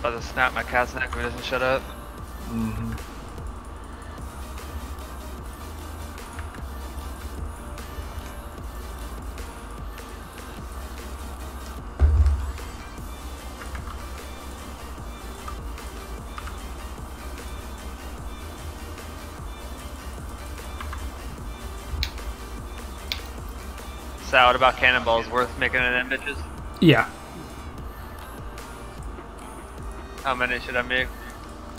About to snap my cat's neck if he doesn't shut up. Mm-hmm. Sal, what about cannonballs? Worth making an them bitches? How many should I make?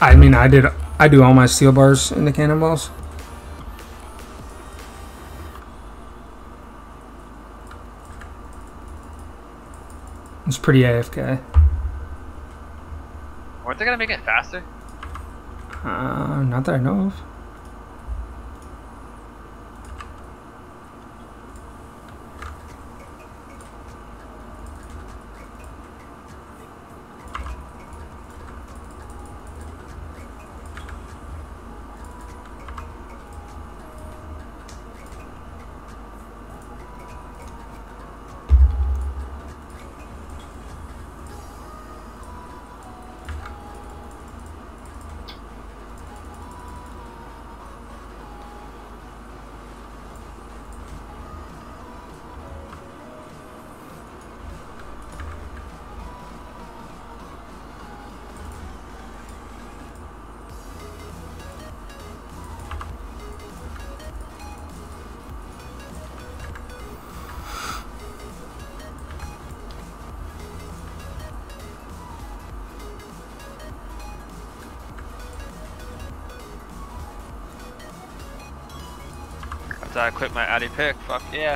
I mean, I did. I do all my steel bars in the cannonballs. It's pretty AFK. Weren't they gonna make it faster? Uh, not that I know of. I quit my Addy pick, fuck yeah.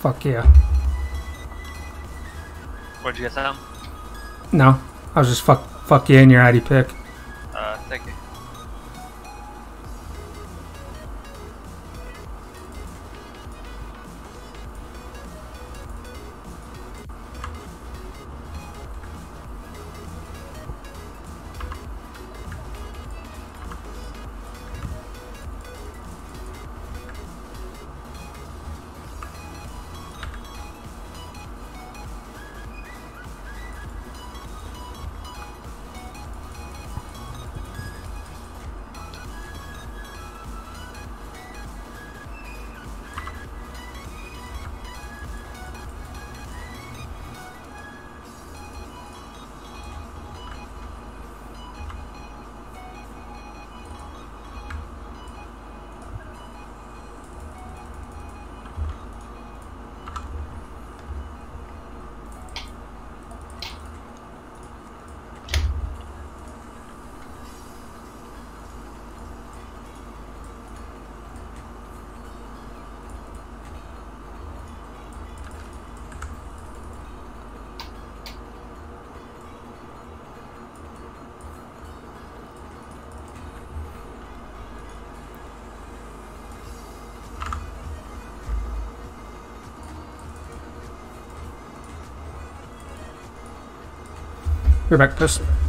Fuck yeah. Where'd you get some? No, I was just fuck fuck yeah in your Addy pick. You're back,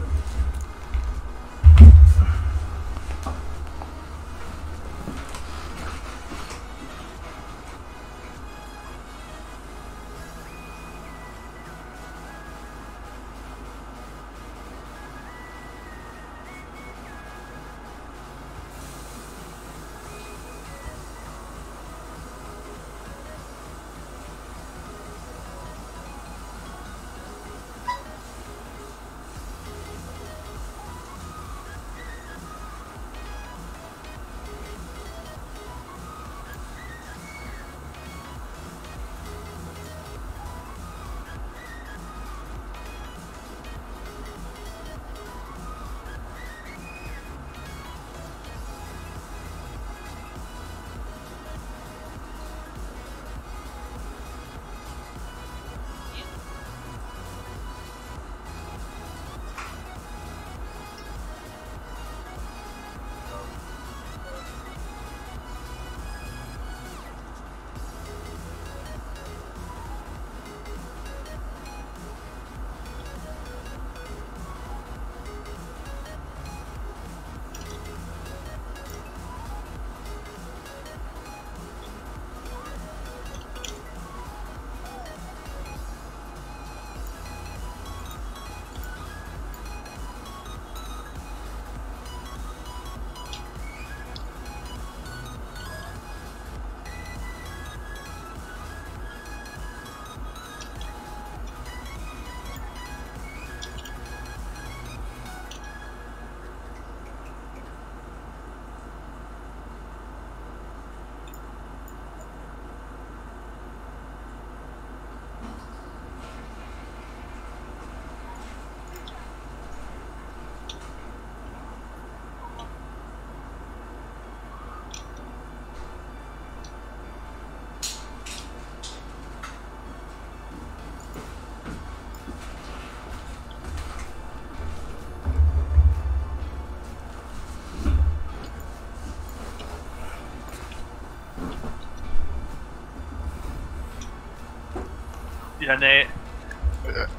Yeah, Nate.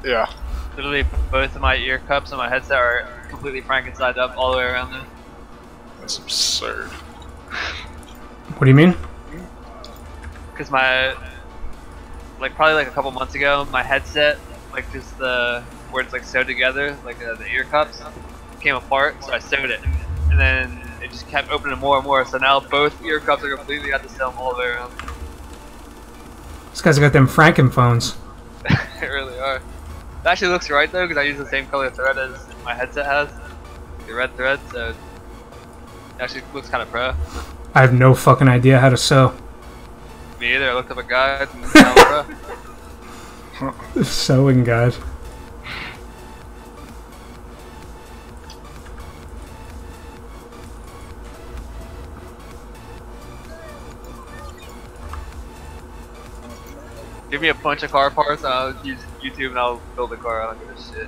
Yeah. Literally, both of my ear cups and my headset are completely Frankenstein up all the way around them. That's absurd. What do you mean? Because my, like probably like a couple months ago, my headset, like just the where it's like sewed together, like uh, the ear cups, came apart. So I sewed it, and then it just kept opening more and more. So now both ear cups are completely got the sew all the way around. This guy's got them Franken phones. They really are. It actually looks right though, because I use the same color thread as my headset has, the red thread. So it actually looks kind of pro. I have no fucking idea how to sew. Me either. I looked up a guide. And. Sewing guide. Give me a bunch of car parts, and I'll use YouTube and I'll build a car. I don't give a shit.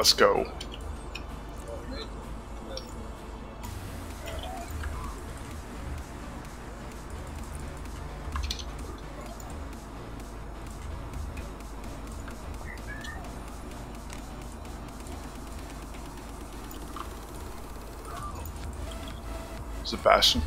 Let's go. Sebastian.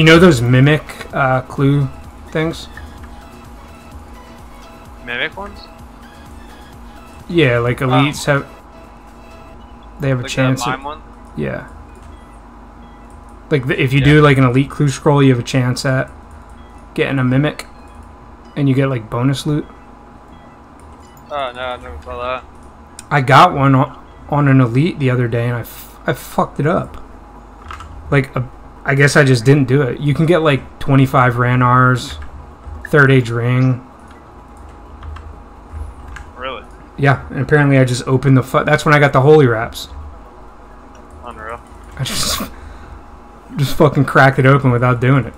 You know those mimic uh, clue things? Mimic ones? Yeah, like elites have. They have a Like the chance. Of, one? yeah. Like the, if you do like an elite clue scroll, you have a chance at getting a mimic, and you get like bonus loot. Oh no, I never saw that. I got one on, on an elite the other day and I, f- I fucked it up. Like, a, I guess I just didn't do it. You can get like 25 Ranarrs, third age ring. Really? Yeah, and apparently I just opened the. That's when I got the holy wraps. Unreal. I just just fucking cracked it open without doing it.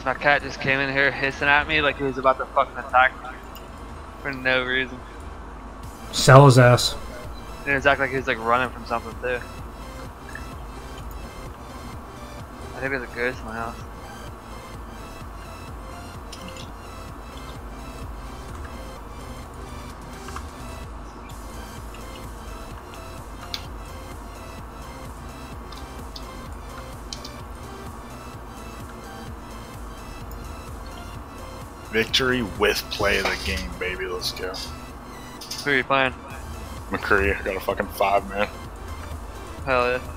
As my cat just came in here hissing at me like he was about to fucking attack me for no reason. Sell his ass. It was acting like he was like running from something too. I think there's a ghost in my house. Victory with play of the game, baby. Let's go. Who are you playing? McCree, I got a fucking five, man. Hell yeah.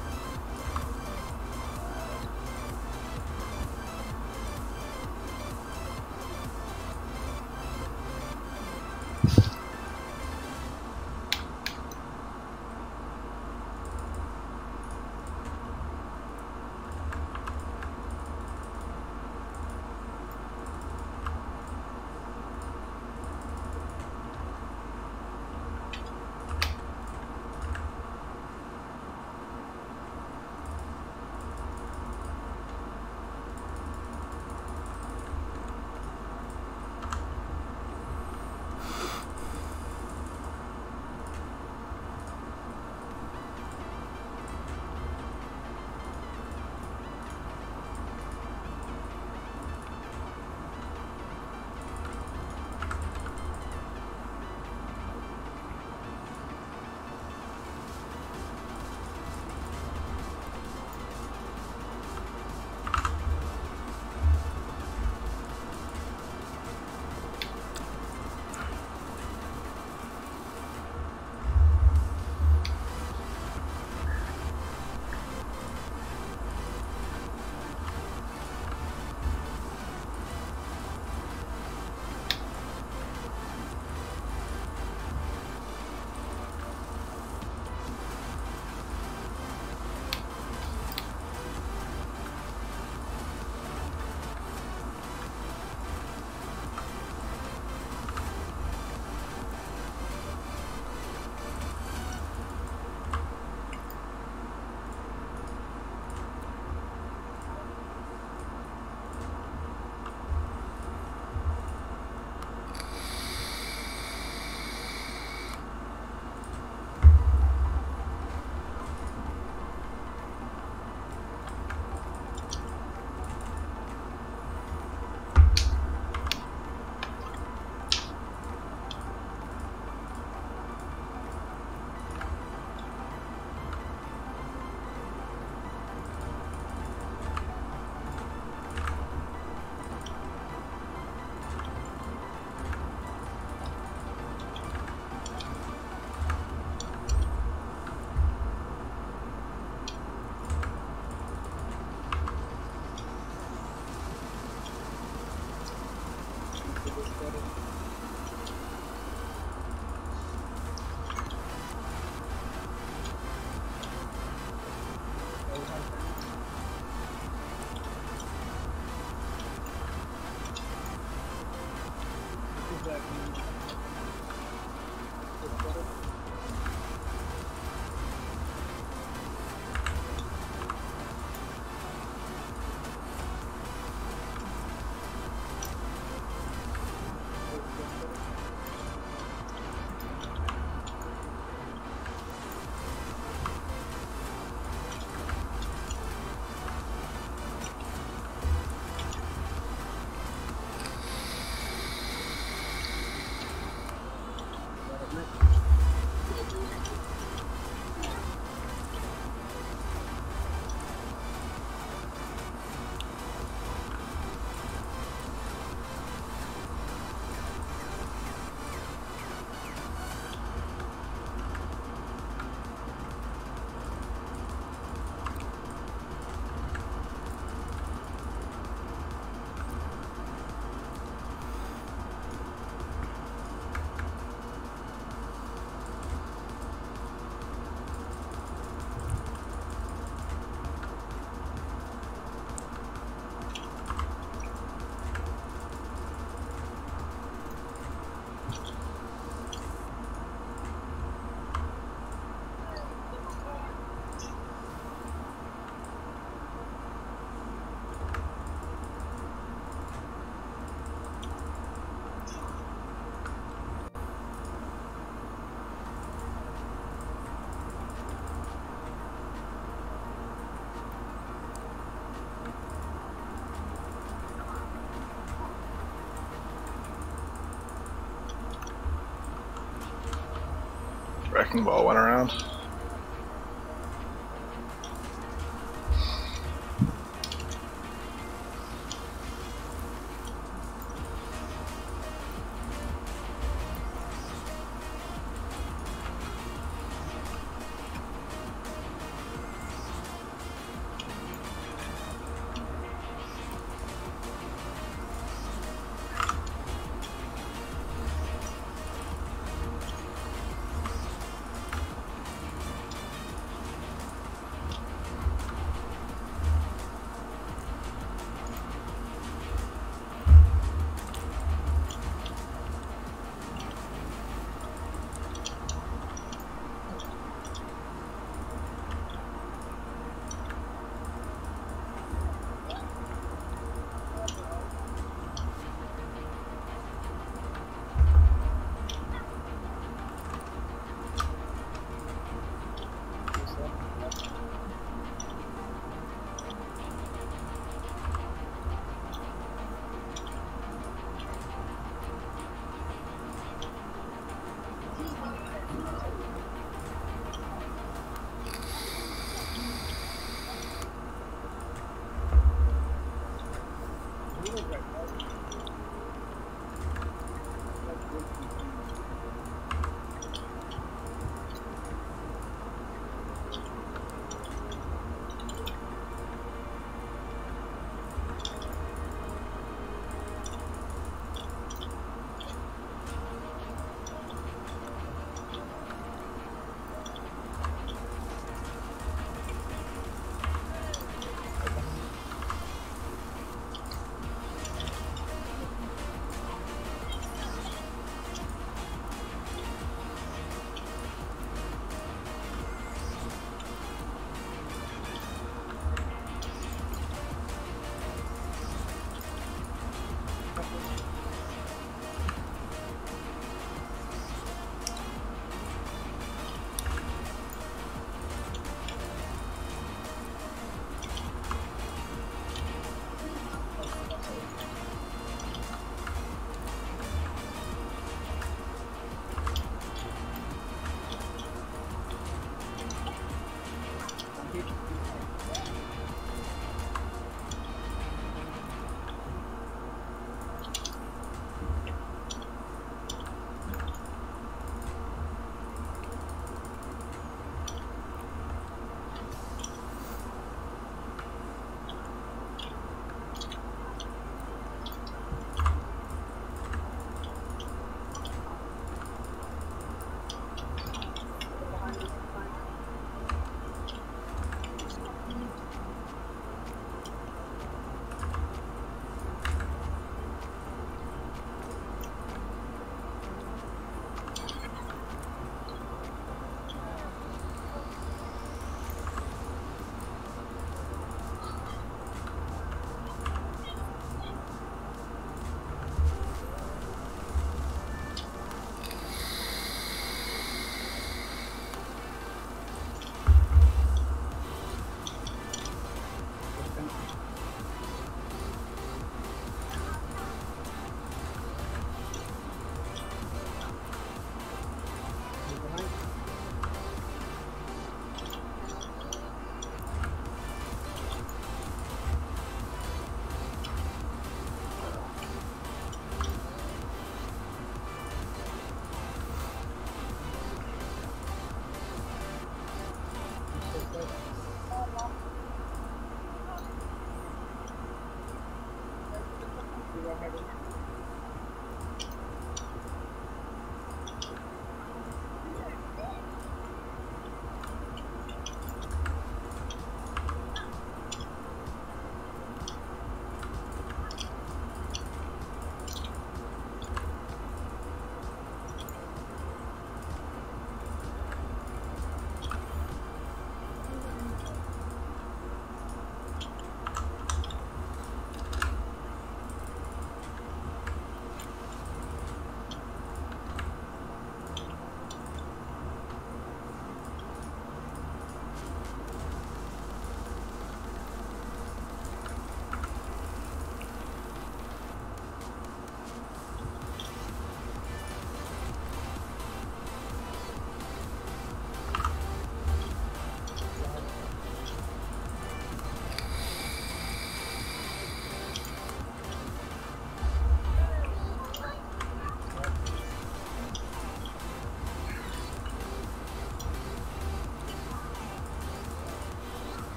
Ball went around.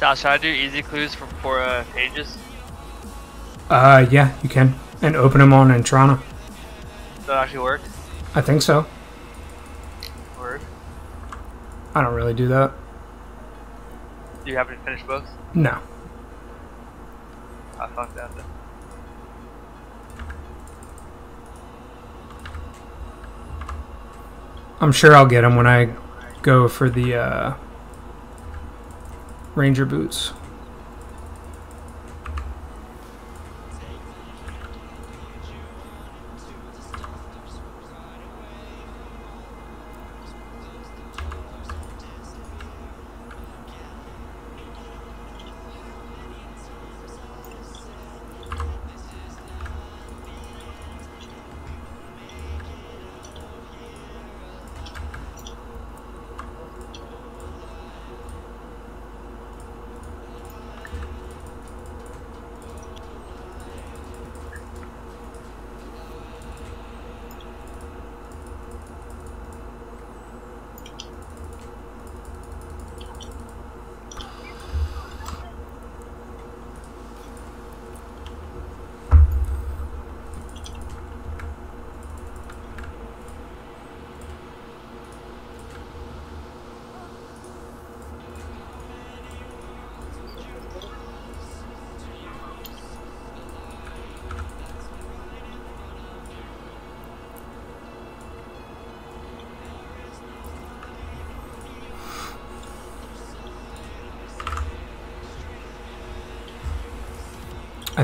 Sal, should I do easy clues for, for uh, pages? Uh, yeah, you can. And open them on Entrana. Does that actually work? I think so. Word. I don't really do that. Do you have any finished books? No. I fuck that then. I'm sure I'll get them when I go for the uh, Ranger boots.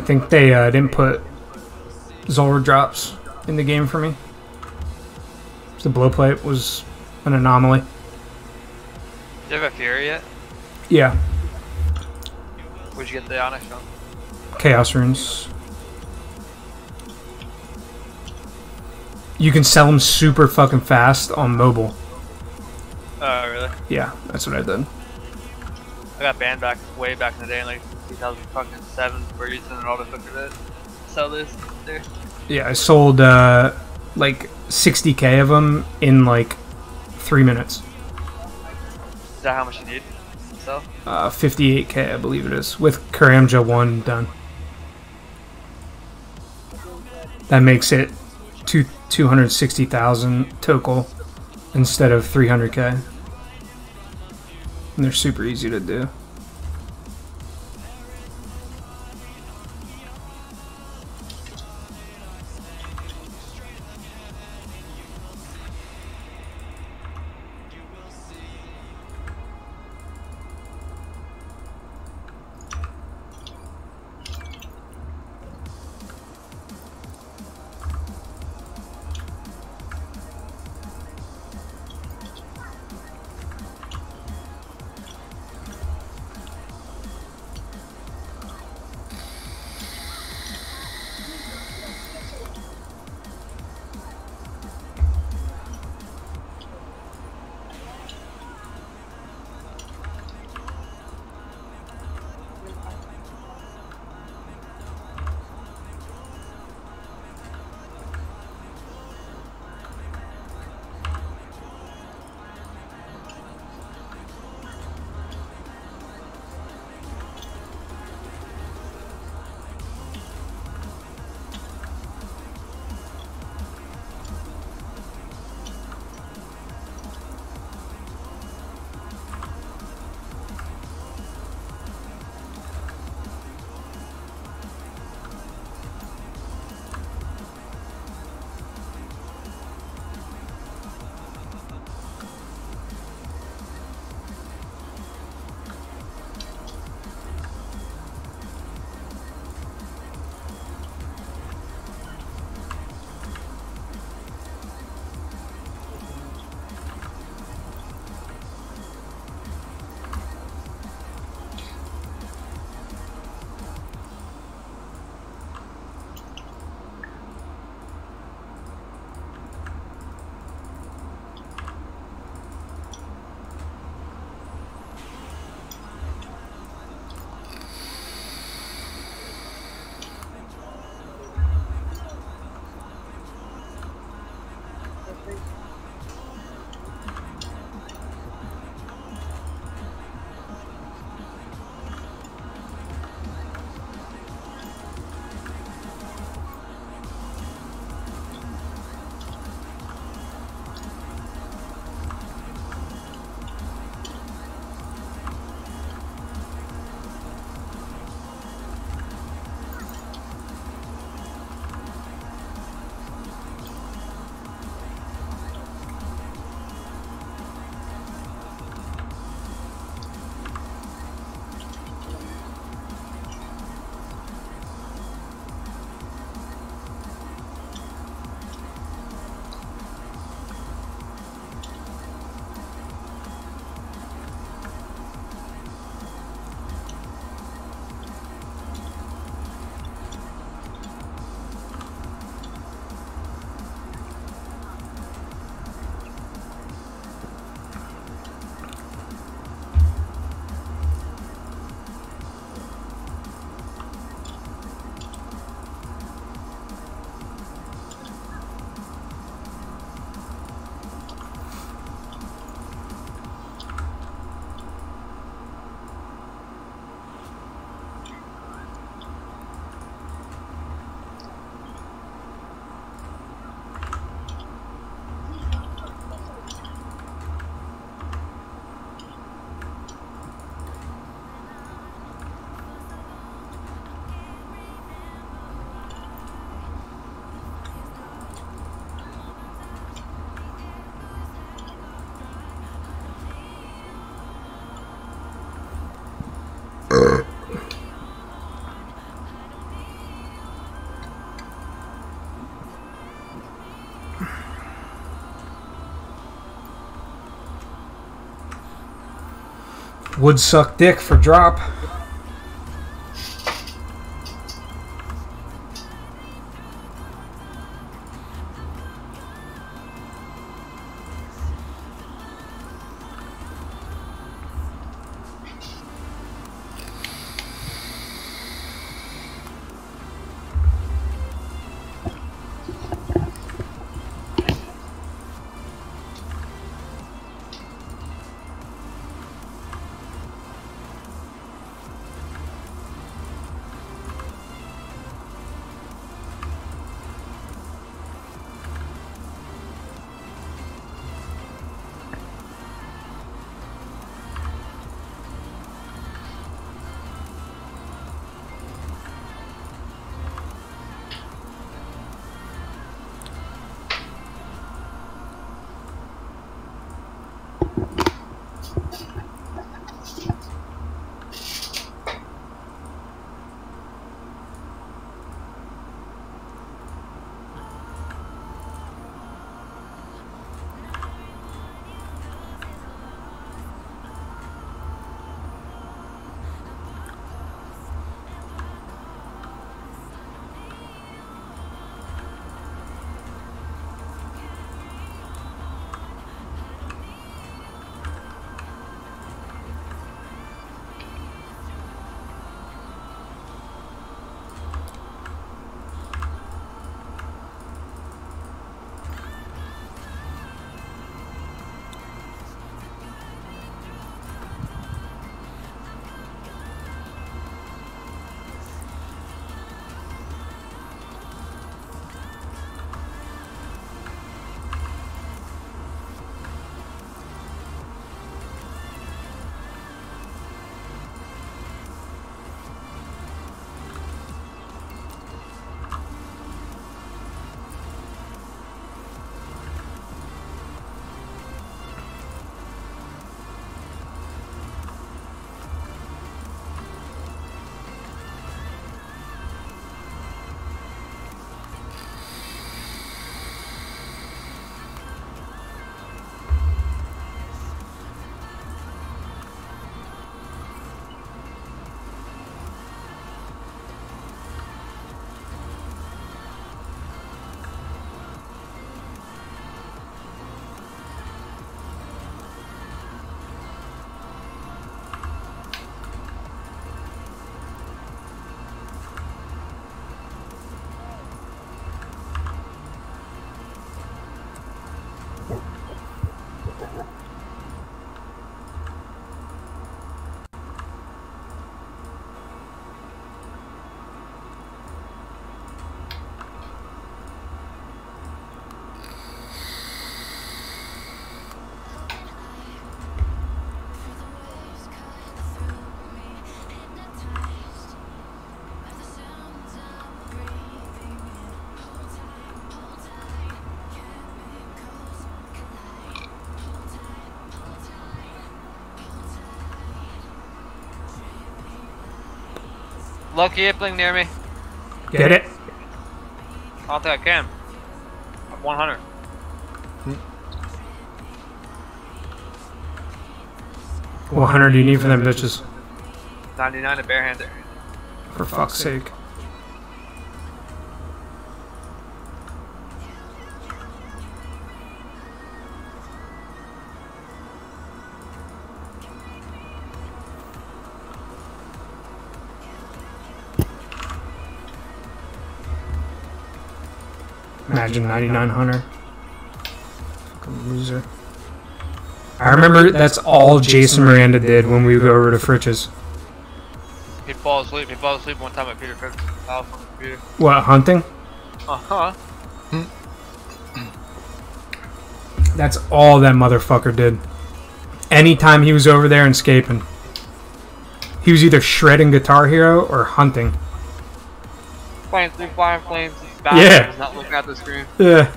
Think they uh, didn't put Zulrah drops in the game for me. The blowpipe was an anomaly. Do you have a Fury yet? Yeah, Where'd you get the Onyx from? Chaos runes. You can sell them super fucking fast on mobile. Oh, really? Yeah, that's what I did. I got banned back way back in the day like 2007 for using an autoflicker to sell this there. Yeah, I sold uh, like 60k of them in like three minutes. Is that how much you need? So? Uh, 58k, I believe it is, with Karamja 1 done. That makes it two, 260,000 total instead of 300k. And they're super easy to do. Would suck dick for drop. Lucky impling near me. Get it? I don't think I can. I'm 100. What hundred do you need for them bitches? 99 a barehander. For fuck's sake. Imagine 99 Hunter. Fucking loser. I remember that's all Jason Miranda did when we go over to Fritch's. He'd fall asleep. He'd fall asleep one time at Peter Cook's house on the computer. What, hunting? Uh huh. That's all that motherfucker did. Anytime he was over there and scaping. He was either shredding Guitar Hero or hunting. Flying through flying flames. Yeah. Not looking at the screen. Yeah.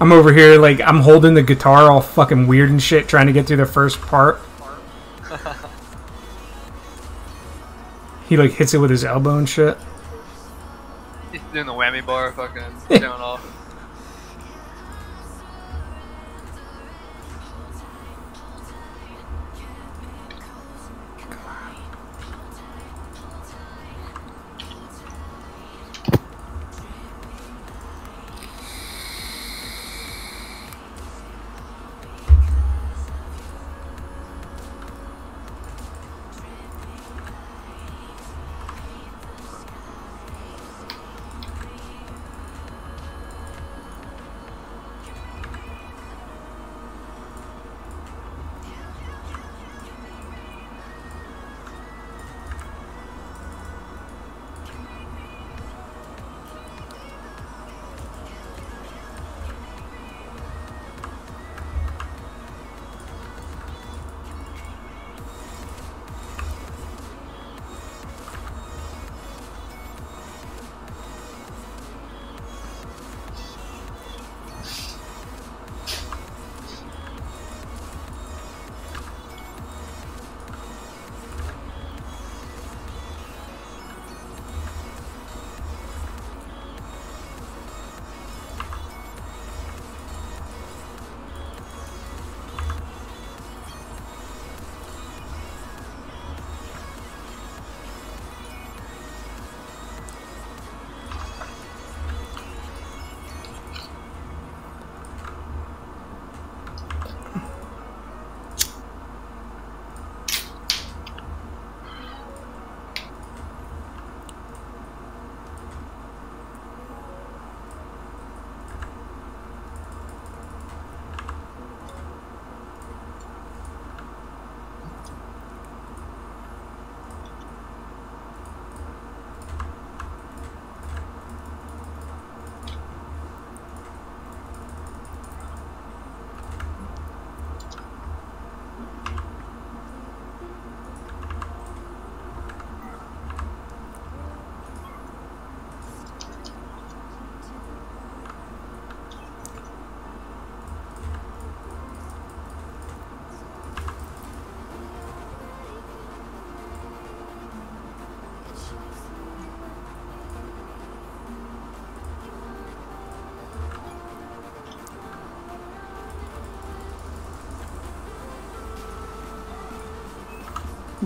I'm over here like I'm holding the guitar all fucking weird and shit trying to get through the first part. He like hits it with his elbow and shit. He's doing the whammy bar, fucking showing off.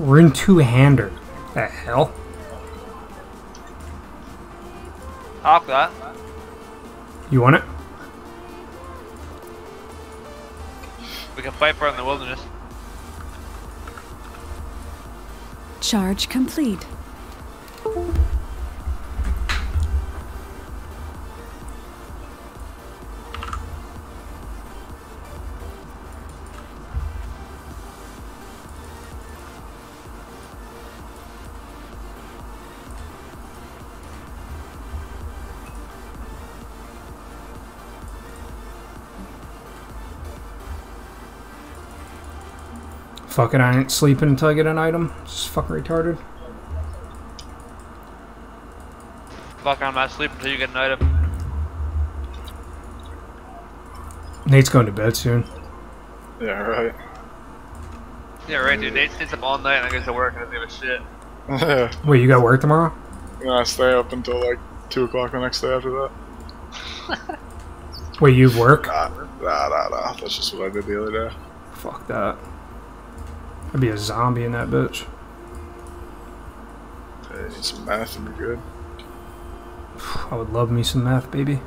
Rune two hander. The hell? Talk that. You want it? We can fight for it in the wilderness. Charge complete. Fuck it, I ain't sleeping until I get an item. Just fucking retarded. Fuck, I'm not sleeping until you get an item. Nate's going to bed soon. Yeah, right. Yeah, right, dude. Nate stays up all night and I goes to work and doesn't give a shit. Yeah. Wait, you got work tomorrow? And I stay up until like 2 o'clock the next day after that. Wait, you work? Nah, nah, nah, nah. That's just what I did the other day. Fuck that. I'd be a zombie in that bitch. Hey, need some math and be good. I would love me some math, baby.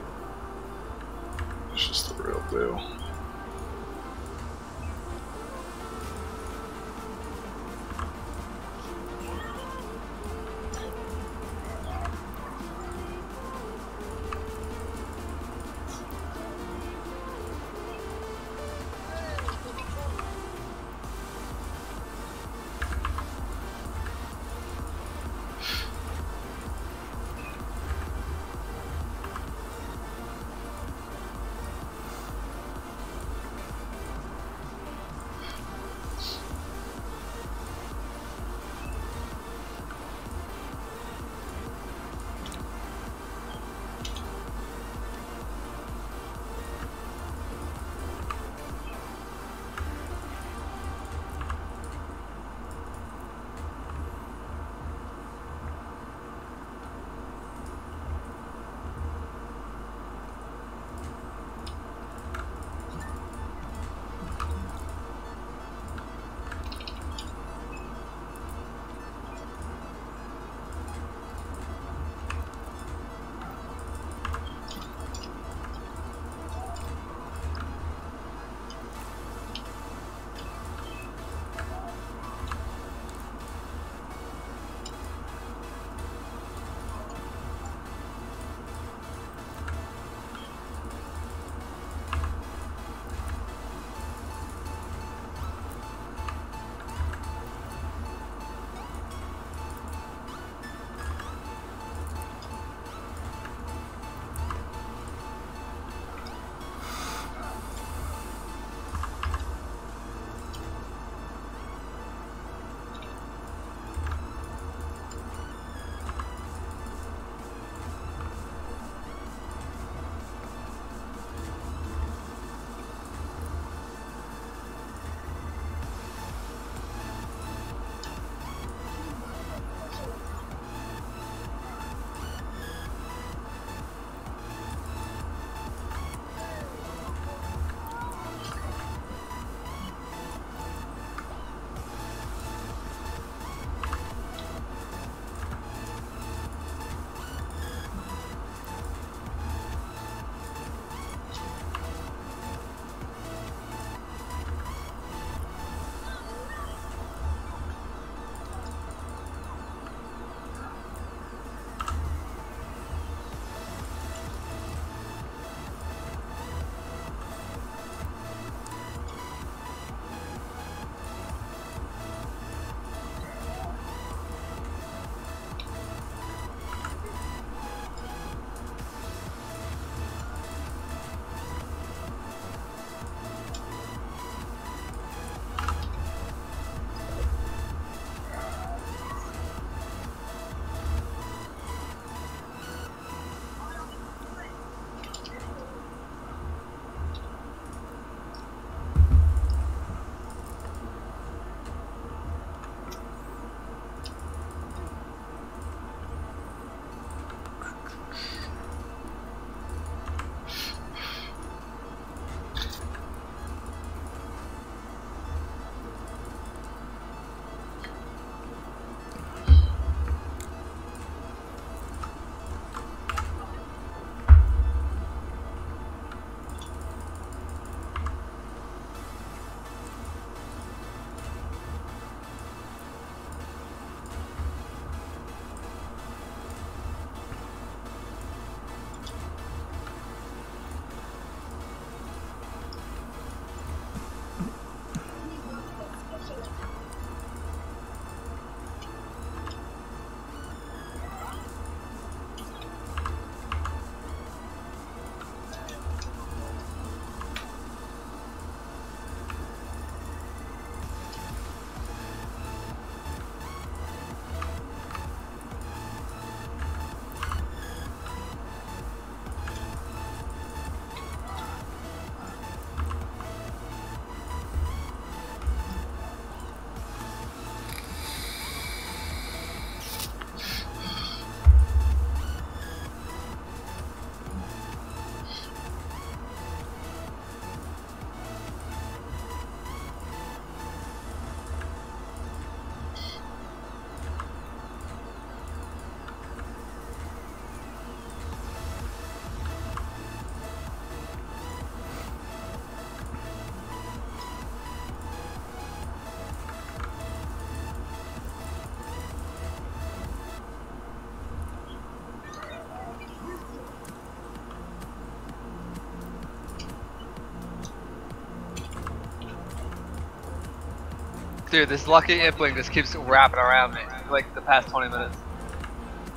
Dude, this lucky impling just keeps wrapping around me like the past 20 minutes.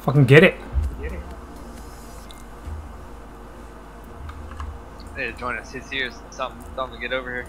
Fucking get it. They need to join us. CC here. something. Them to get over here.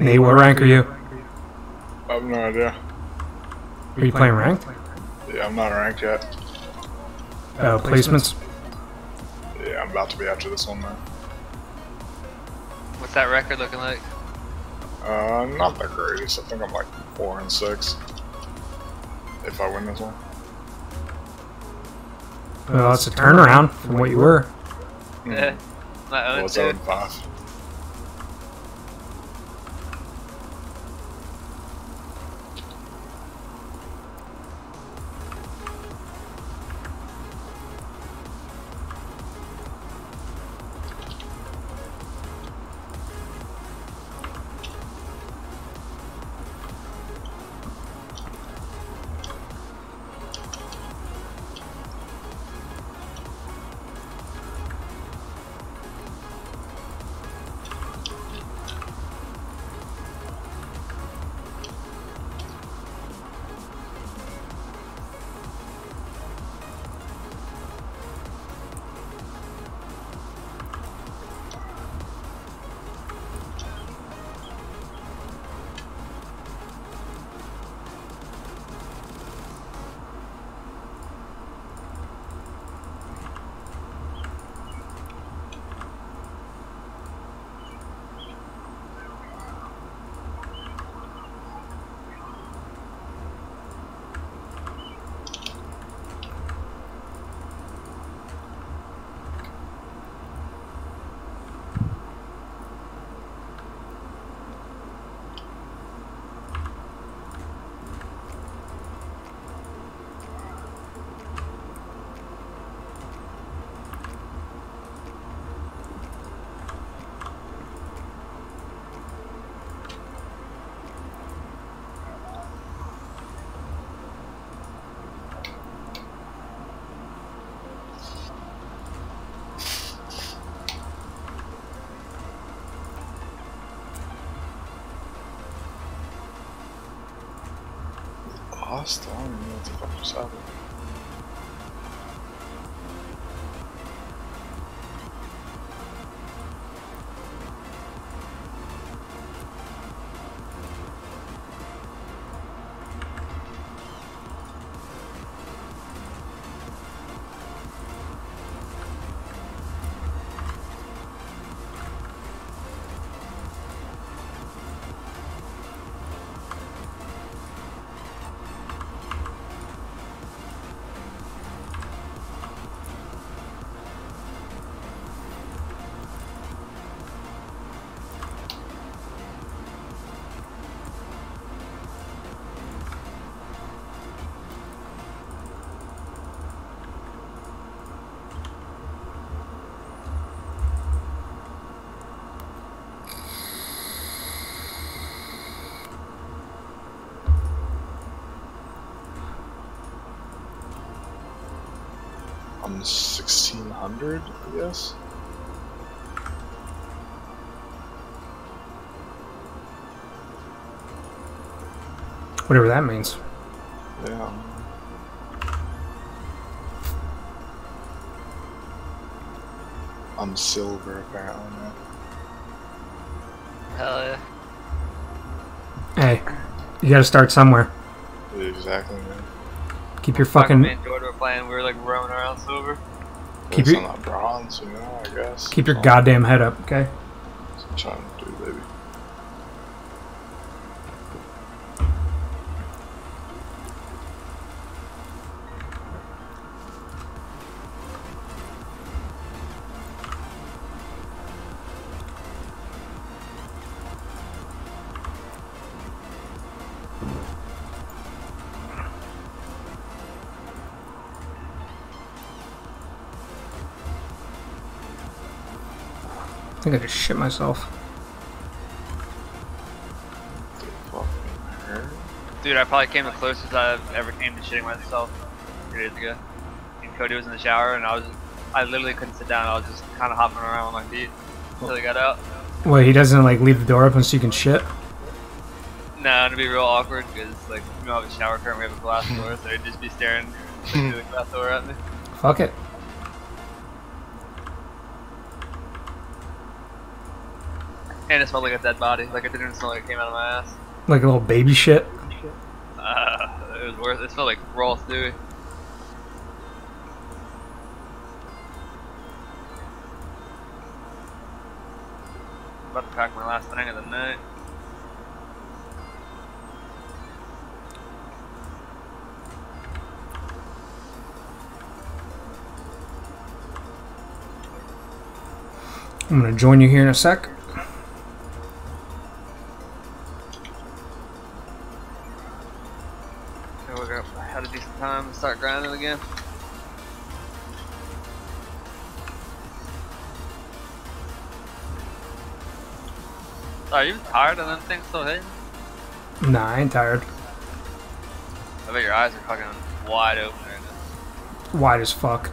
Nate, what rank are you? I have no idea. Are you playing ranked? Yeah, I'm not ranked yet. Uh, placements? Yeah, I'm about to be after this one, man. What's that record looking like? Uh, not the greatest. I think I'm like 4 and 6. If I win this one. Well, that's a turnaround from what you were. Yeah. Mm. My own well, 7 5. 1600, I guess? Whatever that means. Yeah. I'm silver, apparently. Man. Hell yeah. Hey, you gotta start somewhere. Exactly, man. Keep your Fucking fucking me and Jordan were playing, we were like roaming around silver. Keep your bronze, you know, I guess. keep your goddamn head up, okay? Think I just shit myself. Dude, I probably came the closest I've ever came to shitting myself three days ago. And Cody was in the shower, and I was, I literally couldn't sit down. I was just kind of hopping around on my feet until he got out. Wait, he doesn't like leave the door open so you can shit? No, it'd be real awkward because like we don't have a shower curtain, we have a glass door, so he'd just be staring through the glass door at me. Fuck it. And it smelled like a dead body. Like it didn't smell like it came out of my ass. Like a little baby shit. Uh, it was worth. It smelled like raw stewie. About to pack my last thing of the night. I'm gonna join you here in a sec. Start grinding again. Are you tired of them things still hitting? Nah, I ain't tired. I bet your eyes are fucking wide open. Wide as fuck.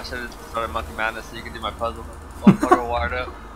I should have started Monkey Madness so you could do my puzzle. Fucking wired up.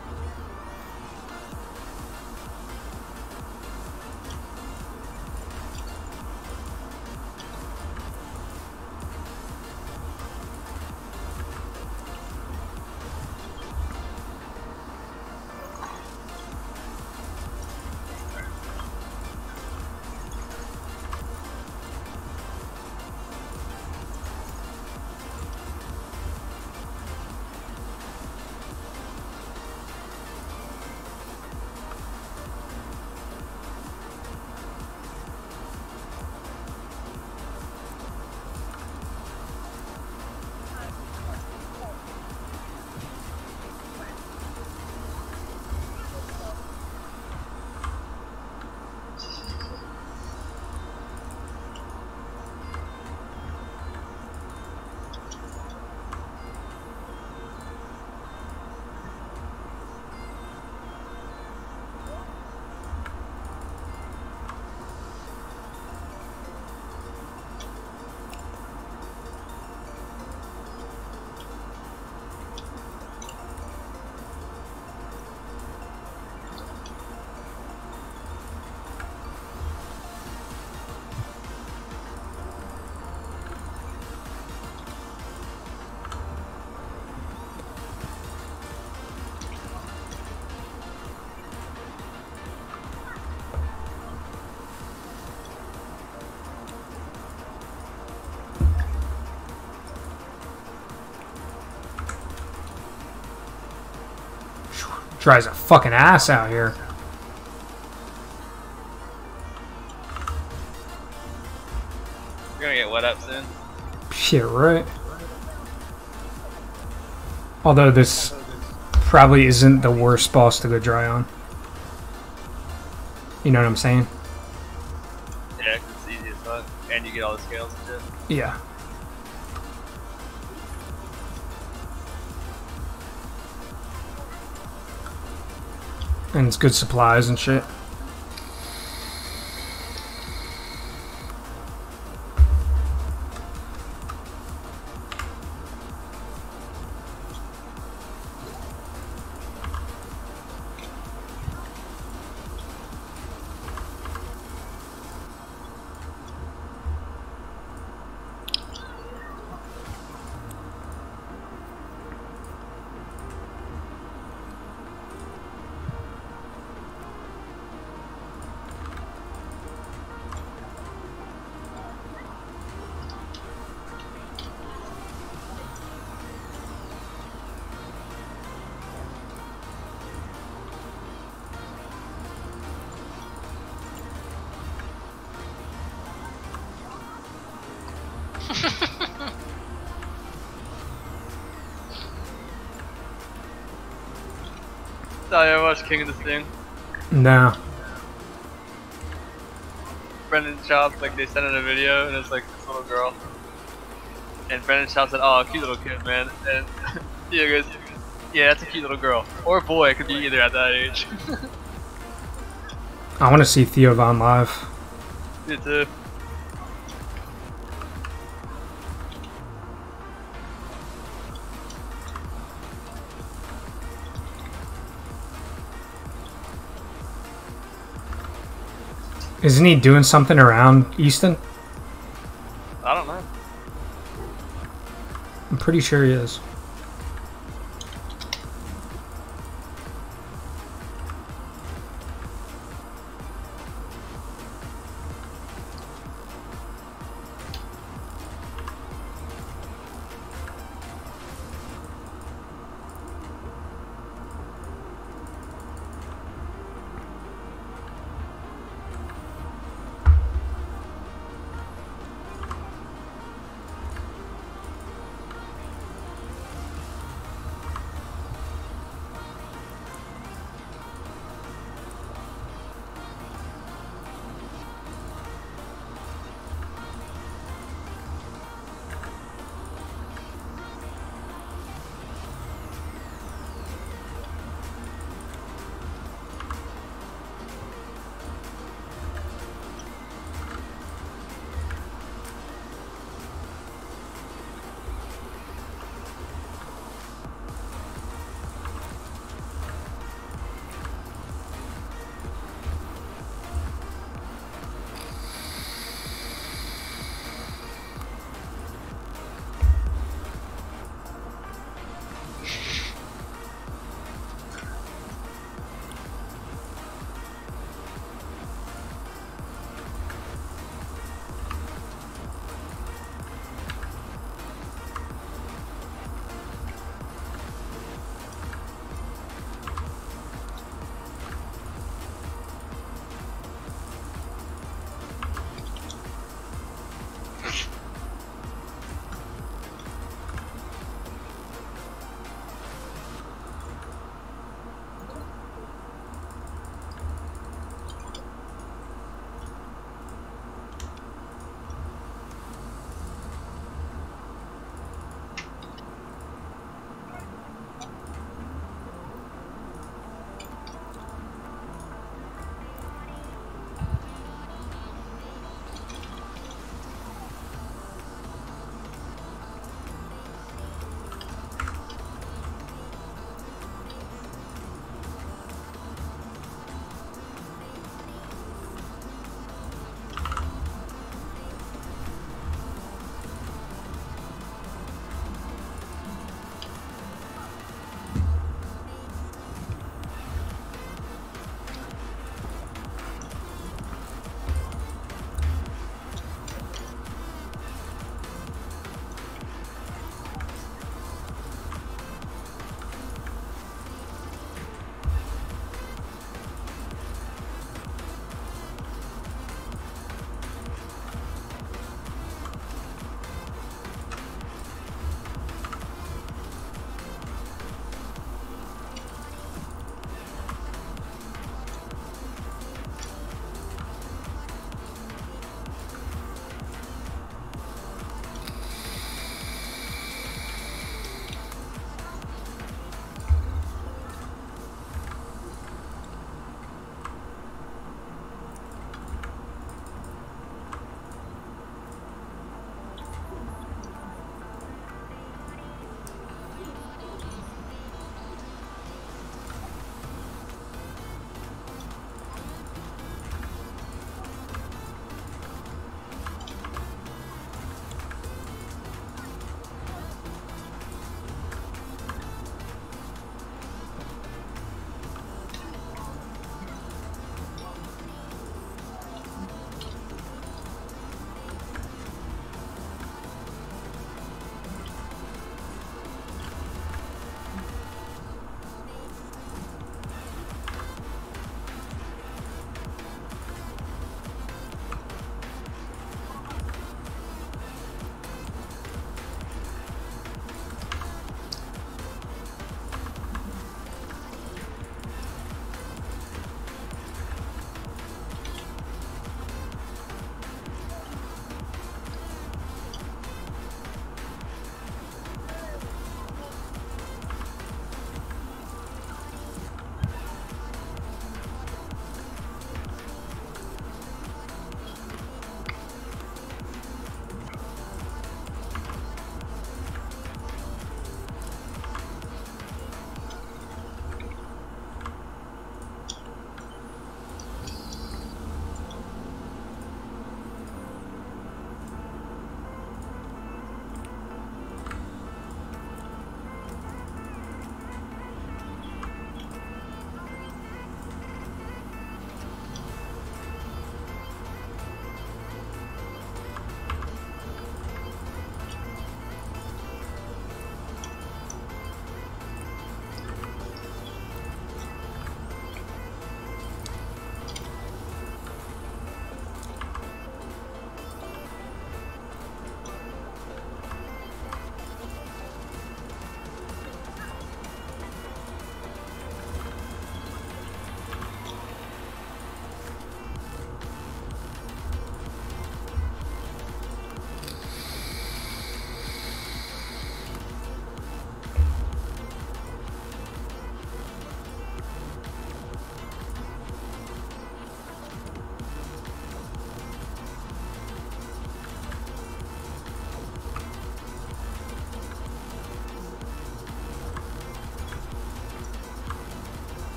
Dries a fucking ass out here. You're gonna get wet up soon. Shit, right? Although this probably isn't the worst boss to go dry on. You know what I'm saying? Yeah, 'cause it's easy as fuck. And you get all the scales and shit. Yeah. Good supplies and shit. King of the Sting? No. Brendan Schaub, like they sent in a video and it's like this little girl. And Brendan Schaub said, oh, cute little kid, man. And Theo goes, yeah, that's a cute little girl. Or boy, it could be either at that age. I want to see Theo Von live. Me too. Isn't he doing something around Easton? I don't know. I'm pretty sure he is.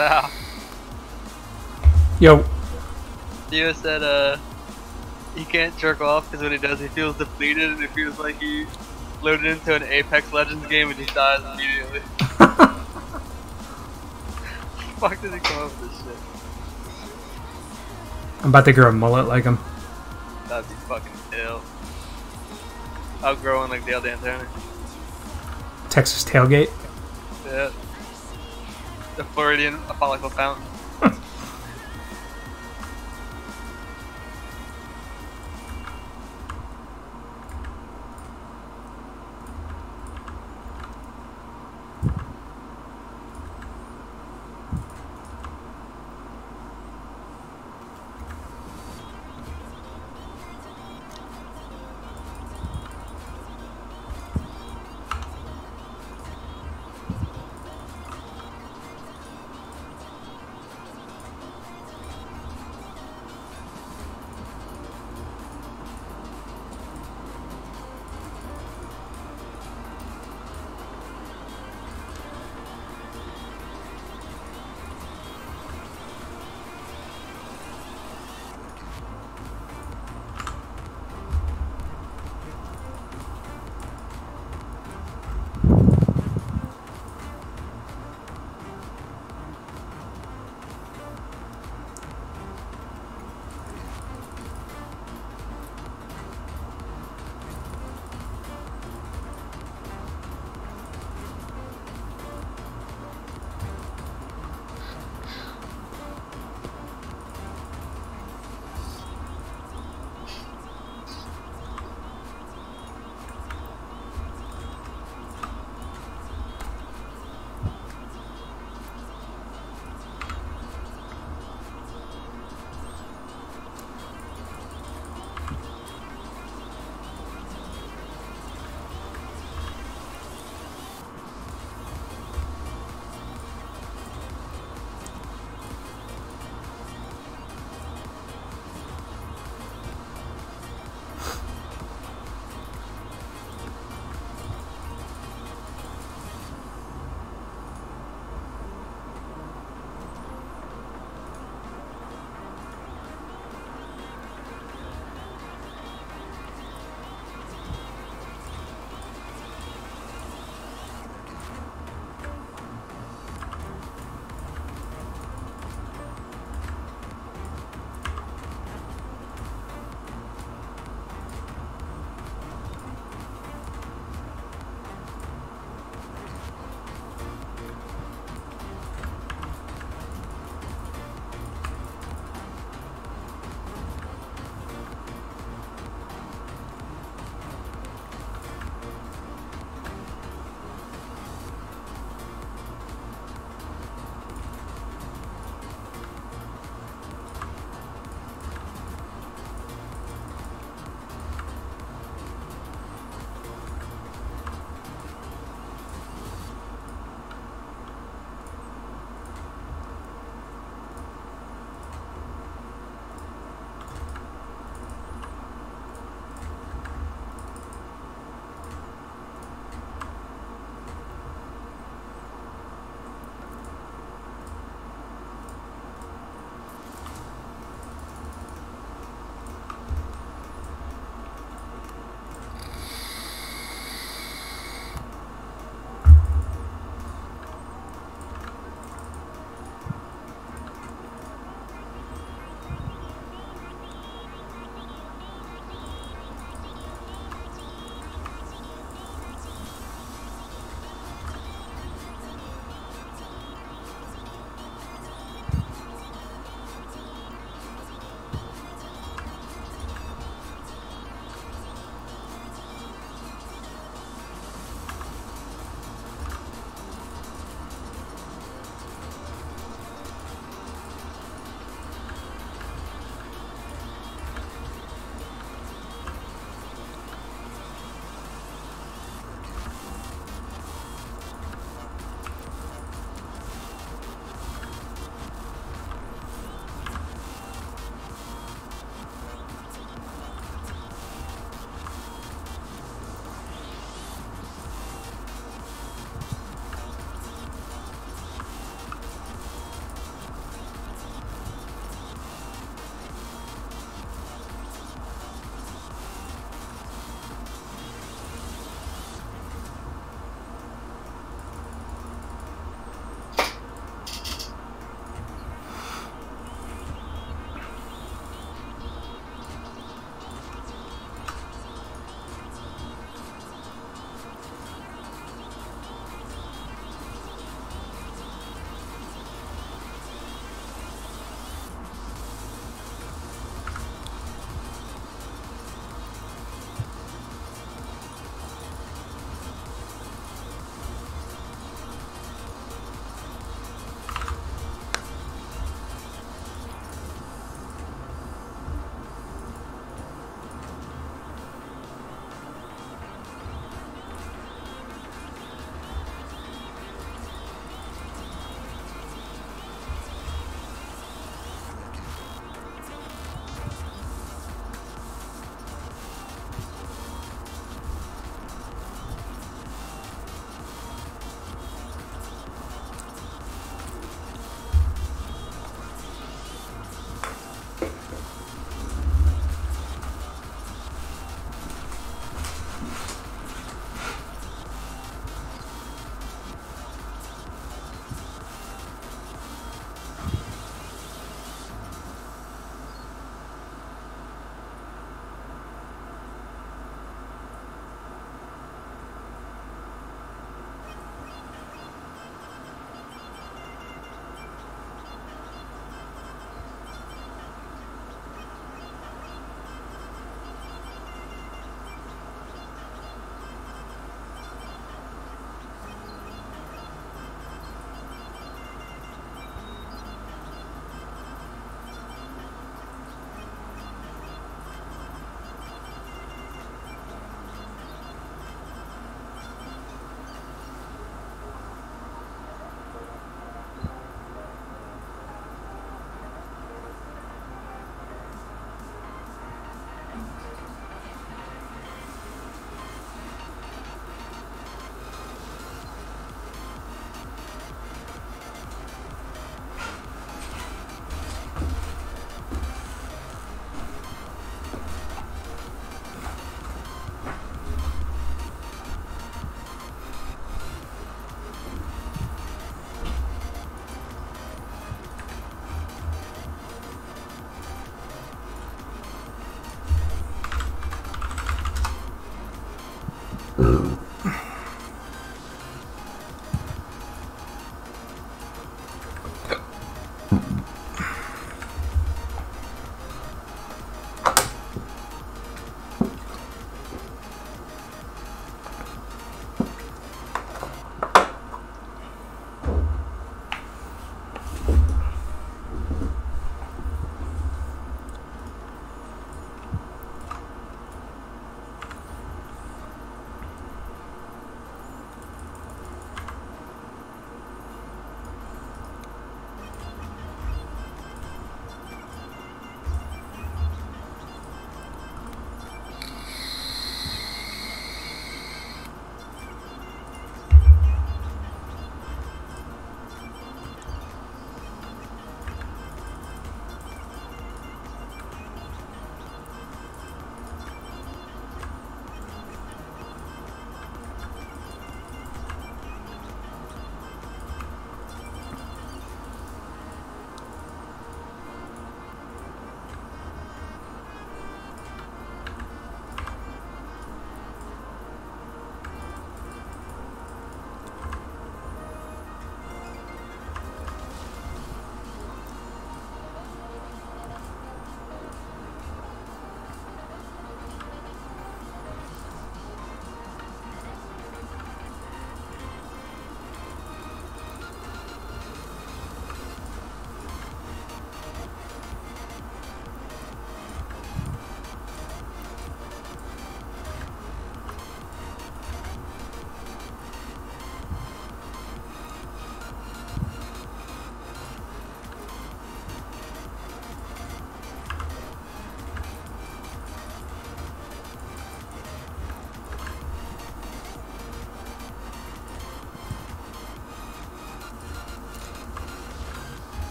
Sal. Yo, Theo said uh he can't jerk off because when he does he feels depleted and it feels like he loaded into an Apex Legends game and he dies immediately. fuck did he come up with this shit? I'm about to grow a mullet like him. That'd be fucking ill. Outgrowing like Dale Dantona. Texas tailgate. Floridian Apollo Fountain.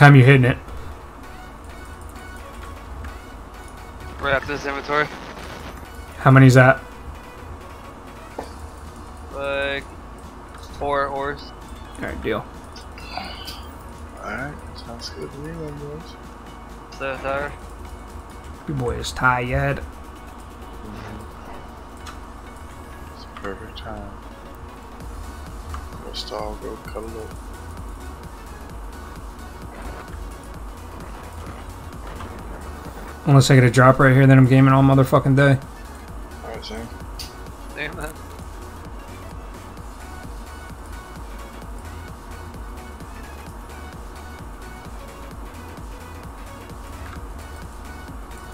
Time you're hitting it? Right after this inventory. How many's that? Like four ores. Alright, deal. Alright, sounds good to me then, boys. So tired. Your boy is tired. It's a perfect time. Go stall, go cuddle up. Unless I get a drop right here, then I'm gaming all motherfucking day. Alright, same. Damn that.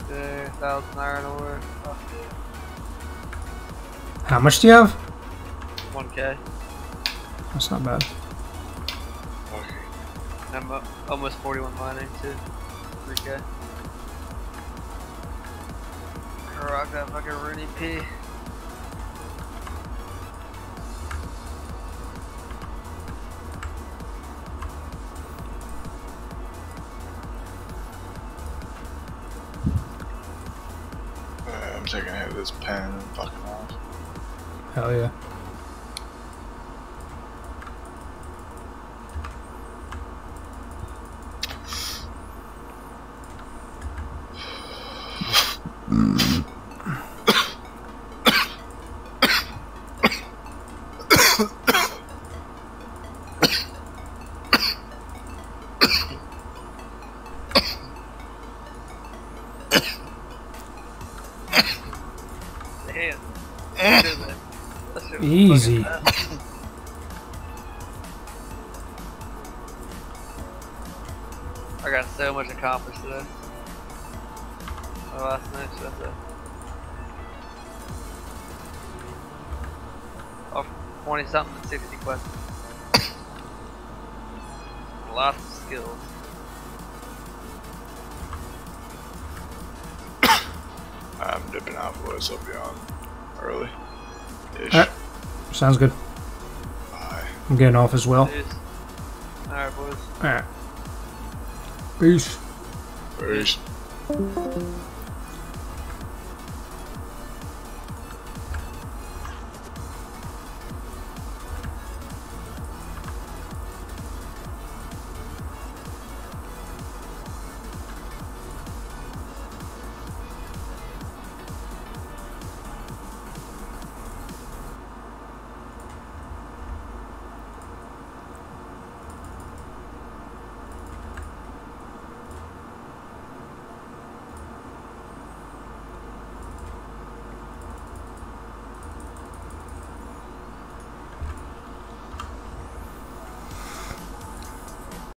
Okay, thousand iron ore. How much do you have? One K. That's not bad. I'm uh, almost 41 mining too. 3K. Fucking Rooney P. Sounds good. I'm getting off as well. Alright, boys. Alright. Peace. Peace.